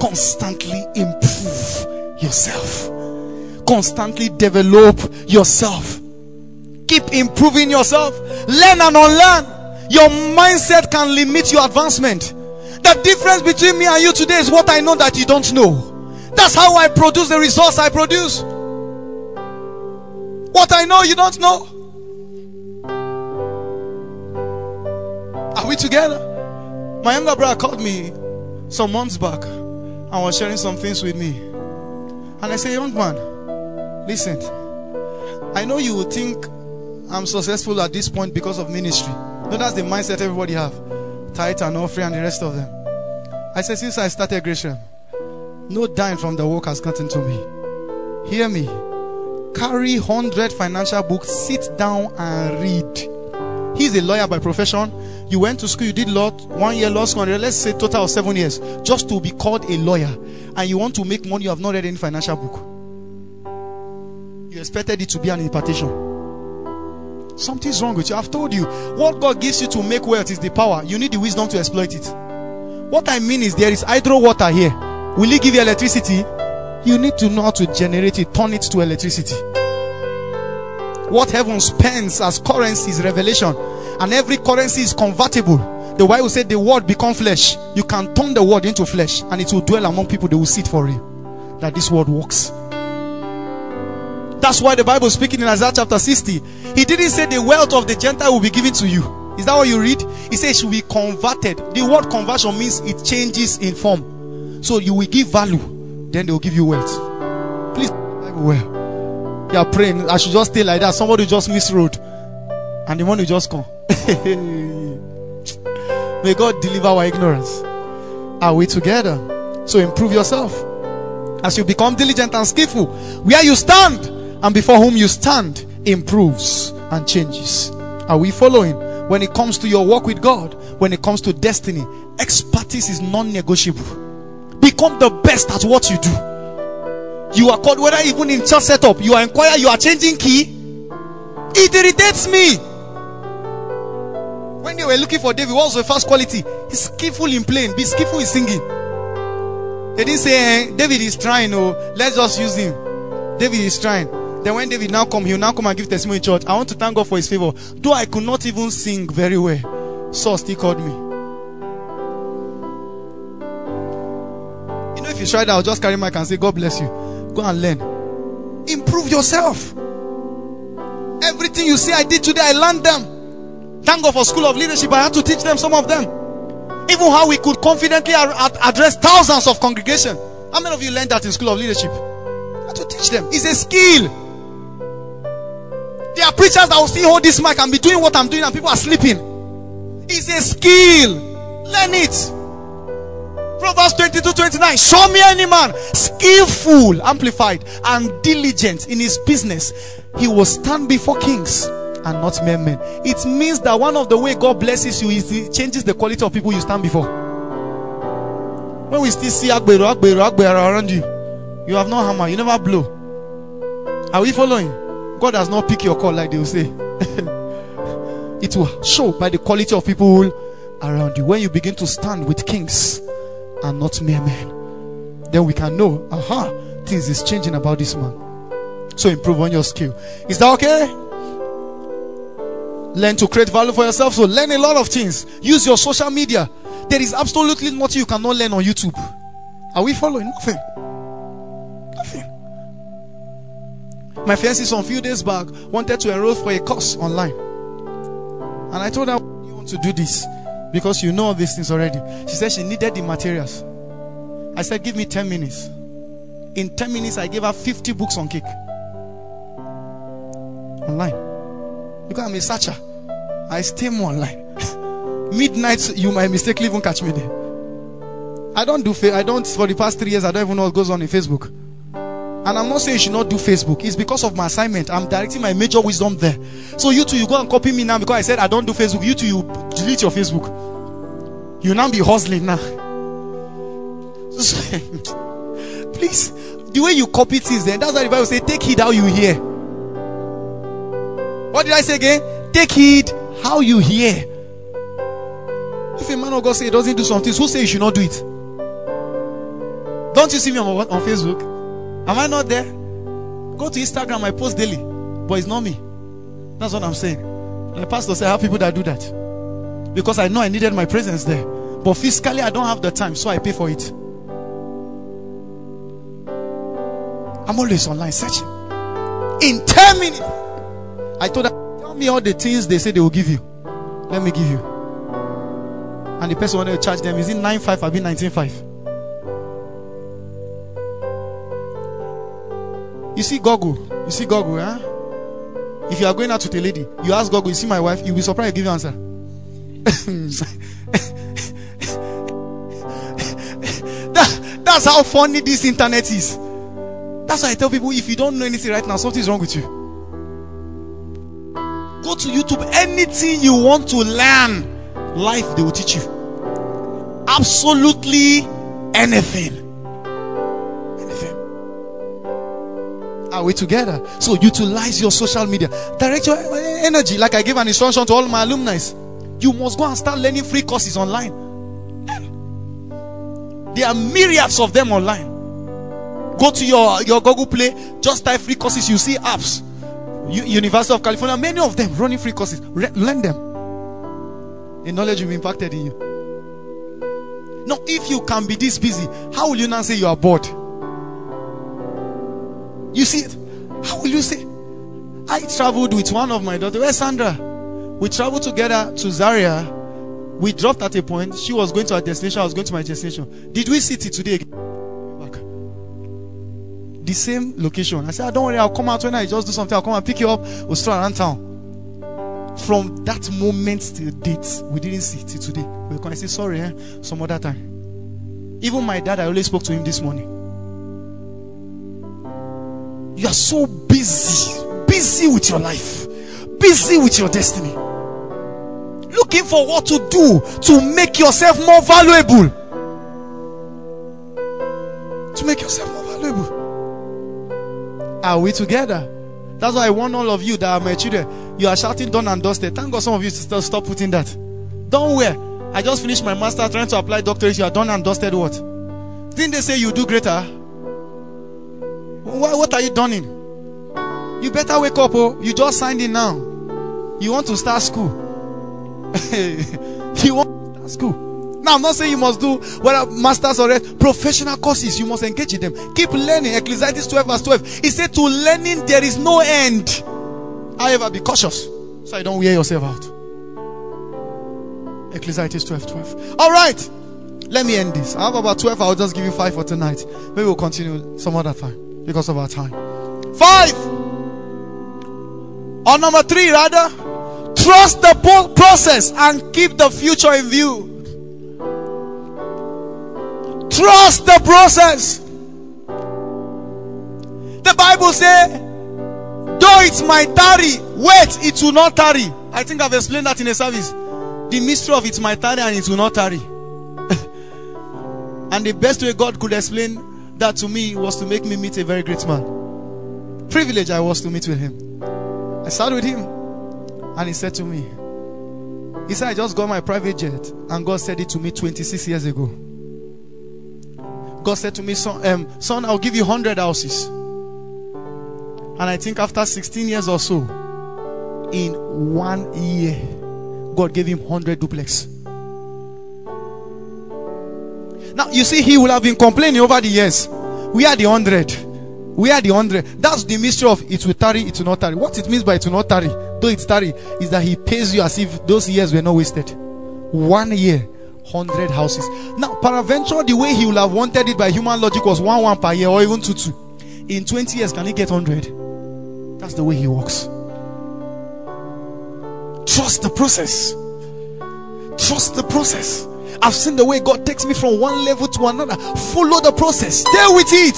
Constantly improve yourself, constantly develop yourself. Keep improving yourself, learn and unlearn. Your mindset can limit your advancement. The difference between me and you today is what I know that you don't know. That's how I produce the results I produce. What I know you don't know. Are we together? My younger brother called me some months back and was sharing some things with me. And I said, Young man, listen, I know you would think I'm successful at this point because of ministry. No, that's the mindset everybody have. Tithe and offering and the rest of them. I said, since I started Gracerealm, no dime from the work has gotten to me. Hear me. Carry 100 financial books, sit down and read. He's a lawyer by profession. You went to school, you did law, one year law school, let's say total of seven years, just to be called a lawyer. And you want to make money, you have not read any financial book. You expected it to be an impartation. Something's wrong with you. I've told you, what God gives you to make wealth is the power. You need the wisdom to exploit it. What I mean is, there is hydro water here. Will He give you electricity? You need to know how to generate it, turn it to electricity. What heaven spends as currency is revelation, and every currency is convertible. The Bible said the word become flesh. You can turn the word into flesh, and it will dwell among people. They will see it for you. That this word works. That's why the Bible is speaking in Isaiah chapter 60, he didn't say the wealth of the Gentile will be given to you. Is that what you read? He says it should be converted. The word conversion means it changes in form. So you will give value, then they will give you wealth. Please, Bible well. You are praying. I should just stay like that. Somebody just miss road, and the money just come. [LAUGHS] May God deliver our ignorance. Are we together? So improve yourself. As you become diligent and skillful, where you stand and before whom you stand improves and changes. Are we following? When it comes to your work with God, when it comes to destiny, expertise is non negotiable. Become the best at what you do. You are called, whether even in church setup, you are inquire, you are changing key. It irritates me. When they were looking for David, what was the first quality? He's skillful in playing, be skillful in singing. They didn't say eh, David is trying, oh, let's just use him. David is trying. Then when David now come, he'll now come and give testimony in church. I want to thank God for his favor. Though I could not even sing very well, Saul still called me. You know, if you try that, I'll just carry my and say, God bless you. Go and learn. Improve yourself. Everything you see I did today, I learned them. Thank God for School of Leadership. I had to teach them some of them. Even how we could confidently address thousands of congregation. How many of you learned that in School of Leadership? To teach them. It's a skill. There are preachers that will still hold this mic and be doing what I'm doing, and people are sleeping. It's a skill. Learn it. Proverbs 22 29. Show me any man skillful, amplified, and diligent in his business. He will stand before kings and not mere men. It means that one of the way God blesses you is He changes the quality of people you stand before. When we still see Agbero, Agbero, Agbero around you, you have no hammer, you never blow. Are we following? God does not pick your call like they will say. [LAUGHS] it will show by the quality of people around you. When you begin to stand with kings and not mere men, then we can know, aha, things is changing about this man. So improve on your skill. Is that okay? Learn to create value for yourself. So learn a lot of things. Use your social media. There is absolutely nothing you cannot learn on YouTube. Are we following? Nothing. Nothing. My fiancée some few days back wanted to enroll for a course online. And I told her, you want to do this? Because you know all these things already. She said she needed the materials. I said, give me 10 minutes. In 10 minutes, I gave her 50 books on cake. Online. Because I'm a searcher. I stay more online. [LAUGHS] Midnight, you might mistakenly even catch me there. I don't do, I don't, for the past three years, I don't even know what goes on in Facebook. And I'm not saying you should not do Facebook. It's because of my assignment. I'm directing my major wisdom there. So you two, you go and copy me now because I said I don't do Facebook. You two, you delete your Facebook. You now be hustling now. [LAUGHS] Please, the way you copy things, then that's why the Bible say, take heed how you hear. What did I say again? Take heed how you hear. If a man of God say he doesn't do something, who say you should not do it? Don't you see me on, on Facebook? Am I not there? Go to Instagram, I post daily, but it's not me. That's what I'm saying. My pastor said, I have people that do that because I know I needed my presence there, but physically, I don't have the time, so I pay for it. I'm always online searching. In 10 minutes, I told her, Tell me all the things they say they will give you. Let me give you. And the person wanted to charge them. Is it 9.5 or 19.5? You see Google. You see Google, huh? If you are going out with a lady, you ask Google, you see my wife, you'll be surprised give you answer. [LAUGHS] that, that's how funny this internet is. That's why I tell people if you don't know anything right now, something is wrong with you. Go to YouTube, anything you want to learn, life they will teach you. Absolutely anything. Are we together? So utilize your social media. Direct your energy. Like I gave an instruction to all my alumni. You must go and start learning free courses online. There are myriads of them online. Go to your, your Google Play, just type free courses. You see apps. U- University of California, many of them running free courses. Re- learn them. The knowledge will be impacted in you. Now, if you can be this busy, how will you now say you are bored? You see it? How will you say? I traveled with one of my daughters. Where's Sandra? We traveled together to Zaria. We dropped at a point. She was going to her destination. I was going to my destination. Did we see it today? The same location. I said, oh, Don't worry, I'll come out when I just do something. I'll come and pick you up. We'll stroll around town. From that moment till date, we didn't see till today. We can say, Sorry, eh? some other time. Even my dad, I only spoke to him this morning. You are so busy, busy with your life, busy with your destiny, looking for what to do to make yourself more valuable. To make yourself more valuable. Are we together? That's why I want all of you that are my children. You are shouting done and dusted. Thank God some of you still stop putting that. Don't wear. I just finished my master trying to apply doctorate. You are done and dusted what? Didn't they say you do greater? What, what are you doing? You better wake up, oh. You just signed in now. You want to start school. [LAUGHS] you want to start school. Now, I'm not saying you must do whether masters or professional courses. You must engage in them. Keep learning. Ecclesiastes 12 verse 12. He said, To learning there is no end. However, be cautious so you don't wear yourself out. Ecclesiastes 12 12. All right. Let me end this. I have about 12. I'll just give you five for tonight. Maybe we'll continue some other time because of our time. Five. Or number three, rather. Trust the process and keep the future in view. Trust the process. The Bible says, though it might tarry, wait, it will not tarry. I think I've explained that in a service. The mystery of it might tarry and it will not tarry. [LAUGHS] and the best way God could explain that to me was to make me meet a very great man. Privilege I was to meet with him. I sat with him and he said to me, He said, I just got my private jet and God said it to me 26 years ago. God said to me, Son, um, son I'll give you 100 houses. And I think after 16 years or so, in one year, God gave him 100 duplex. Now, you see, he will have been complaining over the years. We are the 100. We are the 100. That's the mystery of it will tarry, it will not tarry. What it means by it will not tarry, though it's tarry, is that he pays you as if those years were not wasted. One year, 100 houses. Now, peradventure, the way he would have wanted it by human logic was one one per year or even two two. In 20 years, can he get 100? That's the way he works. Trust the process. Trust the process. I've seen the way God takes me from one level to another. Follow the process. Stay with it.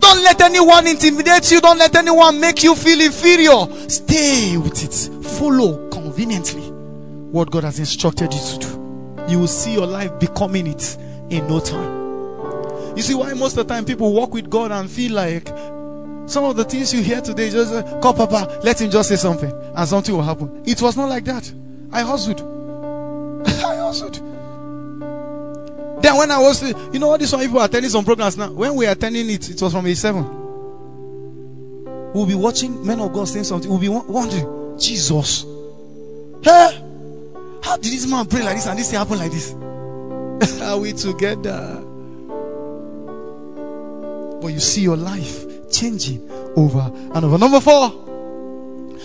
Don't let anyone intimidate you. Don't let anyone make you feel inferior. Stay with it. Follow conveniently what God has instructed you to do. You will see your life becoming it in no time. You see why most of the time people walk with God and feel like some of the things you hear today just call Papa, let him just say something, and something will happen. It was not like that. I hustled. I. Then when I was, you know, all these people are attending some programs now. When we are attending it, it was from age seven. We'll be watching men of God saying something. We'll be wondering, Jesus, hey, how did this man pray like this and this thing happen like this? [LAUGHS] are we together? But you see your life changing over and over. Number four,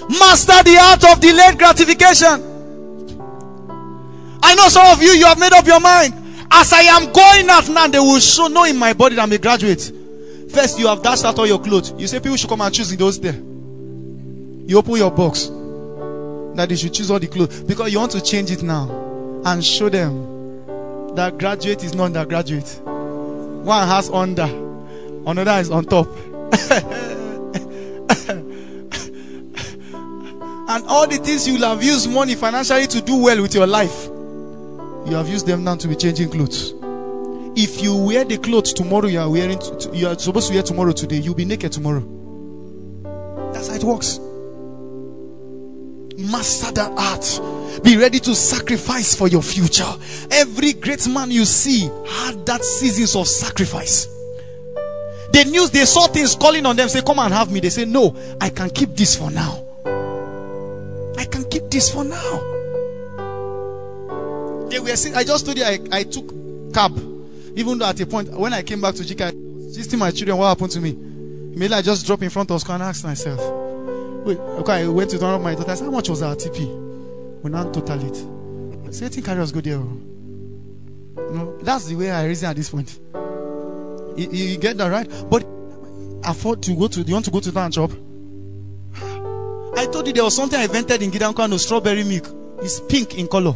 master the art of delayed gratification. I know some of you, you have made up your mind. As I am going out now, they will show no in my body that I'm a graduate. First, you have dashed out all your clothes. You say people should come and choose in those there. You open your box that they should choose all the clothes because you want to change it now and show them that graduate is not undergraduate. One has under, another is on top. [LAUGHS] and all the things you have used money financially to do well with your life, you have used them now to be changing clothes. If you wear the clothes tomorrow, you are wearing, you are supposed to wear tomorrow today, you'll be naked tomorrow. That's how it works. Master the art. Be ready to sacrifice for your future. Every great man you see had that seasons of sacrifice. They knew they saw things calling on them, say, Come and have me. They say, No, I can keep this for now. I can keep this for now. They were I just told you I, I took cab. Even though at a point when I came back to Jika, assisting my children, what happened to me? Maybe I just dropped in front of school and asked myself, Wait, okay, I went to one of my daughters. How much was our TP? We now total it. I said, I think carriers go there. Oh. You know, that's the way I reason at this point. You, you, get that right? But afford to go to, you want to go to that shop? [SIGHS] I told you there was something I invented in Gideon strawberry milk. It's pink in color.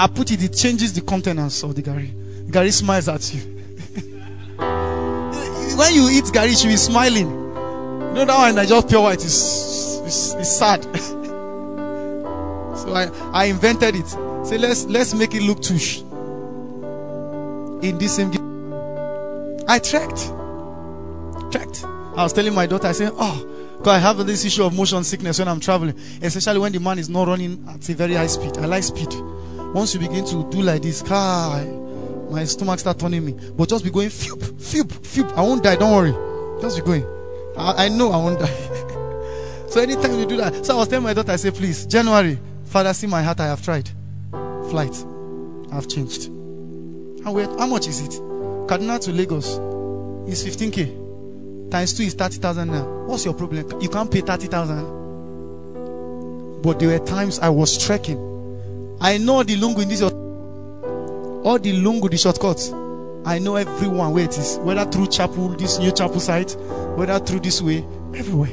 I put it, it changes the countenance of the garri. garri smiles at you. [LAUGHS] when you eat you should be smiling. You know that one I just pure white is is, is sad. [LAUGHS] so I, I invented it. Say let's let's make it look tush. In this same game. I trekked. Trekked. I was telling my daughter, I said, Oh, because I have this issue of motion sickness when I'm traveling, especially when the man is not running at a very high speed. I like speed. Once you begin to do like this, car, my stomach start turning me. But just be going, phew, phew, phew. I won't die. Don't worry. Just be going. I, I know I won't die. [LAUGHS] so anytime you do that, so I was telling my daughter, I say, please, January, Father, see my heart. I have tried. Flight, I've changed. And how much is it? Kaduna to Lagos is 15k. Times two is 30,000 now. What's your problem? You can't pay 30,000. But there were times I was trekking. I know the lungu in this all the lungu, the shortcuts. I know everyone where it is, whether through chapel, this new chapel site, whether through this way, everywhere.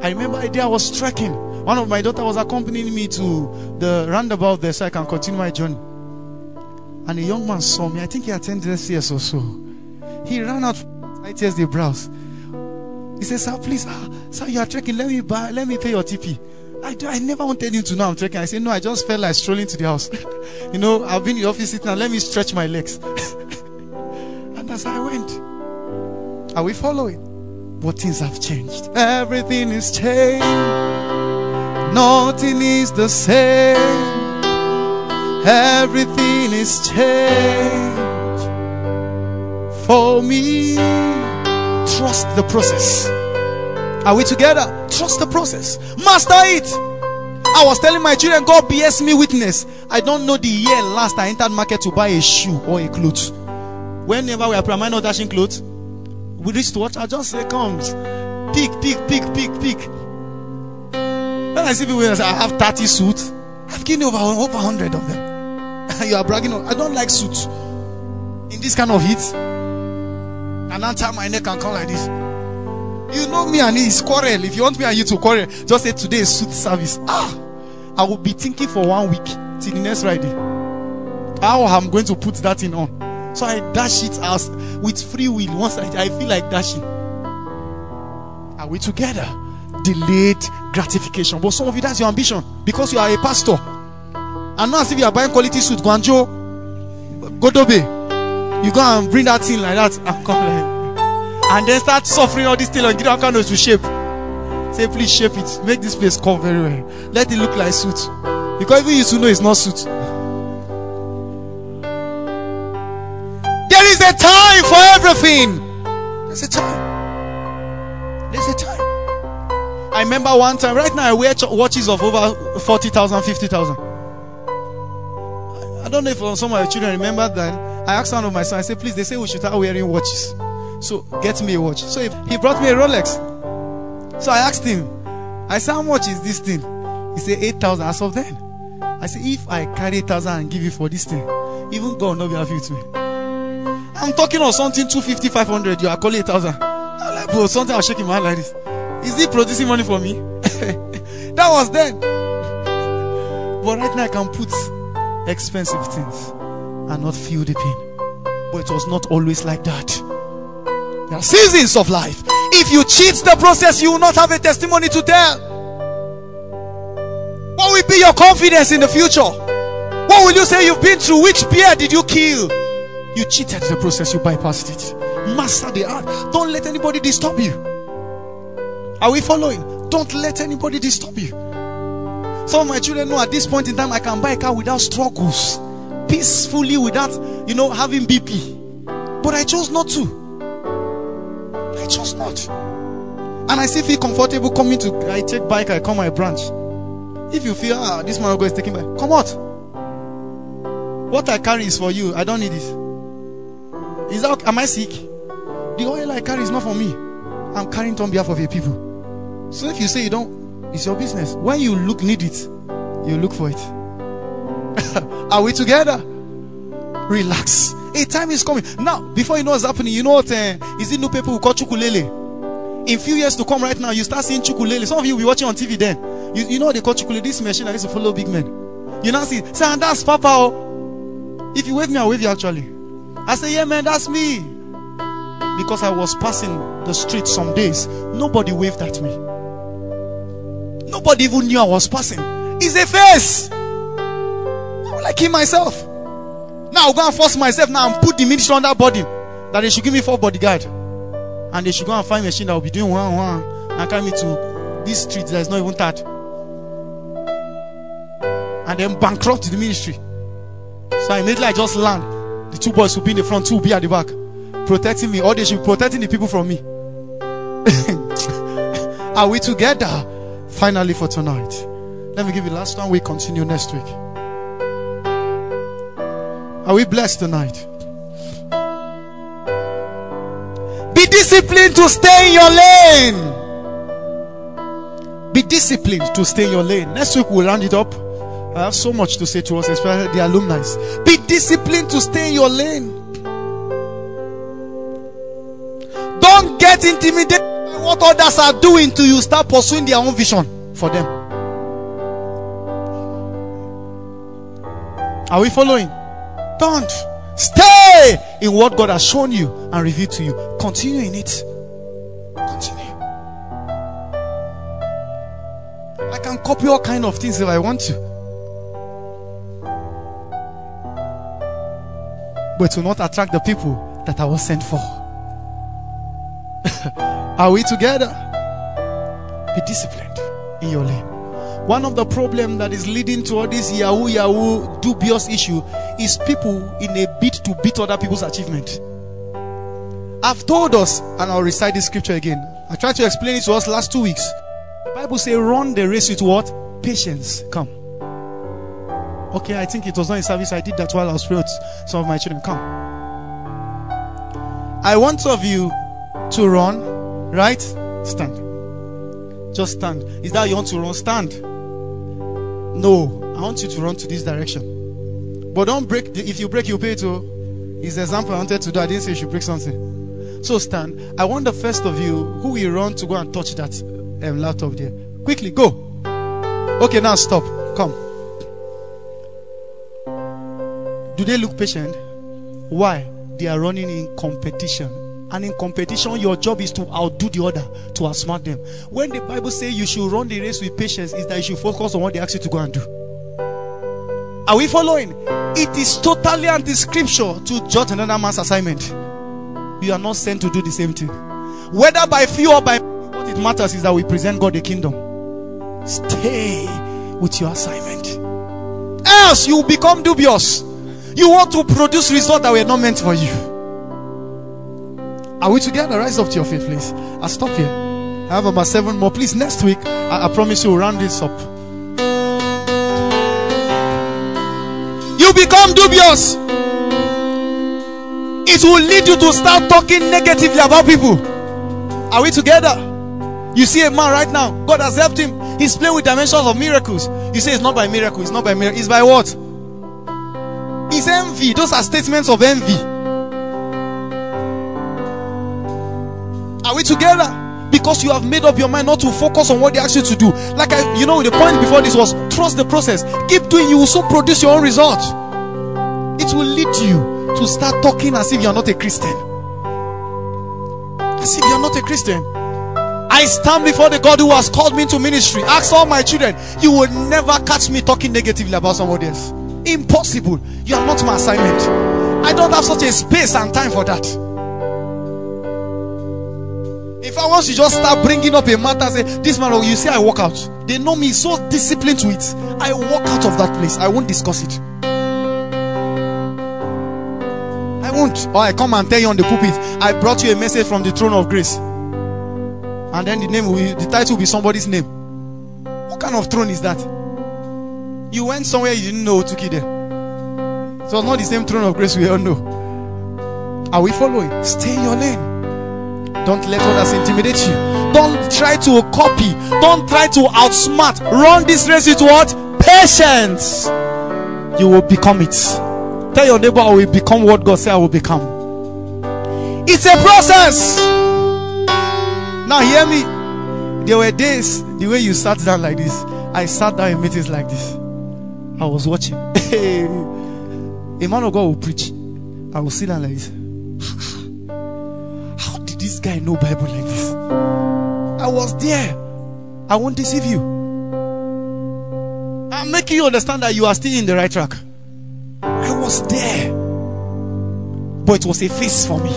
I remember a day I was trekking. One of my daughter was accompanying me to the roundabout there so I can continue my journey. And a young man saw me. I think he attended SCS or so. He ran out ITS the browse. He said, Sir, please, ah, sir, you are trekking. Let me buy, let me pay your TP. I, do, I never wanted him to know I'm trekking. I said, No, I just felt like strolling to the house. [LAUGHS] you know, I've been in the office sitting and let me stretch my legs. [LAUGHS] and as I went, are we following? But things have changed. Everything is changed. Nothing is the same. Everything is changed for me. Trust the process. Are we together? Trust the process. Master it. I was telling my children, God BS me witness. I don't know the year last I entered market to buy a shoe or a clothes. Whenever we are prime not dashing clothes, we reach to watch. I just say, comes, pick, pick, pick, pick, pick. When I see people I have 30 suits, I've given over over 100 of them. [LAUGHS] you are bragging on. I don't like suits in this kind of heat. And I tie my neck and come like this. You know me and he's quarrel. If you want me and you to quarrel, just say today is suit service. Ah, I will be thinking for one week till the next Friday. How I'm going to put that in on. So I dash it as with free will. Once I, I feel like dashing. Are we together? Delayed gratification. But some of you, that's your ambition because you are a pastor. And not as if you are buying quality suit, Guanjo, Godobe. You go and bring that thing like that and come like, and then start suffering all this thing and give all kind of to shape. Say, please shape it. Make this place come very well. Let it look like suit. Because even you to know it's not suit. There is a time for everything. There's a time. There's a time. I remember one time, right now I wear ch- watches of over 40,000, 50,000. I don't know if some of my children remember that. I asked one of my sons, I said, please, they say we should start wearing watches. So get me a watch. So if, he brought me a Rolex. So I asked him, I said, how much is this thing? He said, 8,000 as of then. I said, if I carry 8,000 and give you for this thing, even God will not be happy with me. I'm talking of something 250, 500. You are calling 8,000. I'm like, bro, something I'll shake him hand like this. Is he producing money for me? [LAUGHS] that was then. But right now I can put expensive things and not feel the pain. But it was not always like that. There are seasons of life. If you cheat the process, you will not have a testimony to tell. What will be your confidence in the future? What will you say you've been through? Which bear did you kill? You cheated the process, you bypassed it. Master the art. Don't let anybody disturb you. Are we following? Don't let anybody disturb you. Some of my children know at this point in time I can buy a car without struggles, peacefully, without you know having BP. But I chose not to. Chose not. And I still feel comfortable coming to I take bike, I come my branch. If you feel ah this man is taking bike, come out. What I carry is for you. I don't need it. Is that am I sick? The oil I carry is not for me. I'm carrying it on behalf of your people. So if you say you don't, it's your business. When you look need it, you look for it. [LAUGHS] Are we together? Relax. A time is coming. Now, before you know what's happening, you know what? Uh, is it new people who call chukulele? In few years to come, right now, you start seeing chukulele. Some of you will be watching on TV then. You, you know they call chukulele? This machine that used to follow big men. You now see, say, that's Papa. If you wave me, I'll wave you actually. I say, yeah, man, that's me. because I was passing the street some days, nobody waved at me. Nobody even knew I was passing. It's a face. I'm like him myself. Now I'll go and force myself now and put the ministry on that body that they should give me four bodyguard. And they should go and find a machine that will be doing one one and carry me to this street that is not even that. And then bankrupt the ministry. So immediately I just land. The two boys will be in the front, two will be at the back, protecting me, or they should be protecting the people from me. [LAUGHS] Are we together? Finally, for tonight. Let me give you last one. We continue next week. Are we blessed tonight? Be disciplined to stay in your lane. Be disciplined to stay in your lane. Next week we'll round it up. I have so much to say to us, especially the alumni. Be disciplined to stay in your lane. Don't get intimidated by what others are doing till you start pursuing their own vision for them. Are we following? Don't. Stay in what God has shown you and revealed to you. Continue in it. Continue. I can copy all kind of things if I want to. But to not attract the people that I was sent for. [LAUGHS] Are we together? Be disciplined in your lane. One of the problems that is leading to all this Yahoo Yahoo dubious issue is people in a bid to beat other people's achievement. I've told us, and I'll recite this scripture again. I tried to explain it to us last two weeks. The Bible says, run the race with what? Patience. Come. Okay, I think it was not in service. I did that while I was praying with some of my children. Come. I want of you to run, right? Stand. Just stand. Is that you want to run? Stand. No, I want you to run to this direction. But don't break. The, if you break, you pay to. Is the example I wanted to do. I didn't say you should break something. So stand. I want the first of you who will run to go and touch that um, laptop there. Quickly, go. Okay, now stop. Come. Do they look patient? Why? They are running in competition. And in competition, your job is to outdo the other, to outsmart them. When the Bible says you should run the race with patience, is that you should focus on what they ask you to go and do. Are we following? It is totally anti-scripture to judge another man's assignment. You are not sent to do the same thing. Whether by few or by what it matters is that we present God the kingdom. Stay with your assignment. Else you become dubious. You want to produce results that were not meant for you. Are we together? Rise up to your feet, please. I'll stop here. I have about seven more. Please, next week, I, I promise you, we'll round this up. You become dubious. It will lead you to start talking negatively about people. Are we together? You see a man right now, God has helped him. He's playing with dimensions of miracles. You say it's not by miracle, it's not by miracle, it's by what? It's envy. Those are statements of envy. Are we together? Because you have made up your mind not to focus on what they ask you to do. Like I, you know, the point before this was trust the process. Keep doing, you will so produce your own result. It will lead you to start talking as if you're not a Christian. As if you're not a Christian. I stand before the God who has called me into ministry. Ask all my children, you will never catch me talking negatively about somebody else. Impossible. You are not my assignment. I don't have such a space and time for that. If I want to just start bringing up a matter, say this man, oh, you see, I walk out. They know me so disciplined to it. I walk out of that place. I won't discuss it. I won't. Or I come and tell you on the pulpit, I brought you a message from the throne of grace. And then the name will, the title will be somebody's name. What kind of throne is that? You went somewhere you didn't know who took you there. So it's not the same throne of grace we all know. Are we following? Stay in your lane. Don't let others intimidate you. Don't try to copy. Don't try to outsmart. Run this race with what? Patience. You will become it. Tell your neighbor, I will become what God said I will become. It's a process. Now, hear me. There were days, the way you sat down like this, I sat down in meetings like this. I was watching. [LAUGHS] a man of God will preach. I will sit down like this. [LAUGHS] guy know Bible like this? I was there. I won't deceive you. I'm making you understand that you are still in the right track. I was there. But it was a face for me.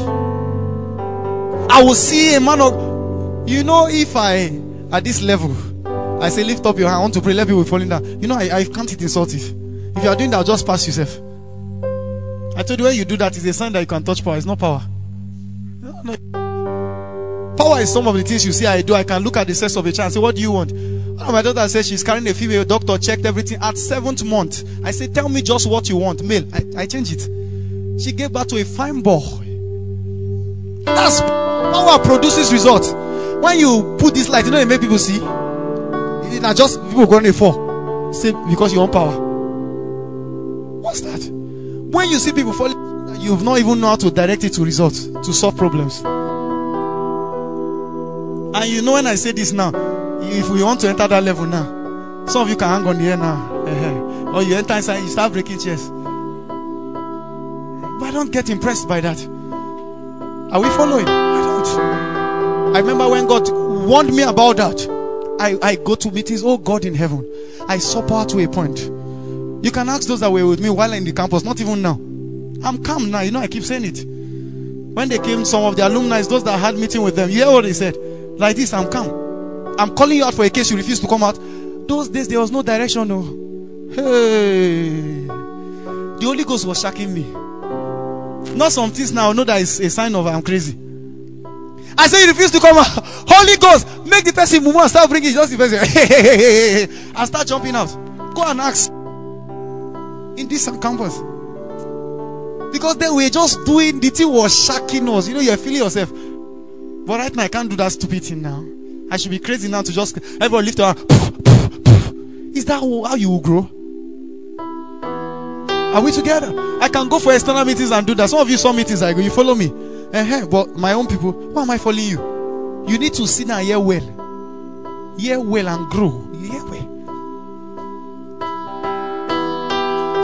I will see a man of you know if I at this level I say lift up your hand, I want to pray, let people falling down. You know, I, I can't insult it. If you are doing that, just pass yourself. I told you when you do that, it's a sign that you can touch power. It's not power. No, no. Power is some of the things you see I do. I can look at the sex of a child and say, What do you want? One of my daughter said she's carrying a female doctor, checked everything. At seventh month, I said, Tell me just what you want. Male. I, I changed it. She gave birth to a fine boy. That's power produces results. When you put this light, you know, it make people see. It's not just people going to fall. Say because you want power. What's that? When you see people falling, you've not even know how to direct it to results, to solve problems. And you know when I say this now, if we want to enter that level now, some of you can hang on the air now. Or you enter inside, you start breaking chairs. But I don't get impressed by that. Are we following? I don't. I remember when God warned me about that. I, I go to meetings, oh God in heaven. I saw power to a point. You can ask those that were with me while in the campus, not even now. I'm calm now. You know, I keep saying it. When they came, some of the alumni, those that had meeting with them, you hear what they said? Like this, I'm calm. I'm calling you out for a case you refuse to come out. Those days, there was no direction. No. Hey. The Holy Ghost was shocking me. Not some things now, I know that is a sign of I'm crazy. I say you refuse to come out. [LAUGHS] Holy Ghost, make the person move and start bringing just the person. and start jumping out. Go and ask in this campus. Because they were just doing the thing was shocking us. You know, you're feeling yourself. But right now, I can't do that stupid thing now. I should be crazy now to just everyone lift hand. Is that how you will grow? Are we together? I can go for external meetings and do that. Some of you saw meetings I go, you follow me. Uh-huh. But my own people, why am I following you? You need to sit down hear well. Hear well and grow. Hear well.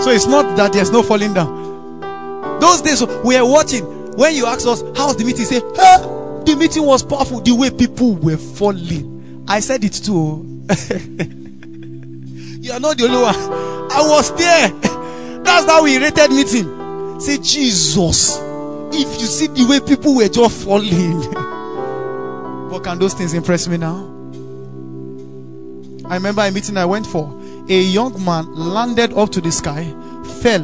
So it's not that there's no falling down. Those days we are watching. When you ask us, how's the meeting? Say, hey, the meeting was powerful. The way people were falling. I said it too. [LAUGHS] you are not the only one. I was there. That's how we rated meeting. Say, Jesus. If you see the way people were just falling. [LAUGHS] but can those things impress me now? I remember a meeting I went for. A young man landed up to the sky, fell,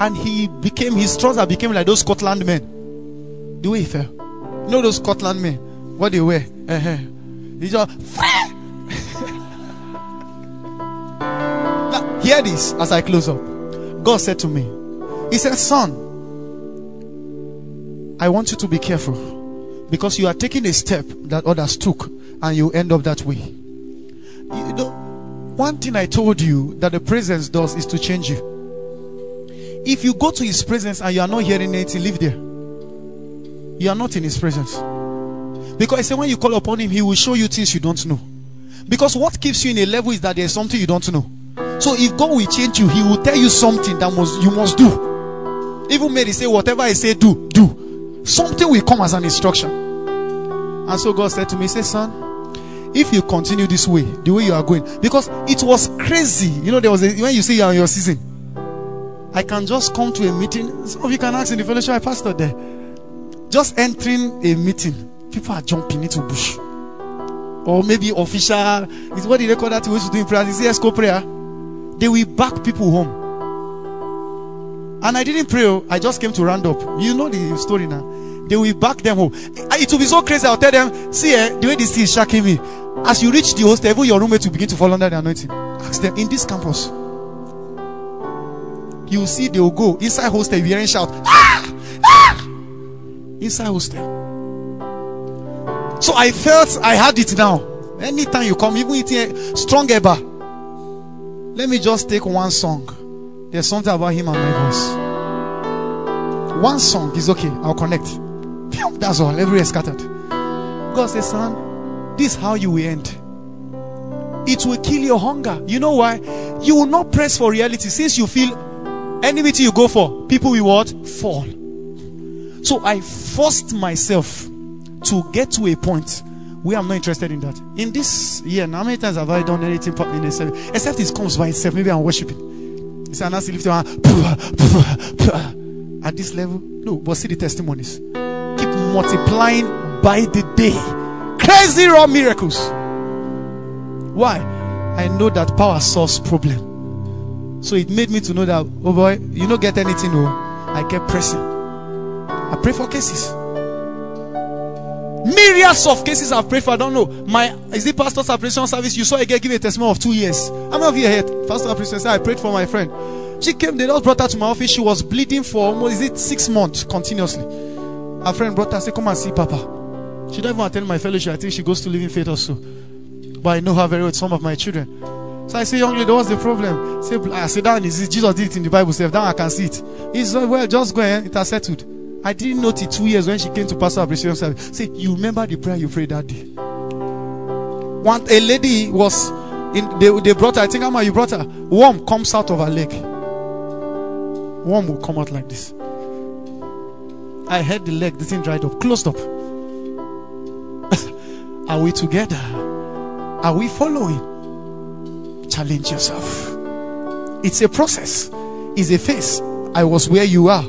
and he became his trouser became like those Scotland men. The way he fell. You know those Scotland men? What they wear? Uh-huh. He just [LAUGHS] now, hear this as I close up. God said to me, He said, Son, I want you to be careful because you are taking a step that others took and you end up that way. You know, one thing I told you that the presence does is to change you. If you go to his presence and you are not hearing anything, live there. You are not in his presence. Because I say when you call upon him, he will show you things you don't know. Because what keeps you in a level is that there's something you don't know. So if God will change you, he will tell you something that must you must do. Even Mary say, whatever I say, do, do. Something will come as an instruction. And so God said to me, say, son, if you continue this way, the way you are going, because it was crazy. You know, there was a, when you say you are in your season, I can just come to a meeting. Some of you can ask in the fellowship, I pastor there. Just entering a meeting, people are jumping into bush. Or maybe official, is what they call that we to do in prayer. Is esco prayer. They will back people home. And I didn't pray, oh. I just came to round up. You know the story now. They will back them home. It will be so crazy. I'll tell them, see, eh, the way this thing is shocking me. As you reach the hostel, even your roommate will begin to fall under the anointing. Ask them in this campus. You will see they will go inside hostel, you hearing shout, ah! Ah! Inside hostel. So I felt I had it now. Anytime you come, even eating strong ever. Let me just take one song. There's something about him and my voice. One song is okay. I'll connect. [LAUGHS] That's all. Everywhere scattered. God says, son, this is how you will end. It will kill your hunger. You know why? You will not press for reality since you feel meeting you go for, people will what? Fall. So I forced myself to get to a point where I'm not interested in that. In this year, now how many times have I done anything in a service? Except it comes by itself. Maybe I'm worshiping. Say, Nancy, lift. At this level? No, but see the testimonies. Keep multiplying by the day. Crazy raw miracles. Why? I know that power solves problem. So it made me to know that, oh boy, you don't get anything, no. I kept pressing. I pray for cases. Myriads of cases I've prayed for. I don't know. My is it pastor's appreciation service? You saw a girl give a testimony of two years. How many of you here? Pastor appreciation. I prayed for my friend. She came, they just brought her to my office. She was bleeding for almost is it six months continuously. Her friend brought her, said, Come and see Papa. She don't even attend my fellowship. I think she goes to Living Faith also. But I know her very well, some of my children. So I say, young lady, what's the problem? Say, I said, that is it. Jesus did it in the Bible. Say, down I can see it. He said, well, just go ahead. It has settled. I didn't know till two years when she came to Pastor Appreciation Service. Say, you remember the prayer you prayed that day? One a lady was in they, they brought her, I think Amma, you brought her. Worm comes out of her leg. Worm will come out like this. I had the leg, the thing dried up, closed up. [LAUGHS] Are we together? Are we following? Challenge yourself. It's a process, it's a phase. I was where you are.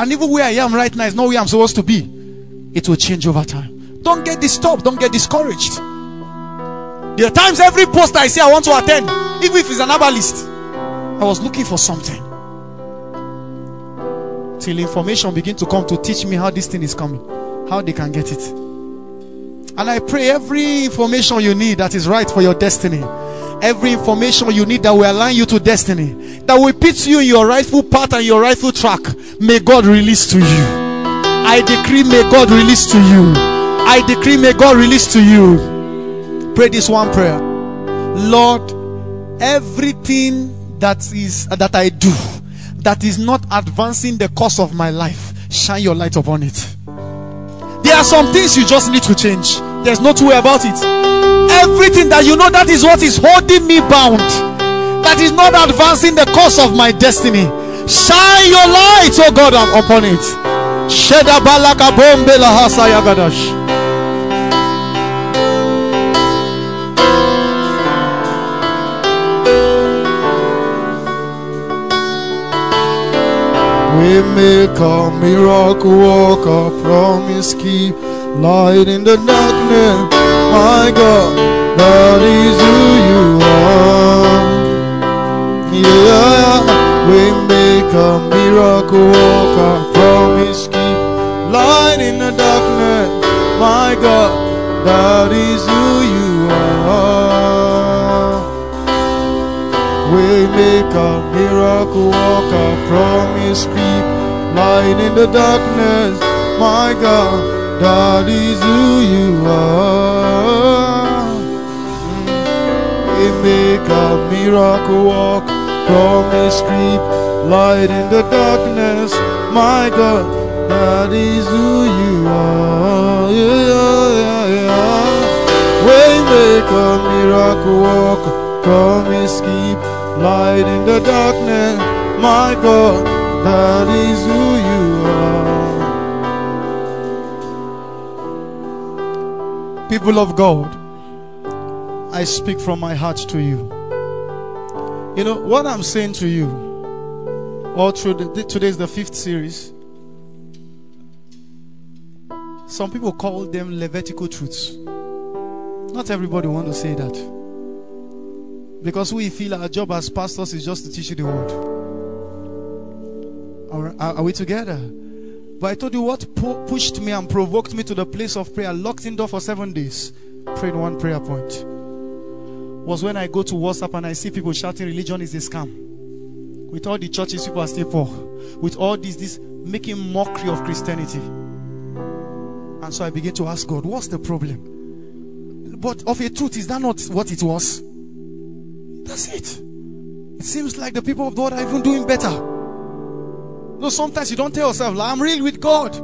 And even where I am right now is not where I'm supposed to be. It will change over time. Don't get disturbed, don't get discouraged. There are times every post I say I want to attend, even if it's an herbalist. I was looking for something. Till information begin to come to teach me how this thing is coming, how they can get it. And I pray every information you need that is right for your destiny, every information you need that will align you to destiny, that will put you in your rightful path and your rightful track, may God release to you. I decree, may God release to you. I decree, may God release to you. Pray this one prayer Lord, everything that is that I do that is not advancing the course of my life, shine your light upon it. There are some things you just need to change. There's no two way about it. Everything that you know that is what is holding me bound, that is not advancing the course of my destiny. Shine your light, oh God, upon it. Yagadash. We make a miracle worker, promise keep light in the darkness. My God, that is who you are. Yeah, we make a miracle worker, promise keep light in the darkness. My God, that is who you are. We make a miracle worker, promise keep light in the darkness. My God, that is who you are. We make a miracle walk, promise keep light in the darkness. My God, that is who you are. Yeah, yeah, yeah. We make a miracle walk, promise keep light in the darkness. My God, that is who you are. People of God, I speak from my heart to you. You know what I'm saying to you, all through the, today is the fifth series. Some people call them Levitical truths. Not everybody want to say that. Because we feel our job as pastors is just to teach you the word. Are, are, are we together? But I told you what pu- pushed me and provoked me to the place of prayer, locked in door for seven days, prayed one prayer point. Was when I go to WhatsApp and I see people shouting religion is a scam. With all the churches, people are still poor. With all this, this making mockery of Christianity. And so I began to ask God, what's the problem? But of a truth, is that not what it was? That's it. It seems like the people of God are even doing better. No, sometimes you don't tell yourself, I'm real with God.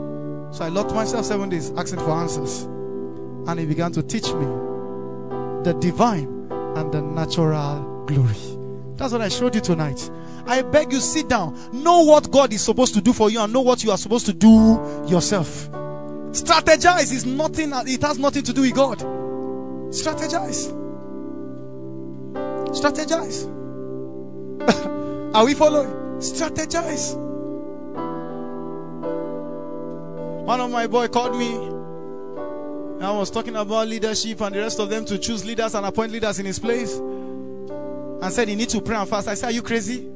So I locked myself seven days asking for answers. And he began to teach me the divine and the natural glory. That's what I showed you tonight. I beg you, sit down. Know what God is supposed to do for you and know what you are supposed to do yourself. Strategize is nothing, it has nothing to do with God. Strategize. Strategize. [LAUGHS] Are we following? Strategize. One of my boy called me. I was talking about leadership and the rest of them to choose leaders and appoint leaders in his place. And said he need to pray and fast. I said, Are you crazy?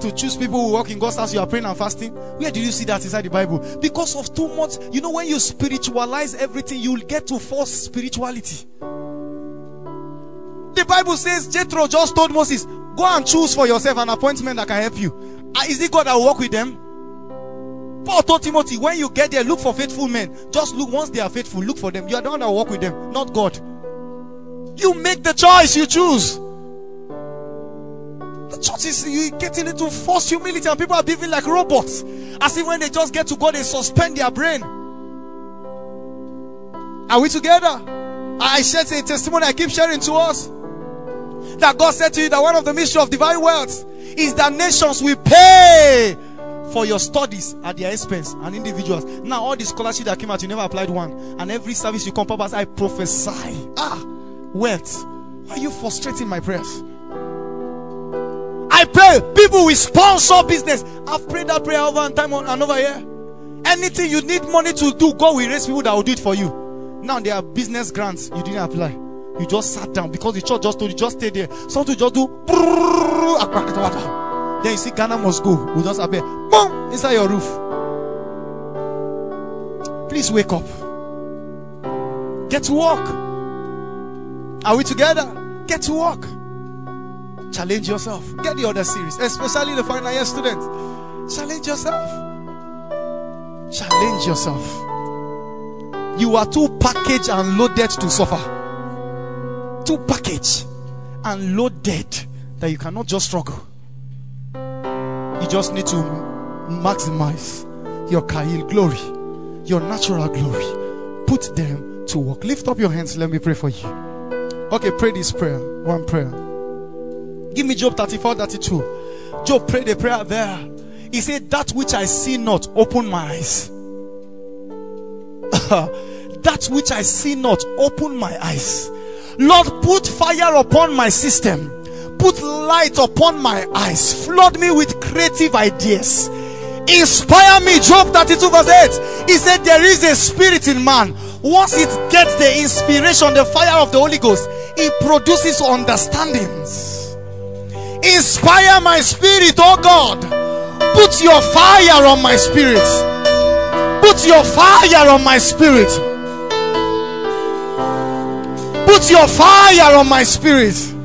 To choose people who work in God's house, you are praying and fasting. Where did you see that inside the Bible? Because of too much. You know, when you spiritualize everything, you'll get to false spirituality. The Bible says Jethro just told Moses, Go and choose for yourself an appointment that can help you. Uh, is it God that will work with them? Paul told Timothy, when you get there, look for faithful men. Just look, once they are faithful, look for them. You are the one that work with them, not God. You make the choice, you choose. The church is getting into forced humility, and people are behaving like robots. As if when they just get to God, they suspend their brain. Are we together? I shared a testimony I keep sharing to us that God said to you that one of the mystery of divine wealth is that nations will pay for your studies at their expense and individuals. Now, all the scholarship that came out, you never applied one. And every service you come, Papa, I prophesy. Ah, wealth. Why are you frustrating my prayers? I pray people will sponsor business. I've prayed that prayer over and time on and over here. Anything you need money to do, God will raise people that will do it for you. Now there are business grants you didn't apply. You just sat down because the church just told you just stay there. Something just do. Then you see Ghana must go. We just appear. Boom! Inside your roof. Please wake up. Get to work. Are we together? Get to work. Challenge yourself. Get the other series, especially the final year students. Challenge yourself. Challenge yourself. You are too packaged and loaded to suffer. Too packaged and loaded that you cannot just struggle. You just need to maximize your Chayil glory, your natural glory. Put them to work. Lift up your hands. Let me pray for you. Okay, pray this prayer. One prayer. Give me Job 34 32. Job prayed a prayer there. He said, That which I see not, open my eyes. [LAUGHS] that which I see not, open my eyes. Lord, put fire upon my system. Put light upon my eyes. Flood me with creative ideas. Inspire me. Job 32 verse 8. He said, There is a spirit in man. Once it gets the inspiration, the fire of the Holy Ghost, it produces understandings. Inspire my spirit, oh God. Put your fire on my spirit. Put your fire on my spirit. Put your fire on my spirit.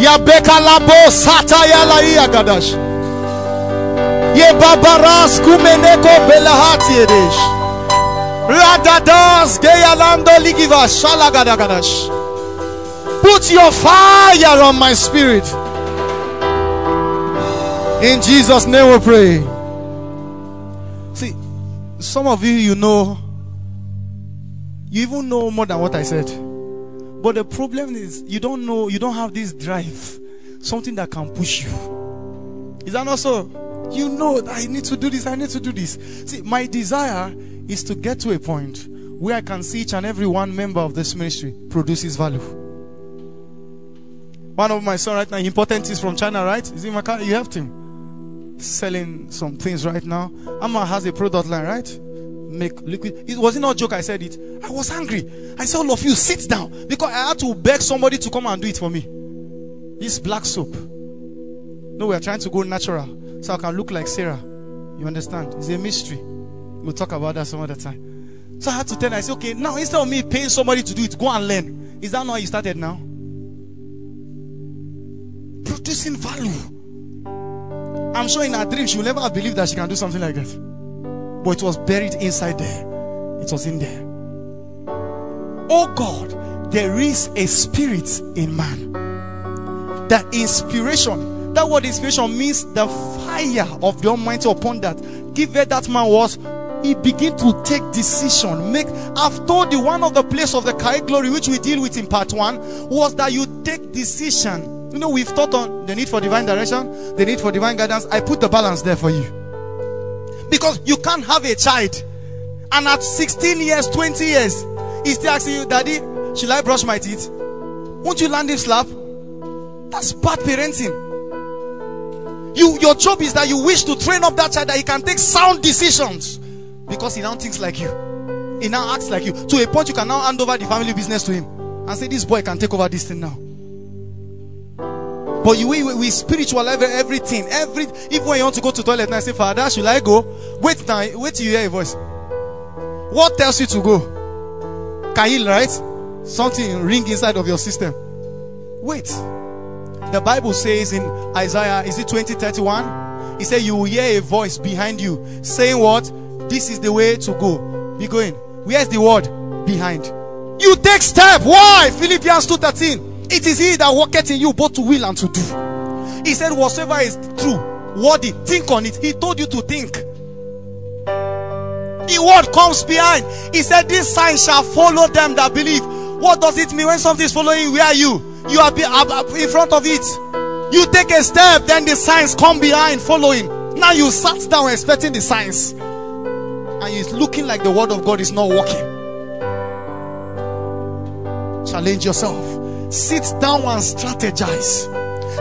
Yabeka labo sataya la gadash. Ye babaras kumeneko belahati edesh. Radadas geyalando ligiva shalagadagadash. Put your fire on my spirit. In Jesus' name we pray. See, some of you, you know, you even know more than what I said. But the problem is, you don't know, you don't have this drive, something that can push you. Is that not so? You know I need to do this, I need to do this. See, my desire is to get to a point where I can see each and every one member of this ministry produces value. One of my son right now, important is from China, right? Is in my car? You helped him selling some things right now. Amma has a product line, right? Make liquid. It was not a joke. I said it. I was angry. I said, all of you sit down because I had to beg somebody to come and do it for me. This black soap. No, we are trying to go natural so I can look like Sarah. You understand? It's a mystery. We'll talk about that some other time. So I had to tell. Her, I said, okay, now instead of me paying somebody to do it, go and learn. Is that not how you started now? Producing value. I'm sure in her dream she will never have believed that she can do something like that. But it was buried inside there. It was in there. Oh God, there is a spirit in man. That inspiration, that word inspiration means the fire of the Almighty upon that. Give it that man was he begin to take decision. Make I've told you one of the place of the Chayil glory which we deal with in part one was that you take decision. You know, we've taught on the need for divine direction, the need for divine guidance. I put the balance there for you. Because you can't have a child. And at 16 years, 20 years, he's still asking you, Daddy, should I brush my teeth? Won't you land him slap? That's bad parenting. You, your job is that you wish to train up that child that he can take sound decisions because he now thinks like you. He now acts like you. To a point, you can now hand over the family business to him and say, This boy can take over this thing now. But you we, we spiritual everything. Every even when you want to go to toilet and I say, Father, should I go? Wait now, wait till you hear a voice. What tells you to go? Chayil, right? Something ring inside of your system. Wait. The Bible says in Isaiah, is it 2031? He said, You will hear a voice behind you saying, What? This is the way to go. Be going. Where's the word? Behind. You take step. Why? Philippians 2:13. It is he that worketh in you both to will and to do. He said, Whatsoever is true, worthy, think on it. He told you to think. The word comes behind. He said, This sign shall follow them that believe. What does it mean when something is following? Where are you? You are uh, uh, in front of it. You take a step, then the signs come behind, following. Now you sat down expecting the signs, and it's looking like the word of God is not working. Challenge yourself sit down and strategize.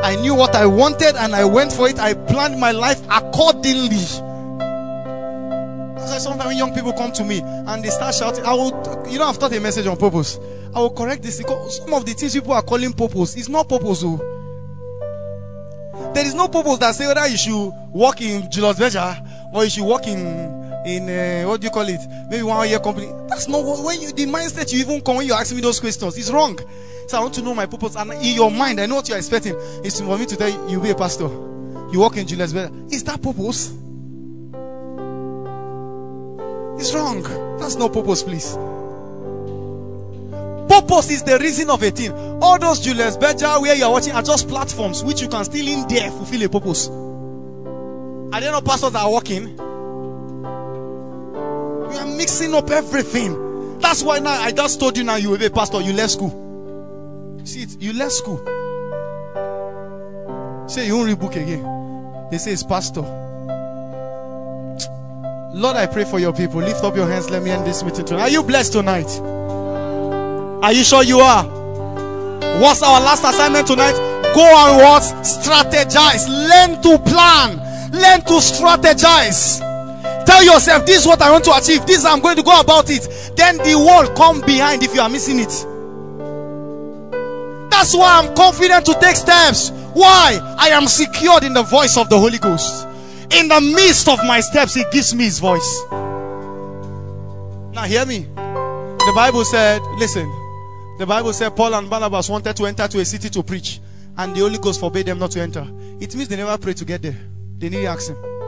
I knew what I wanted and I went for it. I planned my life accordingly. That's why sometimes young people come to me and they start shouting, I will, you know, I've taught a message on purpose. I will correct this because some of the things people are calling purpose is not purpose. Oh. There is no purpose that say whether you should walk in Julius Berger or you should walk in in uh, what do you call it? Maybe one year company. That's not when you the mindset you even come when you ask me those questions. It's wrong. So I want to know my purpose. And in your mind, I know what you're expecting. It's for me to tell you, you be a pastor. You walk in Julius Berger. Is that purpose? It's wrong. That's no purpose, please. Purpose is the reason of a thing. All those Julius Berger where you are watching are just platforms which you can still in there fulfill a purpose. Are there no pastors that are working? We are mixing up everything. That's why now I just told you now you will be a pastor, you left school. See it, you left school. Say you won't read book again. They say it's pastor. Lord, I pray for your people. Lift up your hands. Let me end this meeting tonight. Are you blessed tonight? Are you sure you are? What's our last assignment tonight? Go and what? Strategize. Learn to plan. Learn to strategize. Tell yourself, this is what I want to achieve. This I'm going to go about it. Then the world come behind if you are missing it. That's why I'm confident to take steps. Why? I am secured in the voice of the Holy Ghost. In the midst of my steps, He gives me His voice. Now, hear me. The Bible said, listen, the Bible said Paul and Barnabas wanted to enter to a city to preach, and the Holy Ghost forbade them not to enter. It means they never prayed to get there. They need to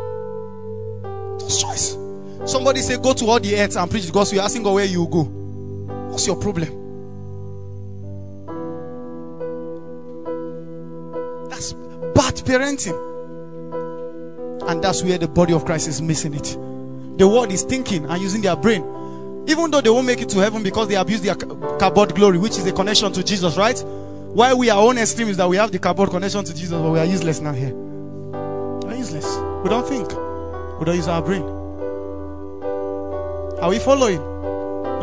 choice. Somebody say, Go to all the earth and preach the gospel. You're asking God where you go. What's your problem? That's bad parenting. And that's where the body of Christ is missing it. The world is thinking and using their brain. Even though they won't make it to heaven because they abuse their kabod glory, which is a connection to Jesus, right? Why we are on extreme is that we have the kabod connection to Jesus, but we are useless now here. We are useless. We don't think. We don't use our brain. Are we following?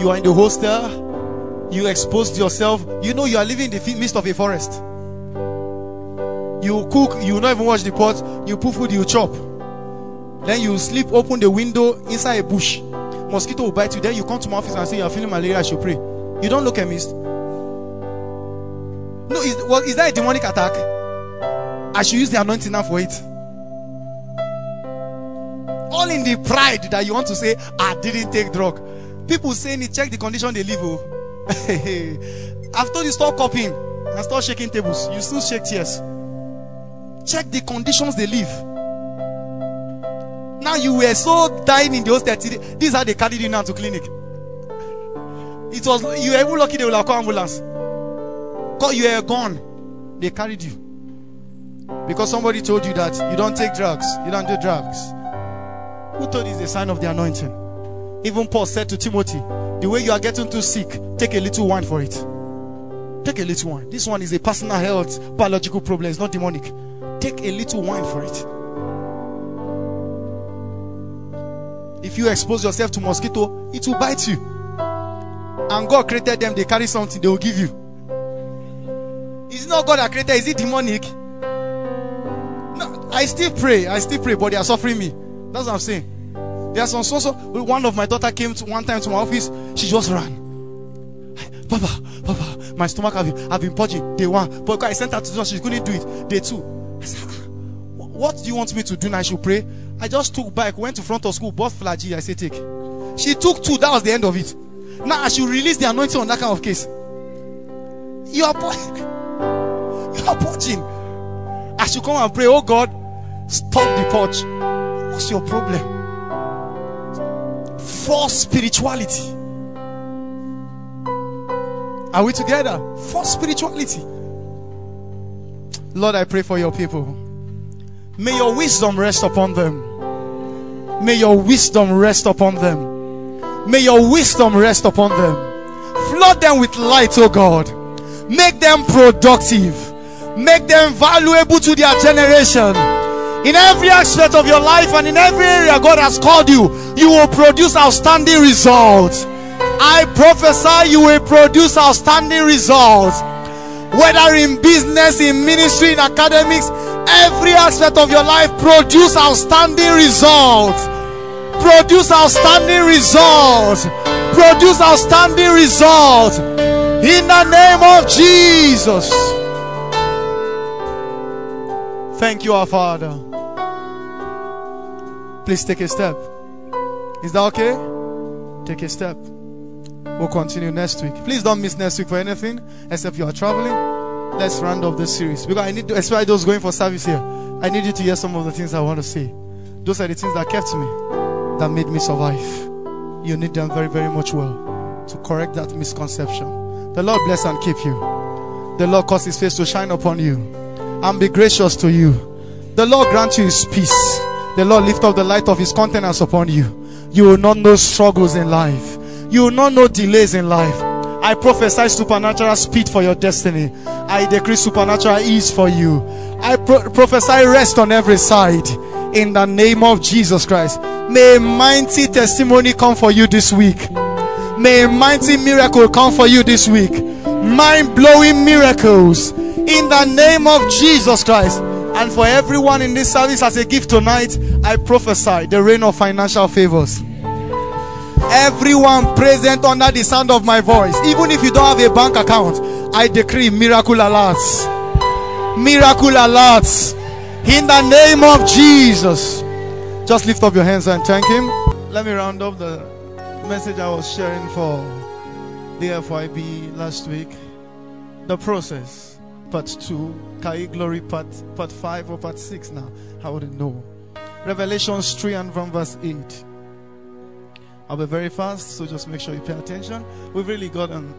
You are in the hostel. You exposed yourself. You know you are living in the midst of a forest. You cook, you not even wash the pot, you put food, you chop. Then you sleep, open the window inside a bush. Mosquito will bite you. Then you come to my office and say you're feeling malaria, I should pray. You don't look at me. No, is, well, is that a demonic attack? I should use the anointing now for it. All in the pride that you want to say, I didn't take drug. People saying it, check the condition they live. Oh. [LAUGHS] I've told you stop copying and start shaking tables. You still shake tears. Check the conditions they live. Now you were so dying in the hostel. This is how they carried you now to clinic. It was you were even lucky they will have called ambulance. Cause you were gone. They carried you. Because somebody told you that you don't take drugs, you don't do drugs. Who told it's a sign of the anointing? Even Paul said to Timothy, the way you are getting too sick, take a little wine for it. Take a little wine. This one is a personal health, biological problem, it's not demonic. Take a little wine for it. If you expose yourself to mosquito, it will bite you. And God created them, they carry something, they will give you. Is it not God that created? Is it demonic? No, I still pray. I still pray, but they are suffering me. That's what I'm saying. There are some so so. One of my daughter came to one time to my office. She just ran. Papa, Papa, my stomach have been, have been purging. Day one, but I sent her to do she couldn't do it. Day two, I said, "Ah, what do you want me to do now? I should pray. I just took bike, went to front of school, bought Flagyl. I said, take. She took two. That was the end of it. Now I should release the anointing on that kind of case. You are purging. [LAUGHS] You are purging. I should come and pray. Oh God, stop the purge. What's your problem? False spirituality. Are we together? False spirituality. Lord, I pray for your people. May your wisdom rest upon them. May your wisdom rest upon them. May your wisdom rest upon them. Flood them with light, oh God. Make them productive. Make them valuable to their generation. In every aspect of your life and in every area God has called you, you will produce outstanding results. I prophesy you will produce outstanding results. Whether in business, in ministry, in academics, every aspect of your life, produce outstanding results. Produce outstanding results. Produce outstanding results. In the name of Jesus. Thank you, our Father. Please take a step. Is that okay? Take a step. We'll continue next week. Please don't miss next week for anything except you are traveling. Let's round up this series because I need to, especially those going for service here. I need you to hear some of the things I want to say. Those are the things that kept me, that made me survive. You need them very, very much well to correct that misconception. The Lord bless and keep you. The Lord cause His face to shine upon you and be gracious to you. The Lord grant you His peace. The Lord lift up the light of His countenance upon you. You will not know struggles in life. You will not know delays in life. I prophesy supernatural speed for your destiny. I decree supernatural ease for you. I pro- prophesy rest on every side in the name of Jesus Christ. May a mighty testimony come for you this week. May a mighty miracle come for you this week. Mind blowing miracles in the name of Jesus Christ. And for everyone in this service as a gift tonight, I prophesy the rain of financial favors. Everyone present under the sound of my voice, even if you don't have a bank account, I decree miracle alerts. Miracle alerts. In the name of Jesus. Just lift up your hands and thank Him. Let me round up the message I was sharing for the FYB last week. The process, part two. Chayil Glory, part, part five or part six now. I wouldn't know. Revelations 3 and from verse 8. I'll be very fast, so just make sure you pay attention. We've really gotten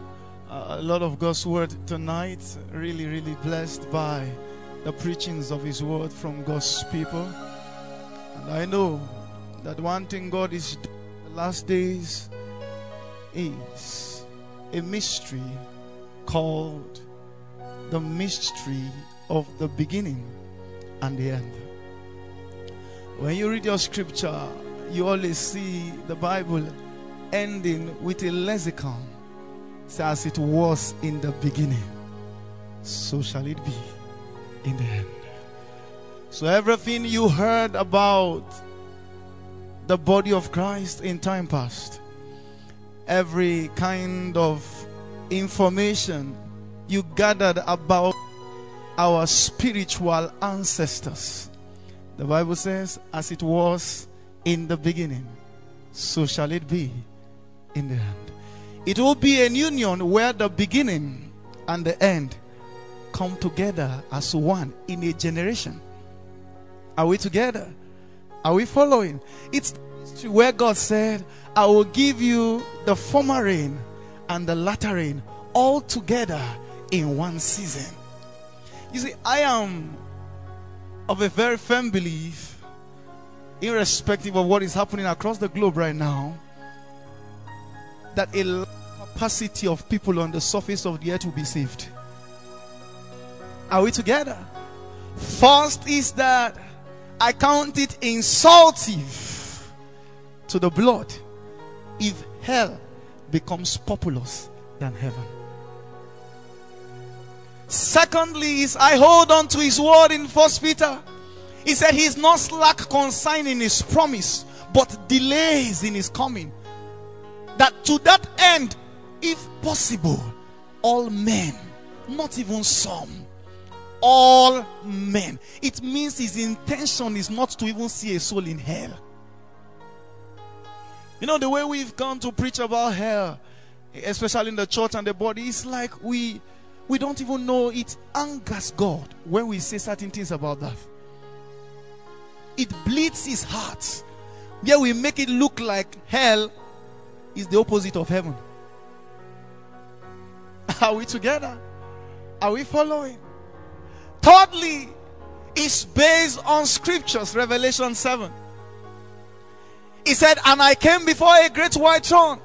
uh, a lot of God's word tonight. Really, really blessed by the preachings of His word from God's people. And I know that one thing God is the last days is a mystery called the mystery of the beginning and the end. When you read your scripture, you always see the Bible ending with a lexicon. So as it was in the beginning, so shall it be in the end. So everything you heard about the body of Christ in time past, every kind of information you gathered about our spiritual ancestors. The Bible says, as it was in the beginning, so shall it be in the end. It will be an union where the beginning and the end come together as one in a generation. Are we together? Are we following? It's where God said, I will give you the former rain and the latter rain all together in one season. You see, I am of a very firm belief, irrespective of what is happening across the globe right now, that a capacity of people on the surface of the earth will be saved. Are we together? First is that I count it insultive to the blood if hell becomes populous than heaven. Secondly, is I hold on to his word in First Peter. He said he's not slack consigning his promise, but delays in his coming. That to that end, if possible, all men, not even some, all men. It means his intention is not to even see a soul in hell. You know, the way we've gone to preach about hell, especially in the church and the body, it's like we we don't even know it angers God when we say certain things about that. It bleeds his heart. Yeah, we make it look like hell is the opposite of heaven. [LAUGHS] Are we together? Are we following? Thirdly, it's based on scriptures, Revelation 7. He said, And I came before a great white throne,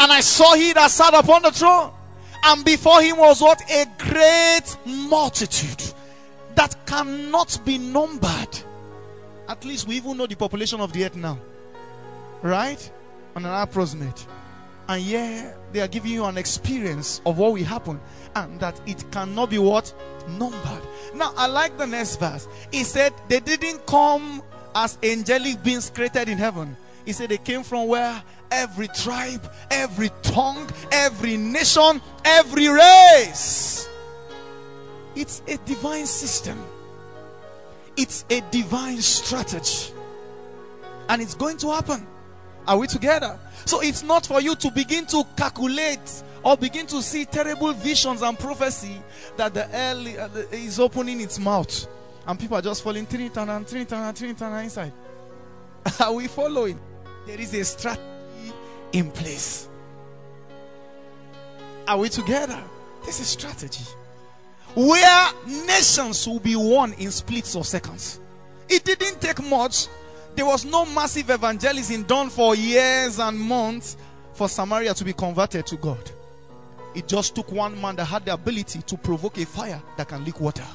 and I saw he that sat upon the throne, and before him was what? A great multitude that cannot be numbered. At least we even know the population of the earth now. Right? On an approximate. And yeah, they are giving you an experience of what will happen. And that it cannot be what? Numbered. Now, I like the next verse. He said they didn't come as angelic beings created in heaven. He said they came from where? Every tribe, every tongue, every nation, every race. It's a divine system, it's a divine strategy. And it's going to happen. Are we together? So it's not for you to begin to calculate or begin to see terrible visions and prophecy that the uh, hell is opening its mouth and people are just falling Trinity and Trinity and Trinity and inside. [LAUGHS] Are we following? There is a strategy in place. Are we together? This is strategy where nations will be won in splits of seconds. It didn't take much. There was no massive evangelism done for years and months for Samaria to be converted to God. It just took one man that had the ability to provoke a fire that can leak water.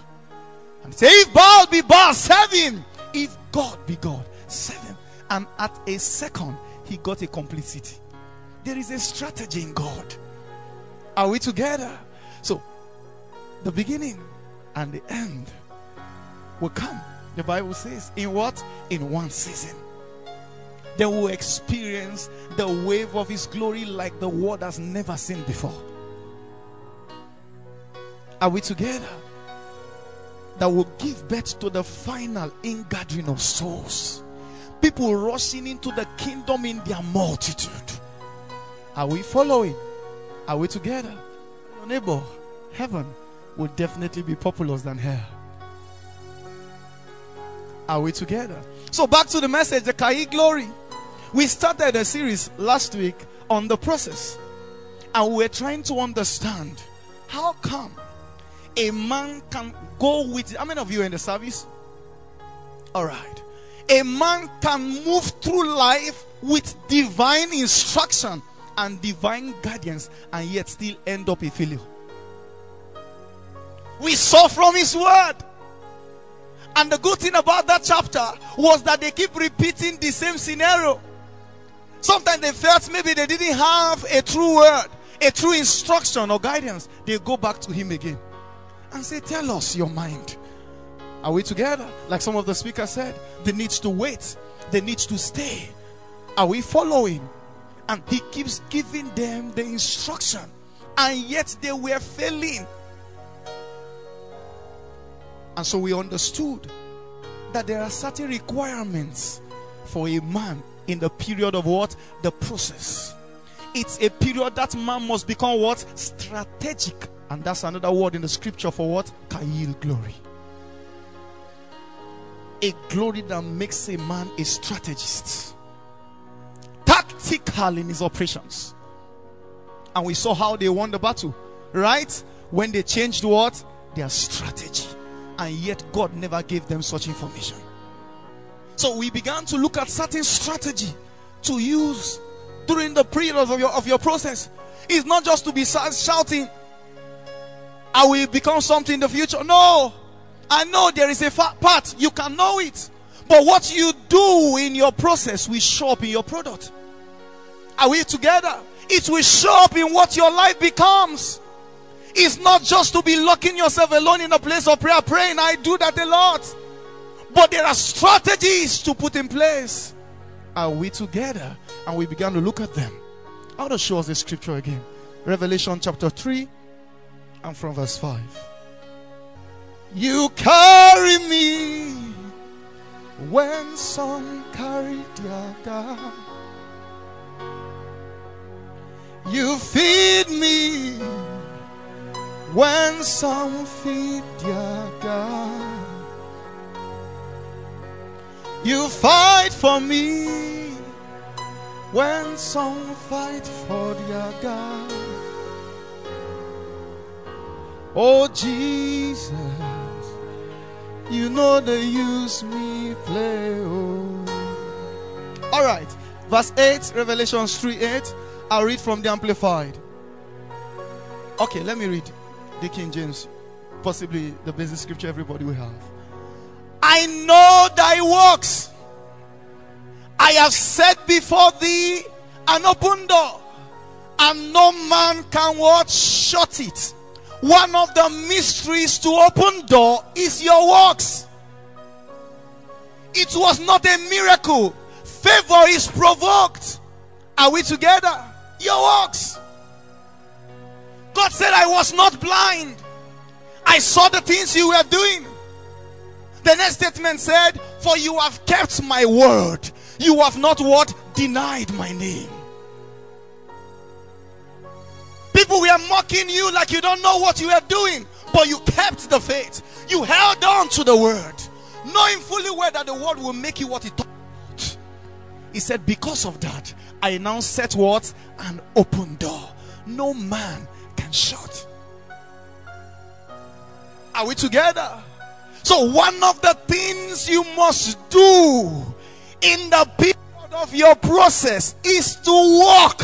And say, if Baal be Baal, serve him. If God be God, serve him. And at a second, he got a complete city. There is a strategy in God. Are we together? So, the beginning and the end will come. The Bible says, in what? In one season. They will experience the wave of His glory like the world has never seen before. Are we together? That will give birth to the final ingathering of souls. People rushing into the kingdom in their multitude. Are we following? Are we together? Your neighbor, heaven will definitely be populous than hell. Are we together? So back to the message, the Chayil glory. We started a series last week on the process. And we're trying to understand how come a man can go with how many of you in the service? Alright. A man can move through life with divine instruction and divine guidance and yet still end up a failure. We saw from his word. And the good thing about that chapter was that they keep repeating the same scenario. Sometimes they felt maybe they didn't have a true word, a true instruction or guidance. They go back to him again and say, Tell us your mind. Are we together? Like some of the speakers said, they need to wait, they need to stay. Are we following? And he keeps giving them the instruction, and yet they were failing. And so we understood that there are certain requirements for a man in the period of what? The process. It's a period that man must become what? Strategic. And that's another word in the scripture for what? Chayil glory. A glory that makes a man a strategist. Tactical in his operations. And we saw how they won the battle. Right? When they changed what? Their strategy and yet God never gave them such information. So we began to look at certain strategy to use during the period of your, of your process. It's not just to be shouting, I will become something in the future. No, I know there is a part, you can know it, But what you do in your process will show up in your product. Are we together? It will show up in what your life becomes. It's not just to be locking yourself alone in a place of prayer, praying. I do that a lot. But there are strategies to put in place. Are we together? And we began to look at them. I want to show us the scripture again. Revelation chapter 3 and from verse 5. You carry me when some carry their God. You feed me when some feed their God. You fight for me when some fight for their God. Oh Jesus, you know they use me play. Oh. All right, verse 8, Revelations 3 8. I'll read from the Amplified. Okay, let me read the King James, possibly the basic scripture everybody will have. I know thy works. I have set before thee an open door, and no man can what shut it. One of the mysteries to open door is your works. It was not a miracle. Favor is provoked. Are we together? Your works. God said, I was not blind. I saw the things you were doing. The next statement said, For you have kept my word. You have not what? Denied my name. People were mocking you like you don't know what you are doing, but you kept the faith. You held on to the word, knowing fully well that the word will make you what it taught. He said, Because of that, I now set what? An open door. No man can shut. Are we together? So, one of the things you must do in the period of your process is to walk.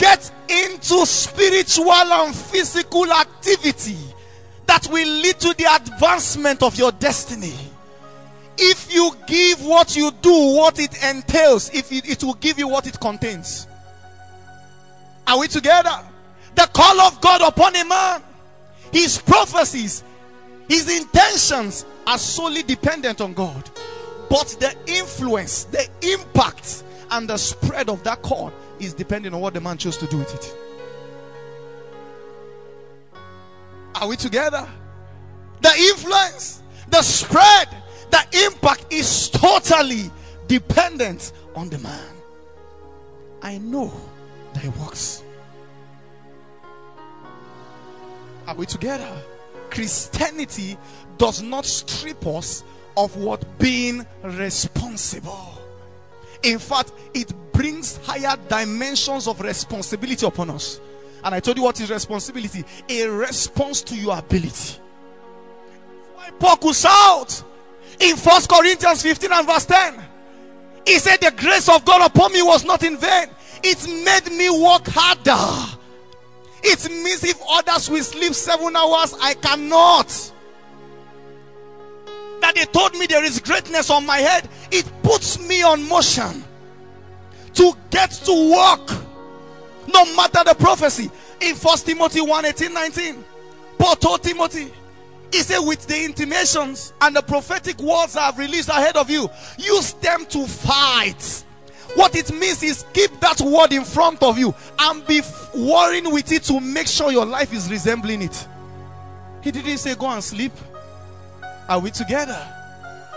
Get into spiritual and physical activity that will lead to the advancement of your destiny. If you give what you do, what it entails, if it, it will give you what it contains. Are we together? The call of God upon a man, his prophecies, his intentions are solely dependent on God. But the influence, the impact, and the spread of that call is depending on what the man chose to do with it. Are we together? The influence, the spread, the impact is totally dependent on the man. I know thy works. Are we together? Christianity does not strip us of what being responsible. In fact, it brings higher dimensions of responsibility upon us. And I told you what is responsibility a response to your ability. Why Paul shout in First Corinthians 15 and verse 10. He said, The grace of God upon me was not in vain, it made me work harder. It means if others will sleep seven hours, I cannot. That they told me there is greatness on my head, it puts me on motion to get to work no matter the prophecy in first timothy 1 18 19 paul told timothy he said with the intimations and the prophetic words i have released ahead of you use them to fight. What it means is keep that word in front of you and be worrying with it to make sure your life is resembling it. He didn't say go and sleep. Are we together?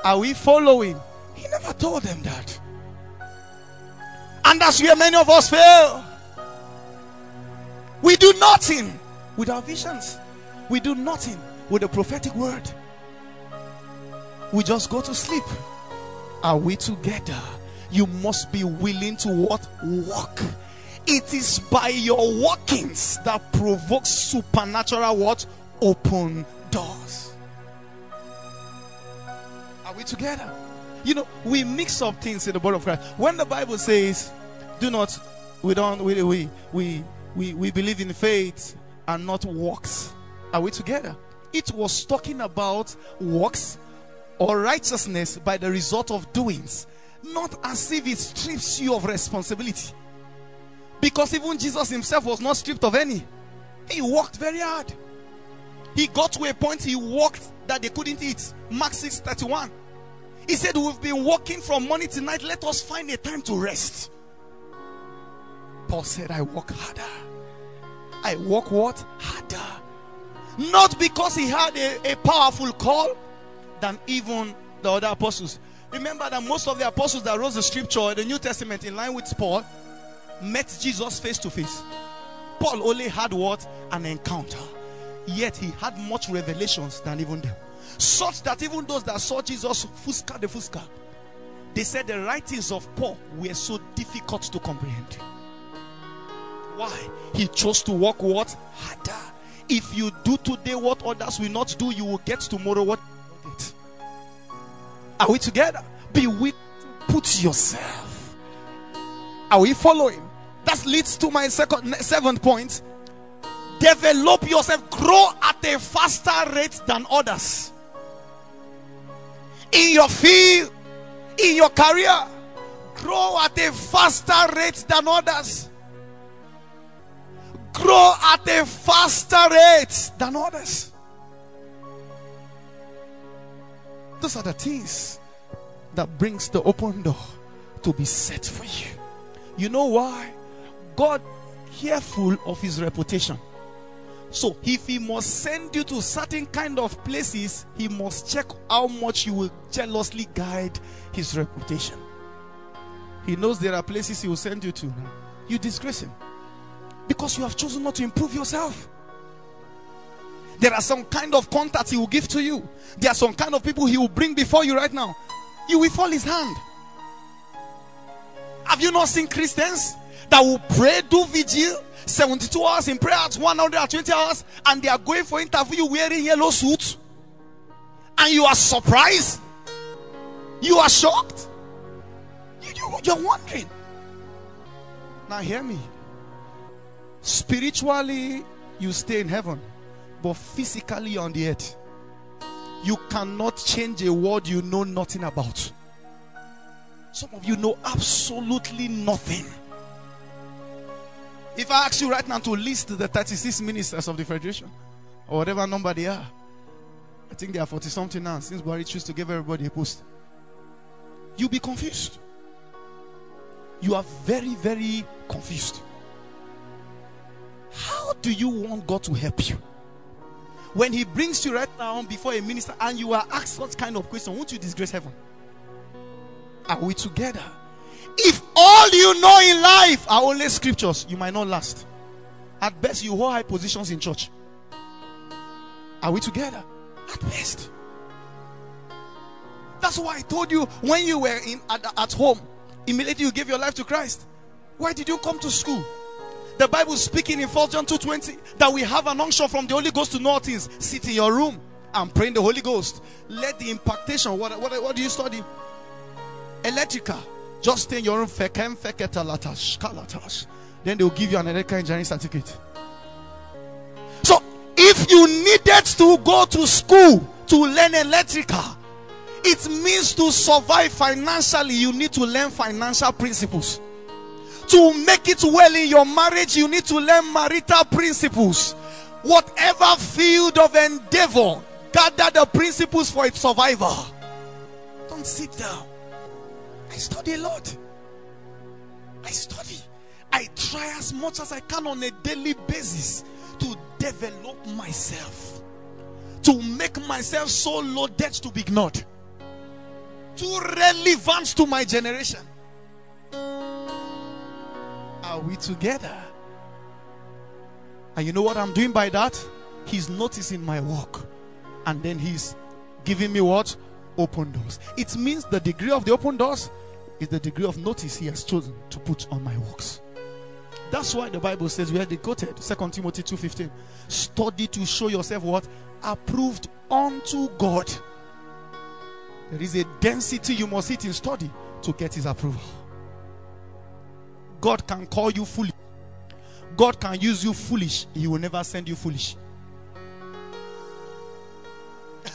Are we following? He never told them that. And that's where many of us fail. We do nothing with our visions. We do nothing with a prophetic word. We just go to sleep. Are we together? You must be willing to what? Walk. It is by your walkings that provokes supernatural what? Open doors. Are we together? You know, we mix up things in the body of Christ. When the Bible says, do not, we don't, we, we, we, we, we believe in faith and not works. Are we together? It was talking about works or righteousness by the result of doings, not as if it strips you of responsibility. Because even Jesus himself was not stripped of any. He worked very hard. He got to a point he worked that they couldn't eat. Mark 6 31. He said, We've been working from morning to night. Let us find a time to rest. Paul said, I work harder. I work what? Harder. Not because he had a, a powerful call than even the other apostles. Remember that most of the apostles that wrote the scripture, the New Testament, in line with Paul, met Jesus face to face. Paul only had what? An encounter. Yet he had much revelations than even them. Such that even those that saw Jesus fuska the fuska, they said the writings of Paul were so difficult to comprehend. Why? He chose to walk what? Harder. If you do today what others will not do, you will get tomorrow what. Are we together? Be willing to put yourself. Are we following? That leads to my second seventh point. Develop yourself, grow at a faster rate than others. In your field, in your career, grow at a faster rate than others. Grow at a faster rate than others. Those are the things that brings the open door to be set for you. You know why? God careful of his reputation. So if he must send you to certain kind of places, he must check how much you will jealously guide his reputation. He knows there are places he will send you to. You disgrace him because you have chosen not to improve yourself. There are some kind of contacts he will give to you. There are some kind of people he will bring before you right now. You will fall his hand. Have you not seen Christians that will pray, do vigil, 72 hours in prayer at 120 hours, and they are going for interview wearing yellow suits? And you are surprised? You are shocked? You, you, you're wondering. Now, hear me. Spiritually, you stay in heaven, but physically on the earth, you cannot change a word you know nothing about. Some of you know absolutely nothing. If I ask you right now to list the 36 ministers of the Federation, or whatever number they are, I think they are 40 something now since Buhari chose to give everybody a post. You'll be confused. You are very, very confused. Do you want God to help you? When He brings you right now before a minister and you are asked such kind of question, won't you disgrace heaven? Are we together? If all you know in life are only scriptures, you might not last. At best, you hold high positions in church. Are we together? At best. That's why I told you when you were in at, at home, immediately you gave your life to Christ. Why did you come to school? The Bible speaking in 1 John 2:20 that we have an unction from the Holy Ghost to know things. Sit in your room and pray in the Holy Ghost. Let the impactation. What, what, what do you study? Electrical. Just stay in your room. Then they will give you an electrical engineering certificate. So if you needed to go to school to learn electrical, it means to survive financially, you need to learn financial principles. To make it well in your marriage, you need to learn marital principles. Whatever field of endeavor, gather the principles for its survival. Don't sit down. I study a lot. I study. I try as much as I can on a daily basis to develop myself, to make myself so loaded to be ignored, too relevant to my generation. Are we together? And you know what I'm doing by that? He's noticing my work, and then he's giving me what? Open doors. It means the degree of the open doors is the degree of notice he has chosen to put on my works. That's why the Bible says we are quoted 2 Timothy 2:15. Study to show yourself what approved unto God. There is a density you must hit in study to get his approval. God can call you foolish. God can use you foolish. He will never send you foolish.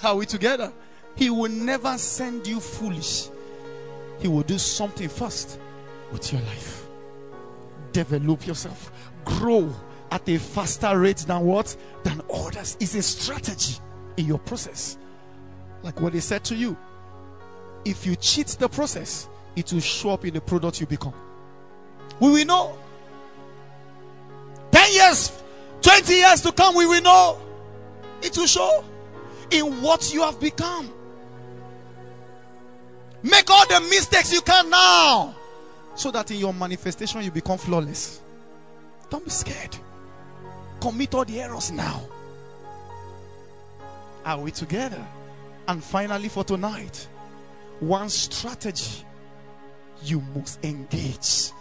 Are we together? He will never send you foolish. He will do something first with your life. Develop yourself. Grow at a faster rate than what? Than others. It's a strategy in your process. Like what said to you. If you cheat the process, it will show up in the product you become. We will know. 10 years, 20 years to come, we will know. It will show in what you have become. Make all the mistakes you can now so that in your manifestation you become flawless. Don't be scared. Commit all the errors now. Are we together? And finally, for tonight, one strategy you must engage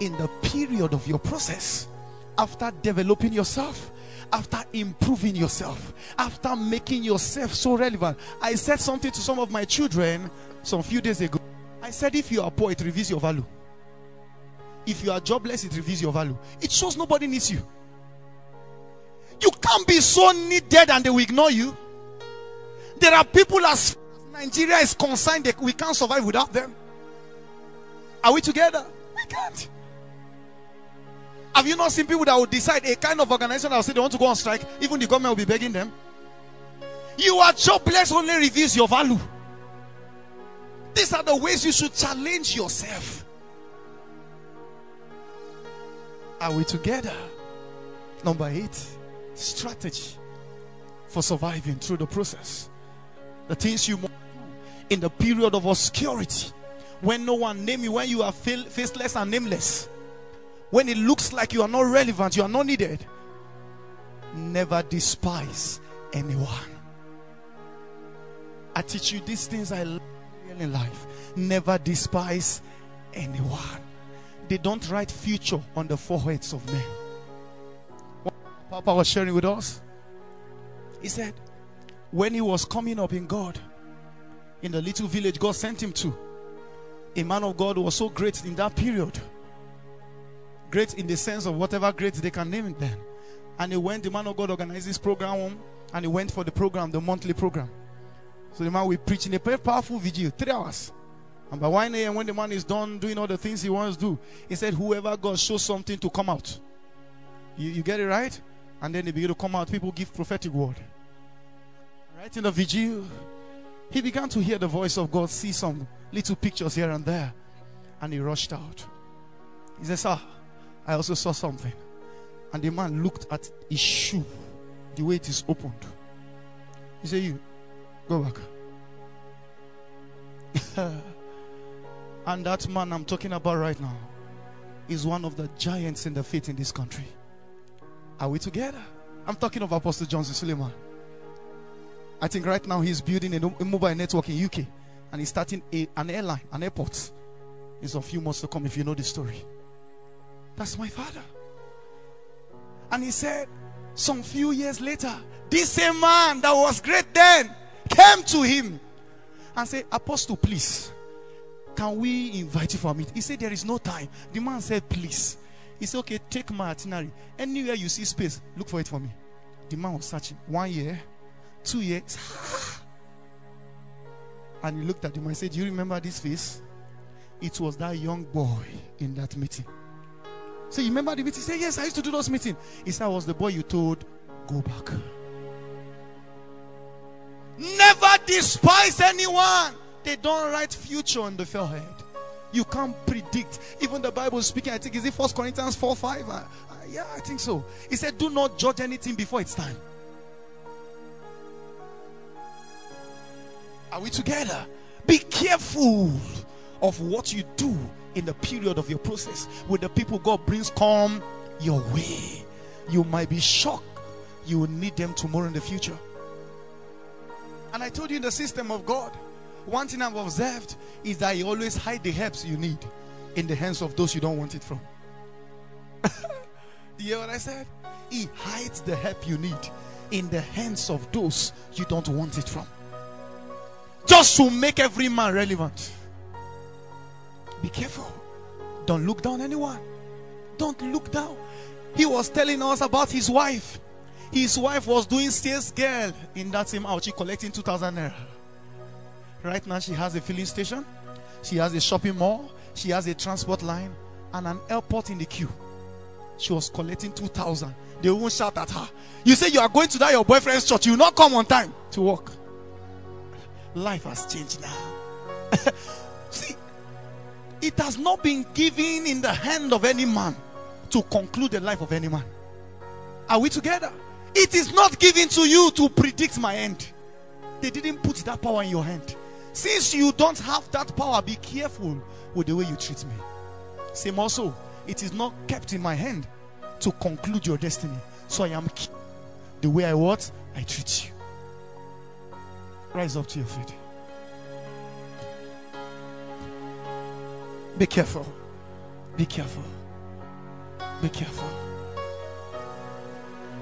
in the period of your process after developing yourself after improving yourself, after making yourself so relevant. I said something to some of my children some few days ago. I said, if you are poor, it reveals your value. If you are jobless, it reveals your value. It shows nobody needs you. You can't be so needed and they will ignore you. There are people as Nigeria is concerned that we can't survive without them. Are we together? We can't. Have you not seen people that will decide a kind of organization that will say they want to go on strike? Even the government will be begging them. You are jobless only reveals your value. These are the ways you should challenge yourself. Are we together? Number eight, strategy for surviving through the process. The things you must do in the period of obscurity, when no one name you, when you are faceless and nameless when it looks like you are not relevant, you are not needed, never despise anyone. I teach you these things I learned in life. Never despise anyone. They don't write future on the foreheads of men. What Papa was sharing with us, he said, when he was coming up in God, in the little village God sent him to, a man of God who was so great in that period Great in the sense of whatever great they can name it then. And he went, the man of God organized this program and he went for the program, the monthly program. So the man will preach in a very powerful video, three hours. And by 1 a.m., when the man is done doing all the things he wants to do, he said, Whoever God shows something to come out. You, you get it right? And then they begin to come out. People give prophetic word. Right in the vigil, he began to hear the voice of God, see some little pictures here and there. And he rushed out. He said, Sir, I also saw something. And the man looked at his shoe, the way it is opened. He said, You go back. [LAUGHS] and that man I'm talking about right now is one of the giants in the faith in this country. Are we together? I'm talking of Apostle Johnson Suleman. I think right now he's building a mobile network in UK and he's starting a, an airline, an airport. It's a few months to come if you know the story. That's my father. And he said, some few years later, this same man that was great then came to him and said, Apostle, please, can we invite you for a meeting? He said, There is no time. The man said, Please. He said, Okay, take my itinerary. Anywhere you see space, look for it for me. The man was searching. One year, two years. [SIGHS] and he looked at him and said, Do you remember this face? It was that young boy in that meeting. So you remember the meeting? He said, Yes, I used to do those meetings. He said, I was the boy you told, go back. Never despise anyone. They don't write future on the forehead. You can't predict. Even the Bible speaking, I think, is it First Corinthians 4 5? Uh, uh, yeah, I think so. He said, Do not judge anything before it's time. Are we together? Be careful of what you do in the period of your process with the people God brings come your way. You might be shocked. You will need them tomorrow in the future. And I told you in the system of God, one thing I've observed is that He always hide the helps you need in the hands of those you don't want it from. [LAUGHS] you hear what I said? He hides the help you need in the hands of those you don't want it from. Just to make every man relevant. Be careful. Don't look down anyone. Don't look down. He was telling us about his wife. His wife was doing sales girl in that same house, she collecting 2,000 naira. Right now, she has a filling station, she has a shopping mall, she has a transport line, and an airport in the queue. She was collecting 2,000. They won't shout at her. You say you are going to that your boyfriend's church, you will not come on time to work. Life has changed now. [LAUGHS] It has not been given in the hand of any man to conclude the life of any man. Are we together? It is not given to you to predict my end. They didn't put that power in your hand. Since you don't have that power, be careful with the way you treat me. Same also, it is not kept in my hand to conclude your destiny. So I am the way I what I treat you. Rise up to your feet. Be careful. Be careful. Be careful.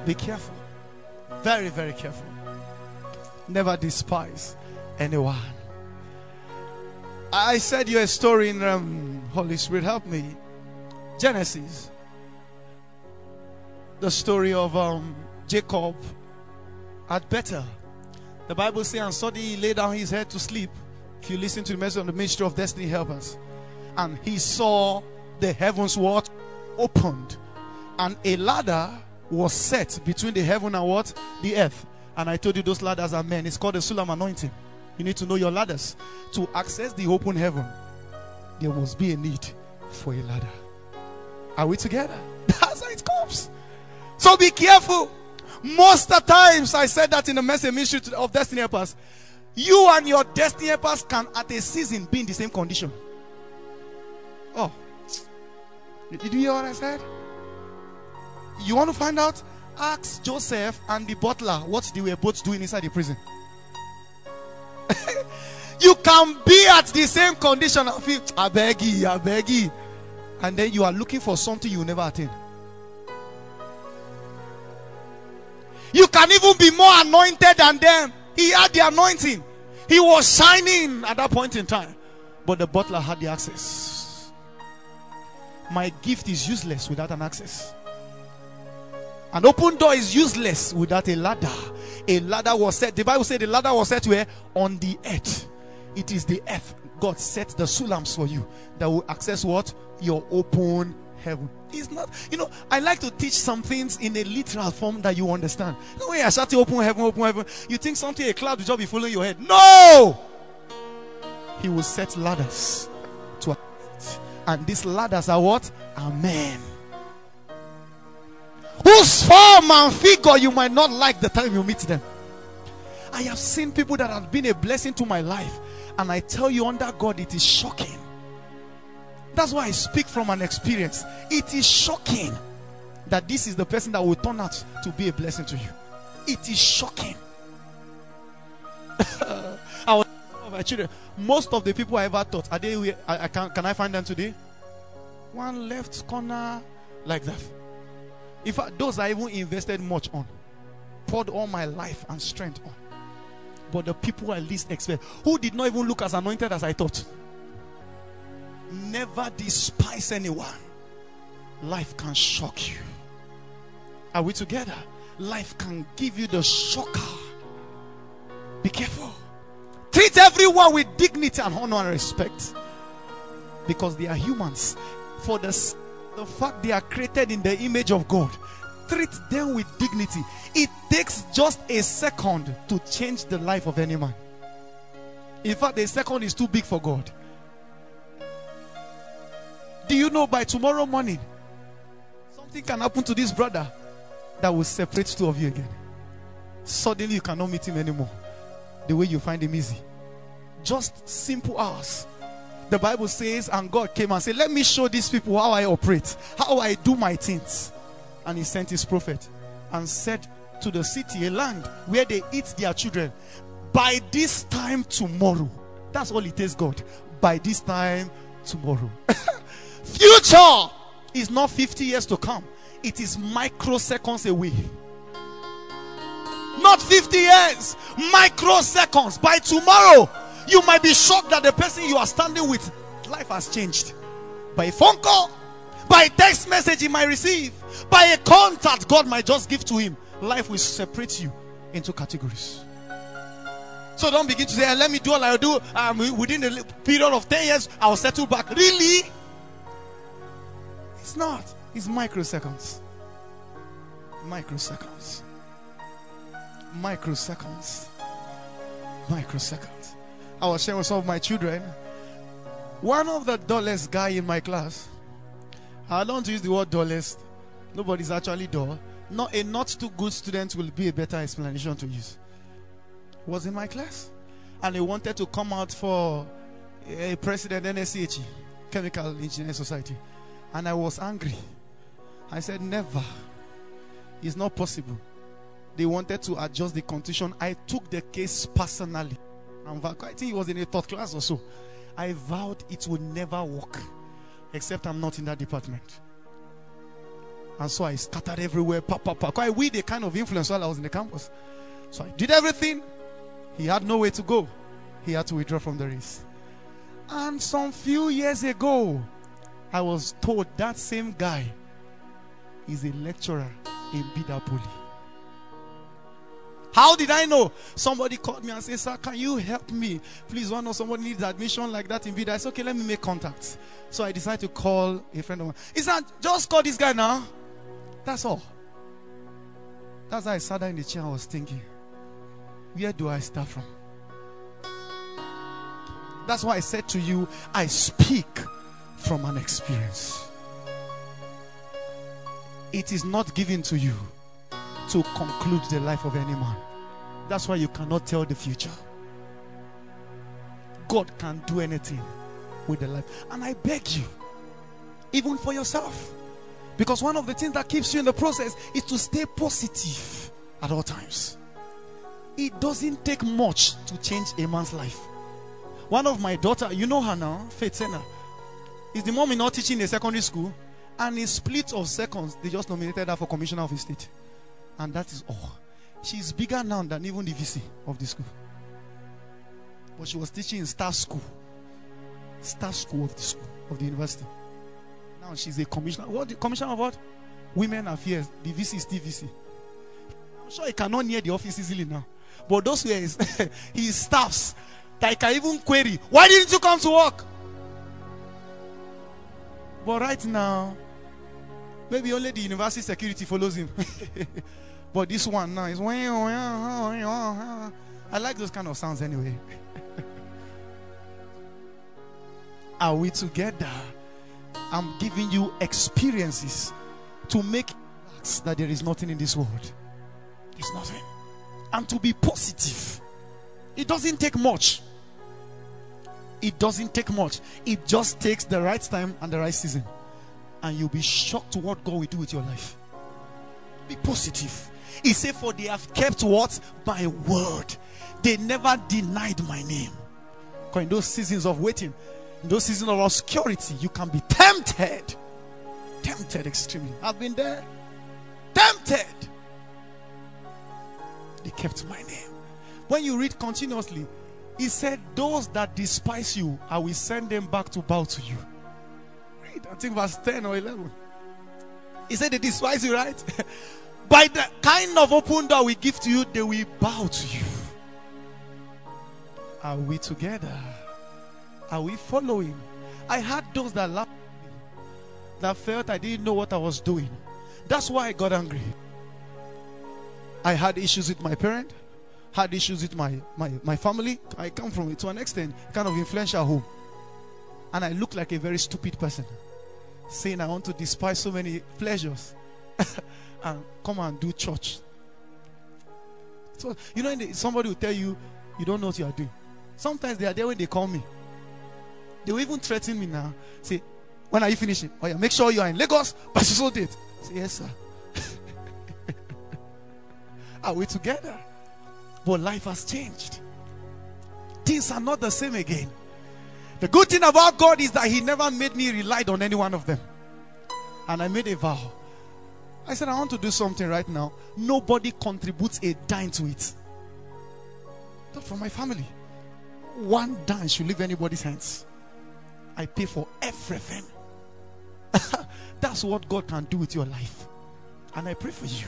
Be careful. Very, very careful. Never despise anyone. I said you a story in um, Holy Spirit, help me. Genesis. The story of um, Jacob at Bethel. The Bible says, and suddenly he lay down his head to sleep. If you listen to the message of the Ministry of Destiny Helpers, and he saw the heavens what opened, and a ladder was set between the heaven and what the earth. And I told you those ladders are men. It's called the Sulam anointing. You need to know your ladders to access the open heaven. There must be a need for a ladder. Are we together? [LAUGHS] That's how it comes. So be careful. Most of the times, I said that in the message ministry of Destiny Helpers, you and your Destiny Helpers can at a season be in the same condition. Oh, did you hear what I said? You want to find out? Ask Joseph and the butler what they were both doing inside the prison. [LAUGHS] you can be at the same condition. I beg you, I beg you. And then you are looking for something you never attain. You can even be more anointed than them. He had the anointing, he was shining at that point in time. But the butler had the access. My gift is useless without an access. An open door is useless without a ladder. A ladder was set. The Bible said the ladder was set where? On the earth. It is the earth. God set the sulams for you that will access what? Your open heaven. It's not, you know, I like to teach some things in a literal form that you understand. No way I to open heaven, open heaven. You think something, a cloud will just be following your head. No! He will set ladders and these ladders are what? Amen whose form and figure you might not like the time you meet them. I have seen people that have been a blessing to my life, and I tell you, under God, it is shocking. That's why I speak from an experience. It is shocking that this is the person that will turn out to be a blessing to you. It is shocking. [LAUGHS] I was my children. Most of the people I ever taught are they? I, I can can I find them today? One left corner like that. In fact, those I even invested much on, poured all my life and strength on. But the people I least expect, who did not even look as anointed as I thought, never despise anyone. Life can shock you. Are we together? Life can give you the shocker. Be careful. Treat everyone with dignity and honor and respect because they are humans. For the the fact they are created in the image of God, treat them with dignity. It takes just a second to change the life of any man. In fact, a second is too big for God. Do you know by tomorrow morning, something can happen to this brother that will separate two of you again? Suddenly, you cannot meet him anymore the way you find him easy. Just simple hours the Bible says, and God came and said, Let me show these people how I operate, how I do my things. And he sent his prophet and said to the city, a land where they eat their children, by this time tomorrow. That's all it takes, God. By this time tomorrow. [LAUGHS] Future is not 50 years to come, it is microseconds away. Not 50 years, microseconds. By tomorrow, you might be shocked that the person you are standing with, life has changed. By a phone call, by a text message he might receive, by a contact God might just give to him. Life will separate you into categories. So don't begin to say, "Eh, let me do all I do. Um, within the period of 10 years, I'll settle back. Really? It's not. It's microseconds. Microseconds. Microseconds. Microseconds. I was sharing with some of my children. One of the dullest guy in my class. I don't use the word dullest. Nobody's actually dull. Not a not too good student will be a better explanation to use. Was in my class, and he wanted to come out for a president NSCH, Chemical Engineering Society, and I was angry. I said, "Never. It's not possible." They wanted to adjust the condition. I took the case personally. And I think he was in a third class or so. I vowed it would never work, except I'm not in that department. And so I scattered everywhere. Pa, pa, pa. Quite we the kind of influence while I was in the campus. So I did everything. He had no way to go. He had to withdraw from the race. And some few years ago, I was told that same guy is a lecturer in Bida Poly. How did I know? Somebody called me and said, Sir, can you help me? Please, one or somebody needs admission like that in Bida. I said, Okay, let me make contacts. So I decided to call a friend of mine. He said, Just call this guy now. That's all. That's how I sat there in the chair. I was thinking, Where do I start from? That's why I said to you, I speak from an experience. It is not given to you to conclude the life of any man. That's why you cannot tell the future. God can do anything with the life. And I beg you, even for yourself, because one of the things that keeps you in the process is to stay positive at all times. It doesn't take much to change a man's life. One of my daughter, you know her now, Faith Senna, is the mom in not teaching in a secondary school, and in split of seconds, they just nominated her for commissioner of the state. And that is all. She's bigger now than even the VC of the school. But she was teaching in Star School. Star School of the school, of the university. Now she's a commissioner. What the commissioner of what? Women Affairs. The VC is still VC. I'm sure he cannot near the office easily now. But those were his, [LAUGHS] his staffs that he can even query. Why didn't you come to work? But right now, maybe only the university security follows him. [LAUGHS] but this one now is I like those kind of sounds anyway. [LAUGHS] Are we together? I'm giving you experiences to make that there is nothing in this world. It's nothing. And to be positive. It doesn't take much. It doesn't take much. It just takes the right time and the right season. And you'll be shocked to what God will do with your life. Be positive. He said, For they have kept what? My word. They never denied my name. Because in those seasons of waiting, in those seasons of obscurity, you can be tempted. Tempted extremely. I've been there. Tempted. They kept my name. When you read continuously, he said, Those that despise you, I will send them back to bow to you. Read, I think verse 10 or 11. He said, They despise you, right? [LAUGHS] By the kind of open door we give to you, they will bow to you. Are we together? Are we following? I had those that laughed that felt I didn't know what I was doing. That's why I got angry. I had issues with my parent, had issues with my, my, my family. I come from, it to an extent, kind of influential home. And I look like a very stupid person, saying I want to despise so many pleasures [LAUGHS] and come and do church. So, you know, somebody will tell you, you don't know what you are doing. Sometimes they are there when they call me. They will even threaten me now. Say, when are you finishing? Oh, yeah, make sure you are in Lagos by so date. Say, yes, sir. [LAUGHS] are we together? But life has changed. Things are not the same again. The good thing about God is that He never made me rely on any one of them. And I made a vow. I said, I want to do something right now. Nobody contributes a dime to it. Not from my family. One dime should leave anybody's hands. I pay for everything. [LAUGHS] That's what God can do with your life. And I pray for you.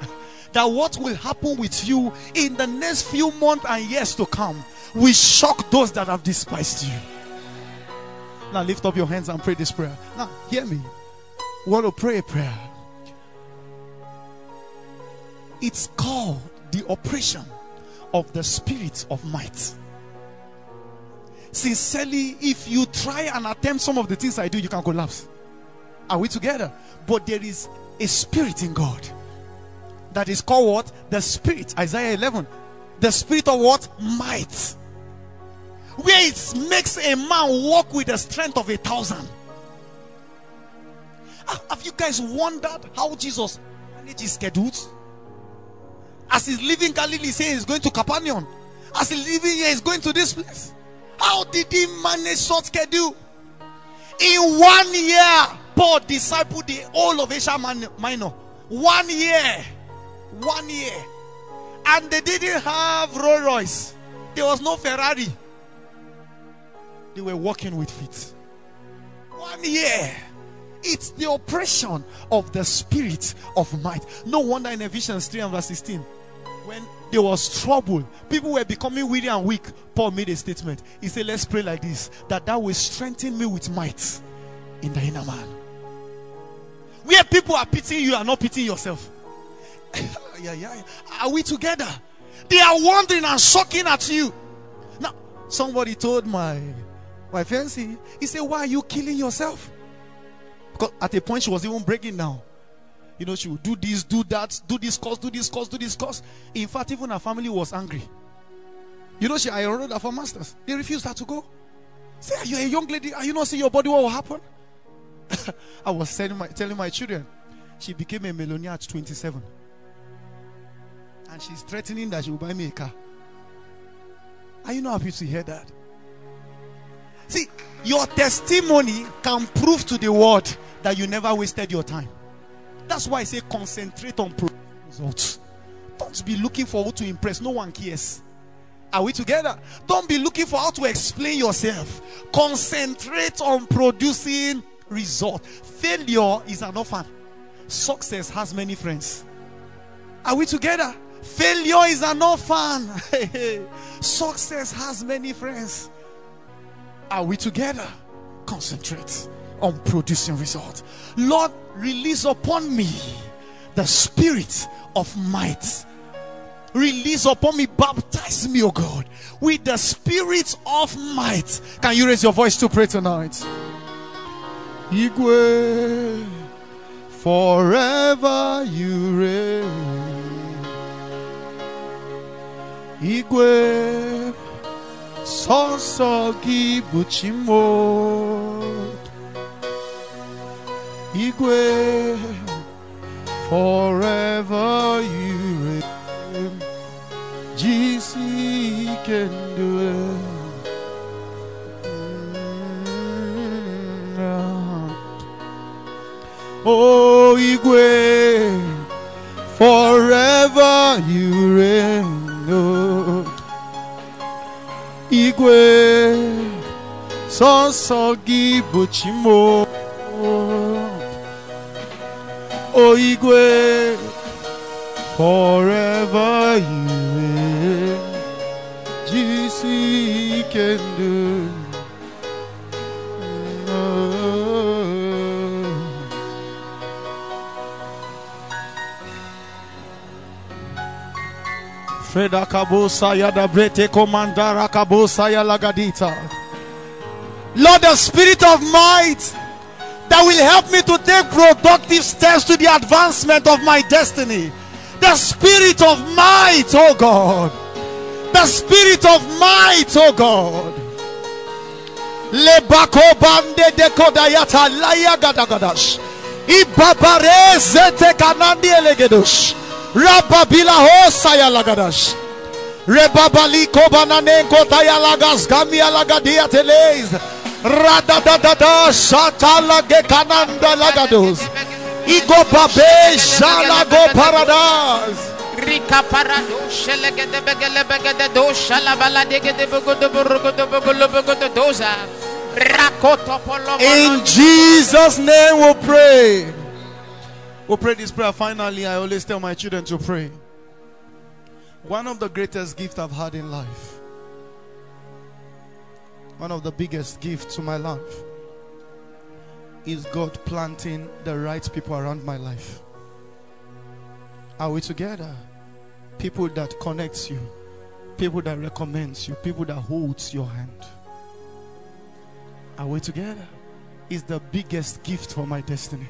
[LAUGHS] that what will happen with you in the next few months and years to come will shock those that have despised you. Now lift up your hands and pray this prayer. Now, hear me. We want to pray a prayer. It's called the operation of the spirit of might. Sincerely, if you try and attempt some of the things I do, you can collapse. Are we together? But there is a spirit in God that is called what? The spirit. Isaiah 11. The spirit of what? Might. Where it makes a man walk with the strength of a thousand. Ah, Have you guys wondered how Jesus managed his schedules? As he's leaving Galilee, saying he's going to Capernaum. As he's leaving here, he's going to this place. How did he manage such schedule? In one year, Paul discipled the whole of Asia Minor. One year. One year. And they didn't have Rolls Royce. There was no Ferrari. They were walking with feet. One year. It's the oppression of the spirit of might. No wonder in Ephesians 3 and verse 16, when there was trouble, people were becoming weary and weak. Paul made a statement. He said, Let's pray like this that that will strengthen me with might in the inner man. Where people are pitying you are not pitying yourself. [LAUGHS] yeah, yeah, yeah. Are we together? They are wondering and shocking at you. Now, somebody told my my fiancée, he said, Why are you killing yourself? Because at a point she was even breaking down. You know, she would do this, do that, do this course, do this course, do this course. In fact, even her family was angry. You know, she I enrolled her for masters. They refused her to go. Say, are you a young lady? Are you not seeing your body? What will happen? [LAUGHS] I was telling my telling my children, she became a millionaire at 27. And she's threatening that she will buy me a car. Are you not happy to hear that? See, your testimony can prove to the world that you never wasted your time. That's why I say concentrate on results. Don't be looking for who to impress. No one cares. Are we together? Don't be looking for how to explain yourself. Concentrate on producing result. Failure is an orphan. Success has many friends. Are we together? Failure is an orphan. [LAUGHS] Success has many friends. Are we together? Concentrate on producing results. Lord, release upon me the spirit of might. Release upon me, baptize me, oh God, with the spirit of might. Can you raise your voice to pray tonight? Igwe, forever you reign. Igwe, sọsọ gị bụ Chimo. Igwe, forever you reign. Jesus can do it. Oh, Igwe, forever you reign. Oh. Igwe, sọsọ gị bụ Chimo. Oh, Igwe, forever you reign. Jesus can do. Freda kabusa ya da brete komandara kabusa ya lagadita. Lord, the spirit of might that will help me to take productive steps to the advancement of my destiny. The spirit of might, oh God. The spirit of might, oh God. Lebako bande de kodayata laya gadagadash. Ibabare zete kanandi elegedosh. Rababila hosaya lagadash. Rebabali kobanane kotaya lagas gamia lagadia teleis. Radadadada shatala gekananda lagados. Igo babe shalago paradas. Rika parado shelegede begele begede do shalabala degede bugudu burugudu bugulu bugudu doza. In Jesus' name we pray. We'll pray this prayer finally. I always tell my children to pray. One of the greatest gifts I've had in life, one of the biggest gifts to my life, is God planting the right people around my life. Are we together? People that connects you, people that recommends you, people that holds your hand. Are we together? Is the biggest gift for my destiny.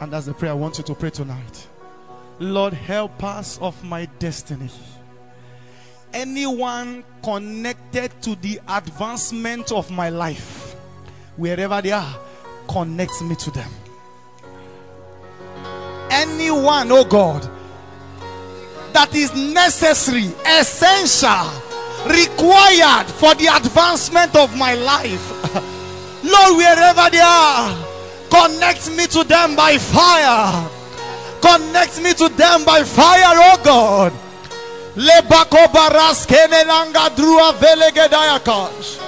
And that's the prayer I want you to pray tonight. Lord, help us of my destiny. Anyone connected to the advancement of my life, wherever they are, connect me to them. Anyone, oh God, that is necessary, essential, required for the advancement of my life. [LAUGHS] Lord, wherever they are, connect me to them by fire. Connect me to them by fire, oh God. Lebako baraskene langa drua velegedayakash.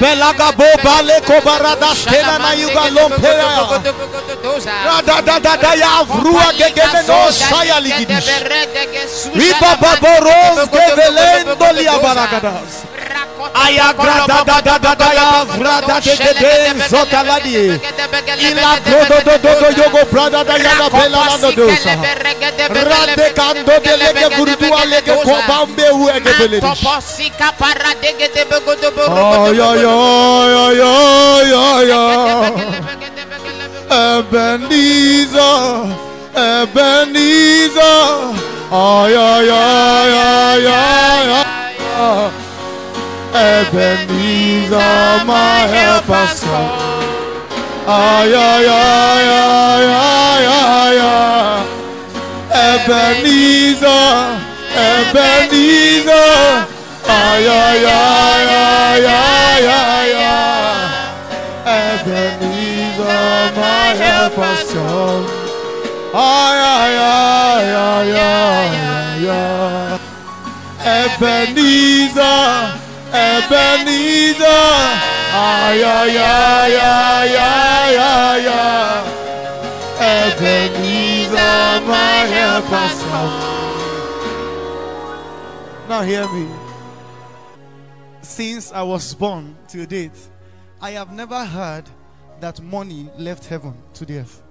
Belaga bo bale ko barada stela na yuga lompea. Rada da da da ya vrua gegeme no saya ligidish. Riba baboros gevelendo lia baragadas. Ayagra da da da da ya vrada de de de zotaladi. Ila do do do do do yogo prada da ya la bela la do dosa. Rade kando de lege vurdua lege kobambe u ege beledish. Oh yo yo yo yo yo yo. Ebenezer, Ebenezer. Oh yo yo yo yo yo. Ebenezer, my help has come. Ah yeah yeah yeah yeah yeah yeah. Ebenezer, Ebenezer. Ah yeah yeah yeah yeah yeah yeah. Ebenezer, my help has come. Ah yeah yeah yeah yeah yeah yeah. Ebenezer, Ebenezer. Ah yeah yeah yeah yeah yeah yeah. Ebenezer, my help come. Now hear me. Since I was born till date, I have never heard that money left heaven to the earth.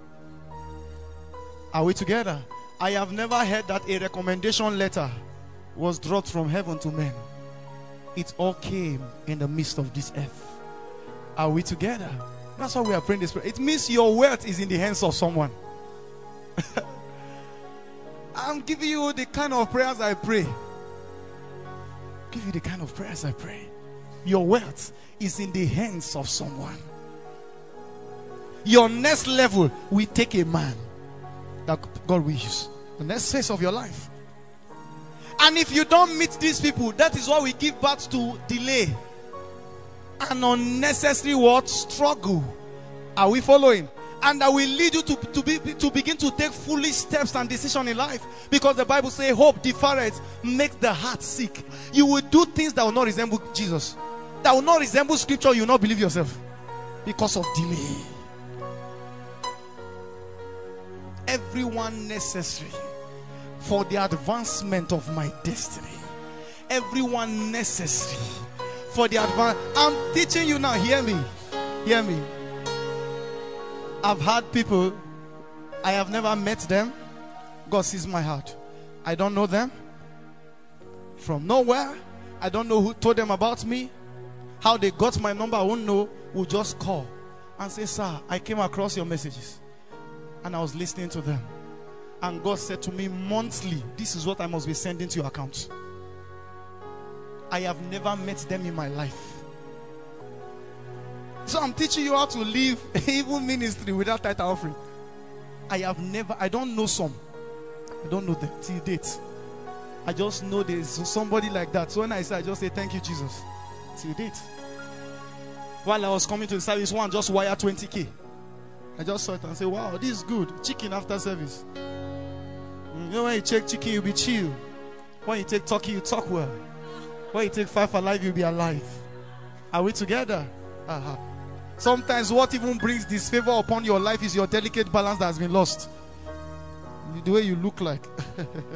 Are we together? I have never heard that a recommendation letter was dropped from heaven to men. It all came in the midst of this earth. Are we together? That's why we are praying this prayer. It means your wealth is in the hands of someone. [LAUGHS] I'm giving you the kind of prayers I pray. Give you the kind of prayers I pray. Your wealth is in the hands of someone. Your next level will take a man that God will use. The next phase of your life. And if you don't meet these people, that is why we give birth to delay. An unnecessary what? Struggle. Are we following? And that will lead you to, to, be, to begin to take foolish steps and decisions in life. Because the Bible says, Hope deferred makes the heart sick. You will do things that will not resemble Jesus, that will not resemble scripture, you will not believe yourself because of delay. Everyone necessary for the advancement of my destiny. Everyone necessary for the advance. I'm teaching you now. Hear me. Hear me. I've had people, I have never met them. God sees my heart. I don't know them from nowhere. I don't know who told them about me. How they got my number, I won't know. Will just call and say, Sir, I came across your messages and I was listening to them. And God said to me monthly, This is what I must be sending to your account. I have never met them in my life. So I'm teaching you how to live [LAUGHS] even ministry without title offering. I have never, I don't know some. I don't know them till date. I just know there's somebody like that. So when I say, I just say, Thank you, Jesus. Till date. While I was coming to the service, one just wire 20k. I just saw it and say, Wow, this is good. Chicken after service. Mm, You know, when you check chicken, you'll be chill. When you take turkey, you talk well. When you take five alive, you'll be alive. Are we together? Sometimes what even brings disfavor upon your life is your delicate balance that has been lost. The way you look like.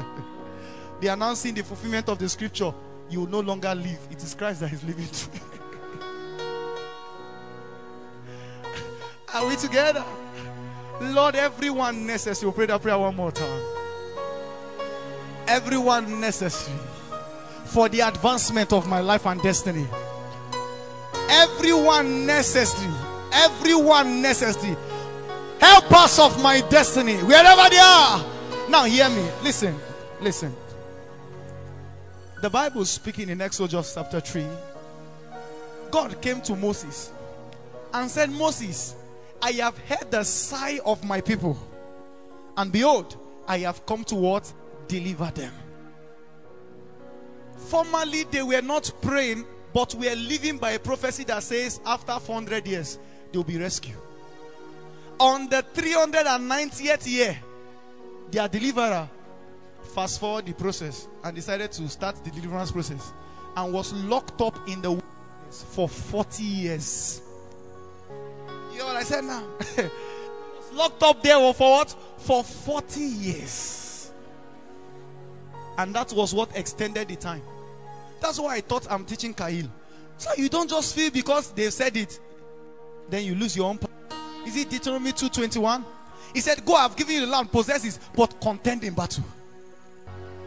[LAUGHS] they are now the fulfillment of the scripture. You will no longer live. It is Christ that is living. [LAUGHS] Are we together? Lord, everyone necessary. We'll pray that prayer one more time. Everyone necessary for the advancement of my life and destiny. Everyone necessary. Everyone necessary. Help us of my destiny. Wherever they are. Now, hear me. Listen. Listen. The Bible is speaking in Exodus chapter 3. God came to Moses and said, Moses, I have heard the sigh of my people. And behold, I have come to what? Deliver them. Formerly, they were not praying, but were living by a prophecy that says after 400 years, they will be rescued. On the 390th year, their deliverer fast forward the process and decided to start the deliverance process and was locked up in the wilderness for 40 years. You know what I said now? [LAUGHS] locked up there for what? For 40 years. And that was what extended the time. That's why I thought I'm teaching Chayil. So you don't just feel because they said it, then you lose your own. Is it Deuteronomy 2:21? He said, Go, I've given you the land, possess it, but contend in battle.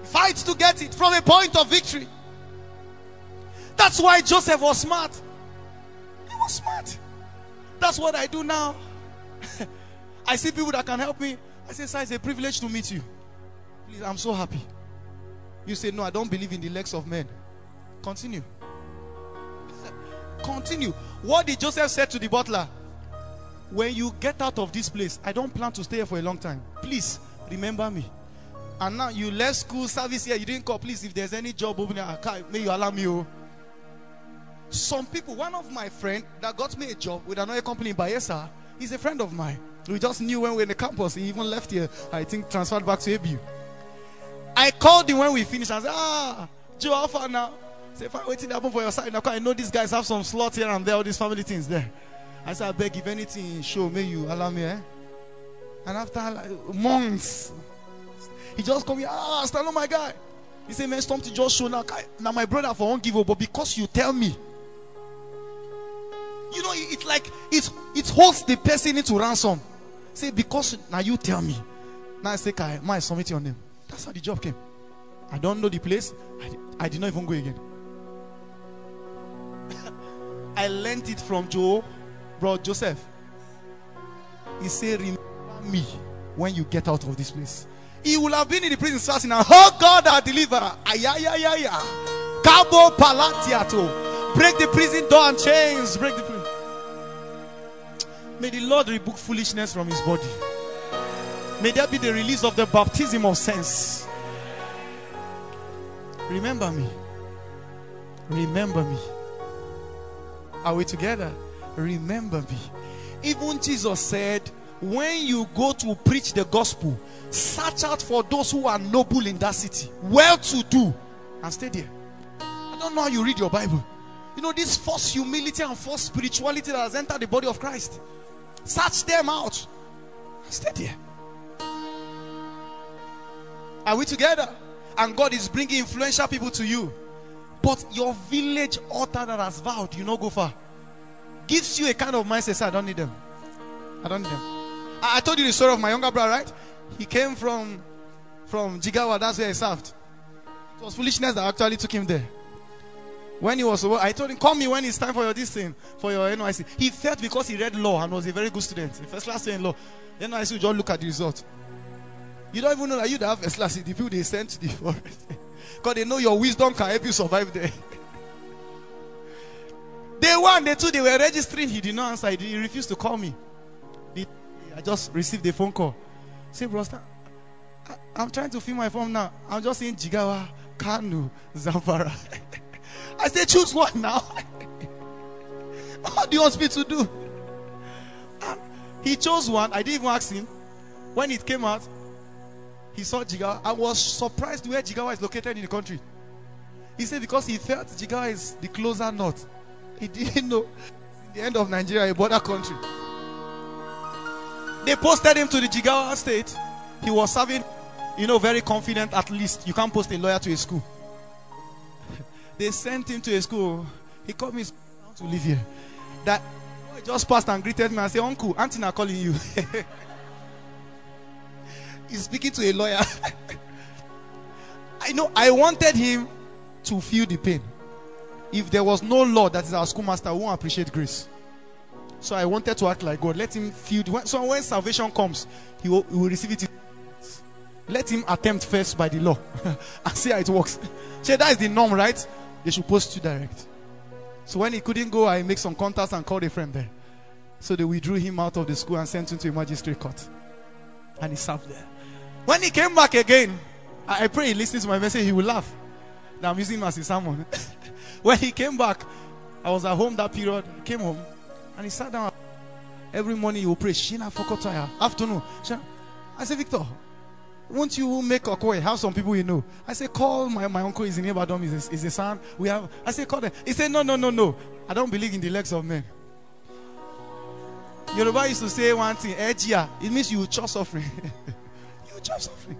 Fight to get it from a point of victory. That's why Joseph was smart. He was smart. That's what I do now. [LAUGHS] I see people that can help me. I say, Sir, it's a privilege to meet you. Please, I'm so happy. You say, No, I don't believe in the legs of men. Continue. Continue. What did Joseph say to the butler? When you get out of this place, I don't plan to stay here for a long time. Please remember me. And now you left school service here. You didn't call. Please, if there's any job opening, I can't, may you allow me. Oh. Some people, one of my friend that got me a job with another company in Bayelsa, he's a friend of mine. We just knew when we were in the campus. He even left here. I think transferred back to ABU. I called him when we finished and said, Ah, Joe, how far now? Say, if I waiting happen for your side now, I know these guys have some slots here and there, all these family things there. I said, I beg, if anything, show me you allow me, eh? And after like, months, he just come here, ah, stand on my guy. He said, man, something just show now. Now my brother for won't give up, but because you tell me, you know, it's like it it holds the person into ransom. Say, because now you tell me. Now I say, my submit your name. That's how the job came. I don't know the place. I, I did not even go again. [LAUGHS] I learned it from Joe, bro Joseph. He said, Remember me when you get out of this place. He will have been in the prison fasting and oh God, our deliverer. Ayayayaya. Cabo palatiato. Break the prison door and chains. Break the prison. May the Lord rebuke foolishness from his body. May there be the release of the baptism of sense. Remember me. Remember me. Are we together? Remember me. Even Jesus said, when you go to preach the gospel, search out for those who are noble in that city, well to do, and stay there. I don't know how you read your Bible. You know, this false humility and false spirituality that has entered the body of Christ. Search them out. Stay there. Are we together? And God is bringing influential people to you. But your village altar that has vowed, you not go far. Gives you a kind of mindset. say, I don't need them. I don't need them. I, I told you the story of my younger brother, right? He came from from Jigawa. That's where he served. It was foolishness that actually took him there. When he was, I told him, call me when it's time for your this thing, for your NYSC. He felt because he read law and was a very good student, a first class in law. NYSC will just look at the result. You don't even know that you have first class, the people they sent to the forest. [LAUGHS] Because they know your wisdom can help you survive there. [LAUGHS] Day one, day two, they were registering. He did not answer. He, refused to call me. I just received a phone call. Say, bro, Stan, I, I'm trying to fill my form now. I'm just in Jigawa, Kano, Zamfara. [LAUGHS] I said, choose one now. what do you want me to do? And he chose one. I didn't even ask him. When it came out, he saw Jigawa. I was surprised where Jigawa is located in the country. He said because he felt Jigawa is the closer north. He didn't know the end of Nigeria, a border country. They posted him to the Jigawa state. He was serving, you know, very confident at least. You can't post a lawyer to a school. [LAUGHS] they sent him to a school. He called me to live here. That boy just passed and greeted me and said, Uncle, Auntie are calling you. [LAUGHS] He's speaking to a lawyer. [LAUGHS] I know I wanted him to feel the pain. If there was no law that is our schoolmaster, won't appreciate grace. So I wanted to act like God. Let him feel. The, so when salvation comes, he will, he will receive it. Let him attempt first by the law [LAUGHS] and see how it works. [LAUGHS] So that is the norm, right? They should post you direct. So when he couldn't go, I make some contacts and called a friend there. So they withdrew him out of the school and sent him to a magistrate court. And he served there. When he came back again, I, pray he listens to my message, he will laugh. That I'm using him as a sermon. [LAUGHS] when he came back, I was at home that period. Came home and he sat down. Every morning he will pray. Shina Fokotaya. Afternoon. Shina. I said, Victor, won't you make a call? Have some people you know. I said, call my, my uncle is in Ibadan, is is a son. We have I said, call them. He said, No, no, no, no. I don't believe in the legs of men. Yoruba used to say one thing, Ejia. It means you will chop suffering. [LAUGHS] chop suffering.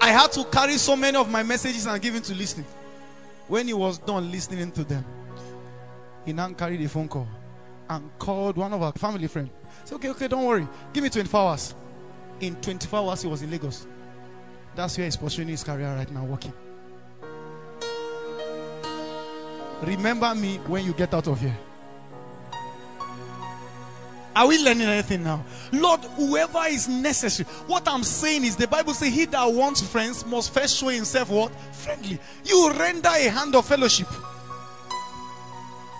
I had to carry so many of my messages and give him to listening. When he was done listening to them, he now carried a phone call and called one of our family friends. Said, okay, okay, don't worry. Give me 24 hours. In 24 hours, he was in Lagos. That's where he's pursuing his career right now, working. Remember me when you get out of here. Are we learning anything now? Lord, whoever is necessary. What I'm saying is the Bible says he that wants friends must first show himself what? Friendly. You render a hand of fellowship.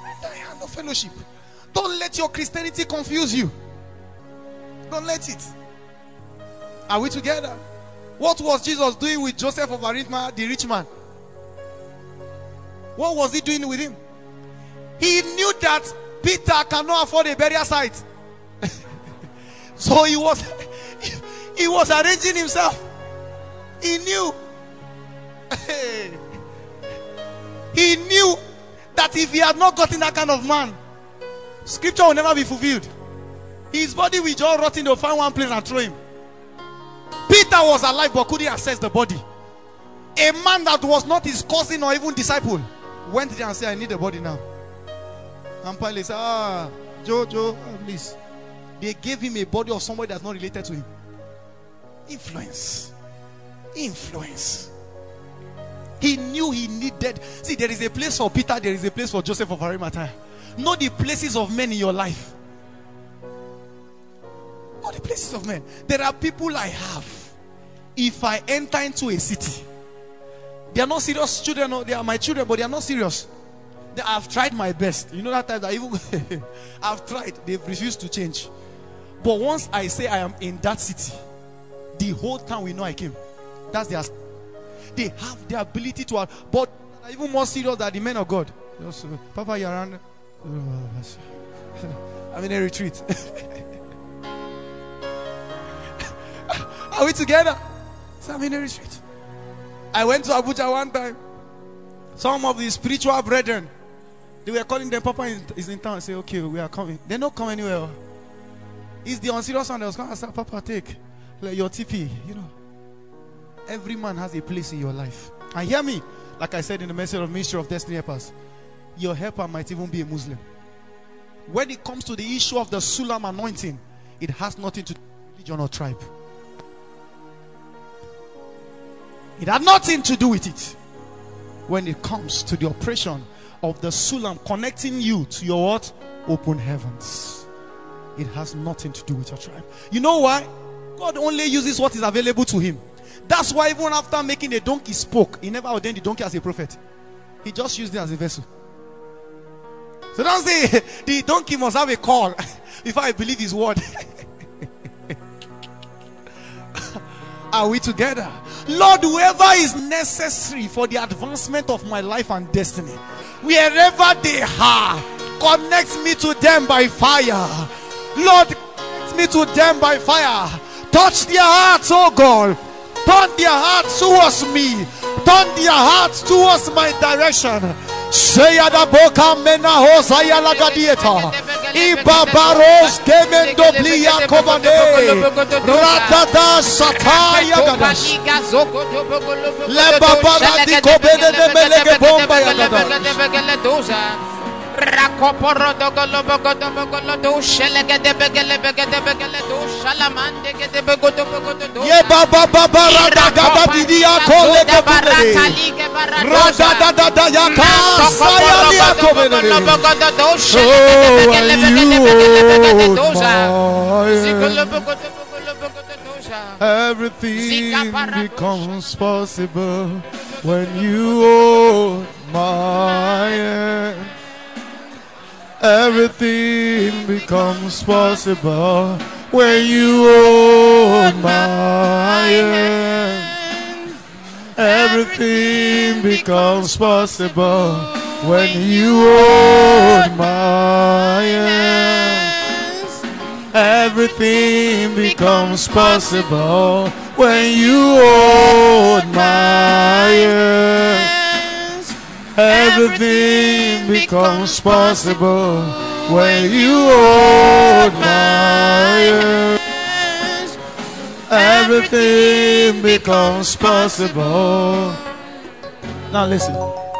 Render a hand of fellowship. Don't let your Christianity confuse you. Don't let it. Are we together? What was Jesus doing with Joseph of Arimathea, the rich man? What was he doing with him? He knew that Peter cannot afford a burial site. So he was [LAUGHS] he was arranging himself. He knew. [LAUGHS] he knew that if he had not gotten that kind of man, scripture will never be fulfilled. His body will just rot in. They'll find one place and throw him. Peter was alive but couldn't access the body. A man that was not his cousin or even disciple went there and said, I need the body now. And Pilate said, Ah, Joe, Joe, please. They gave him a body of somebody that's not related to him. Influence. Influence. He knew he needed. See, there is a place for Peter, there is a place for Joseph of Arimathea. Know the places of men in your life. Know the places of men. There are people I have. If I enter into a city, they are not serious children. They are my children, but they are not serious. They, I've tried my best. You know that time I even [LAUGHS] I've tried. They've refused to change. But once I say I am in that city, the whole town will know I came. That's their. They have the ability to. But even more serious than the men of God. Uh, Papa, you're around. I'm in a retreat. [LAUGHS] Are we together? So I'm in a retreat. I went to Abuja one time. Some of the spiritual brethren, they were calling them, Papa is in town. I say, okay, we are coming. They don't come anywhere. It's the unserious one that was coming. I said, Papa, take like your TP. You know, every man has a place in your life. And hear me, like I said in the message of Ministry of Destiny Helpers, your helper might even be a Muslim. When it comes to the issue of the Sulam anointing, it has nothing to do with religion or tribe. It had nothing to do with it. When it comes to the operation of the Sulam connecting you to your what? Open heavens. It has nothing to do with your tribe. You know why? God only uses what is available to him. That's why even after making the donkey spoke, he never ordained the donkey as a prophet. He just used it as a vessel. So don't say [LAUGHS] the donkey must have a call [LAUGHS] before I believe his word. [LAUGHS] Are we together? Lord, whoever is necessary for the advancement of my life and destiny, wherever they are, connect me to them by fire. Lord, connect me to them by fire. Touch their hearts, oh God. Turn their hearts towards me. Turn their hearts towards my direction. Seya da boka mena hosa ya la gadieta. Ibabaros kemendo blia kobane. Radada sataya gadas. Le babara di kobene de melege bomba ya gadas. Rakoporo dogolo bogodo bogolo do shelege de begele begede begele do shalamande gede begodo bogodo do Ye baba baba rada gada didia kole ke bunele. Rada da da da ya ka saya lia kobene. Oh, and you Everything becomes possible when you hold my hand. Everything becomes possible when you hold my hand. Everything becomes possible when you hold my hand. Everything becomes possible when you hold my hand. Everything becomes possible when you hold my hand. Everything becomes possible. Now listen.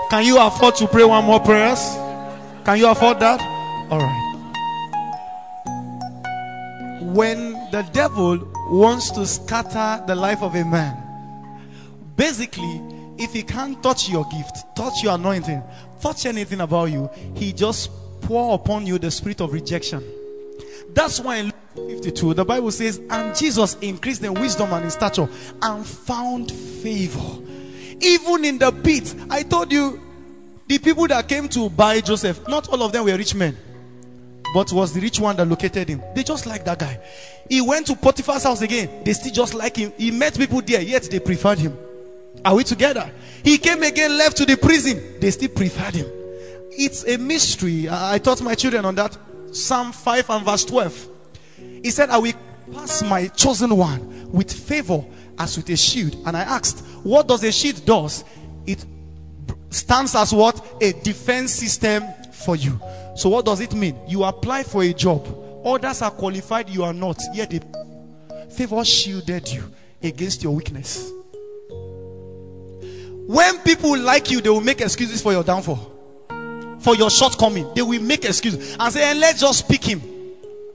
Can you afford to pray one more prayers? Can you afford that? All right. When the devil wants to scatter the life of a man, basically, if he can't touch your gift, touch your anointing, touch anything about you, he just pour upon you the spirit of rejection. That's why in Luke 52, the Bible says, And Jesus increased in wisdom and in stature and found favor. Even in the pit, I told you, the people that came to buy Joseph, not all of them were rich men, but was the rich one that located him. They just like that guy. He went to Potiphar's house again, they still just like him. He met people there, yet they preferred him. Are we together? He came again, left to the prison. They still preferred him. It's a mystery. I taught my children on that. Psalm 5 and verse 12. He said, I will pass my chosen one with favor as with a shield. And I asked, what does a shield does? It stands as what? A defense system for you. So what does it mean? You apply for a job. Others are qualified, you are not. Yet the favor shielded you against your weakness. When people like you, they will make excuses for your downfall, for your shortcoming. They will make excuses and say, and let's just pick him.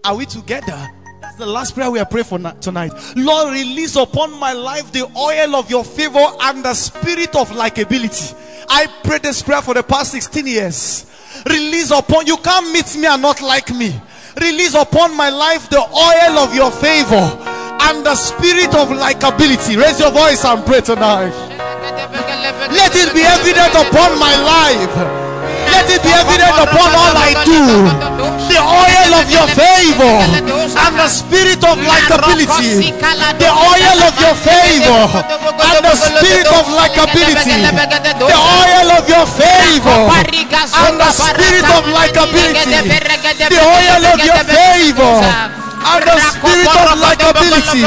Are we together? That's the last prayer we are praying for na- tonight. Lord, release upon my life the oil of your favor and the spirit of likability. I pray this prayer for the past 16 years. Release upon you can't meet me and not like me. Release upon my life the oil of your favor and the spirit of likability. Raise your voice and pray tonight. Let it be evident upon my life. Let it be evident upon all I do. The oil of your favor and the spirit of likability. The oil of your favor and the spirit of likability. The oil of your favor and the spirit of likability. The oil of your favor and the spirit of likability.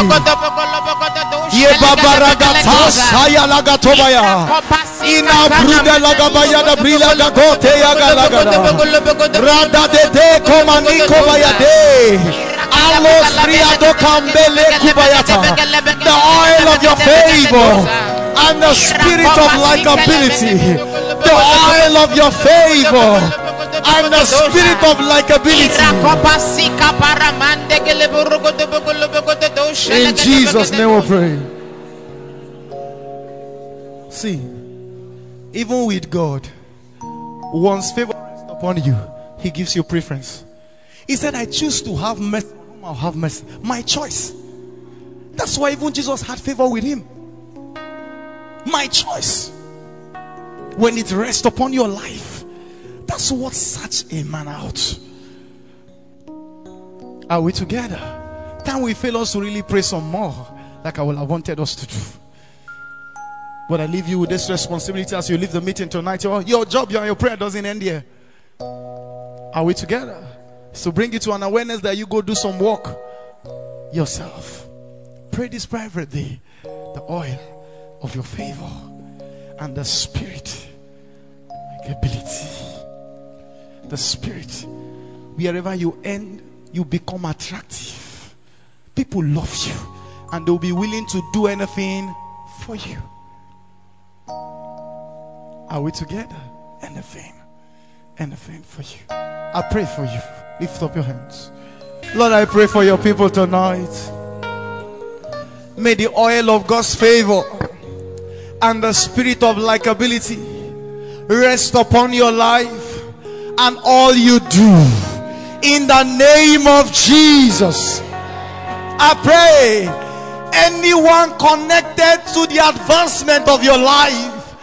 Ina bruda lagabaya da brila gagote yaga lagada. Rada de de komani kobaya de. Alos briado kambele kubayata. The oil of your favor and the spirit of likability. The oil of your favor and the spirit of likability. In Jesus' name we pray. See, even with God, once favor rests upon you, He gives you preference. He said, I choose to have mercy I'll have mercy. My choice. That's why even Jesus had favor with him. My choice. When it rests upon your life, that's what such a man out. Are we together? Can we fail us to really pray some more, like I would have wanted us to do? But I leave you with this responsibility as you leave the meeting tonight. Your, your job, your, your prayer doesn't end here. Are we together? So bring it to an awareness that you go do some work yourself. Pray this day. The oil of your favor and the spirit. The ability. The spirit. Wherever you end, you become attractive. People love you and they'll be willing to do anything for you. Are we together? Anything. Anything for you. I pray for you. Lift up your hands. Lord, I pray for your people tonight. May the oil of God's favor and the spirit of likability rest upon your life and all you do. In the name of Jesus, I pray anyone connected to the advancement of your life,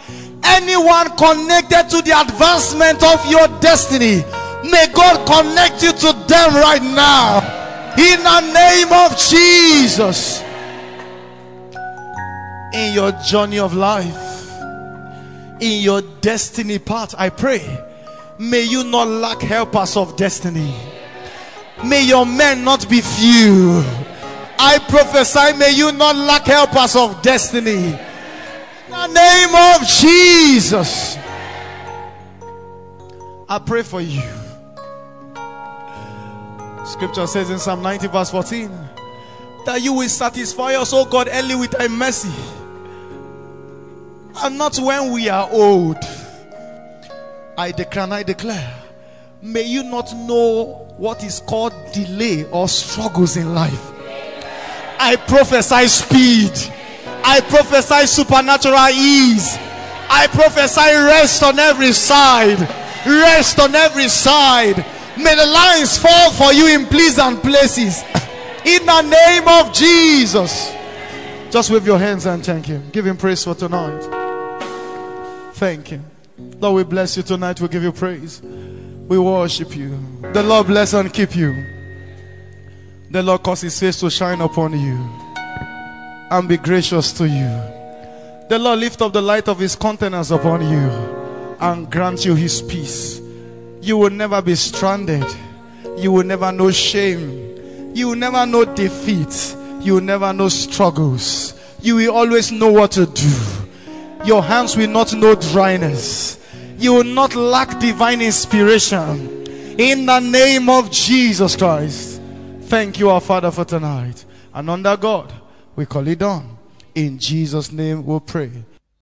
anyone connected to the advancement of your destiny, may God connect you to them right now. In the name of Jesus in your journey of life, in your destiny path, I pray, may you not lack helpers of destiny. May your men not be few. I prophesy, may you not lack helpers of destiny. In the name of Jesus, I pray for you. Scripture says in Psalm 90, verse 14, that you will satisfy us, oh God, early with thy mercy and not when we are old. I declare I declare, may you not know what is called delay or struggles in life. I prophesy speed. I prophesy supernatural ease. I prophesy rest on every side. Rest on every side. May the lines fall for you in pleasant places. In the name of Jesus. Just wave your hands and thank Him. Give Him praise for tonight. Thank Him. Lord, we bless you tonight. We give you praise. We worship you. The Lord bless and keep you. The Lord cause His face to shine upon you and be gracious to you. The Lord lift up the light of His countenance upon you and grant you His peace. You will never be stranded. You will never know shame. You will never know defeat. You will never know struggles. You will always know what to do. Your hands will not know dryness. You will not lack divine inspiration. In the name of Jesus Christ. Thank you, our Father, for tonight. And under God, we call it done. In Jesus' name we pray.